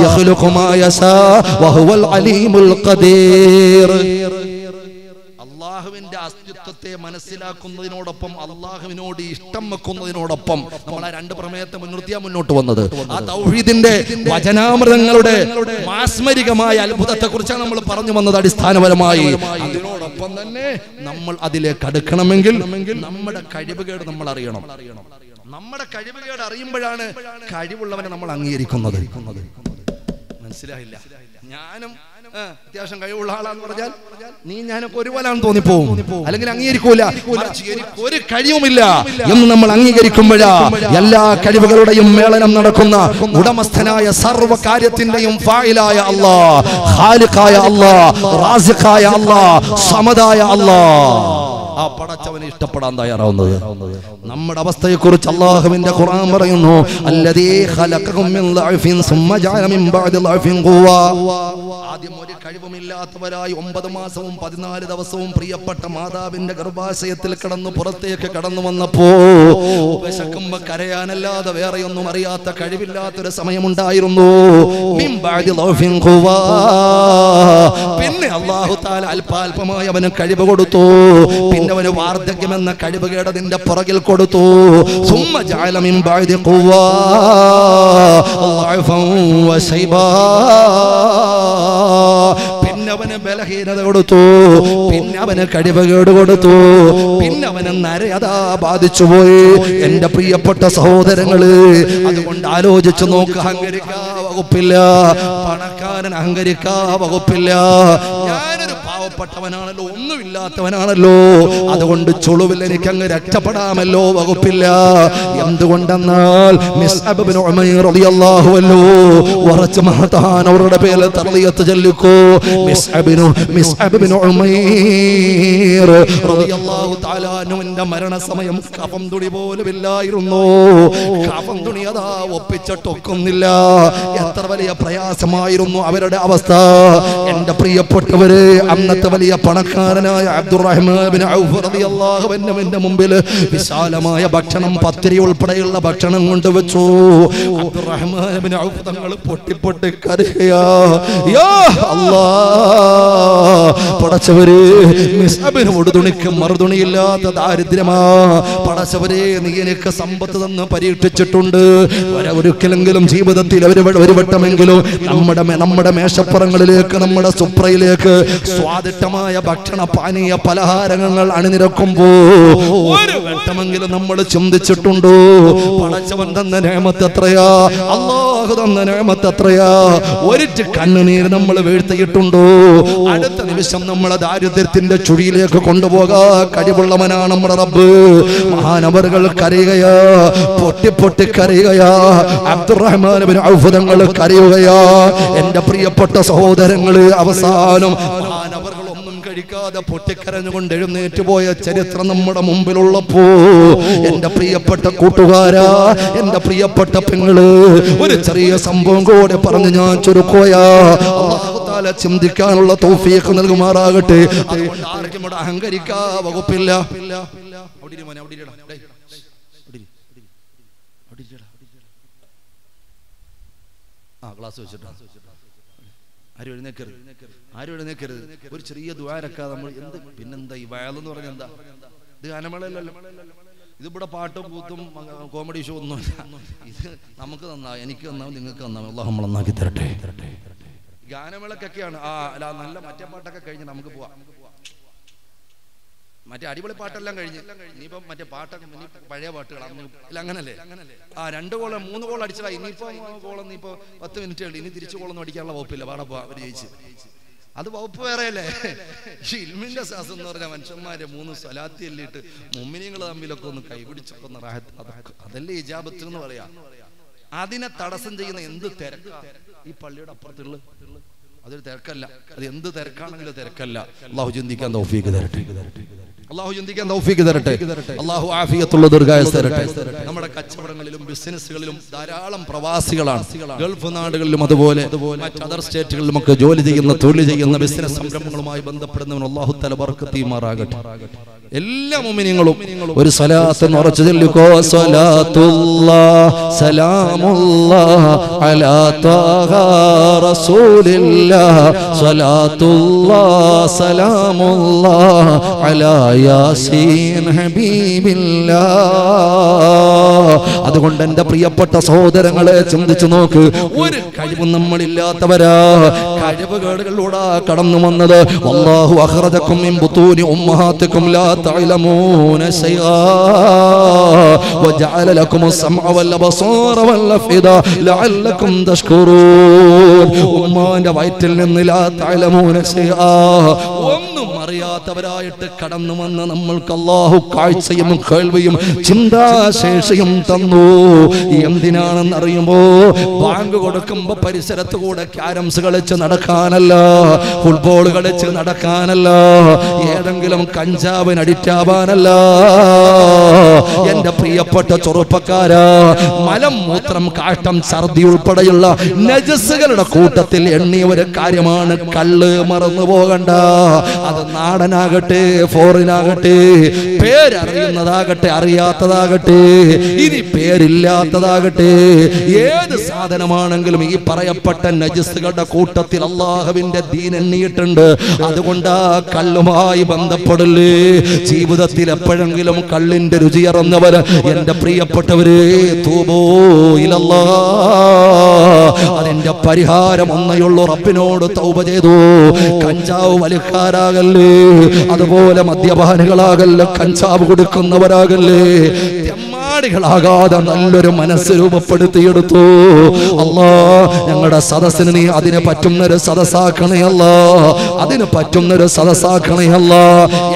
يخلق ما يشاء وهو العليم القدير അള്ളാഹുവിന്റെ അസ്തിത്വത്തെ മനസ്സിലാക്കുന്നതിനോടൊപ്പം അള്ളാഹുവിനോട് ഇഷ്ടം വെക്കുന്നതിനോടൊപ്പം നമ്മൾ ആ രണ്ട് പ്രമേയത്തെ മുൻനിർത്തിയാ മുന്നോട്ട് വന്നത് ആ തൗഹീദിന്റെ വചനാമൃതങ്ങളുടെ മാസ്മരികമായ അത്ഭുതത്തെ കുറിച്ചാണ് നമ്മൾ പറഞ്ഞു വന്നത് അടിസ്ഥാനപരമായി അതിനോടൊപ്പം തന്നെ നമ്മൾ അതിലേക്ക് അടുക്കണമെങ്കിൽ നമ്മുടെ കഴിവുകേട് നമ്മൾ അറിയണം നമ്മുടെ കഴിവുകേട് അറിയുമ്പോഴാണ് കഴിവുള്ളവനെ നമ്മൾ അംഗീകരിക്കുന്നത്. മനസ്സിലായില്ല. ഞാനും അത്യാവശ്യം കഴിവുള്ള ആളാന്ന് പറഞ്ഞാൽ നീ ഞാനൊക്കെ ഒരുപോലാണെന്ന് തോന്നിപ്പോവും. അല്ലെങ്കിൽ അംഗീകരിക്കൂല. ഒരു കഴിവുമില്ല എന്ന് നമ്മൾ അംഗീകരിക്കുമ്പോഴാ എല്ലാ കഴിവുകളുടെയും മേളനം നടക്കുന്ന ഉടമസ്ഥനായ സർവ കാര്യത്തിന്റെയും ഫായിലായ അല്ലാ ഖാലിഖായ അല്ലാ റാസിഖായ അല്ലാ സമതായ അല്ലാ ആ പടച്ചവനെ ഇഷ്ടപ്പെടാൻ തയ്യാറാവുന്നത്. നമ്മുടെ അവസ്ഥയെ കുറിച്ച് അള്ളാഹുവിന്റെ ഖുർആൻ പറയുന്നു അല്ലദീ ഖലഖകും മിൻ ളഅഫിൻ സുമ്മ ജഅല മിൻ ബഅദി ളഅഫിൻ ഖുവ്വ. ആദ്യം ഒരു കഴിവുമില്ലാത്തവരായി ഒമ്പത് മാസവും പതിനാല് ദിവസവും പ്രിയപ്പെട്ട മാതാവിന്റെ ഗർഭാശയത്തിൽ കിടന്ന് പുറത്തേക്ക് കടന്നു വന്നപ്പോ വിശക്കുമ്പോ കരയാനല്ലാതെ വേറെയൊന്നും അറിയാത്ത കഴിവില്ലാത്തൊരു സമയമുണ്ടായിരുന്നു. പിന്നെ അള്ളാഹു താല അല്പാൽപമായി അവന് കഴിവ് കൊടുത്തു. പിന്നെ അവന് വാർദ്ധക്യമെന്ന കഴിവ് കേടതിന്റെ പുറകിൽ കൊടുത്തു. സുമ്മ ജഅല മിൻ ബഅദി ഖുവ്വ. ളഅഫൻ വശൈബാ പിന്നെ അവന് ബലഹീനത കൊടുത്തു. പിന്നെ അവന് കഴിവുകേട് കൊടുത്തു. പിന്നെ അവന് നരയതാ ബാധിച്ചു പോയി. എന്റെ പ്രിയപ്പെട്ട സഹോദരങ്ങൾ അതുകൊണ്ട് ആലോചിച്ചു നോക്ക് അഹങ്കരിക്കാ വകുപ്പില്ല. പണക്കാരൻ അഹങ്കരിക്കാ വകുപ്പില്ല. ഞാനൊരു പാവപ്പെട്ടവനാണല്ലോ ഒന്നുമില്ലാത്തവനാണല്ലോ. അതുകൊണ്ട് ചുളുവിൽ എനിക്ക് അങ്ങ് രക്ഷപ്പെടാമല്ലോ വകുപ്പില്ല. എന്തുകൊണ്ടെന്നാൽ മിസ് അബ്ബിൻ ഉമൈർ റളിയല്ലാഹു അൻഹു ഉറച്ചു മഹത്താൻ അവരുടെ പേരിൽ തള്ളിയത്ത് ചൊല്ലിക്കോ. മിസ് അബ്ബിനു മിസ് ഉമൈർ റളിയല്ലാഹു തആല അൻഹുവിന്റെ മരണസമയം കഫം തുണി പോലും ഇല്ലായിരുന്നു കഫം തുണി അതാ ഒപ്പിച്ചിട്ടൊക്കുന്നില്ല. എത്ര വലിയ പ്രയാസമായിരുന്നു അവരുടെ അവസ്ഥ. എന്റെ പ്രിയപ്പെട്ടവര് അന്നത്തെ വലിയ പണക്കാരനായ അബ്ദുറഹ്മാൻ അൻഹുവിന്റെ മുമ്പിൽ വിശാലമായ ഭക്ഷണം പത്തിരി ഉൾപ്പെടെയുള്ള ഭക്ഷണം കൊണ്ടുവച്ചു അബ്ദുറഹ്മാൻ തങ്ങൾ പൊട്ടി പൊട്ടി കരയാ അല്ലാ. പടച്ചവര് മിസ്അബിന് ഉടുതുണിക്ക് മറുതുണിയില്ലാത്ത ദാരിദ്ര്യമാ. പടച്ചവരെ നീ എനിക്ക് സമ്പത്ത് തന്ന് പരീക്ഷിച്ചിട്ടുണ്ട്. ഒരു- ഒരിക്കലെങ്കിലും ജീവിതത്തിൽ ഒരു വട്ടമെങ്കിലും നമ്മുടെ നമ്മുടെ മേശപ്പുറങ്ങളിലേക്ക് നമ്മുടെ സുപ്രയിലേക്ക് സ്വാദിഷ്ടമായ ഭക്ഷണ പാനീയ പലഹാരങ്ങൾ അണിനിരക്കുമ്പോ ഒരു വട്ടം വട്ടമെങ്കിലും നമ്മൾ ചിന്തിച്ചിട്ടുണ്ടോ? പടച്ചവൻ തന്ന നേമത്ത് എത്രയാ? അള്ളാഹു തന്ന നേമത്ത് എത്രയാ? ഒരിറ്റ് കണ്ണുനീർ നമ്മൾ വീഴ്ത്തിയിട്ടുണ്ടോ? അടുത്ത നിമിഷം നമ്മളെ ദാരിദ്ര്യത്തിന്റെ ചുഴിയിലേക്ക് കൊണ്ടുപോകാ. കഴിവുള്ളവനാണ് നമ്മുടെ റബ്ബ്. മഹാനവറുകൾ കരയുകയാ. പൊട്ടി പൊട്ടി കരയുകയാ. അബ്ദുറഹ്മാൻ ബിൻ ഔഫ് തങ്ങൾ കരയുകയാ. എന്റെ പ്രിയപ്പെട്ട സഹോദരങ്ങൾ അവസാനം ഒന്നും കഴിക്കാതെ പൊട്ടിക്കരഞ്ഞുകൊണ്ട് എഴുന്നേറ്റ് പോയ ചരിത്രം നമ്മുടെ മുമ്പിലുള്ളപ്പോ എന്റെ പ്രിയപ്പെട്ട കൂട്ടുകാരാ എന്റെ പ്രിയപ്പെട്ട പെങ്ങൾ ഒരു ചെറിയ സംഭവം കൂടെ പറഞ്ഞ് ഞാൻ ചുരുക്കോയാ ചിന്തിക്കാനുള്ള തോഫിയൊക്കെ നൽകുമാറാകട്ടെ. അഹങ്കരിക്കാ വകുപ്പില്ല. ആ ക്ലാസ് വെച്ചിട്ടാ. ആരും എഴുന്നേക്കരുത് ആരും എഴുന്നേക്കരുത്. ഒരു ചെറിയ ദ്വാരക്ക നമ്മൾ എന്ത് പിന്നെന്താ ഈ വയലെന്ന് പറഞ്ഞ എന്താ? ഇത് ഗാനമേളയല്ലല്ലോ. ഇതിവിടെ പാട്ടും കൂത്തും കോമഡി ഷോ ഒന്നുമില്ല. ഇത് നമുക്ക് നന്നാവും എനിക്ക് നന്നാവും നിങ്ങൾക്ക് നന്നാവും അള്ളാഹ് നമ്മൾ നന്നാക്കി തരട്ടെ. ഗാനമേളക്കൊക്കെയാണ്. ആ അല്ല നല്ല മറ്റേ പാട്ടൊക്കെ കഴിഞ്ഞ് നമുക്ക് പോവാം. മറ്റേ അടിപൊളി പാട്ടെല്ലാം കഴിഞ്ഞ്. ഇനിയിപ്പം മറ്റേ പാട്ടൊക്കെ പഴയ പാട്ടുകൾ അങ്ങനല്ലേ? ആ രണ്ട് ഗോൾ മൂന്ന് ഗോൾ അടിച്ചതാ. ഇനിയിപ്പോ ഗോളൊന്നും ഇപ്പൊ പത്ത് മിനിറ്റ് ഇനി തിരിച്ചു ഗോളൊന്നും അടിക്കാനുള്ള വകുപ്പില്ല. പാടപ്പോ അവർ ജയിച്ച്. അത് വകുപ്പ് വേറെയല്ലേ? ഇൽമിന്റെ ശ്വാസം എന്ന് പറഞ്ഞ മനുഷ്യന്മാരെ മൂന്ന് സ്വലാത്തി എല്ലിട്ട് മുമ്മിനികൾ തമ്മിലൊക്കെ ഒന്ന് കൈപിടിച്ചൊക്കെ ഒന്ന് അതല്ലേ ഇജാബത്ത് എന്ന് പറയാ. അതിനെ തടസ്സം ചെയ്യുന്ന എന്ത് തിരക്കാ? ഈ പള്ളിയുടെ അപ്പുറത്തുള്ള അതൊരു തിരക്കല്ല. അത് എന്ത് തിരക്കാണെങ്കിലും തിരക്കല്ല. അള്ളാഹു ചിന്തിക്കാൻ തൗഫീക്ക് തരട്ടെ. അള്ളാഹു ചിന്തിക്കാൻ തൗഫീക്ക് തരട്ടെ. അള്ളാഹു ആഫിയത്തുള്ള ദീർഘായസ് തരട്ടെ. നമ്മുടെ കച്ചവടങ്ങളിലും ബിസിനസ്സുകളിലും ധാരാളം പ്രവാസികളാണ്. ഗൾഫ് നാടുകളിലും അതുപോലെ മറ്റ് അതർ സ്റ്റേറ്റുകളിലും ഒക്കെ ജോലി ചെയ്യുന്ന തൊഴിൽ ചെയ്യുന്ന ബിസിനസ് സംരംഭങ്ങളുമായി ബന്ധപ്പെടുന്നവൻ അള്ളാഹു തല ബർക്കത്തീമാറാകട്ടെ എല്ലാ മുമിനിങ്ങളും ഒരു സലാത്ത് ഉറച്ചു ചൊല്ലിക്കോ സലാമുല്ലാ അലാ താഹ റസൂലില്ലാ അലാ യാസീൻ ഹബീബില്ലാ. അതുകൊണ്ട് എന്റെ പ്രിയപ്പെട്ട സഹോദരങ്ങളെ ചിന്തിച്ചു നോക്ക് ഒരു കഴിവ് നമ്മളില്ലാത്തവരാ. കഴിവുകേടുകളിലൂടെ കടന്നു വന്നത് അള്ളാഹു അഹ്റജക്കും ഉമ്മഹാത്തിക്കും തഅലമൂന ശൈആ വജഅല ലക്കും السمع والابصار والافئده لعلكم تشكرون ഉമ്മാന്റെ വയറ്റിൽ നിന്ന് ലാ തഅലമൂന ശൈആ ഒന്നും അറിയാത്തവരായിട്ട് കടന്നു വന്ന നമ്മൾക്ക് അള്ളാഹു കാഴ്ചയും കേൾവിയും ചിന്താശേഷിയും തന്നു എന്തിനാണെന്ന് അറിയുമ്പോ ബാങ്ക് കൊടുക്കുമ്പോ പരിസരത്ത് കൂടെ ക്യാരംസ് കളിച്ച് നടക്കാനല്ല ഫുട്ബോൾ കളിച്ച് നടക്കാനല്ല ഏതെങ്കിലും കഞ്ചാവിന് അഡിക്റ്റ് ആവാനല്ല എന്റെ പ്രിയപ്പെട്ട ചെറുപ്പക്കാര മലം മൂത്രം കാഷ്ടം ഛർദി ഉൾപ്പെടെയുള്ള നജസ്സുകളുടെ കൂട്ടത്തിൽ എണ്ണിയ ഒരു കാര്യമാണ് കള്ള് മറന്നു പോകണ്ട. അത് നാടനാകട്ടെ ഫോറിനാകട്ടെ പേരറിയുന്നതാകട്ടെ അറിയാത്തതാകട്ടെ ഇനി പേരില്ലാത്തതാകട്ടെ ഏത് സാധനമാണെങ്കിലും ഈ പറയപ്പെട്ട നജസ്സുകളുടെ കൂട്ടത്തിൽ അള്ളാഹുവിന്റെ ദീൻ എണ്ണിയിട്ടുണ്ട്. അതുകൊണ്ട് കല്ലുമായി ബന്ധപ്പെടല്ലേ ജീവിതത്തിൽ എപ്പോഴെങ്കിലും കള്ളിന്റെ രുചി ഇറന്നവർ എന്റെ പ്രിയപ്പെട്ടവരെ തൂബോ ഇലല്ലാ. അതിന്റെ പരിഹാരം ഒന്നയുള്ളൂ റബ്ബിനോട് തൗബ ചെയ്തു. കഞ്ചാവ് വലിക്കാരാകല്ലേ? അതുപോലെ മദ്യപാനികളാകല്ലേ? കഞ്ചാവ് കൊടുക്കുന്നവരാകല്ലേ? തെമ്മാടികളാകാതെ നല്ലൊരു മനസ്സ് രൂപപ്പെടുത്തിയെടുത്തു. അല്ലാ ഞങ്ങളുടെ സദസ്സിന് നീ അതിന് പറ്റുന്നൊരു സദസ്സാക്കണയല്ല അതിന് പറ്റുന്നൊരു സദസ്സാക്കണയല്ല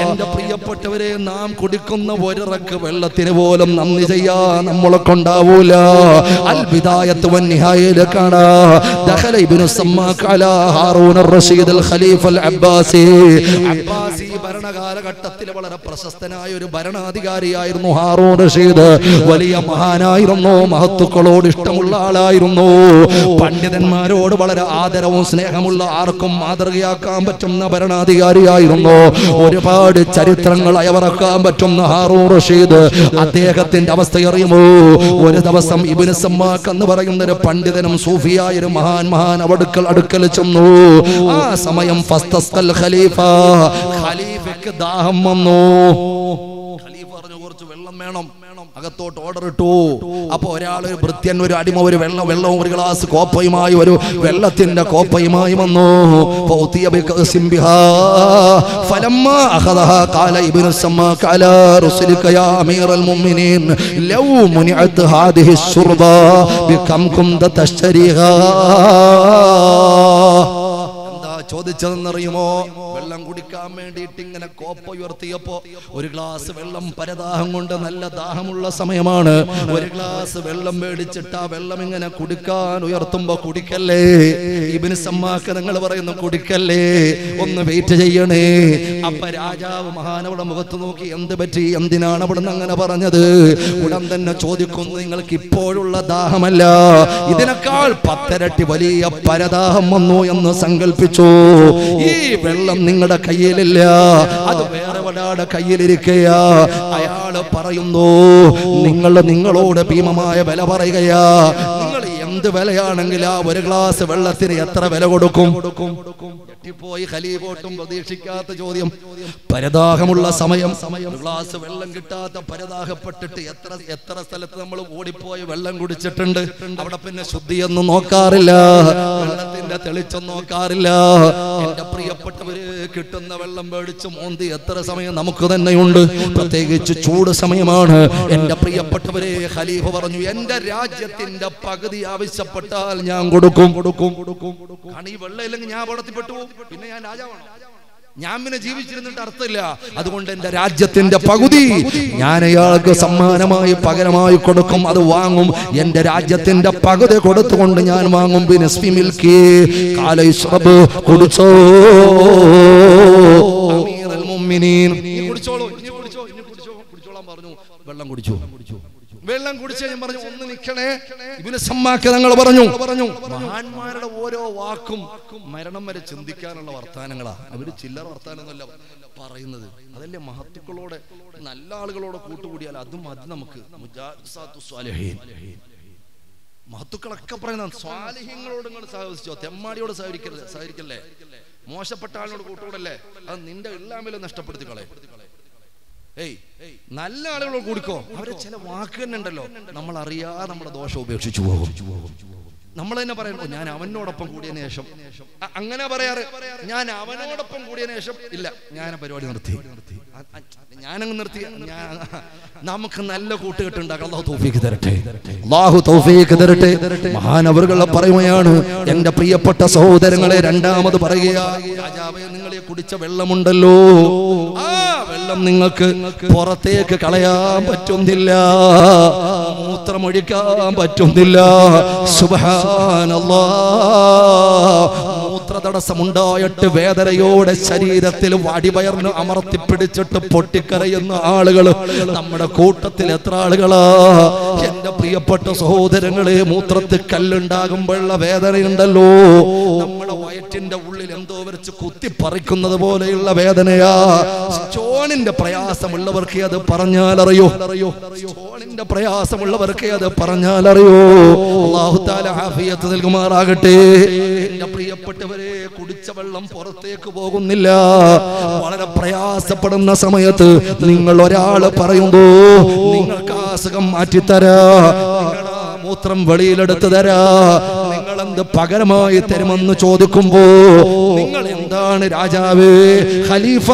എന്റെ പ്രിയപ്പെട്ടവരെ നാം കുടിക്കുന്ന ഒരിറക്ക് വെള്ളത്തിന് പോലും നന്ദി ചെയ്യാ. നമ്മളെ കൊണ്ടാവൂല. അൽബിദായത്ത് വന്നിഹായിലേക്കാണ് ദഖല ഇബ്നു അലാ അൽ ഖലീഫ അൽ അബ്ബാസി. അബ്ബാസി ഭരണകാലഘട്ടത്തിൽ വളരെ പ്രശസ്തനായ ഒരു ഭരണാധികാരിയായിരുന്നു ഹാറൂൺ റഷീദ്. വലിയ മഹാനായിരുന്നു മഹത്തുക്കളോട് ഇഷ്ടമുള്ള ആളായിരുന്നു. പണ്ഡിതന്മാരോട് വളരെ ആദരവും സ്നേഹമുള്ള ആർക്കും മാതൃകയാക്കാൻ പറ്റുന്ന ഭരണാധികാരിയായിരുന്നു. ഒരുപാട് ചരിത്രങ്ങൾ അയവറക്കാൻ പറ്റുന്ന ഹാറൂൺ റഷീദ്. അദ്ദേഹത്തിന്റെ അവസ്ഥ അറിയുമോ? ഒരു ദിവസം ഇബിന് സമ്മാക്ക് എന്ന് പറയുന്ന ഒരു പണ്ഡിതനും സൂഫിയായ ഒരു മഹാൻ മഹാൻ അടുക്കൽ അടുക്കൽ ചെന്നു. ആ സമയം ഖലീഫ. ഖലീഫ ഖലീഫയ്ക്ക് ദാഹം വന്നു. ഖലീഫ പറഞ്ഞു കുറച്ച് വെള്ളം വേണം. അകത്തോട്ട് ഓർഡർ ഇട്ടു. അപ്പൊ ഒരാൾ ഒരു ഭൃത്യൻ ഒരു അടിമ ഒരു വെള്ളം വെള്ളവും ഒരു ഗ്ലാസ് കോപ്പയുമായി ഒരു വെള്ളത്തിന്റെ കോപ്പയുമായി വന്നു. ഫലമ്മ ചോദിച്ചതെന്നറിയുമോ? വെള്ളം കുടിക്കാൻ വേണ്ടിയിട്ട് ഇങ്ങനെ കോപ്പ ഉയർത്തിയപ്പോ ഒരു ഗ്ലാസ് വെള്ളം പരദാഹം കൊണ്ട് നല്ല ദാഹമുള്ള സമയമാണ്. ഒരു ഗ്ലാസ് വെള്ളം മേടിച്ചിട്ട് ആ വെള്ളം ഇങ്ങനെ കുടിക്കാൻ ഉയർത്തുമ്പോ കുടിക്കല്ലേ? ഇബിന് സമ്മാക്ക് നിങ്ങൾ പറയുന്നു കുടിക്കല്ലേ? ഒന്ന് വെയിറ്റ് ചെയ്യണേ. അപ്പൊ രാജാവ് മഹാനവിടെ മുഖത്ത് നോക്കി എന്ത് പറ്റി? എന്തിനാണ് അവിടുന്ന് അങ്ങനെ പറഞ്ഞത്? ഉടൻ തന്നെ ചോദിക്കുന്നു നിങ്ങൾക്ക് ഇപ്പോഴുള്ള ദാഹമല്ല. ഇതിനേക്കാൾ പത്തരട്ടി വലിയ പരദാഹം വന്നു എന്ന് സങ്കല്പിച്ചു ഈ വെള്ളം നിങ്ങളുടെ കയ്യിലില്ല. അത് വേറെ ഒരാളുടെ കയ്യിലിരിക്കയാ. അയാൾ പറയുന്നു നിങ്ങൾ നിങ്ങളോട് ഭീമമായ വില പറയുകയാ. എന്ത് വിലയാണെങ്കിൽ ആ ഒരു ഗ്ലാസ് വെള്ളത്തിന് എത്ര വില കൊടുക്കും? പ്രതീക്ഷിക്കാത്ത ചോദ്യം. പരദാഹമുള്ള സമയം. ഒരു ഗ്ലാസ് വെള്ളം കിട്ടാത്ത പരദാഹപ്പെട്ടിട്ട് എത്ര എത്ര സ്ഥലത്ത് നമ്മൾ ഓടിപ്പോയി വെള്ളം കുടിച്ചിട്ടുണ്ട്? അവിടെ പിന്നെ ശുദ്ധിയൊന്നും നോക്കാറില്ല. വെള്ളത്തിന്റെ തെളിച്ചം നോക്കാറില്ല. എന്റെ പ്രിയപ്പെട്ടവര് കിട്ടുന്ന വെള്ളം മേടിച്ച് മോന്തി എത്ര സമയം നമുക്ക് തന്നെയുണ്ട്? പ്രത്യേകിച്ച് ചൂട് സമയമാണ്. എന്റെ പ്രിയപ്പെട്ടവരെ ഖലീഫ് പറഞ്ഞു എന്റെ രാജ്യത്തിന്റെ പകുതി ആവശ്യപ്പെട്ടാൽ ഞാൻ കൊടുക്കും. കൊടുക്കും കൊടുക്കും കാരണം ഈ വെള്ളം ഇല്ലെങ്കിൽ ഞാൻ അപകടത്തിൽപ്പെട്ടു പോകും. പിന്നെ ഞാൻ രാജാവാണ്. ഞാൻ പിന്നെ ജീവിച്ചിരുന്നിട്ട് അർത്ഥമില്ല. അതുകൊണ്ട് എന്റെ രാജ്യത്തിന്റെ പകുതി ഞാൻ അയാൾക്ക് സമ്മാനമായി പകരമായി കൊടുക്കും. അത് വാങ്ങും. എന്റെ രാജ്യത്തിന്റെ പകുതി കൊടുത്തുകൊണ്ട് ഞാൻ വാങ്ങും. പിന്നെ കാലൈശ്രബ് കുടിച്ചോ. കുടിച്ചോളൂ പറഞ്ഞു. വെള്ളം കുടിച്ചു. വെള്ളം കുടിച്ച് ഞാൻ പറഞ്ഞു ഒന്ന് നിൽക്കണേ. ഇവന് സമ്മാക്ക് ഞങ്ങൾ പറഞ്ഞു. പറഞ്ഞു മഹാന്മാരുടെ ഓരോ വാക്കും മരണം വരെ ചിന്തിക്കാനുള്ള വർത്താനങ്ങളാ. അവർ ചില്ലറ വർത്താനമൊന്നുമല്ല പറയുന്നത്. അതല്ലേ മഹത്തുക്കളോടെ നല്ല ആളുകളോടെ കൂട്ടുകൂടിയാൽ അതും അത് നമുക്ക്. മഹത്തുക്കളൊക്കെ പറയുന്ന സ്വാലിഹ്യങ്ങളോട് നിങ്ങൾ സഹകരിച്ചോ തെമ്മാടിയോട് സഹകരിക്കരുത് സഹകരിക്കല്ലേ? മോശപ്പെട്ട ആളിനോട് കൂട്ടുകൂടല്ലേ? അത് നിന്റെ ഇല്ലാമലും നഷ്ടപ്പെടുത്തി കളയും. ഏയ് നല്ല ആളുകളോട് കൊടുക്കോ. അവരെ ചില വാക്ക് തന്നെ ഉണ്ടല്ലോ. നമ്മൾ അറിയാതെ നമ്മുടെ ദോഷം ഉപേക്ഷിച്ചു പോകും. നമ്മൾ തന്നെ പറയുന്നു ഞാൻ അവനോടൊപ്പം കൂടിയതിനു ശേഷം. അങ്ങനെ പറയാറ്. ഞാൻ അവനോടൊപ്പം കൂടിയതിനു ശേഷം ഇല്ല ഞാൻ പരിപാടി നിർത്തി. ഞാനങ്ങ് നിർത്തി. ഞാൻ നമുക്ക് നല്ല കൂട്ടുകെട്ടുണ്ടാകട്ടെ അള്ളാഹു തൗഫീഖ് തരട്ടെ. അള്ളാഹു തൗഫീഖ് തരട്ടെ. മഹാനവറുകളെ പറയുകയാണ് എന്റെ പ്രിയപ്പെട്ട സഹോദരങ്ങളെ രണ്ടാമത് പറയുക രാജാവേ നിങ്ങളെ കുടിച്ച വെള്ളമുണ്ടല്ലോ. ആ വെള്ളം നിങ്ങൾക്ക് പുറത്തേക്ക് കളയാൻ പറ്റുന്നില്ല. മൂത്രമൊഴിക്കാൻ പറ്റുന്നില്ല. സുബ്ഹാനല്ലാ. മൂത്ര തടസ്സമുണ്ടായിട്ട് വേദനയോടെ ശരീരത്തിൽ വടിവയർന്ന് അമർത്തി പിടിച്ചിട്ട് പൊട്ടിക്കരയുന്ന ആളുകൾ നമ്മുടെ കൂട്ടത്തിൽ എത്ര ആളുകളാ? എന്റെ പ്രിയപ്പെട്ട സഹോദരങ്ങളെ മൂത്രത്തിൽ കല്ലുണ്ടാകുമ്പോഴുള്ള വേദനയുണ്ടല്ലോ. നമ്മുടെ വയറ്റിന്റെ ഉള്ളിൽ എന്തോ വരച്ച് കുത്തി പറിക്കുന്നത് പോലെയുള്ള വേദനയാ. പ്രയാസമുള്ളവർക്ക് അത് പറഞ്ഞാൽ അറിയോ സ്റ്റോണിന്റെ പ്രയാസമുള്ളവർക്ക് അത് പറഞ്ഞാൽ അറിയോ അള്ളാഹു താല ആഫിയത്ത് നൽകുമാറാകട്ടെ. എന്റെ പ്രിയപ്പെട്ടവരെ കുടിച്ച വെള്ളം പുറത്തേക്ക് പോകുന്നില്ല. വളരെ പ്രയാസപ്പെടുന്ന സമയത്ത് നിങ്ങൾ ഒരാൾ പറയുന്നു നിങ്ങൾക്ക് അസുഖം മാറ്റിത്തരാ. മൂത്രം വെളിയിലെടുത്ത് തരാ. നിങ്ങൾ എന്ത് പകരമായി തരുമെന്ന് ചോദിക്കുമ്പോ നിങ്ങൾ എന്താണ് രാജാവ്? ഖലീഫ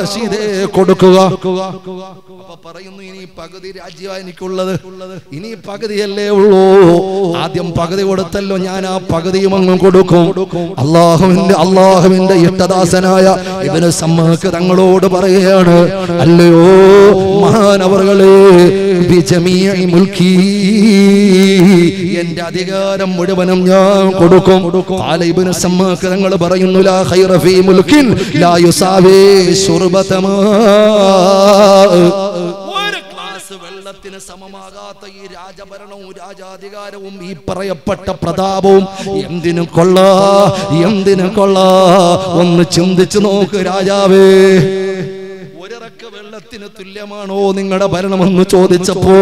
റഷീദ് കൊടുക്കുക. പറയുന്നു ഇനി പകുതി രാജ്യമാണ് എനിക്കുള്ളത്. ഇനി പകുതിയല്ലേ ഉള്ളൂ. ആദ്യം പകുതി കൊടുത്തല്ലോ ഞാൻ ആ പകുതിയും അങ്ങ് കൊടുക്കും. അള്ളാഹുവിന്റെ അള്ളാഹുവിന്റെ ഇഷ്ടദാസനായ ഇവന് സമ്മക്ക് തങ്ങളോട് പറയുകയാണ് അല്ലയോ മഹാനവറുകളെ ബിജമിയായി മുൽക്കി എന്റെ അധികാരം മുഴുവനും ഞാൻ കൊടുക്കും. ഇബ്നു തങ്ങൾ പറയുന്നു ലാ ഖൈറ ഫീ മുൽക്കിൻ ലാ യുസാവി ശുർബതമാ വെള്ളത്തിന് സമമാകാത്ത ഈ രാജഭരണവും രാജാധികാരവും ഈ പറയപ്പെട്ട പ്രതാപവും എന്തിനു കൊള്ളാ? എന്തിനു കൊള്ളാ? ഒന്ന് ചിന്തിച്ചു നോക്ക് രാജാവേ. വെള്ളത്തിന് തുല്യമാണോ നിങ്ങളുടെ ഭരണമെന്ന് ചോദിച്ചപ്പോ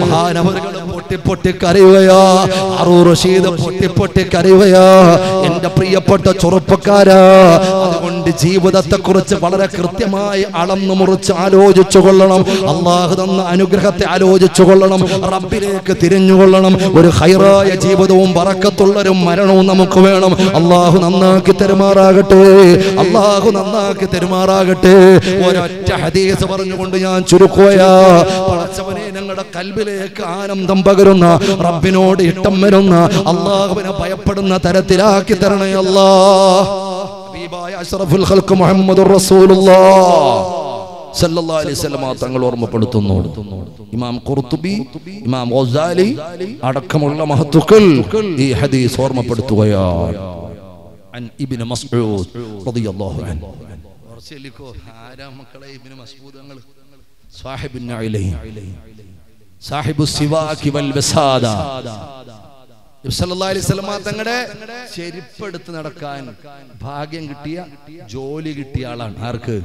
മഹാനവറുകൾ പൊട്ടി പൊട്ടി കരയുകയാ ഹാറൂൻ റഷീദ് പൊട്ടി പൊട്ടി കരയുകയാ എന്റെ പ്രിയപ്പെട്ട ചെറുപ്പക്കാരാ അതുകൊണ്ട് ജീവിതത്തെ കുറിച്ച് വളരെ കൃത്യമായി അളന്നു മുറിച്ച് ആലോചിച്ചു കൊള്ളണം അള്ളാഹു തന്ന അനുഗ്രഹത്തെ ആലോചിച്ചു കൊള്ളണം റബ്ബിലേക്ക് തിരിഞ്ഞുകൊള്ളണം. ഒരു ഹൈറായ ജീവിതവും പറക്കത്തുള്ളൊരു മരണവും നമുക്ക് വേണം. അള്ളാഹു നന്നാക്കി തെരുമാറാകട്ടെ. അള്ളാഹു നന്നാക്കി തെരുമാറാകട്ടെ. ഒരൊറ്റ ഹദീസ് പറഞ്ഞുകൊണ്ട് ഞാൻ ചുരുക്കുകയാ. ഞങ്ങളുടെ കൽബിലേക്ക് ആനന്ദം പകരുന്ന റബ്ബിനോട് ഇട്ടം വരുന്ന. അള്ളാഹുവിനെ ഭയപ്പെടുന്ന തരത്തിലാക്കി തരണേ അലൈഹി തങ്ങൾ ഓർമ്മപ്പെടുത്തുന്നു. ഇമാം കുർത്തുബി ഇമാം ഓസാലി അടക്കമുള്ള മഹത്തുക്കൾ ഈ ഹദീസ് ഓർമ്മപ്പെടുത്തുകയാണ്. അൻ ഇബ്നു മസ്ഊദ് റളിയല്ലാഹു അൻഹു. ആരാ മക്കളെ ഇബ്നു മസ്ഊദ് സാഹിബിൻ അലൈഹി സാഹിബു സിവാകി വൽ തങ്ങളുടെ ചെരുപ്പെടുത്ത് നടക്കാൻ ഭാഗ്യം കിട്ടിയ ജോലി കിട്ടിയ ആളാണ്. ആർക്ക്?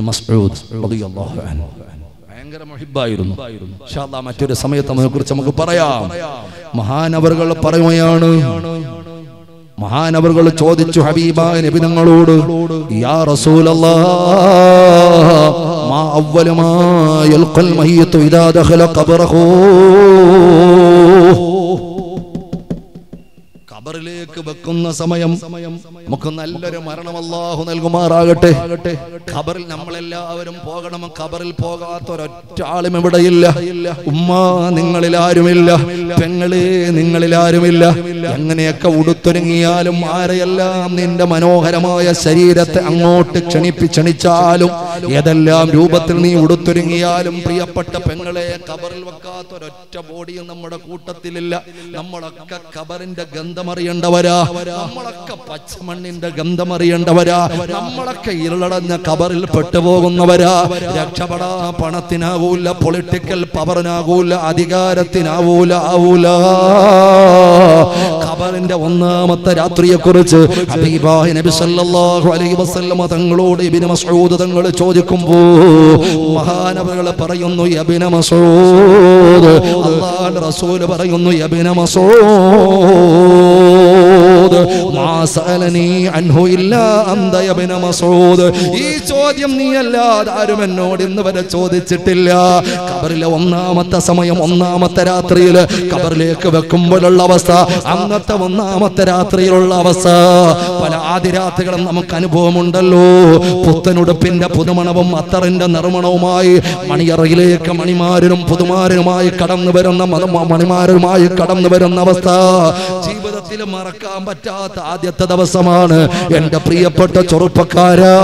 മസ്ഊദ് ഭയങ്കര മറ്റൊരു സമയത്ത് അതിനെ കുറിച്ച് നമുക്ക് പറയാം. മഹാനവറുകൾ പറയുകയാണ് മഹാനവറുകൾ ചോദിച്ചു ഹബീബ നബി തങ്ങളോട് യാ റസൂലല്ലാഹ് മാ അവ്വലു മാ യൽഖൽ മയ്യിത്തു ഇദാ ദഖല ഖബറഹു ഖബറിലേക്ക് വെക്കുന്ന സമയം നമുക്ക് നല്ലൊരു മരണം അല്ലാഹു നൽകുമാറാകട്ടെ. ഖബറിൽ നമ്മളെല്ലാവരും പോകണം. ഖബറിൽ പോകാത്ത ഒരൊറ്റ ആളും ഇവിടെയില്ല. ഉമ്മ നിങ്ങളിൽ ആരുമില്ല പെങ്ങളെ നിങ്ങളിൽ ആരുമില്ല എങ്ങനെയൊക്കെ ഉടുത്തൊരുങ്ങിയാലും ആരെയെല്ലാം നിന്റെ മനോഹരമായ ശരീരത്തെ അങ്ങോട്ട് ക്ഷണിപ്പി ക്ഷണിച്ചാലും ഏതെല്ലാം രൂപത്തിൽ നീ ഉടുത്തൊരുങ്ങിയാലും പ്രിയപ്പെട്ട പെങ്ങളെ ഖബറിൽ വെക്കാത്ത ഒരൊറ്റ ബോഡിയും നമ്മുടെ കൂട്ടത്തിലില്ല. നമ്മളൊക്കെ കബറിന്റെ ഗന്ധമറിയേണ്ടവരാ. നമ്മളൊക്കെ പച്ചമണ്ണിന്റെ ഗന്ധമറിയേണ്ടവരാ. നമ്മളൊക്കെ ഇരുളടഞ്ഞ കബറിൽ പെട്ടുപോകുന്നവരാ. രക്ഷപ്പെടാ പണത്തിനാവൂല പൊളിറ്റിക്കൽ പവറിനാകൂല അധികാരത്തിനാവൂല ആവൂല. കബറിന്റെ ഒന്നാമത്തെ രാത്രിയെ കുറിച്ച് തങ്ങളോട് മസ്ഊദ് തങ്ങൾ ചോദിക്കുമ്പോൾ മഹാനവകൾ പറയുന്നു അല്ലാഹുവിന്റെ റസൂൽ പറയുന്നു യബിന മസ്ഊദ് മാ സഅലനി അൻഹു ഇല്ലാ അന്ത ഇബ്നു മസ്ഊദ് ഈ ചോദ്യം നീ അല്ലാതെ ആരും എന്നോട് ഇന്ന് വരെ ചോദിച്ചിട്ടില്ല. ഖബറിലെ ഒന്നാമത്തെ സമയം ഒന്നാമത്തെ രാത്രിയിൽ കബറിലേക്ക് വെക്കുമ്പോഴുള്ള അവസ്ഥ അന്നത്തെ ഒന്നാമത്തെ രാത്രിയിലുള്ള അവസ്ഥ. പല ആദിരാത്രികളും നമുക്ക് അനുഭവമുണ്ടല്ലോ. പുത്തനുടുപ്പിന്റെ പുതുമണവും അത്തറിന്റെ നിർമ്മണവുമായി മണിയറയിലേക്ക് മണിമാരനും പുതുമാരനുമായി കടന്നു വരുന്ന മണിമാരുമായി കടന്നു വരുന്ന അവസ്ഥ. ജീവിതത്തിൽ മറക്കാൻ പറ്റാത്ത ആദ്യത്തെ ദിവസമാണ് എന്റെ പ്രിയപ്പെട്ട ചെറുപ്പക്കാരാ.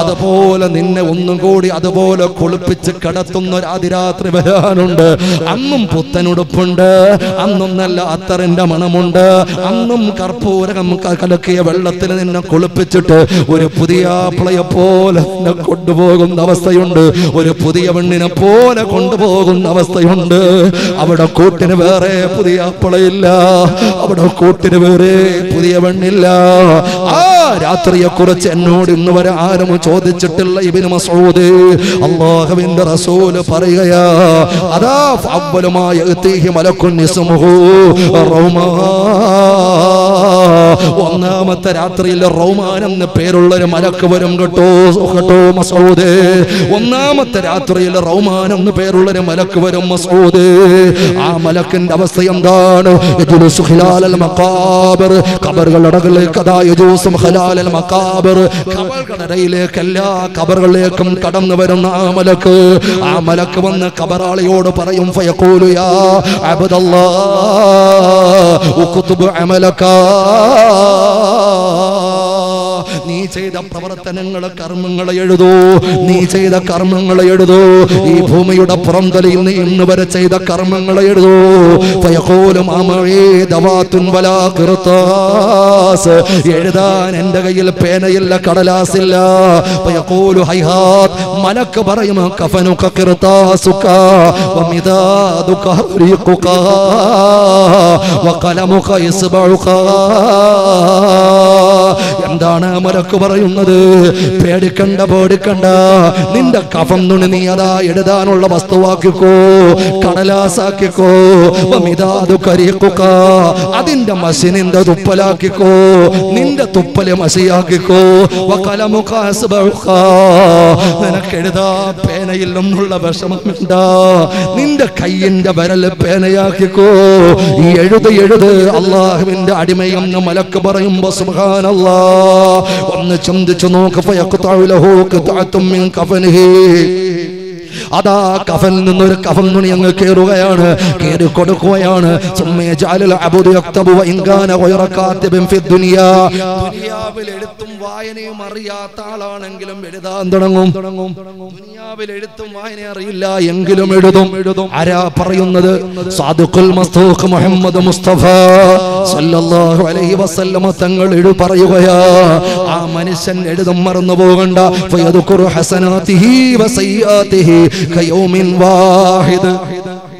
അതുപോലെ നിന്നെ ഒന്നും കൂടി അതുപോലെ കുളിപ്പിച്ച് കിടത്തുന്ന ഒരു ആദിരാത്രി വരാനുണ്ട്. അന്നും പുത്തൻ ഉടുപ്പുണ്ട് അന്നും നല്ല അത്തറിന്റെ മണമുണ്ട്. അന്നും കർപ്പൂരകം കലക്കിയ വെള്ളത്തിൽ നിന്നെ കുളിപ്പിച്ചിട്ട് ഒരു പുതിയ ആപ്പിളയെ പോലെ നിന്നെ കൊണ്ടുപോകുന്ന അവസ്ഥയുണ്ട്. ഒരു പുതിയ പെണ്ണിനെ പോലെ കൊണ്ടുപോകുന്ന അവസ്ഥയുണ്ട്. അവിടെ കൂട്ടിന് വേറെ പുതിയ ആപ്പിളയില്ല അവിടെ കൂട്ടിന് വേറെ പുതിയ പെണ്ണില്ല ആ രാത്രിയെ കുറിച്ച് എന്നോട് ഇന്ന് വരെ ആരും ചോദിച്ചിട്ടില്ല ഇബിന് മസൂദ്. അള്ളാഹുവിന്റെ റസൂൽ പറയുകയാ അതാ അവലുമായ ഒന്നാമത്തെ രാത്രിയിൽ റൗമാൻ എന്ന പേരുള്ള ഒരു മലക്ക് വരും കേട്ടോ കേട്ടോ മസൂദ്. ഒന്നാമത്തെ രാത്രിയിൽ റൗമാൻ എന്ന പേരുള്ള ഒരു മലക്ക് വരും മസൂദ്. ആ മലക്കിന്റെ അവസ്ഥ എന്താണ്? ഖബറുകളുടെ അതാ യജൂസും മഖാബിർ ഖബറുകളുടെ ഇടയിലേക്ക് എല്ലാ ഖബറുകളിലേക്കും കടന്നു വരുന്ന ആ മലക്ക്. ആ മലക്ക് വന്ന് ഖബറാളിയോട് പറയും ഫയഖൂലു യാ അബ്ദല്ലാഹ് ഉക്തുബ് അമലക നീ ചെയ്ത പ്രവർത്തനങ്ങളെ കർമ്മങ്ങളെ എഴുതൂ. നീ ചെയ്ത കർമ്മങ്ങളെ എഴുതൂ. ഈ ഭൂമിയുടെ പുറന്തലയിൽ നീ ഇന്ന് വരെ ചെയ്ത കർമ്മങ്ങളെ എഴുതൂ. ഫയഖൂലും അമഴേ ദവാത്തുൻ വലാ ഖിർതാസ് എഴുതാൻ എന്റെ കയ്യിൽ പേനയില്ല കടലാസില്ല. ഫയഖൂലു ഹൈഹാത്ത് മലക്ക് പറയും കഫനുക ഖിർതാസുക വമിദാദുക ഹരീഖുക വഖലമുക ഇസ്ബഉക. എന്താണ് മലക്ക് പറയുന്നത്. പേടിക്കണ്ട പേടിക്കണ്ട. നിന്റെ കഫം തുണി നീ അതാ എഴുതാനുള്ള വസ്തുവാക്കിക്കോ. കടലാസാക്കിക്കോ. കരിയക്കുക അതിന്റെ മസി നിന്റെ തുപ്പലാക്കിക്കോ. നിന്റെ തുപ്പൽ മസിയാക്കിക്കോ നിനക്കെഴുതാ പേനയിൽ നിന്നുള്ള വിഷമമിണ്ട നിന്റെ കയ്യിന്റെ വിരൽ പേനയാക്കിക്കോ. എഴുത് എഴുത്. അള്ളാഹുവിന്റെ അടിമയെന്ന് മലക്ക് പറയുമ്പോ സുബ്ഹാനല്ലാ. ഒന്ന് ചിന്തിച്ചു നോക്ക് അതാ കഫൽ നിന്നൊരു കഫം തുണി അങ്ങ് കയറുകയാണ് കയറി കൊടുക്കുകയാണ്. എഴുത്തും വായനയും അറിയാത്ത ആളാണെങ്കിലും എഴുതാൻ തുടങ്ങും. തുടങ്ങും ദുനിയാവിൽ എഴുത്തും വായന അറിയില്ല എങ്കിലും എഴുതും. എഴുതും ആരാ പറയുന്നത്? സാദുഖുൽ മസ്തൂഖ് മുഹമ്മദ് മുസ്തഫ. സല്ലല്ലാഹു അലൈഹി വസല്ലമ തങ്ങൾ എഴു പറയുകയാ. ആ മനുഷ്യൻ എഴുതും മറന്നു പോകണ്ട ഫയദുഖുറു ഹസനാതിഹി വസയ്യാതിഹി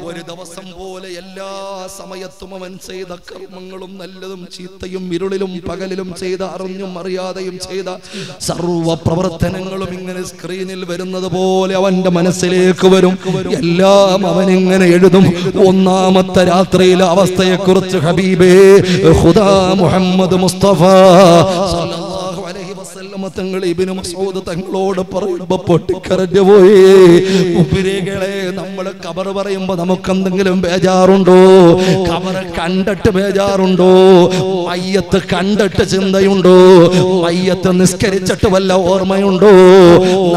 ഒരു ദിവസം പോലെ എല്ലാ സമയത്തും അവൻ ചെയ്ത കർമ്മങ്ങളും നല്ലതും ചീത്തയും ഇരുളിലും പകലിലും ചെയ്ത അറിഞ്ഞും അറിയാതെയും ചെയ്ത സർവ പ്രവർത്തനങ്ങളും ഇങ്ങനെ സ്ക്രീനിൽ വരുന്നത് പോലെ അവന്റെ മനസ്സിലേക്ക് വരും. എല്ലാം അവൻ ഇങ്ങനെ എഴുതും. ഒന്നാമത്തെ രാത്രിയിലെ അവസ്ഥയെക്കുറിച്ച് ഹബീബേ ഖുദാ മുഹമ്മദ് മുസ്തഫ അലൈഹി വസല്ലമ തങ്ങൾ ഇബ്നു മസൂദ് തങ്ങളോട് പറയുമ്പോ പൊട്ടിക്കരഞ്ഞു പോയി. ഉപ്പിരേകളെ നമ്മൾ കബർ പറയുമ്പോ നമുക്ക് എന്തെങ്കിലും ബേജാറുണ്ടോ? കബർ കണ്ടിട്ട് ബേജാറുണ്ടോ? മയ്യത്ത് കണ്ടിട്ട് ചിന്തയുണ്ടോ? മയ്യത്ത് നിസ്കരിച്ചിട്ട് വല്ല ഓർമ്മയുണ്ടോ?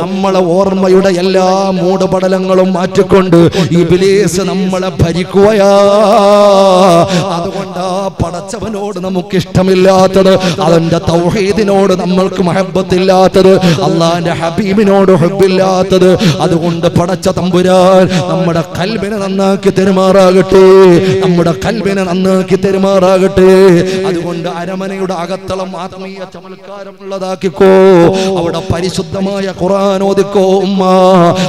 നമ്മളെ ഓർമ്മയുടെ എല്ലാ മൂടുപടലങ്ങളും മാറ്റിക്കൊണ്ട് ഇബിലേസ് നമ്മളെ ഭരിക്കുകയാ. അതുകൊണ്ടാ പടച്ചവനോട് നമുക്ക് ഇഷ്ടമില്ലാത്തത് അവന്റെ തൗഹീദിനോട് നമ്മൾക്ക് മഹബത്തില്ലാത്തത് അള്ളാന്റെ ഹബീബിനോട് ഹബ്ബില്ലാത്തത്. അതുകൊണ്ട് പടച്ച തമ്പുരാൻ നമ്മുടെ കൽബിനെ നന്നാക്കി തെരുമാറാകട്ടെ. നമ്മുടെ കൽബിനെ നന്നാക്കി തെരുമാറാകട്ടെ. അതുകൊണ്ട് അരമനയുടെ അകത്തളം ആത്മീയ ചമൽക്കാരം ഉള്ളതാക്കിക്കോ. അവിടെ പരിശുദ്ധമായ ഖുറാൻ ഓതിക്കോ ഉമ്മ.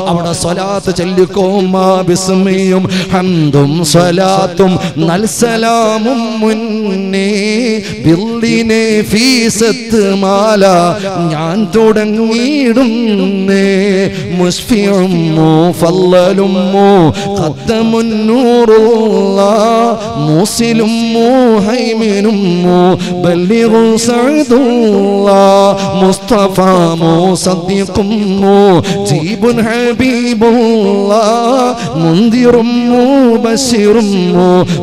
അവിടെ സ്വലാത്ത് ചൊല്ലിക്കോ ഉമ്മ. ബിസ്മിയും ഹംദും സ്വലാത്തും നൽസലാമും മുന്നേ ബില്ലിനെ ഫീസത്ത് മാല ഞാൻ തുടങ്ങിയിടുന്നേ മുസ്ഫിയും ഫല്ലലും ഖത്തമുന്നൂറുള്ള മൂസിലും ഹൈമിനും ബല്ലിഗു സഅദുള്ള മുസ്തഫ മുസദ്ദിഖും ജീബുൻ ഹബീബുള്ള മുന്തിറും മുബശിറും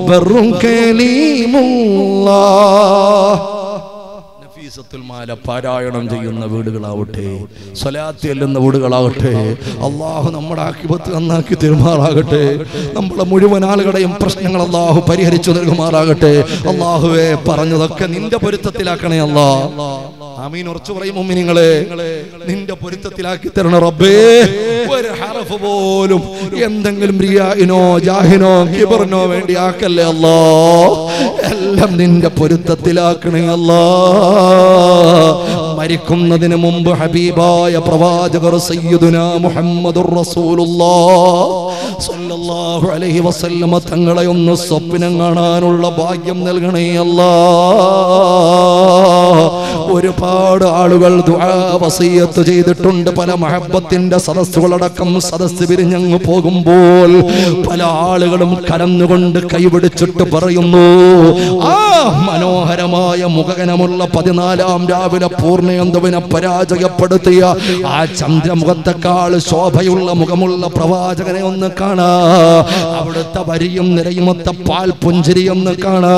ബറും കലീമുള്ള നഫീസത്തുൽ മാല പാരായണം ചെയ്യുന്ന വീടുകളാവട്ടെ സ്വലാത്തി അല്ലെന്ന വീടുകളാവട്ടെ അള്ളാഹു നമ്മുടെ ആക്കിപത്ത് നന്നാക്കി തീർമാറാകട്ടെ നമ്മുടെ മുഴുവൻ ആളുകളുടെയും പ്രശ്നങ്ങൾ അള്ളാഹു പരിഹരിച്ചു നൽകുമാറാകട്ടെ. അള്ളാഹുവെ പറഞ്ഞതൊക്കെ നിന്റെ പൊരുത്തത്തിലാക്കണേ അല്ലാ ആമീൻ ഉറച്ചു പറയും മുമ്മിനിങ്ങളെ നിന്റെ പൊരുത്തത്തിലാക്കി തരണം റബ്ബേ ഒരു ഹറഫ് പോലും എന്തെങ്കിലും റിയായിനോ ജാഹിനോ കിബറിനോ വേണ്ടി ആക്കല്ലേ അല്ലോ എല്ലാം നിന്റെ പൊരുത്തത്തിലാക്കണേ അല്ലാ മരിക്കുന്നതിന് മുമ്പ് ഹബീബായ പ്രവാചകർ സയ്യിദുന സ്വല്ലല്ലാഹു അലൈഹി തങ്ങളെ ഒന്ന് സ്വപ്നം കാണാനുള്ള ഭാഗ്യം നൽകണേ അല്ലാ ഒരുപാട് ആളുകൾ വസീയത്ത് ചെയ്തിട്ടുണ്ട്. പല മഹബത്തിന്റെ സദസ്സുകളടക്കം സദസ് പിരിഞ്ഞങ്ങ് പോകുമ്പോൾ പല ആളുകളും കരന്നുകൊണ്ട് കൈപിടിച്ചിട്ട് പറയുന്നു ആ മനോഹരമായ മുഖകനമുള്ള പതിനാലാം രാവിലെ പൂർണയന്തുവിനെ പരാജയപ്പെടുത്തിയ ആ ചന്ദ്രമുഖത്തെക്കാൾ ശോഭയുള്ള മുഖമുള്ള പ്രവാചകനെ ഒന്ന് കാണാ. അവിടുത്തെ വരിയും നിരയുമൊത്ത പാൽ പുഞ്ചിരിയൊന്ന് കാണാ.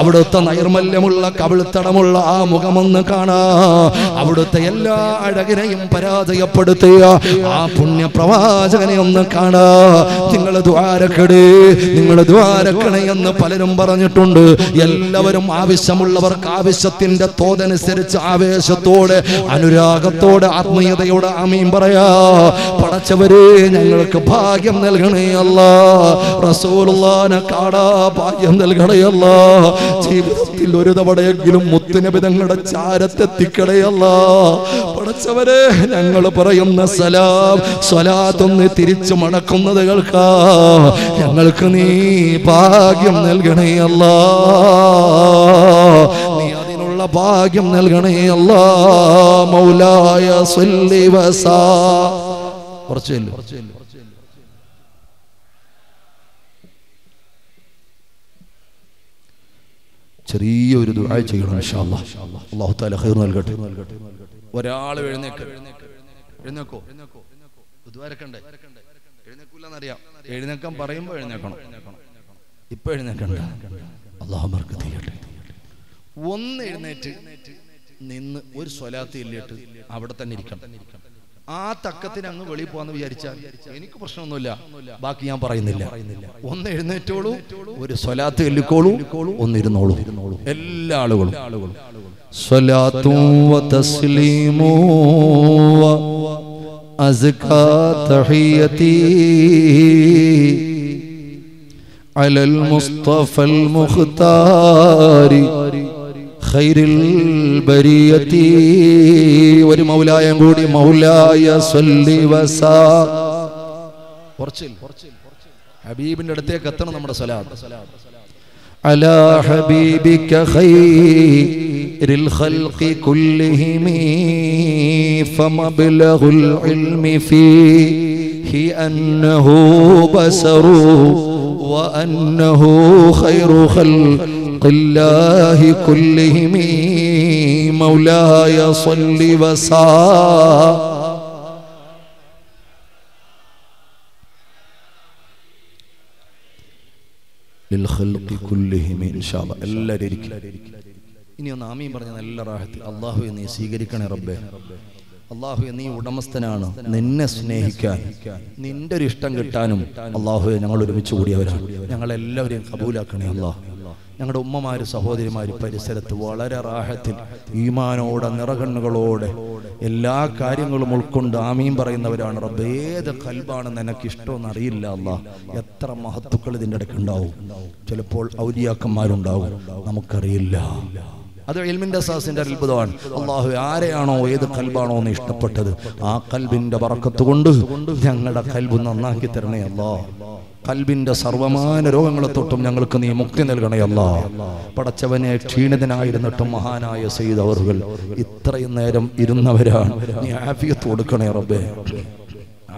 അവിടുത്തെ നൈർമല്യമുള്ള കവിൾത്തടമുള്ള ആ മുഖമൊന്ന് കാണാ. അവിടുത്തെ എല്ലാ അഴകിനെയും പരാജയപ്പെടുത്തിയ ആ പുണ്യ പ്രവാചകനെ ഒന്ന് കാണാ. നിങ്ങൾ ദ്വാരക്കടേ നിങ്ങൾ ദ്വാരക്കണേ എന്ന് പലരും പറഞ്ഞിട്ടുണ്ട്. എല്ലാവരും ആവശ്യമുള്ളവർക്ക് ആവശ്യത്തിന്റെ തോതനുസരിച്ച് ആവേശത്തോടെ അനുരാഗത്തോടെ ആത്മീയതയോടെ ആമീൻ പറയാ. പടച്ചവരെ ഞങ്ങൾക്ക് ഭാഗ്യം നൽകണേ അല്ല. റസൂലുള്ളാനെ കാണാ ഭാഗ്യം നൽകണേ അല്ല. ജീവിതത്തിൽ ഒരു തവണയെങ്കിലും മുത്തുനബി തങ്ങളുടെ ചാരത്തെത്തിക്കടയല്ല പടച്ചവരെ ഞങ്ങൾ പറയുന്ന സലാം സ്വലാത്തൊന്ന് തിരിച്ചു മടക്കുന്നത് കേൾക്കാ. ഞങ്ങൾക്ക് നീ ഭാഗ്യം നൽകണേ അല്ല നീ അതിനുള്ള ഭാഗ്യം നൽകണേ അല്ലാ മൗലായ കുറച്ചു കുറച്ച് ചെല്ലു ചെറിയൊരു ദുആ ചെയ്യണം ഇൻഷാ അല്ലാഹ് തആല ഖൈർ നൽകട്ടെ. ഒരാൾ എഴുന്നേക്കാൻ പറയുമ്പോൾ എഴുന്നേക്കണം. ഇപ്പൊ എഴുന്നേക്കണ്ട. അള്ളാഹു തീയട്ടെ ഒന്ന് എഴുന്നേറ്റ് നിന്ന് ഒരു സ്വലാത്ത് ഇല്ലിട്ട് അവിടെ തന്നെ ഇരിക്കണം. ആ തക്കത്തിന് അങ്ങ് വെളിയിൽ പോകാന്ന് വിചാരിച്ചാൽ എനിക്ക് പ്രശ്നമൊന്നുമില്ല ബാക്കി ഞാൻ പറയുന്നില്ല ഒന്ന് എഴുന്നേറ്റോളൂ ഒരു സ്വലാത്ത് എല്ലിക്കോളൂ ഒന്ന് ഇരുന്നോളൂ എല്ലാ ആളുകളും സ്വലാത്തും വതസ്ലീമൂ വ أزكى تحيتي على المصطفى المختار خير البرية ولمولاي نقولي مولاي صلي وسا. حبيبنا لديك أتنا نمر صلاة على حبيبك خير الخلق كلهم فمبلغ العلم فيه أنه بسر وأنه خير خلق خلق الله كلهم مولاي صل وسلم ലിൽഖൽഖി കുല്ലിഹിം ഇൻഷാ അല്ലാഹ്. എല്ലാവരും ഇരിക്കും ഇനി ഒന്ന് ആമീൻ പറഞ്ഞ നല്ല റാഹത്തിൽ അള്ളാഹു നീ സ്വീകരിക്കണേ റബ്ബേ അള്ളാഹു നീ ഉടമസ്ഥനാണ് നിന്നെ സ്നേഹിക്കാൻ നിന്റെ ഒരു ഇഷ്ടം കിട്ടാനും അള്ളാഹു ഞങ്ങൾ ഒരുമിച്ച് കൂടിയവരാണ് ഞങ്ങൾ എല്ലാവരെയും കബൂലാക്കണേ അള്ളാഹു ഞങ്ങളുടെ ഉമ്മമാര് സഹോദരിമാര് പരിസരത്ത് വളരെ റാഹത്തിൽ ഈമാനോടെ നിറകണ്ണുകളോടെ എല്ലാ കാര്യങ്ങളും ഉൾക്കൊണ്ട് ആമീൻ പറയുന്നവരാണ്. റബ്ബ് ഏത് കൽബാണ് നിനക്ക് ഇഷ്ടമെന്ന് അറിയില്ല അല്ല. എത്ര മഹത്തുക്കൾ ഇതിന്റെ ഇടയ്ക്ക് ഉണ്ടാവും. ചിലപ്പോൾ ഔലിയാക്കന്മാരുണ്ടാവും. നമുക്കറിയില്ല. അത് എൽമിന്റെ സാസിന്റെ അത്ഭുതമാണ്. അള്ളാഹു ആരെയാണോ ഏത് കൽബാണോ എന്ന് ഇഷ്ടപ്പെട്ടത് ആ കൽബിന്റെ പറക്കത്ത് കൊണ്ട് ഞങ്ങളുടെ കൽബ് നന്നാക്കി തരണേ അല്ലാ. കൽബിന്റെ സർവമാന രോഗങ്ങളെ തൊട്ടും ഞങ്ങൾക്ക് നീ മുക്തി നൽകണേ അല്ലാ. പടച്ചവനെ ക്ഷീണിതനായിരുന്നിട്ടും മഹാനായ സെയ്ത് അവർ ഇത്രയും നേരം ഇരുന്നവരാണ്. നീ ആഫിയത്ത് കൊടുക്കണേ റബ്ബേ.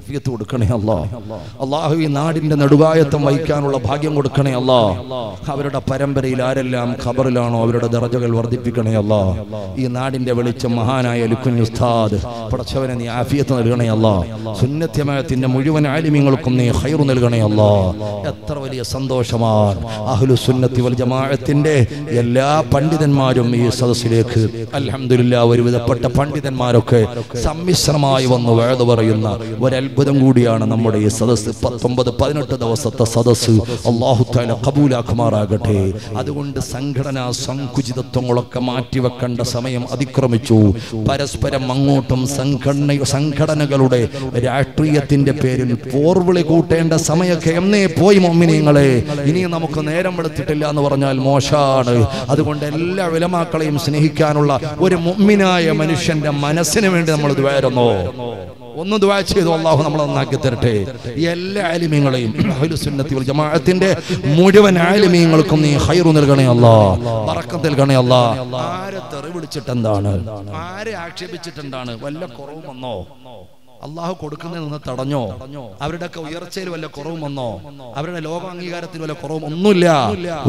ആഫിയത്ത് കൊടുക്കണേ അല്ലാ. അള്ളാഹു ഈ നാടിന്റെ നെടുവായത്വം വഹിക്കാനുള്ള ഭാഗ്യം കൊടുക്കണേ അല്ലാ. അവരുടെ പരമ്പരയിൽ ആരെല്ലാം ഖബറിലാണോ അവരുടെ ദറജകൾ വർദ്ധിപ്പിക്കണേ അല്ലാ. ഈ നാടിന്റെ വെളിച്ചം മഹാനായ ലുക്കുഞ്ഞുസ്താദ് പടച്ചവനെ നീ ആഫിയത്ത് നൽകണേ അല്ലാ. സുന്നത്യമയത്തിന്റെ മുഴുവൻ ആലിമ്യങ്ങൾക്കും നീ ഹൈറു നൽകണേ അല്ലാ. എത്ര വലിയ സന്തോഷമാണ് അഹ്ലു സുന്നത്തി വൽ ജമാഅത്തിന്റെ എല്ലാ പണ്ഡിതന്മാരും ഈ സദസ്സിലേക്ക് അലഹമില്ല ഒരുവിധപ്പെട്ട പണ്ഡിതന്മാരൊക്കെ സമ്മിശ്രമായി വന്ന് വേദ പറയുന്ന ഒരത്ഭുതം കൂടിയാണ് നമ്മുടെ ഈ സദസ്സ്. പത്തൊമ്പത് പതിനെട്ട് ദിവസത്തെ സദസ്സ് അള്ളാഹു താല കബൂലാക്കുമാറാകട്ടെ. അതുകൊണ്ട് സംഘടനാ സങ്കുചിതത്വങ്ങളൊക്കെ മാറ്റിവെക്കേണ്ട സമയം അതിക്രമിച്ചു. പരസ്പരം അങ്ങോട്ടും സംഘടന സംഘടനകളുടെ രാഷ്ട്രീയത്തിന്റെ പേരിൽ പോർവിളി കൂട്ടേണ്ട സമയമൊക്കെ എന്നേ പോയി മമ്മിനിങ്ങളെ ഇനി നമുക്ക് നേരം വെളുത്തിട്ടില്ല എന്ന് പറഞ്ഞാൽ മോശമാണ് അതുകൊണ്ട് എല്ലാ വിലമാക്കളെയും സ്നേഹിക്കാനുള്ള ഒരു മുമ്മിനായ മനുഷ്യന്റെ മനസ്സിന് വേണ്ടി നമ്മൾ ദ്വാരുന്നോ ഒന്ന് ദുവാ ചെയ്തു അള്ളാഹു നമ്മളെ നന്നാക്കി തരട്ടെ. എല്ലാ ആലിമ്യങ്ങളെയും ജമാഅത്തിന്റെ മുഴുവൻ ആലിമ്യങ്ങൾക്കും നീ ഹൈറു നൽകണേ അല്ലാ പറക്കം നൽകണേ അല്ലാ. ആരെ തെറി വിളിച്ചിട്ട് ആരെ ആക്ഷേപിച്ചിട്ടെന്താണ്? വല്ല കുറവ് വന്നോ അള്ളാഹു കൊടുക്കുന്നതിൽ നിന്ന് തടഞ്ഞോ? അവരുടെ ഒക്കെ ഉയർച്ചയിൽ വല്ല കുറവും വന്നോ? അവരുടെ ലോക അംഗീകാരത്തിൽ വല്ല കുറവും ഒന്നുമില്ല.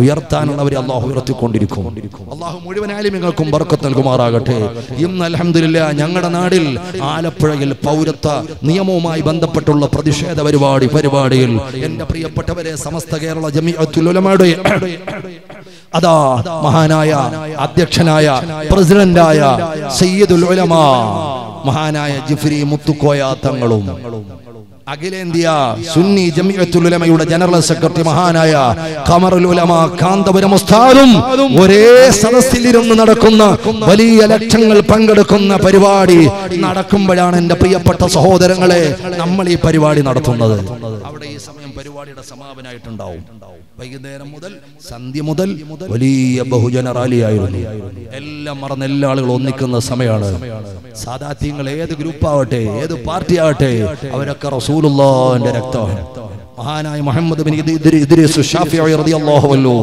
ഉയർത്താനുള്ള അവർ അള്ളാഹു ഉയർത്തിക്കൊണ്ടിരിക്കും. അള്ളാഹു മുഴുവൻ ആലിമ്യങ്ങൾക്കും ബർക്കത്ത് നൽകുമാറാകട്ടെ. ഇന്ന് അലഹമില്ല ഞങ്ങളുടെ നാടിൽ ആലപ്പുഴയിൽ പൗരത്വ നിയമവുമായി ബന്ധപ്പെട്ടുള്ള പ്രതിഷേധ പരിപാടി പരിപാടിയിൽ എന്റെ പ്രിയപ്പെട്ടവരെ സമസ്ത കേരള ജമിഅത്തുലമയുടെ അതാ മഹാനായ അധ്യക്ഷനായ പ്രസിഡന്റായ സയ്യിദുൽ ഉലമ മഹാനായ ജിഫ്രി മുത്തുക്കോയ തങ്ങളും. അഖിലേന്ത്യാ സുന്നി ജമിയത്തുലമയുടെ ജനറൽ സെക്രട്ടറി മഹാനായ ഖമറുൽ ഉലമ കാന്തപുരം ഉസ്താദും ഒരേ സദസ്സിലിരുന്ന് നടക്കുന്ന വലിയ ലക്ഷങ്ങൾ പങ്കെടുക്കുന്ന പരിപാടി നടക്കുമ്പോഴാണ് എന്റെ പ്രിയപ്പെട്ട സഹോദരങ്ങളെ നമ്മൾ ഈ പരിപാടി നടത്തുന്നത്. അവിടെ ഈ സമയം പരിപാടിയുടെ സമാപനമായിട്ടുണ്ടാവും. വൈകുന്നേരം മുതൽ സന്ധ്യ മുതൽ വലിയ ബഹുജന റാലിയായിരുന്നു. എല്ലാം മറന്ന് എല്ലാ ആളുകളും ഒന്നിക്കുന്ന സമയമാണ്. സാധാത്യങ്ങൾ ഏത് ഗ്രൂപ്പാവട്ടെ ഏത് പാർട്ടി ആവട്ടെ അവരൊക്കെ റസൂലുള്ളാന്റെ രക്തമാണ് മഹാനായ മുഹമ്മദ് ബിൻ ഇദ്രി- ഇദ്രീസ് ഷാഫിഈ റളിയല്ലാഹു അൻഹു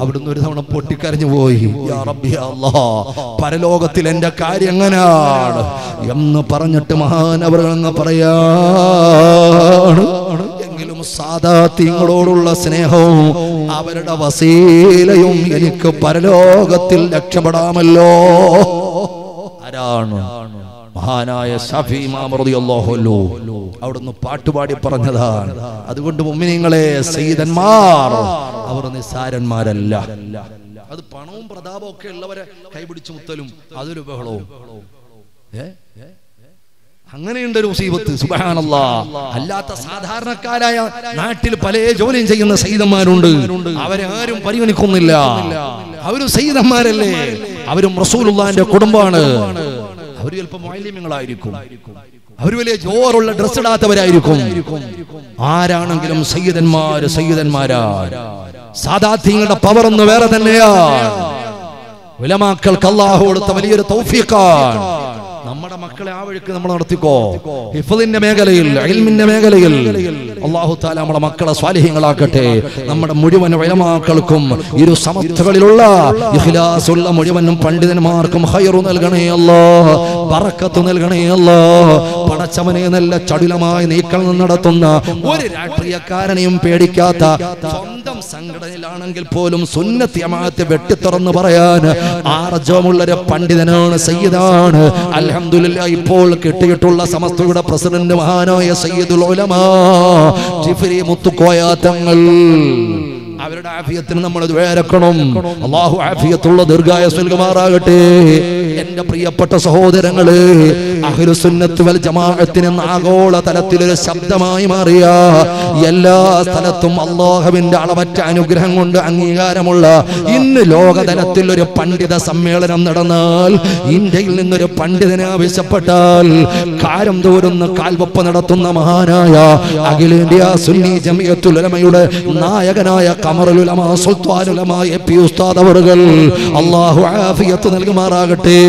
അവിടുന്ന് ഒരു തവണ പൊട്ടിക്കരഞ്ഞു പോയി. യാ റബ്ബി അല്ലാഹ് പരലോകത്തിൽ എന്റെ കാര്യം എങ്ങനെയാണ് എന്ന് പറഞ്ഞിട്ട് മഹാനവർ അങ്ങ് പറയാണ്. സാദാത്യങ്ങളോടുള്ള സ്നേഹവും അവരുടെ വസീലയും എനിക്ക് പരലോകത്തിൽ രക്ഷപ്പെടാമല്ലോ. ആരാണ്? മഹാനായ ഷഫി അൻഹു. അവിടുന്ന് പാട്ടുപാടി പറഞ്ഞതാണ്. അതുകൊണ്ട് മുമ്മിനിങ്ങളെ സീതന്മാർ അവർ നിസ്സാരന്മാരല്ല. അത് പണവും പ്രതാപവും ഒക്കെ ഉള്ളവരെ കൈപിടിച്ചു മുത്തലും അതൊരു ബഹളവും. ഏ? അങ്ങനെയുണ്ട് ഒരു മുസീബത്ത്. സുബാനല്ല അല്ലാത്ത സാധാരണക്കാരായ നാട്ടിൽ പല ജോലിയും ചെയ്യുന്ന സൈതന്മാരുണ്ട് അവരാരും പരിഗണിക്കുന്നില്ല. അവരും സൈതന്മാരല്ലേ അവരും റസൂലുള്ളാന്റെ കുടുംബമാണ്. അവർ ചിലപ്പോൾ മാലിന്യങ്ങളായിരിക്കും അവർ വലിയ ജോറുള്ള ഡ്രസ് ഇടാത്തവരായിരിക്കും. ആരാണെങ്കിലും സയ്യിദന്മാര് സയ്യിദന്മാരാ. സാധാർത്ഥ്യങ്ങളുടെ പവർ ഒന്ന് വേറെ തന്നെയാ. ഉലമാക്കൾക്ക് അള്ളാഹു കൊടുത്ത വലിയൊരു തൗഫീഖാണ്. നമ്മുടെ മക്കളെ ആ വഴിക്ക് നമ്മൾ നടത്തിക്കോ? ഹിഫദിന്റെ മേഖലയിൽ ഇൽമിന്റെ മേഖലയിൽ. അള്ളാഹു താല നമ്മുടെ മക്കളെ സ്വാലിഹ്യങ്ങളാക്കട്ടെ. നമ്മുടെ മുഴുവൻ വയമാക്കൾക്കും ഇരു സമർത്ഥകളിലുള്ള ഇഖ്ലാസുള്ള മുഴുവനും പണ്ഡിതന്മാർക്കും ഹയറു നൽകണേ അല്ലോ ബറക്കത്ത് നൽകണേ അല്ലോ. പടച്ചവനെ നല്ല ചടുലമായി നീക്കം നടത്തുന്ന ഒരു രാഷ്ട്രീയക്കാരനെയും പേടിക്കാത്ത സ്വന്തം സംഘടനയിലാണെങ്കിൽ പോലും സുന്നത്തി അമാത്തെ വെട്ടിത്തുറന്ന് പറയാൻ ആർജവമുള്ളൊരു പണ്ഡിതനാണ് സയ്യിദാണ്. അൽഹംദുലില്ലാ ഇപ്പോൾ കിട്ടിയിട്ടുള്ള സമസ്തയുടെ പ്രസിഡന്റ് മഹാനായ സയ്യിദുൽ ഉലമാ. ജിഫ്രി മുത്തുക്കോയ തങ്ങൾ. അവരുടെ ആഫിയത്തിന് നമ്മൾ വേരക്കണം. അള്ളാഹു ആഫിയത്തുള്ള ദീർഘായസ് നൽകുമാറാകട്ടെ എന്റെ പ്രിയപ്പെട്ട സഹോദരങ്ങൾ അഹ്ലുസുന്നത്ത് വൽ ജമാഅത്തിന് ആഗോള തലത്തിലൊരു ശബ്ദമായി മാറിയ എല്ലാ സ്ഥലത്തും അള്ളാഹുവിന്റെ അളവറ്റ അനുഗ്രഹം കൊണ്ട് അംഗീകാരമുള്ള ഇന്ന് ലോകതലത്തിൽ ഒരു പണ്ഡിത സമ്മേളനം നടന്നാൽ ഇന്ത്യയിൽ നിന്നൊരു പണ്ഡിതനെ ആവശ്യപ്പെട്ടാൽ കാരം തോരുന്ന കാൽവപ്പ് നടത്തുന്ന മഹാനായ അഖിലേന്ത്യാ സുന്നി ജമിയത്തുലമയുടെ നായകനായ കമറുലുലമ പി ഉസ്താദ് അവറുകൾ. അള്ളാഹു ആഫിയത്ത് നൽകുമാറാകട്ടെ.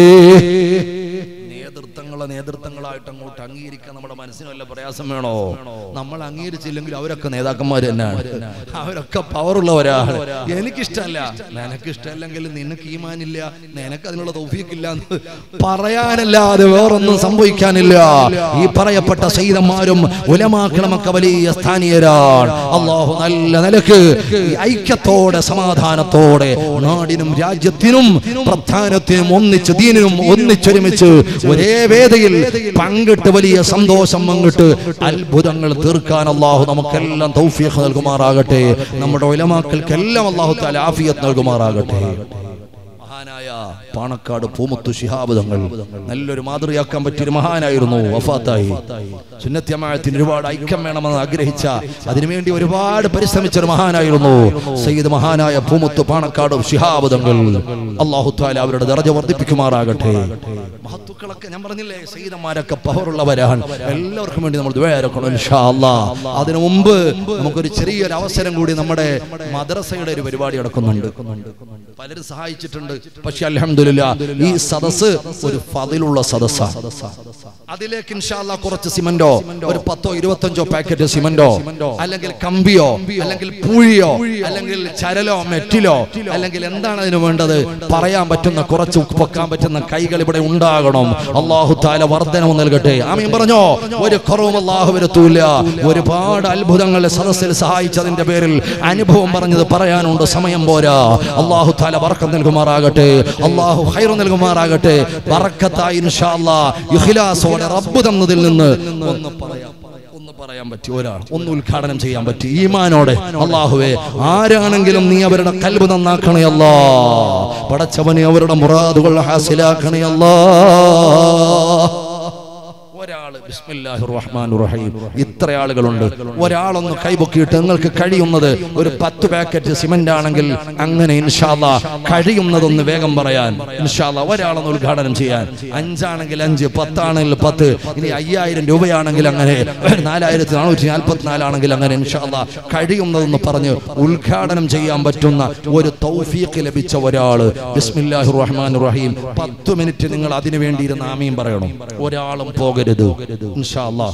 നേതൃത്വങ്ങളായിട്ട് അങ്ങോട്ട് അംഗീകരിക്കാൻ നമ്മുടെ മനസ്സിന് വല്ല പ്രയാസം വേണോ? നമ്മൾ അംഗീകരിച്ചില്ലെങ്കിൽ അവരൊക്കെ നേതാക്കന്മാർ തന്നെയാണ്. അവരൊക്കെ പവറുള്ളവരാ എനിക്കിഷ്ടല്ല. നിനക്ക് ഇഷ്ടമല്ലെങ്കിൽ നിനക്ക് ഈമാനില്ല. നിനക്ക് അതിനുള്ള തൗഫീക്കില്ല എന്ന് പറയാനല്ലാതെ വേറൊന്നും സംഭവിക്കാനില്ല. ഈ പറയപ്പെട്ട സൈതന്മാരും ഉലമാക്കണമൊക്കെ വലിയ സ്ഥാനീയരാണ്. അള്ളാഹു നല്ല നിലയ്ക്ക് ഐക്യത്തോടെ സമാധാനത്തോടെ നാടിനും രാജ്യത്തിനും പ്രധാനത്തിനും ഒന്നിച്ച് ദീനിനും ഒന്നിച്ചൊരുമിച്ച് ഒരേ വേദിയിൽ പങ്കിട്ട് വലിയ സന്തോഷം പങ്കിട്ട് അത്ഭുതങ്ങൾ തീർക്കാൻ അള്ളാഹു നമുക്കെല്ലാം തൗഫീഖ് നൽകുമാറാകട്ടെ. നമ്മുടെ ഒലമാക്കൾക്കെല്ലാം അള്ളാഹു താലാഫിയത് നൽകുമാറാകട്ടെ. മഹാനായ പാണക്കാട് പൂമുത്തു ശിഹാബ് തങ്ങൾ നല്ലൊരു മാതൃകയാക്കാൻ പറ്റിയൊരു മഹാനായിരുന്നു വഫാത്തായി. സുന്നത്യമായത്തിന് ഒരുപാട് ഐക്യം വേണമെന്ന് ആഗ്രഹിച്ച അതിനുവേണ്ടി ഒരുപാട് പരിശ്രമിച്ച ഒരു മഹാനായിരുന്നു സയ്യിദ് മഹാനായ പൂമുത്തു പാണക്കാട് ശിഹാബ് തങ്ങൾ. അള്ളാഹു താല അവരുടെ ദർജ വർദ്ധിപ്പിക്കുമാറാകട്ടെ. മഹത്തുക്കളൊക്കെ ഞാൻ പറഞ്ഞില്ലേ സയ്യിദന്മാരൊക്കെ പവറുള്ളവരാണ്. എല്ലാവർക്കും വേണ്ടി നമ്മൾ ദ്വേരക്കണം അതിനു മുമ്പ് നമുക്കൊരു ചെറിയൊരു അവസരം കൂടി നമ്മുടെ മദ്രസയുടെ ഒരു പരിപാടി നടക്കുന്നുണ്ട്. പലരും സഹായിച്ചിട്ടുണ്ട്. പക്ഷെ അലഹമില്ല ഈ സദസ് ഒരു ഫതിലുള്ള സദസ്സാണ് അതിലേക്ക് ഇൻഷാല്ല കുറച്ച് സിമന്റോ ഒരു പത്തോ ഇരുപത്തഞ്ചോ പാക്കറ്റ് സിമന്റോ അല്ലെങ്കിൽ കമ്പിയോ അല്ലെങ്കിൽ പൂഴിയോ അല്ലെങ്കിൽ ചരലോ മെറ്റിലോ അല്ലെങ്കിൽ എന്താണ് അതിന് വേണ്ടത്? പറയാൻ പറ്റുന്ന കുറച്ച് വെക്കാൻ പറ്റുന്ന കൈകൾ ഇവിടെ ഉണ്ടാകണം. അള്ളാഹു താല വർധനവ് നൽകട്ടെ. ആമീൻ പറഞ്ഞോ? ഒരു കുറവും അള്ളാഹു വരുത്തൂല. ഒരുപാട് അത്ഭുതങ്ങൾ സദസ്സിൽ സഹായിച്ചതിന്റെ പേരിൽ അനുഭവം പറഞ്ഞത് പറയാനുണ്ട്. സമയം പോരാ. അള്ളാഹു താല വർക്കം നൽകുമാറാകട്ടെ. അള്ളാഹു ഹൈർ നൽകുമാറാകട്ടെ. വറക്കത്തായി ഇഖ്ലാസോടെ റബ്ബ് തന്നതിൽ നിന്ന് ഒന്ന് പറയാം. ഒന്ന് പറയാൻ പറ്റി ഒരാൾ. ഒന്ന് ഉദ്ഘാടനം ചെയ്യാൻ പറ്റി. ഈമാനോടെ. അള്ളാഹുവേ ആരാണെങ്കിലും നീ അവരുടെ കൽബ് നന്നാക്കണേ അല്ലാ. പടച്ചവനെ അവരുടെ മുറാദുകൾ ഹാസിലാക്കണേ അല്ലാ ഒരാൾ. ബിസ്മില്ലാഹിർ റഹ്മാനിർ റഹീം ഇത്ര ആളുകളുണ്ട്. ഒരാളൊന്ന് കൈപൊക്കിയിട്ട് നിങ്ങൾക്ക് കഴിയുന്നത് ഒരു പത്ത് പാക്കറ്റ് സിമന്റ് ആണെങ്കിൽ അങ്ങനെ ഇൻഷാല്ല കഴിയുന്നതൊന്ന് വേഗം പറയാൻ. ഇൻഷാല്ല ഒരാളൊന്ന് ഉദ്ഘാടനം ചെയ്യാൻ. അഞ്ചാണെങ്കിൽ അഞ്ച് പത്താണെങ്കിൽ പത്ത് ഇനി അയ്യായിരം രൂപയാണെങ്കിൽ അങ്ങനെ നാലായിരത്തി നാനൂറ്റി നാൽപ്പത്തിനാലാണെങ്കിൽ അങ്ങനെ ഇൻഷാല്ല കഴിയുന്നതെന്ന് പറഞ്ഞ് ഉദ്ഘാടനം ചെയ്യാൻ പറ്റുന്ന ഒരു തൗഫീഖ് ലഭിച്ച ഒരാൾ ബിസ്മില്ലാഹിർ റഹ്മാനിർ റഹീം പത്ത് മിനിറ്റ് നിങ്ങൾ അതിനു വേണ്ടി ഇരുന്ന് ആമീൻ പറയണം. ഒരാളും പോകരുത്. ഇൻഷാ അല്ലാ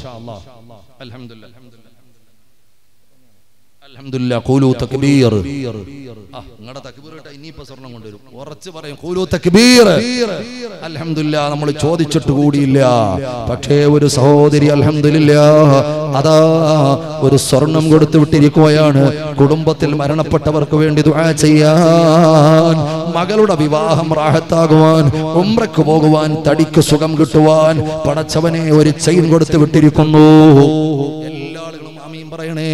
അൽഹംദുലില്ലാ അൽഹംദുലില്ലാ ഖൂലു തക്ബീർ ആ നിങ്ങളുടെ തക്ബീർ. കേട്ടാ ഇനിയിപ്പോ സ്വർണം കൊണ്ടുവരും. ഉറച്ചു പറയും ഖൂലു തക്ബീർ. അൽഹംദുലില്ലാ നമ്മൾ ചോദിച്ചിട്ട് കൂടിയില്ല. പക്ഷേ ഒരു സഹോദരി അൽഹംദുലില്ലാ അതാ ഒരു സ്വർണം കൊടുത്തു വിട്ടിരിക്കുകയാണ്. കുടുംബത്തിൽ മരണപ്പെട്ടവർക്ക് വേണ്ടി ദുആ ചെയ്യാൻ മകളുടെ വിവാഹം റാഹത്താകുവാൻ ഉംറക്ക് പോകുവാൻ തടിക്ക് സുഖം കിട്ടുവാൻ പടച്ചവനെ ഒരു ചെയിൻ കൊടുത്തു വിട്ടിരിക്കുന്നു. എല്ലാ ആളുകളും ആമീൻ പറയണേ.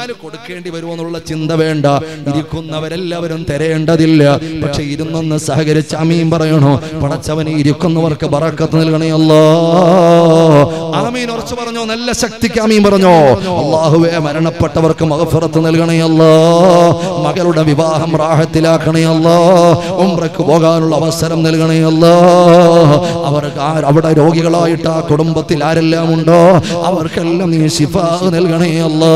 ഇരുന്നാൽ കൊടുക്കേണ്ടി വരുമെന്നുള്ള ചിന്ത വേണ്ട. ഇരിക്കുന്നവരെല്ലാവരും തരേണ്ടതില്ല. പക്ഷെ ഇരുന്നൊന്ന് സഹകരിച്ച് അമീൻ പറയണോ? പടച്ചവന് ഇരിക്കുന്നവർക്ക് ബറക്കത്ത് നൽകണേ അമീൻ ആമീൻ ഉറച്ചു പറഞ്ഞോ? നല്ല ശക്തിക്ക് അമീൻ പറഞ്ഞോ? അള്ളാഹുവെ മരണപ്പെട്ടവർക്ക് മകഫറത്ത് നൽകണേ അല്ലോ. മകളുടെ വിവാഹം റാഹത്തിലാക്കണയല്ലോ ഉംറക്ക് പോകാനുള്ള അവസരം നൽകണേ അല്ലോ. അവർക്ക് അവിടെ രോഗികളായിട്ട് ആ കുടുംബത്തിൽ ആരെല്ലാം ഉണ്ടോ അവർക്കെല്ലാം നീ ശിഫാ നൽകണേ അല്ലോ.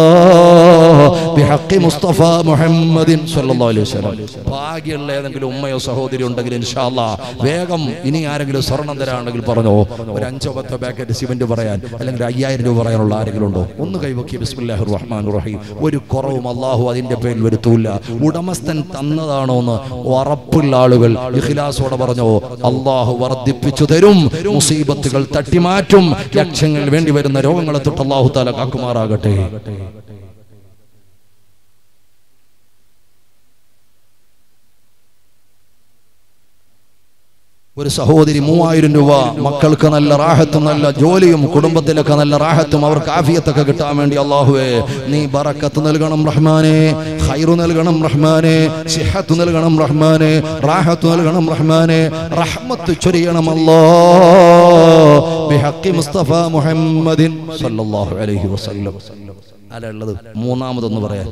ബിഹഖി മുസ്തഫ മുഹമ്മദിൻ സല്ലല്ലാഹു അലൈഹി വസല്ലം. ഭാഗ്യമുള്ള ഏതെങ്കിലും ഉമ്മയോ സഹോദരി ഉണ്ടെങ്കിൽ ഇൻഷാ അല്ലാ വേഗം ഇനി ആരെങ്കിലും സ്വർണം തരാണെങ്കിൽ പറഞ്ഞോ? ഒരു അഞ്ചോ പത്തോ പാക്കറ്റ് സിമന്റ് പറയാൻ അല്ലെങ്കിൽ അയ്യായിരം രൂപ പറയാനുള്ള ആരെങ്കിലും ഉണ്ടോ? ഒന്ന് കൈവക്കി ബിസ്മില്ലാഹിർ റഹ്മാൻ റഹീം. ഒരു കുറവും അള്ളാഹു അതിന്റെ പേരിൽ വരുത്തൂല. ഉടമസ്ഥൻ തന്നതാണോ എന്ന് ഉറപ്പുള്ള ആളുകൾ ഇഖ്ലാസോടെ പറഞ്ഞോ? അള്ളാഹു വർദ്ധിപ്പിച്ചു തരും മുസീബത്തുകൾ തട്ടിമാറ്റും ലക്ഷ്യങ്ങൾ വേണ്ടി വരുന്ന രോഗങ്ങളെ തൊട്ട് അള്ളാഹു താല കാക്കുമാറാകട്ടെ. ഒരു സഹോദരി മൂവായിരം രൂപ മക്കൾക്ക് നല്ല റാഹത്തും നല്ല ജോലിയും കുടുംബത്തിലൊക്കെ നല്ല റാഹത്തും അവർക്ക് ആഫിയത്തൊക്കെ കിട്ടാൻ വേണ്ടി അള്ളാഹുവേ നീ ബറക്കത്ത് നൽകണം റഹ്മാനെ ഹൈറു നൽകണം റഹ്മാനെ സിഹത്ത് നൽകണം റഹ്മാനെ റാഹത്ത് നൽകണം റഹ്മാനെ റഹ്മത്ത് ചൊരിയണം അല്ലോ. മുസ്തഫ മുഹമ്മദിൻ സല്ലല്ലാഹു അലൈഹി വസല്ലം. അല്ല ഉള്ളത്? മൂന്നാമതൊന്ന് പറയാം.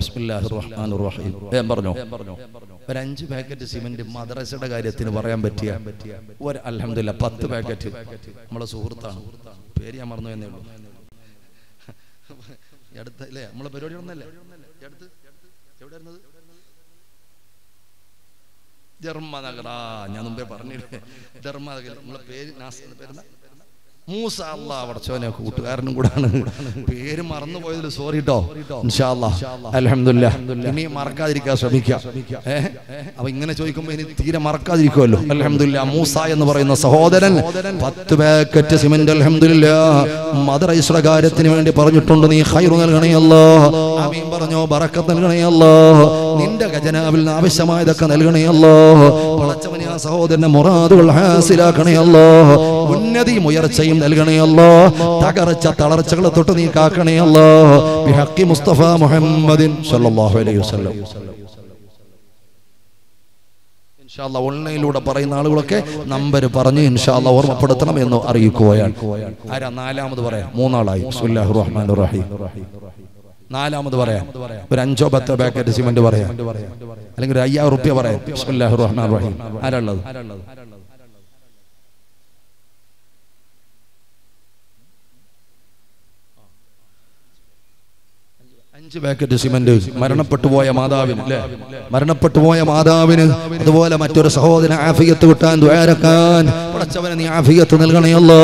ബിസ്മില്ലാഹിർ റഹ്മാനിർ റഹീം. പറഞ്ഞോ. ഒരു അഞ്ച് പാക്കറ്റ് സിമെന്റ് മദ്രസയുടെ കാര്യത്തിന് പറയാൻ പറ്റിയ ഒരു അലഹമില്ല പത്ത് പാക്കറ്റ്. നമ്മളെ സുഹൃത്താണ്. പേര് ഞാൻ മറന്നു എന്നേ ഉള്ളൂ. അടുത്ത് നമ്മളെ പരിപാടി ഒന്നല്ലേ ആ ഞാൻ മുമ്പേ പറഞ്ഞില്ലേ? ധർമ്മനഗർ. നമ്മളെ പേര് നാസ് പേരെന്താ? മൂസ അല്ല കൂട്ടുകാരനും കൂടാണ്. പേര് മറന്നു പോയതിൽ സോറി കേട്ടോ അലഹമില്ല ഇനി മറക്കാതിരിക്കാൻ ശ്രമിക്കാം. അപ്പൊ ഇങ്ങനെ ചോദിക്കുമ്പോ ഇനി തീരെ മറക്കാതിരിക്കുമല്ലോ അലഹമില്ല മൂസ എന്ന് പറയുന്ന സഹോദരൻ പത്ത് പാക്കറ്റ് സിമെന്റ് അലഹമില്ല മദർ ഇസ്ര കാര്യത്തിന് വേണ്ടി പറഞ്ഞിട്ടുണ്ട്. നീ ഹൈറു നൽകണയല്ലോ പറഞ്ഞോ ബറക്കത്ത് നൽകണയല്ലോ നിന്റെ ഖജനാവിൽ നിന്ന് ആവശ്യമായതൊക്കെ നൽകണയല്ലോ പടച്ചവനെ ആ സഹോദരന്റെ മുറാദുകൾ ഹാസിലാക്കണയല്ലോ ഉന്നതിയും ഉയർച്ചയും നൽകണയല്ലോ തകർച്ച തളർച്ചകളെ തൊട്ട് നീ കാക്കണയല്ലോ ബിഹക്കി മുസ്തഫ മുഹമ്മദിൻ സല്ലല്ലാഹു അലൈഹി വസല്ലം. ഓൺലൈനിലൂടെ പറയുന്ന ആളുകളൊക്കെ നമ്പർ പറഞ്ഞ് ഇൻഷാല്ല ഓർമ്മപ്പെടുത്തണം എന്ന് അറിയിക്കുകയാണ്. ആരാ? നാലാമത് പറയാം. മൂന്നാളായി. റഹീം. നാലാമത് പറയാം. ഒരു അഞ്ചോ പത്തോ പാക്കറ്റ് സിമന്റ് പറയാം. അല്ലെങ്കിൽ ഒരു അയ്യായിരം റുപ്യ പറയാം. റഹ്മാനിർ റഹീം. ആരാ ഉള്ളത്? അഞ്ച് പാക്കറ്റ് സിമന്റ് മരണപ്പെട്ടു പോയ മാതാവിന് അല്ലേ? മരണപ്പെട്ടു പോയ മാതാവിന് അതുപോലെ മറ്റൊരു സഹോദരൻ ആഫിയത്ത് കിട്ടാൻ ദ്വാരക്കാൻ പടച്ചവന് നീ ആഫിയത്ത് നൽകണയല്ലോ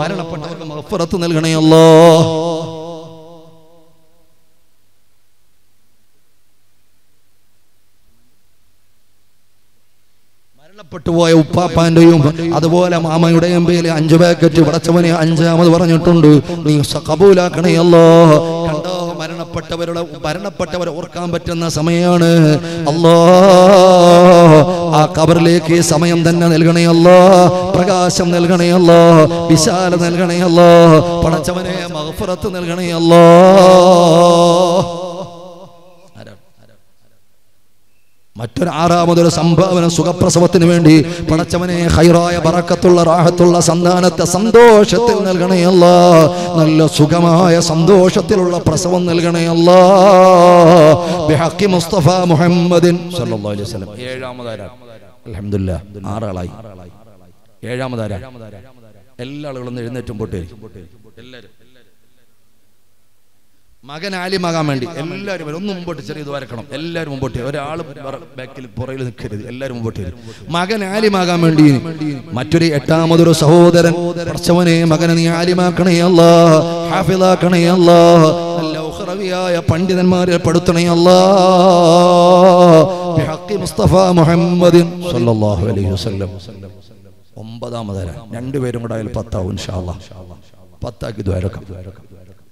മരണപ്പെട്ടവർക്ക് മഹഫറത്ത് നൽകണയല്ലോ മരണപ്പെട്ടു പോയ ഉപ്പാപ്പാന്റെയും അതുപോലെ മാമയുടെയും പേര് അഞ്ചു പാക്കറ്റ് പടച്ചവനെ അഞ്ചാമത് പറഞ്ഞിട്ടുണ്ട്. നീ കബൂലാക്കണയല്ലോ കണ്ടോ മരണപ്പെട്ടവരുടെ മരണപ്പെട്ടവരെ ഓർക്കാൻ പറ്റുന്ന സമയമാണ് അല്ലോ ആ കബറിലേക്ക് സമയം തന്നെ നൽകണയല്ലോ പ്രകാശം നൽകണയല്ലോ വിശാല നൽകണയല്ലോ പടച്ചവനെ മഹഫുറത്ത് നൽകണയല്ലോ മറ്റൊരു ആറാമതൊരു സംഭാവന സുഖപ്രസവത്തിന് വേണ്ടി പടച്ചവനെ ഹൈറായ പറക്കത്തുള്ള റാഹത്തുള്ള സന്താനത്തെ സന്തോഷത്തിൽ നൽകണയല്ല നല്ല സുഖമായ സന്തോഷത്തിലുള്ള പ്രസവം നൽകണയല്ല ബിഹഖി മുസ്തഫ മുഹമ്മദിൻ സല്ലല്ലാഹു അലൈഹി വസല്ലം. ഏഴാമതാരാ? അൽഹംദുലില്ലാ. ആറാളായി. ഏഴാമതാരാ? എല്ലാ ആളുകളും എഴുന്നേറ്റും പൊട്ടേ. എല്ലാവരും മകൻ ആലിമാകാൻ വേണ്ടി. എല്ലാവരും വരും. ഒന്ന് മുമ്പോട്ട് ചെറിയ ഇത് വരക്കണം എല്ലാവരും മുമ്പോട്ട്. ഒരാൾ ബാക്കിൽ പുറകിൽ നിൽക്കരുത്. എല്ലാവരും മുമ്പോട്ട് വരും. മകൻ ആലിമാകാൻ വേണ്ടി. മറ്റൊരു എട്ടാമതൊരു സഹോദരൻ. പ്രസവനെ മകനെ നീ ആലിമാക്കണേ അല്ല. ഹാഫിലാക്കണേ അല്ല. പണ്ഡിതന്മാരെ പെടുത്തണേ അല്ലാ. മുസ്തഫ മുഹമ്മദിൻ സല്ലല്ലാഹു അലൈഹി വസല്ലം. ഒമ്പതാമതര രണ്ടുപേരും കൂടെ അതിൽ പത്താവും പത്താക്കി ദ്വാരക്കാം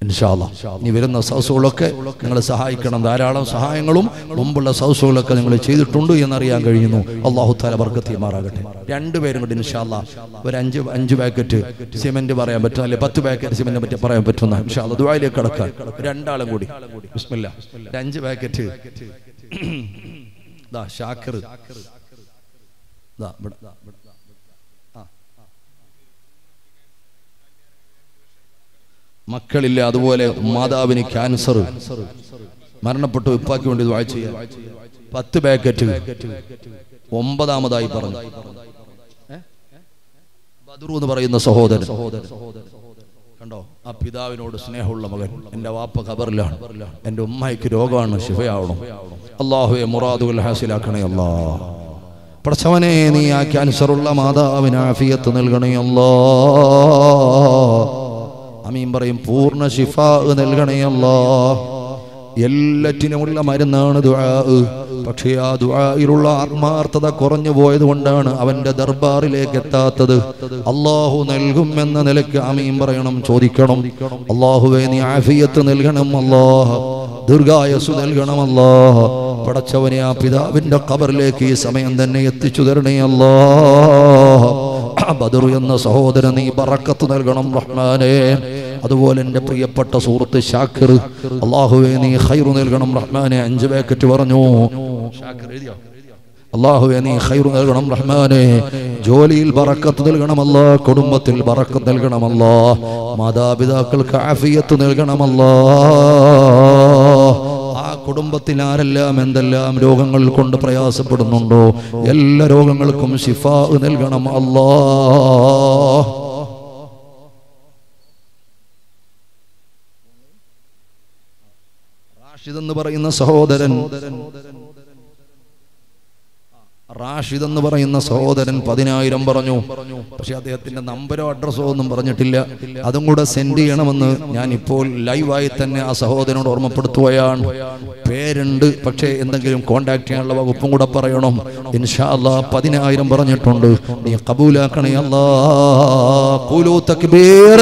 ഇൻഷാല്ല ഇനി വരുന്ന സൗസുകളൊക്കെ നിങ്ങൾ സഹായിക്കണം. ധാരാളം സഹായങ്ങളും മുമ്പുള്ള സൗസുകളൊക്കെ നിങ്ങൾ ചെയ്തിട്ടുണ്ട് എന്നറിയാൻ കഴിയുന്നു. അള്ളാഹു താല വർഗത്തിമാറാകട്ടെ രണ്ടുപേരും കൂടി ഇൻഷാല്ല ഒരു അഞ്ച് അഞ്ച് പാക്കറ്റ് സിമെന്റ് പറയാൻ പറ്റും. അല്ലെ പത്ത് പാക്കറ്റ് സിമെന്റ് പറ്റി പറയാൻ പറ്റുന്ന ഇൻഷാല്ല ദുബായിലേക്ക് കിടക്കാൻ. രണ്ടാളും കൂടി. അഞ്ച് പാക്കറ്റ് ഷാക്കർ. ഇവിടെ. മക്കളില്ല അതുപോലെ മാതാവിന് ക്യാൻസർ മരണപ്പെട്ടു ഉപ്പാക്കി വേണ്ടി ചെയ്യാൻ. പത്ത് പാക്കറ്റ് ഒമ്പതാമതായി പറഞ്ഞു? ബദറു എന്ന് പറയുന്ന സഹോദരൻ. കണ്ടോ? ആ പിതാവിനോട് സ്നേഹമുള്ള മകൻ. എന്റെ വാപ്പ ഖബറിലാണ്. എന്റെ ഉമ്മയ്ക്ക് രോഗമാണ് ശിവയാവണം അള്ളാഹുയെ മുറാദുൽ ഹാസിലാക്കണേ അല്ലാ. പ്രസവനെ നീ ആ ക്യാൻസറുള്ള മാതാവിന് ആഫിയത്ത് നൽകണേ അല്ലാ. അമീൻ പറയും പൂർണ ശിഫാ നൽകണേ അല്ലാ. എല്ലാറ്റിനുമുള്ള മരുന്നാണ് ദുആ. പക്ഷേ ആ ദുആയിലുള്ള ആത്മാർത്ഥത കുറഞ്ഞു പോയത് കൊണ്ടാണ് അവന്റെ ദർബാറിലേക്ക് എത്താത്തത്. അള്ളാഹു നൽകും എന്ന നിലയ്ക്ക് അമീൻ പറയണം ചോദിക്കണം. അള്ളാഹുവെ നീ ആഫിയത്ത് നൽകണം അല്ലാഹ് ദീർഘായസ് നൽകണം അല്ലാഹ് പടച്ചവനെ ആ പിതാവിന്റെ കബറിലേക്ക് ഈ സമയം തന്നെ എത്തിച്ചു തരണേ അല്ലാഹ് ബദറു എന്ന സഹോദരൻ നീ ബറക്കത്ത് നൽകണം റഹ്മാനെ. അതുപോലെ എന്റെ പ്രിയപ്പെട്ട സുഹൃത്ത് ഷാക്കിർ അള്ളാഹുവെ നീ ഹൈർ നൽകണം റഹ്മാനെ. അഞ്ച് പാക്കറ്റ് പറഞ്ഞു. അള്ളാഹുവെ നീ ഹൈർ നൽകണം റഹ്മാനെ. ജോലിയിൽ ബറക്കത്ത് നൽകണമല്ല കുടുംബത്തിൽ ബറക്കത്ത് നൽകണമല്ല മാതാപിതാക്കൾക്ക് ആഫിയത്ത് നൽകണമല്ലോ. കുടുംബത്തിൽ ആരെല്ലാം എന്തെല്ലാം രോഗങ്ങൾ കൊണ്ട് പ്രയാസപ്പെടുന്നുണ്ടോ? എല്ലാ രോഗങ്ങൾക്കും ശിഫ നൽകണം അല്ലാ. റാഷിദ് എന്ന് പറയുന്ന സഹോദരൻ റാഷിദ് എന്ന് പറയുന്ന സഹോദരൻ പതിനായിരം പറഞ്ഞു. പക്ഷെ അദ്ദേഹത്തിന്റെ നമ്പരോ അഡ്രസ്സോ ഒന്നും പറഞ്ഞിട്ടില്ല. അതും കൂടെ സെൻഡ് ചെയ്യണമെന്ന് ഞാൻ ഇപ്പോൾ ലൈവായി തന്നെ ആ സഹോദരനോട് ഓർമ്മപ്പെടുത്തുകയാണ്. പേരുണ്ട് പക്ഷേ എന്തെങ്കിലും കോണ്ടാക്ട് ചെയ്യാനുള്ള വകുപ്പും കൂടെ പറയണം. ഇൻഷാ പതിനായിരം പറഞ്ഞിട്ടുണ്ട്. നീ കബൂലാക്കണേ അല്ലാ. തക്ബീർ.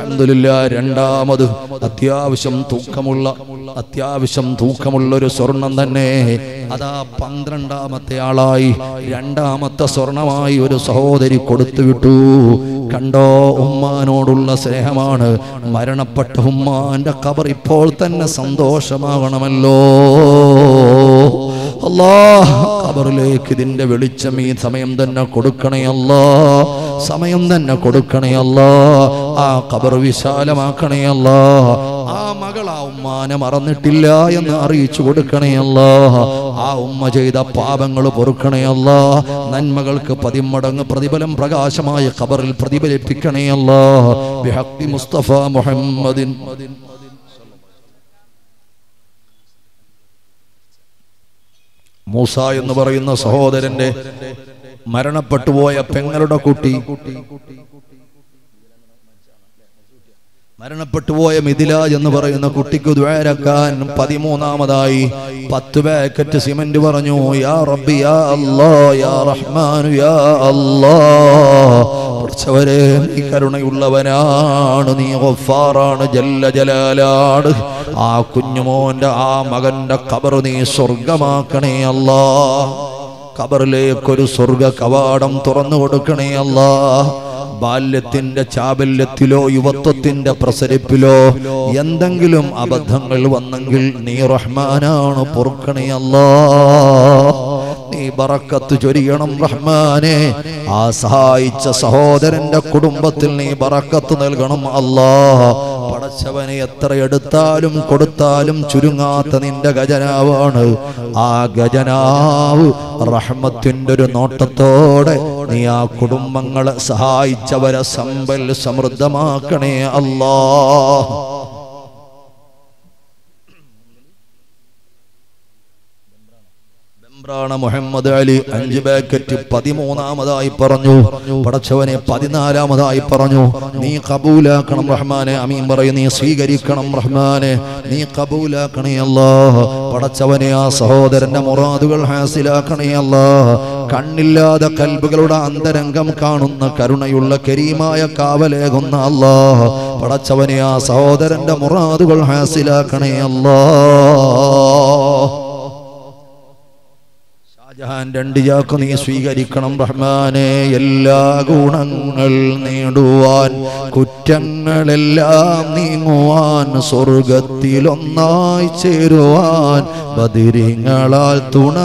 അൽഹംദുലില്ലാ രണ്ടാമത് അത്യാവശ്യം തൂക്കമുള്ള അത്യാവശ്യം തൂക്കമുള്ള ഒരു സ്വർണം തന്നെ. അതാ പന്ത്രണ്ടാമത്തെ ആളായി രണ്ടാമത്തെ സ്വർണമായി ഒരു സഹോദരി കൊടുത്തു വിട്ടു കണ്ടോ ഉമ്മാനോടുള്ള സ്നേഹമാണ്. മരണപ്പെട്ട ഉമ്മാന്റെ കബർ ഇപ്പോൾ തന്നെ സന്തോഷമാകണമല്ലോ അല്ലാ ഖബറിലേക്ക് ഇതിന്റെ വെളിച്ചം ഈ സമയം തന്നെ കൊടുക്കണേ അല്ലാ സമയം തന്നെ കൊടുക്കണേ അല്ലാ ആ കബർ വിശാലമാക്കണേ അല്ലാ ആ മകൾ ആ ഉമ്മാനെ മറന്നിട്ടില്ല എന്ന് അറിയിച്ചു കൊടുക്കണേ അല്ലാ ആ ഉമ്മ ചെയ്ത പാപങ്ങൾ പൊറുക്കണേ അല്ലാ നന്മകൾക്ക് പതിമടങ്ങ് പ്രതിഫലം പ്രകാശമായ ഖബറിൽ പ്രതിഫലിപ്പിക്കണേ അല്ലാ ബിഹഖി മുസ്തഫ മുഹമ്മദിൻ. മൂസ എന്ന് പറയുന്ന സഹോദരന്റെ മരണപ്പെട്ടുപോയ പെങ്ങളുടെ കുട്ടി. മരണപ്പെട്ടു പോയ മിഥിലാജ് എന്ന് പറയുന്ന കുട്ടിക്ക് ദ്വാരക്കാൻ പതിമൂന്നാമതായി പത്ത് പാക്കറ്റ് സിമന്റ് പറഞ്ഞു യാ റബ്ബി യാ അല്ലാ യാ റഹ്മാനു യാ അല്ലാ. കുറച്ചവരെ നീ കരുണയുള്ളവനാണ് നീ ഒഫാറാണ് ജല്ല ജലാലാണ്. ആ കുഞ്ഞുമോന്റെ ആ മകന്റെ കബർ നീ സ്വർഗമാക്കണേ അല്ലാ. കബറിലേക്കൊരു സ്വർഗ കവാടം തുറന്നു കൊടുക്കണേ അല്ലാ. ബാല്യത്തിന്റെ ചാബല്യത്തിലോ യുവത്വത്തിന്റെ പ്രസരിപ്പിലോ എന്തെങ്കിലും അബദ്ധങ്ങൾ വന്നെങ്കിൽ നീ റഹ്മാനാണ് പൊറുക്കണേ അല്ലാ. നീ ബറക്കത്ത് ചൊരിയണം റഹ്മാനെ. ആ സഹായിച്ച സഹോദരന്റെ കുടുംബത്തിൽ നീ ബറക്കത്ത് നൽകണം അല്ലാ. പടച്ചവനെ എത്ര എടുത്താലും കൊടുത്താലും ചുരുങ്ങാത്ത നിന്റെ ഗജനാവാണ് ആ ഗജനാവ് റഹ്മത്തിന്റെ ഒരു നോട്ടത്തോടെ നീ ആ കുടുംബങ്ങളെ സഹായിച്ചവരെ സമ്പൽ സമൃദ്ധമാക്കണേ അല്ലാ ഇമ്രാണ മുഹമ്മദ് അലി അഞ്ച് പാക്കറ്റ് പതിമൂന്നാമതായി പറഞ്ഞു. പടച്ചവനെ പതിനാലാമതായി പറഞ്ഞു. നീ കബൂലാക്കണം റഹ്മാനെ അമീൻ പറയും. നീ സ്വീകരിക്കണം റഹ്മാനെ. നീ കബൂലാക്കണേ അല്ലാ. പടച്ചവനെ ആ സഹോദരന്റെ മുറാദുകൾ ഹാസിലാക്കണേ അല്ലാ. കണ്ണില്ലാതെ കൽബുകളുടെ അന്തരംഗം കാണുന്ന കരുണയുള്ള കരീമായ കാവലേകുന്ന അല്ലാ. പടച്ചവനെ ആ സഹോദരന്റെ മുറാദുകൾ ഹാസിലാക്കണേ അല്ലാ. രണ്ട് ചാക്ക് നീ സ്വീകരിക്കണം ബ്രഹ്മാനെ എല്ലാ ഗുണങ്ങൾ നേടുവാൻ കുറ്റങ്ങളെല്ലാം നീങ്ങുവാൻ സ്വർഗത്തിലൊന്നായി ചേരുവാൻ ബദിരിങ്ങളാൽ തുണ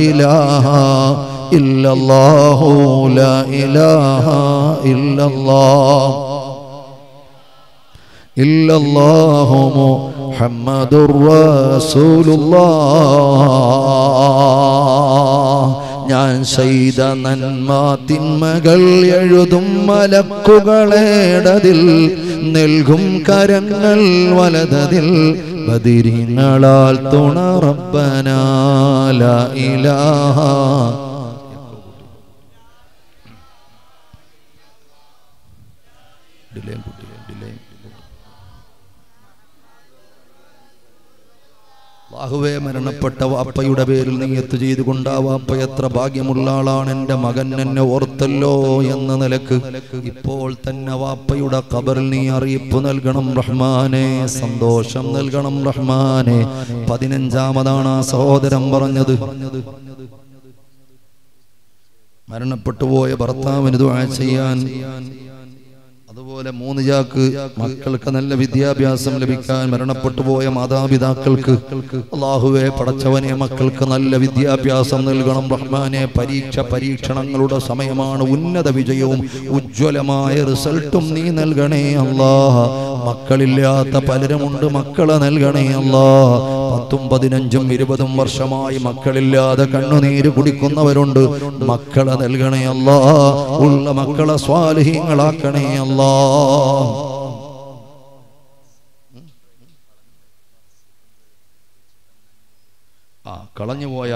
ഇലാഹ ഇല്ലല്ലാഹു ലാ ഇലാഹ ഇല്ലല്ലാഹ് ഇല്ലല്ലാഹു മുഹമ്മദ് ഞാൻ ചെയ്ത നന്മാതിന്മകൾ എഴുതും മലക്കുകളേടതിൽ നൽകും കരങ്ങൾ വലതതിൽ ബദിരിങ്ങളാൽ തുണറപ്പനാല ഇലാഹ. ബാഹുവെ മരണപ്പെട്ട അപ്പയുടെ പേരിൽ നീ എത്തു ആ വാപ്പ എത്ര ഭാഗ്യമുള്ള ആളാണ് എന്റെ മകൻ എന്നെ ഓർത്തല്ലോ എന്ന നിലയ്ക്ക്. ഇപ്പോൾ തന്നെ വാപ്പയുടെ കബറിൽ നീ അറിയിപ്പ് നൽകണം റഹ്മാനെ. സന്തോഷം നൽകണം റഹ്മാനെ. പതിനഞ്ചാമതാണ് ആ സഹോദരം പറഞ്ഞത്. മരണപ്പെട്ടു പോയ ഭർത്താവിന് ദുആ ചെയ്യാൻ അതുപോലെ മൂന്ന് ചാക്ക് മക്കൾക്ക് നല്ല വിദ്യാഭ്യാസം ലഭിക്കാൻ മരണപ്പെട്ടു പോയ മാതാപിതാക്കൾക്ക് അള്ളാഹുവെ പടച്ചവനെ മക്കൾക്ക് നല്ല വിദ്യാഭ്യാസം നൽകണം. റഹ്മാനെ പരീക്ഷ പരീക്ഷണങ്ങളുടെ സമയമാണ് ഉന്നത വിജയവും ഉജ്ജ്വലമായ റിസൾട്ടും നീ നൽകണേ അള്ളാഹ മക്കളില്ലാത്ത പലരുമുണ്ട് മക്കളെ നൽകണേ അല്ലാ. പത്തും പതിനഞ്ചും ഇരുപതും വർഷമായി മക്കളില്ലാതെ കണ്ണുനീര് കുടിക്കുന്നവരുണ്ട് മക്കളെ നൽകണേ അല്ലാ. ഉള്ള മക്കളെ സ്വാലിഹീങ്ങളാക്കണേ അല്ലാ. ആ കളഞ്ഞുപോയ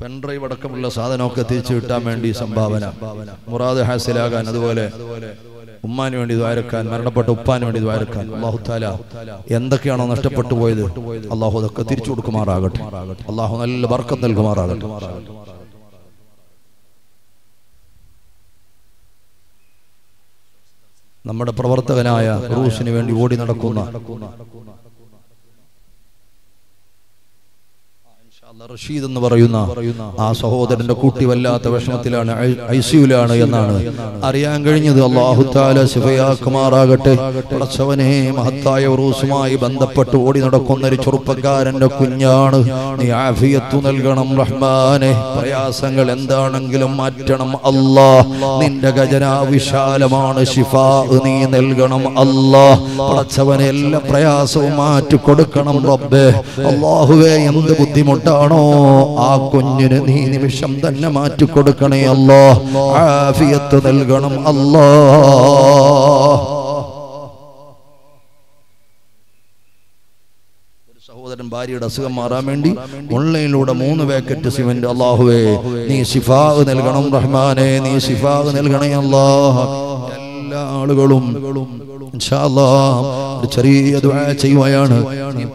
പെൺഡ്രൈവ് അടക്കമുള്ള സാധനമൊക്കെ തിരിച്ചു കിട്ടാൻ വേണ്ടി സംഭാവന. മുറാദ് ഹാസിലാകാൻ അതുപോലെ ഉമ്മാന് വേണ്ടി ദ്വാരക്കാൻ മരണപ്പെട്ട ഉപ്പാന് വേണ്ടി ദ്വാരക്കാൻ. അള്ളാഹു താല എന്തൊക്കെയാണോ നഷ്ടപ്പെട്ടു പോയത് അള്ളാഹു അതൊക്കെ തിരിച്ചു കൊടുക്കുമാറാകട്ടെ. അള്ളാഹു നല്ല വർക്കം നൽകുമാറാകട്ടെ. നമ്മുടെ പ്രവർത്തകനായ റൂസിന് വേണ്ടി ഓടി നടക്കുന്ന റഷീദ് എന്ന് പറയുന്ന ആ സഹോദരന്റെ കുട്ടി വല്ലാത്ത വിഷമത്തിലാണ് ഐസിയുലാണ് എന്നാണ് അറിയാൻ കഴിഞ്ഞത്. അള്ളാഹുത്താല ശിവയാക്കുമാറാകട്ടെ പടച്ചവനെ മഹത്തായ ഉറൂസുമായി ബന്ധപ്പെട്ട് ഓടി നടക്കുന്ന ഒരു ചെറുപ്പക്കാരന്റെ കുഞ്ഞാണ്. നീ ആഫിയത്തു നൽകണം റഹ്മാനെ. പ്രയാസങ്ങൾ എന്താണെങ്കിലും മാറ്റണം അല്ലാ. നിന്റെ ഖജന വിശാലമാണ് ശിഫാ. നീ നൽകണം അല്ലാ. പടച്ചവനെ എല്ലാ പ്രയാസവും മാറ്റി കൊടുക്കണം റബ്ബേ. അള്ളാഹുവേ എന്ത് ബുദ്ധിമുട്ടാണോ ആ കുഞ്ഞിന് നീ നിമിഷം തന്നെ മാറ്റി കൊടുക്കണേ അല്ലോ. ആഫിയത്ത് നൽകണം അല്ലോ. സഹോദരൻ ഭാര്യയുടെ അസുഖം മാറാൻ വേണ്ടി ഓൺലൈനിലൂടെ മൂന്ന് പാക്കറ്റ് സിമന്റ് അള്ളാഹുവേ നീ ശിഫാവ് നൽകണം റഹ്മാനെ നീ ശിഫാവ് നൽകണേ അല്ലാ. എല്ലാ ആളുകളും ഒരു ചെറിയ ദുആ ചെയ്യുകയാണ്.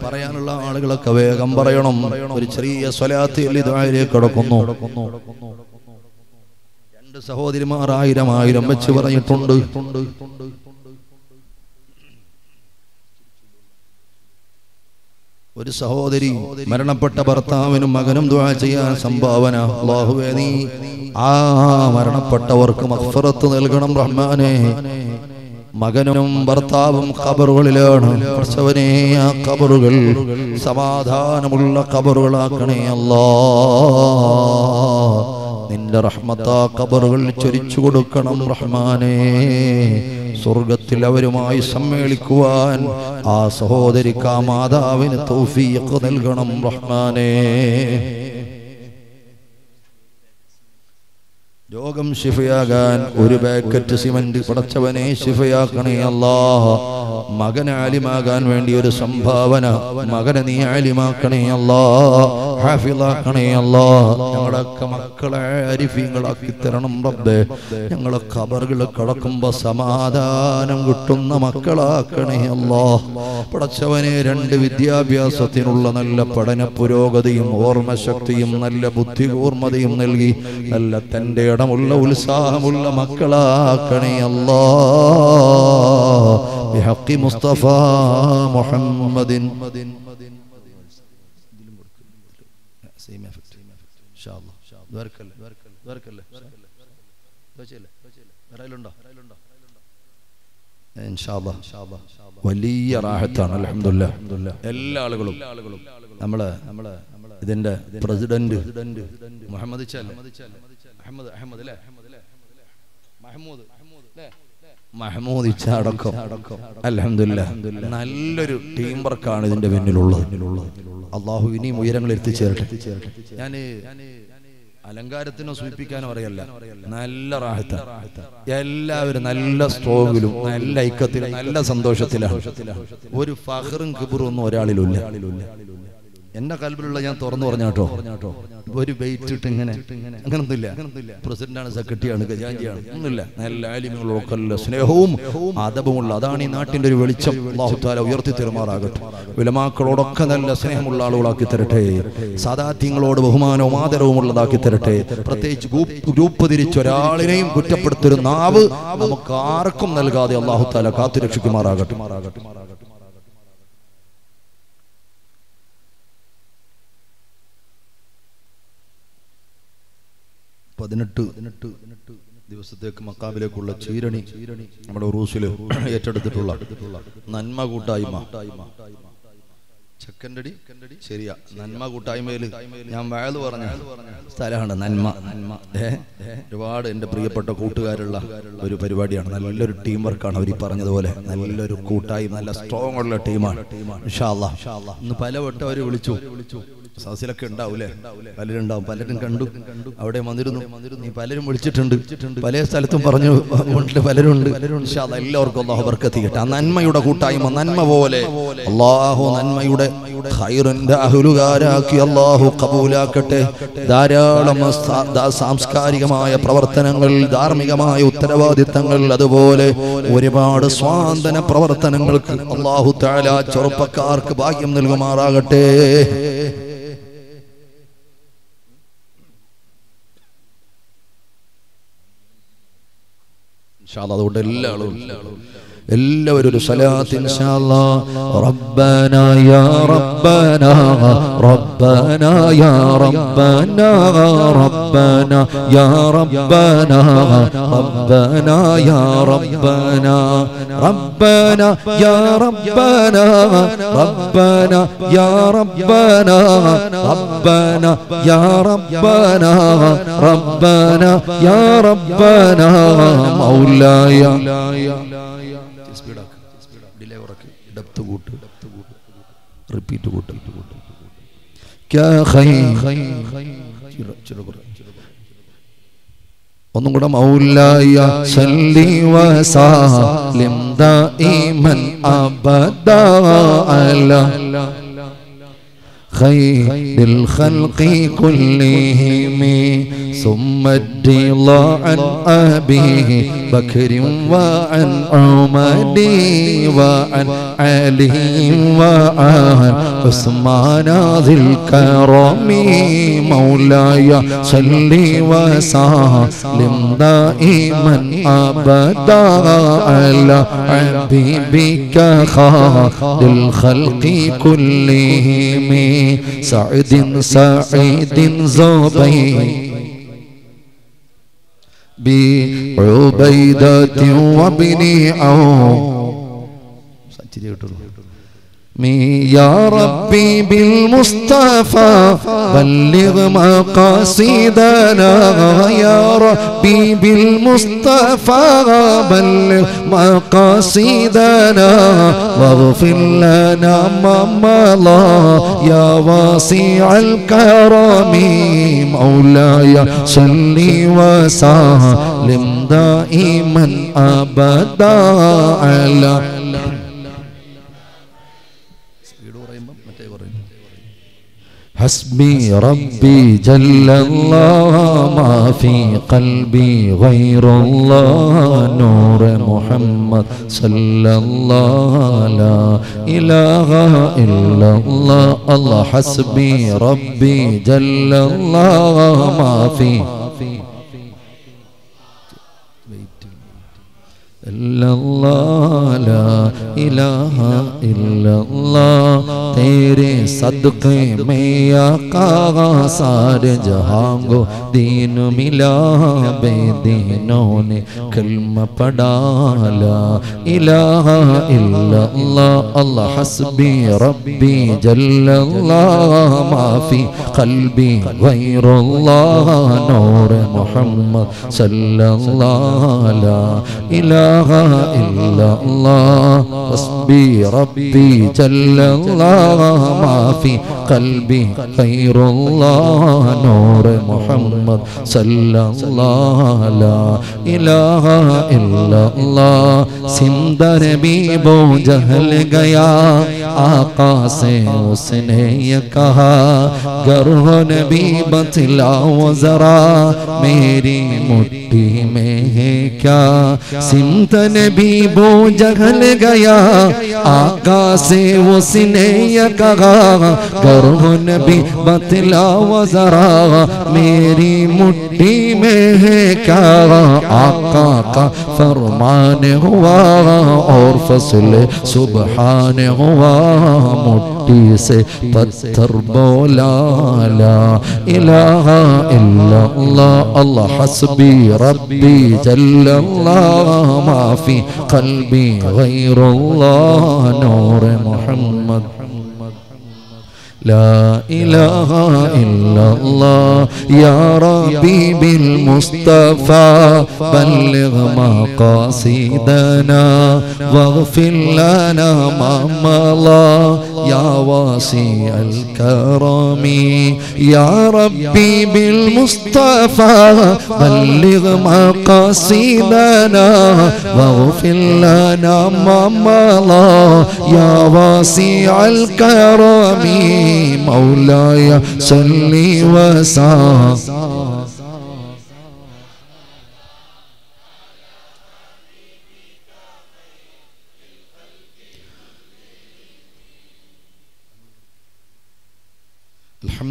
പറയാനുള്ള ആളുകളൊക്കെ വേഗം പറയണം. ഒരു ചെറിയ സ്വലാത്തിൽ ദുആയിലേക്ക് കടക്കുന്നു. രണ്ട് സഹോദരിമാർ ആയിരം ആയിരം വെച്ച് പറഞ്ഞിട്ടുണ്ട്. ഒരു സഹോദരി മരണപ്പെട്ട ഭർത്താവിനും മകനും ദുആ ചെയ്യാൻ സംഭാവന. അല്ലാഹുവേ നീ ആ മരണപ്പെട്ടവർക്ക് മഗ്ഫിറത്ത് നൽകണം റഹ്മാനെ. മകനും ഭർത്താവും ഖബറുകളിലാണ്. പ്രസവനെ ആ ഖബറുകൾ സമാധാനമുള്ള ഖബറുകളാക്കണേ അല്ലാ. നിന്റെ റഹ്മത്ത ഖബറുകൾ ചൊരിച്ചു കൊടുക്കണം റഹ്മാനേ. സ്വർഗത്തിൽ അവരുമായി സമ്മേളിക്കുവാൻ ആ സഹോദരിക്ക് ആ മാതാവിന് തൗഫീഖ് നൽകണം റഹ്മാനേ. രോഗം ശിഫയാകാൻ ഒരു പാക്കറ്റ് സിമന്റ് പടച്ചവനെ ശിഫയാക്കണേ അല്ലാഹ മകൻ ആലിമാകാൻ വേണ്ടി ഒരു സംഭാവന മകനെ നീ ആലിമാക്കണേ അല്ലാ. ഹാഫിളാക്കണേ അല്ലാ ഞങ്ങളൊക്കെ മക്കളെ അരിഫീങ്ങളാക്കി തരണം റബ്ബേ ഞങ്ങളെ ഖബറുകൾ കടക്കുമ്പോ സമാധാനം കിട്ടുന്ന മക്കളാക്കണേ അല്ലാ പടച്ചവനെ രണ്ട് വിദ്യാഭ്യാസത്തിനുള്ള നല്ല പഠന പുരോഗതിയും ഓർമ്മശക്തിയും നല്ല ബുദ്ധി കൂർമ്മതയും നൽകി നല്ല തന്റെ ഇടമുള്ള ഉത്സാഹമുള്ള മക്കളാക്കണേ അല്ലാ بحق مصطفى محمد ദ്വാരക്കല്ലേ ദ്വാരക്കല്ലേ ദ്വാരക്കല്ലേ വലിയ റാഹത്താണ് അൽഹംദുലില്ലാ. എല്ലാ ആളുകളും. നമ്മൾ നമ്മൾ ഇതിന്റെ പ്രസിഡന്റ് മുഹമ്മദ് അഹമ്മദ് അഹമ്മദ് അല്ലേ? മഹമ്മൂദ് ഇച്ച അടക്കം. നല്ലൊരു ടീം വർക്കാണ് ഇതിന്റെ പിന്നിലുള്ളത്. അള്ളാഹു ഇനിയും ഉയരങ്ങൾ എത്തിച്ചേരട്ടെ. ഞാൻ അലങ്കാരത്തിനോ സൂചിപ്പിക്കാനോ അറിയല്ല നല്ല റാഹത്ത. എല്ലാവരും നല്ല സ്ട്രോങ്ങിലും നല്ല ഐക്യത്തിലും നല്ല സന്തോഷത്തിലാണ്. ഒരു ഫഹറും കിബറും ഒന്നും ഒരാളിലില്ല എന്റെ കൽബിലുള്ള ഞാൻ തുറന്നു പറഞ്ഞാട്ടോ ഒരു വെയിറ്റ് ഇട്ട് ഇങ്ങനെ. അങ്ങനൊന്നുമില്ല. പ്രസിഡന്റാണ് സെക്രട്ടറിയാണ് ഖജാഞ്ചിയാണ് ഒന്നുമില്ല. നല്ല ആലിമ്യങ്ങളൊക്കെ സ്നേഹവും അതപമുള്ള അതാണ് ഈ നാട്ടിന്റെ ഒരു വെളിച്ചം. അള്ളാഹുത്താല ഉയർത്തി തെരുമാറാകട്ടെ. വിലമാക്കളോടൊക്കെ നല്ല സ്നേഹമുള്ള ആളുകളാക്കി തരട്ടെ. സാധാത്യങ്ങളോട് ബഹുമാനവും ആദരവും ഉള്ളതാക്കി തരട്ടെ. പ്രത്യേകിച്ച് ഗ്രൂപ്പ് തിരിച്ച് ഒരാളിനെയും കുറ്റപ്പെടുത്തൊരു നാവ് നമുക്ക് ആർക്കും നൽകാതെ അള്ളാഹുത്താല കാത്തുരക്ഷിക്കുമാറാകട്ടെ. പതിനെട്ട് പതിനെട്ട് ദിവസത്തേക്ക് മക്കാബിലേക്കുള്ള ചീരണി നമ്മുടെ റൂസിൽ ഏറ്റെടുത്തിട്ടുള്ള നന്മ കൂട്ടായ്മ. ചെക്കൻഡടി ശരിയാ നന്മ കൂട്ടായ്മയിൽ ഞാൻ വയത് പറഞ്ഞ സ്ഥലമാണ് നന്മ. നന്മ ഒരുപാട് എന്റെ പ്രിയപ്പെട്ട കൂട്ടുകാരുള്ള ഒരു പരിപാടിയാണ്. നല്ലൊരു ടീം വർക്കാണ് അവർ പറഞ്ഞതുപോലെ. നല്ലൊരു കൂട്ടായ്മ നല്ല സ്ട്രോങ് ഉള്ള ടീമാണ്. ഇന്ന് പലവട്ടം അവർ വിളിച്ചു. സദസ്സിലൊക്കെ ഉണ്ടാവൂലേ? പലരും ഉണ്ടാവും. പലരും കണ്ടു. അവിടെ വന്നിരുന്നു. നീ പലരും വിളിച്ചിട്ടുണ്ട്. പല സ്ഥലത്തും പറഞ്ഞു. പലരും ഉണ്ട് എല്ലാവർക്കും അള്ളാഹു എത്തിക്കട്ടെ ആ നന്മയുടെ കൂട്ടായ്മ നന്മ പോലെ. അള്ളാഹു നന്മയുടെ അഹുലുകാരാക്കി അള്ളാഹു കബൂലാക്കട്ടെ. ധാരാളം സാംസ്കാരികമായ പ്രവർത്തനങ്ങൾ ധാർമ്മികമായ ഉത്തരവാദിത്തങ്ങൾ അതുപോലെ ഒരുപാട് സ്വാന്തന പ്രവർത്തനങ്ങൾക്ക് അള്ളാഹു താല ചെറുപ്പക്കാർക്ക് ഭാഗ്യം നൽകുമാറാകട്ടെ. അതുകൊണ്ട് എല്ലാ ആളും എല്ലാവരും ഒരു സലാത്ത് ഇൻഷാ അല്ലാ. റബ്ബനാ യാ റബ്ബനാ റബ്ബനാ യാ റബ്ബനാ റബ്ബനാ യാ റബ്ബനാ റബ്ബനാ യാ റബ്ബനാ റബ്ബനാ യാ റബ്ബനാ റബ്ബനാ യാ റബ്ബനാ റബ്ബനാ യാ റബ്ബനാ റബ്ബനാ യാ റബ്ബനാ മൗലായ ഡിലേ ഡെപ്ത് കൂട്ട്. റിപ്പീറ്റ് കൂട്ട്. ഒന്നും കൂടെ മൗലായ സല്ലി വസാലിം ദായിമൻ അബദാ അലാ. خير الخلق كلهم. ثم الرضا عن أبي بكر وعن عمر وعن علي وعن عثمان ذي الكرم. مولاي صل وسلم دائما أبدا على حبيبك خير الخلق كلهم. سعيد سعيد زبي بعبيدة وابني أو يا ربي بالمصطفى بلغ مقاصدنا يا ربي بالمصطفى بلغ مقاصدنا واغفر لنا ما مضى يا واسع الكرم مولاي صل وسلم دائما أبدا على حسبي ربي جل الله ما في قلبي غير الله. نور محمد صلى الله لا إله إلا الله. الله حسبي ربي جل الله ما في तेरे सदक़े में आका सारे जहां को दीन मिला बेदीनों ने कलम पढ़ाला इलाहा इल्लल्लाह अल्लाह हस्बी रब्बी जल्लल्लाह माफी कल्बी गैरुल्लाह नूर मोहम्मद सल्लल्लाह إله إلا الله. حسبي ربي جل الله. ما في قلبي خير الله. نور محمد صلى الله لا إله إلا الله. سندر بھی بو جہل گیا. آقا سے اس نے یہ کہا گرہن بھی بتلاؤ ذرا، میری مٹی میں ہے کیا؟ سندر سلطن بھی بو جگن گیا آقا سے وہ سنے کہا گرہن بھی بتلا و ذرا، میری مٹھی میں ہے کیا؟ آقا کا فرمان ہوا اور فصل سبحان ہوا مٹھی قيس پتھر بولا لا إله إلا الله الله حسبي ربي جل الله ما في قلبي غير الله نور محمد. لا إله إلا الله يا ربي بالمصطفى بلغ مقاصدنا واغفر لنا ما مضى. يا واسع الكرم يا ربي بالمصطفى بلغ مقاصدنا واغفر لنا ما مضى يا واسع الكرم مولاي صل وسلم.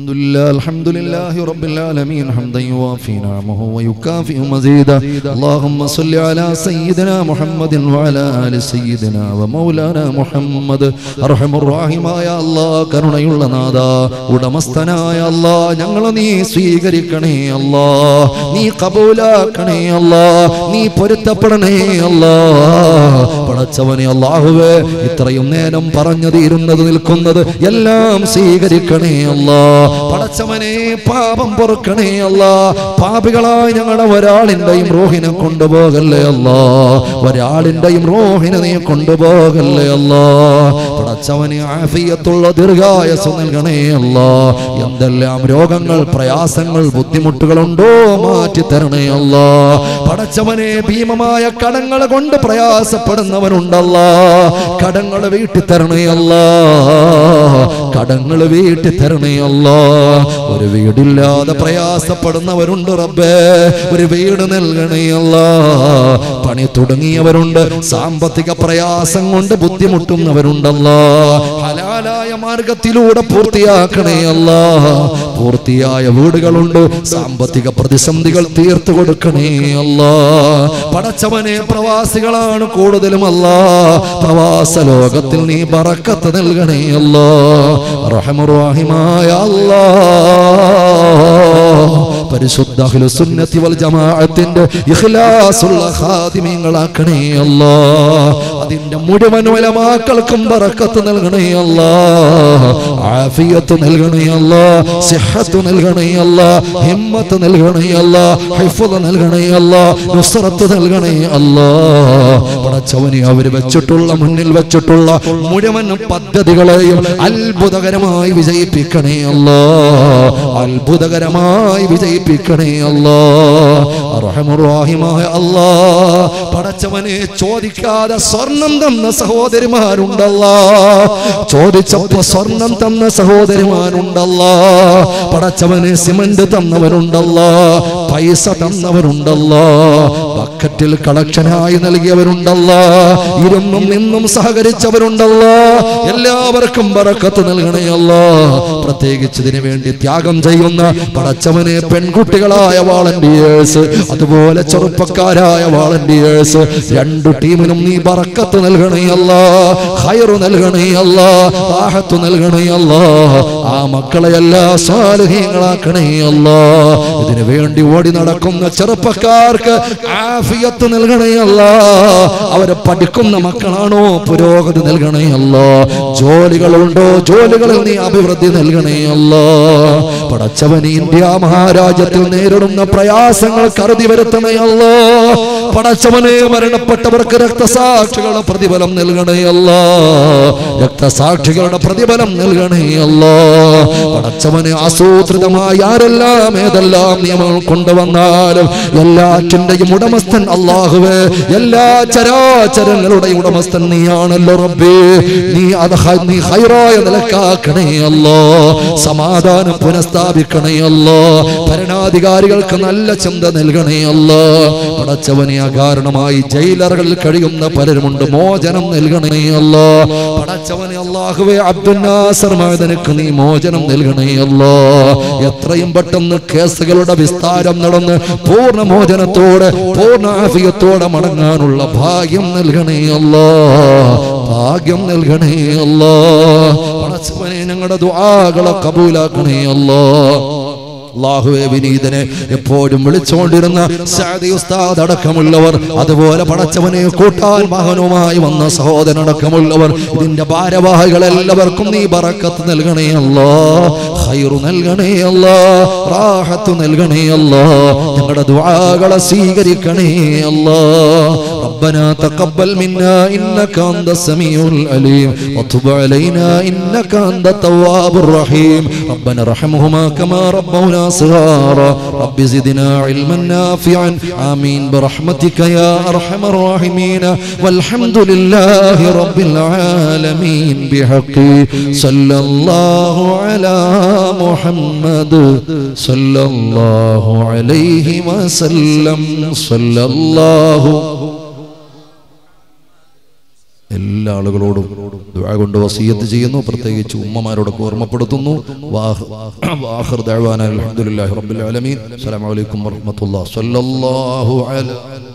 الحمد لله الحمد لله رب العالمين حمدا يوافي نعمه ويكافئ مزيدا اللهم صل على سيدنا محمد وعلى ال سيدنا ومولانا محمد ارحم الراحم يا الله കരുണയുള്ള നാഥ ഉടമസ്ഥനായ അല്ല ഞങ്ങൾ നീ സ്വീകരിക്കണേ അല്ല നീ കബൂലാക്കണേ അല്ല നീ പൊരുത്തപ്പെടണേ അല്ല പടച്ചവനെ അള്ളാഹുവേ ഇത്രയും നേരം പറഞ്ഞു തീരുന്നത് നിൽക്കുന്നത് എല്ലാം സ്വീകരിക്കണേ അല്ലാ പടച്ചവനെ പാപം പൊറുക്കണേ അല്ല. പാപികളായി ഞങ്ങളുടെ ഒരാളിന്റെയും റോഹിനെ കൊണ്ടുപോകല്ലേ അല്ല. ഒരാളിന്റെയും റോഹിനെ നീ കൊണ്ടുപോകല്ലേ അല്ല. പടച്ചവനെ ആഫിയത്തുള്ള ദീർഘായസ് നൽകണേ അല്ല. എന്തെല്ലാം രോഗങ്ങൾ പ്രയാസങ്ങൾ ബുദ്ധിമുട്ടുകളുണ്ടോ മാറ്റി തരണേ അല്ല. പടച്ചവനെ ഭീമമായ കടങ്ങൾ കൊണ്ട് പ്രയാസപ്പെടുന്നവനുണ്ടല്ല. കടങ്ങൾ വീട്ടി തരണേ അല്ല. കടങ്ങൾ വീട്ടി തരണേ അല്ലാ. ഒരു വീടില്ലാതെ പ്രയാസപ്പെടുന്നവരുണ്ട് റബ്ബേ. ഒരു വീട് നൽകണേ അല്ലാ പണി തുടങ്ങിയവരുണ്ട്. സാമ്പത്തിക പ്രയാസം കൊണ്ട് ബുദ്ധിമുട്ടുന്നവരുണ്ടല്ലോ. ഹലാലായ മാർഗത്തിലൂടെ പൂർത്തിയാക്കണേ അല്ലാഹ പൂർത്തിയായ വീടുകളുണ്ട്. സാമ്പത്തിക പ്രതിസന്ധികൾ തീർത്തു കൊടുക്കണേ അല്ലാഹ പടച്ചവനെ പ്രവാസികളാണ് കൂടുതലും അല്ലാഹ പ്രവാസ ലോകത്തിൽ നീ ബറക്കത്ത് നൽകണേ അല്ല. റഹമുറാഹിമായ അല്ലാ. പരിശുദ്ധ അഹ്ലുസുന്നത്തി വൽ ജമാഅത്തിന്റെ ഇഖ്ലാസുള്ള ഖാദിമീങ്ങളാക്കണേ അല്ലാ. അതിന്റെ മുഴുവൻ ഉലമാക്കൾക്കും ബറക്കത്ത് നൽകണേ അല്ലാ. ആഫിയത്ത് നൽകണേ അല്ലാ. സിഹത്ത് നൽകണേ അല്ലാ. ഹിമ്മത്ത് നൽകണേ അല്ലാ. ഹിഫ്ള് നൽകണേ അല്ലാ. നുസ്റത്ത് നൽകണേ അല്ലാ. പടച്ചവനെ അവർ വെച്ചിട്ടുള്ള മുന്നിൽ വെച്ചിട്ടുള്ള മുഴുവൻ പദ്ധതികളെയും അത്ഭുതകരമായി വിജയിപ്പിക്കണേ അല്ലാ. അത്ഭുതകരമായി വിജയിപ്പിക്കണേ ജയിപ്പിക്കണേ അല്ലാഹിമായ അല്ലാ. പടച്ചവനെ ചോദിക്കാതെ സ്വർണം തന്ന സഹോദരിമാരുണ്ടല്ലാ. ചോദിച്ചപ്പോ സ്വർണം തന്ന സഹോദരിമാരുണ്ടല്ലാ. പടച്ചവനെ സിമന്റ് തന്നവരുണ്ടല്ലാ. പൈസ തന്നവരുണ്ടല്ലോ. ബക്കറ്റിൽ കളക്ഷനായി നൽകിയവരുണ്ടല്ലോ. ഇരുന്നും നിന്നും സഹകരിച്ചവരുണ്ടല്ലോ. എല്ലാവർക്കും ബറക്കത്ത് നൽകണയല്ലോ പ്രത്യേകിച്ച് ഇതിനു വേണ്ടി ത്യാഗം ചെയ്യുന്ന പടച്ചവനെ പെൺകുട്ടികളായ വാളണ്ടിയേഴ്സ് അതുപോലെ ചെറുപ്പക്കാരായ വാളണ്ടിയേഴ്സ് രണ്ടു ടീമിനും നീ ബറക്കത്ത് നൽകണയല്ലോ ഹയറു നൽകണയല്ലോ ആഹത്ത് നൽകണയല്ലോ ആ മക്കളെയെല്ലാം സാലഹീങ്ങളാക്കണയല്ലോ ഇതിനു വേണ്ടി ഓടി നടക്കുന്ന ചെറുപ്പക്കാർക്ക് ആഫിയത്ത് നൽകണയല്ല അവരെ പഠിക്കുന്ന മക്കളാണോ പുരോഗതി നൽകണയല്ല ജോലികളുണ്ടോ? ജോലികളിൽ നീ അഭിവൃദ്ധി നൽകണയല്ല പടച്ചവൻ ഇന്ത്യ മഹാരാജ്യത്തിൽ നേരിടുന്ന പ്രയാസങ്ങൾ കരുതി വരുത്തണയല്ല പടച്ചവനെ മരണപ്പെട്ടവർക്ക് രക്തസാക്ഷികളുടെ പ്രതിഫലം നൽകണേയല്ല രക്തസാക്ഷികളുടെ പ്രതിഫലം നൽകണേയല്ല പടച്ചവനെ ആസൂത്രിതമായി ആരെല്ലാം ഏതെല്ലാം നിയമങ്ങൾ കൊണ്ടുവന്നാലും എല്ലാറ്റിന്റെയും ഉടമസ്ഥൻ അള്ളാഹുവേ എല്ലാ ചരാചരങ്ങളുടെ ഉടമസ്ഥൻ നീയാണല്ലോ റബ്ബേ. നീ അത് നീ ഹൈറായ നിലക്കാക്കണേ അല്ലോ. സമാധാനം പുനഃസ്ഥാപിക്കണേ അല്ലോ. ഭരണാധികാരികൾക്ക് നല്ല ചിന്ത നൽകണേ അല്ലോ. പടച്ചവനെ അകാരണമായി ജയിലറുകളിൽ കഴിയുന്ന പലരുമുണ്ട്. മോചനം നൽകണേ അല്ലോ. പടച്ചവനെ അള്ളാഹുവേ അബ്ദുനാസർമാനക്ക് നാസർ നീ മോചനം നൽകണേ അല്ലോ. എത്രയും പെട്ടെന്ന് കേസുകളുടെ വിസ്താരം നടന്ന് പൂർണ മോചനത്തോടെ പൂർണ ആഫിയത്തോടെ മടങ്ങാനുള്ള ഭാഗ്യം നൽകണേ അല്ലോ. ഭാഗ്യം നൽകണേ അല്ലോ. പടച്ചവനെ ഞങ്ങളുടെ ദുആകളെ കബൂലാക്കണേ അല്ലോ. അള്ളാഹുവെ വിനീതനെ എപ്പോഴും വിളിച്ചുകൊണ്ടിരുന്ന സഅദി ഉസ്താദ് അടക്കമുള്ളവർ അതുപോലെ പടച്ചവനെ കൂട്ടാൻ മകനുമായി വന്ന സഹോദരൻ അടക്കമുള്ളവർ ഇതിന്റെ ഭാരവാഹികൾ എല്ലാവർക്കും നീ ബറക്കത്ത് നൽകണേ അല്ലോ ഹൈറു നൽകണേ അല്ലോ റാഹത്ത് നൽകണേ അല്ലോ ഞങ്ങളുടെ ദുആകളെ സ്വീകരിക്കണേ അല്ലോ ربنا تقبل منا إنك أنت السميع العليم وتب علينا إنك أنت التواب الرحيم ربنا ارحمهما كما ربونا صغارا. رب زدنا علما نافعا. آمين برحمتك يا أرحم الراحمين. والحمد لله رب العالمين. بحق. صلى الله على محمد. صلى الله عليه وسلم. صلى الله എല്ലാ ആളുകളോടും ദുആ കൊണ്ട് വസീയത്ത് ചെയ്യുന്നു. പ്രത്യേകിച്ച് ഉമ്മമാരോടൊക്കെ ഓർമ്മപ്പെടുത്തുന്നു. വാഹ് വാഹിർ ദഅവാന അൽഹംദുലില്ലാഹി റബ്ബിൽ ആലമീൻ. അസ്സലാമു അലൈക്കും വറഹ്മത്തുള്ളാഹി സ്വല്ലല്ലാഹു അലൈഹി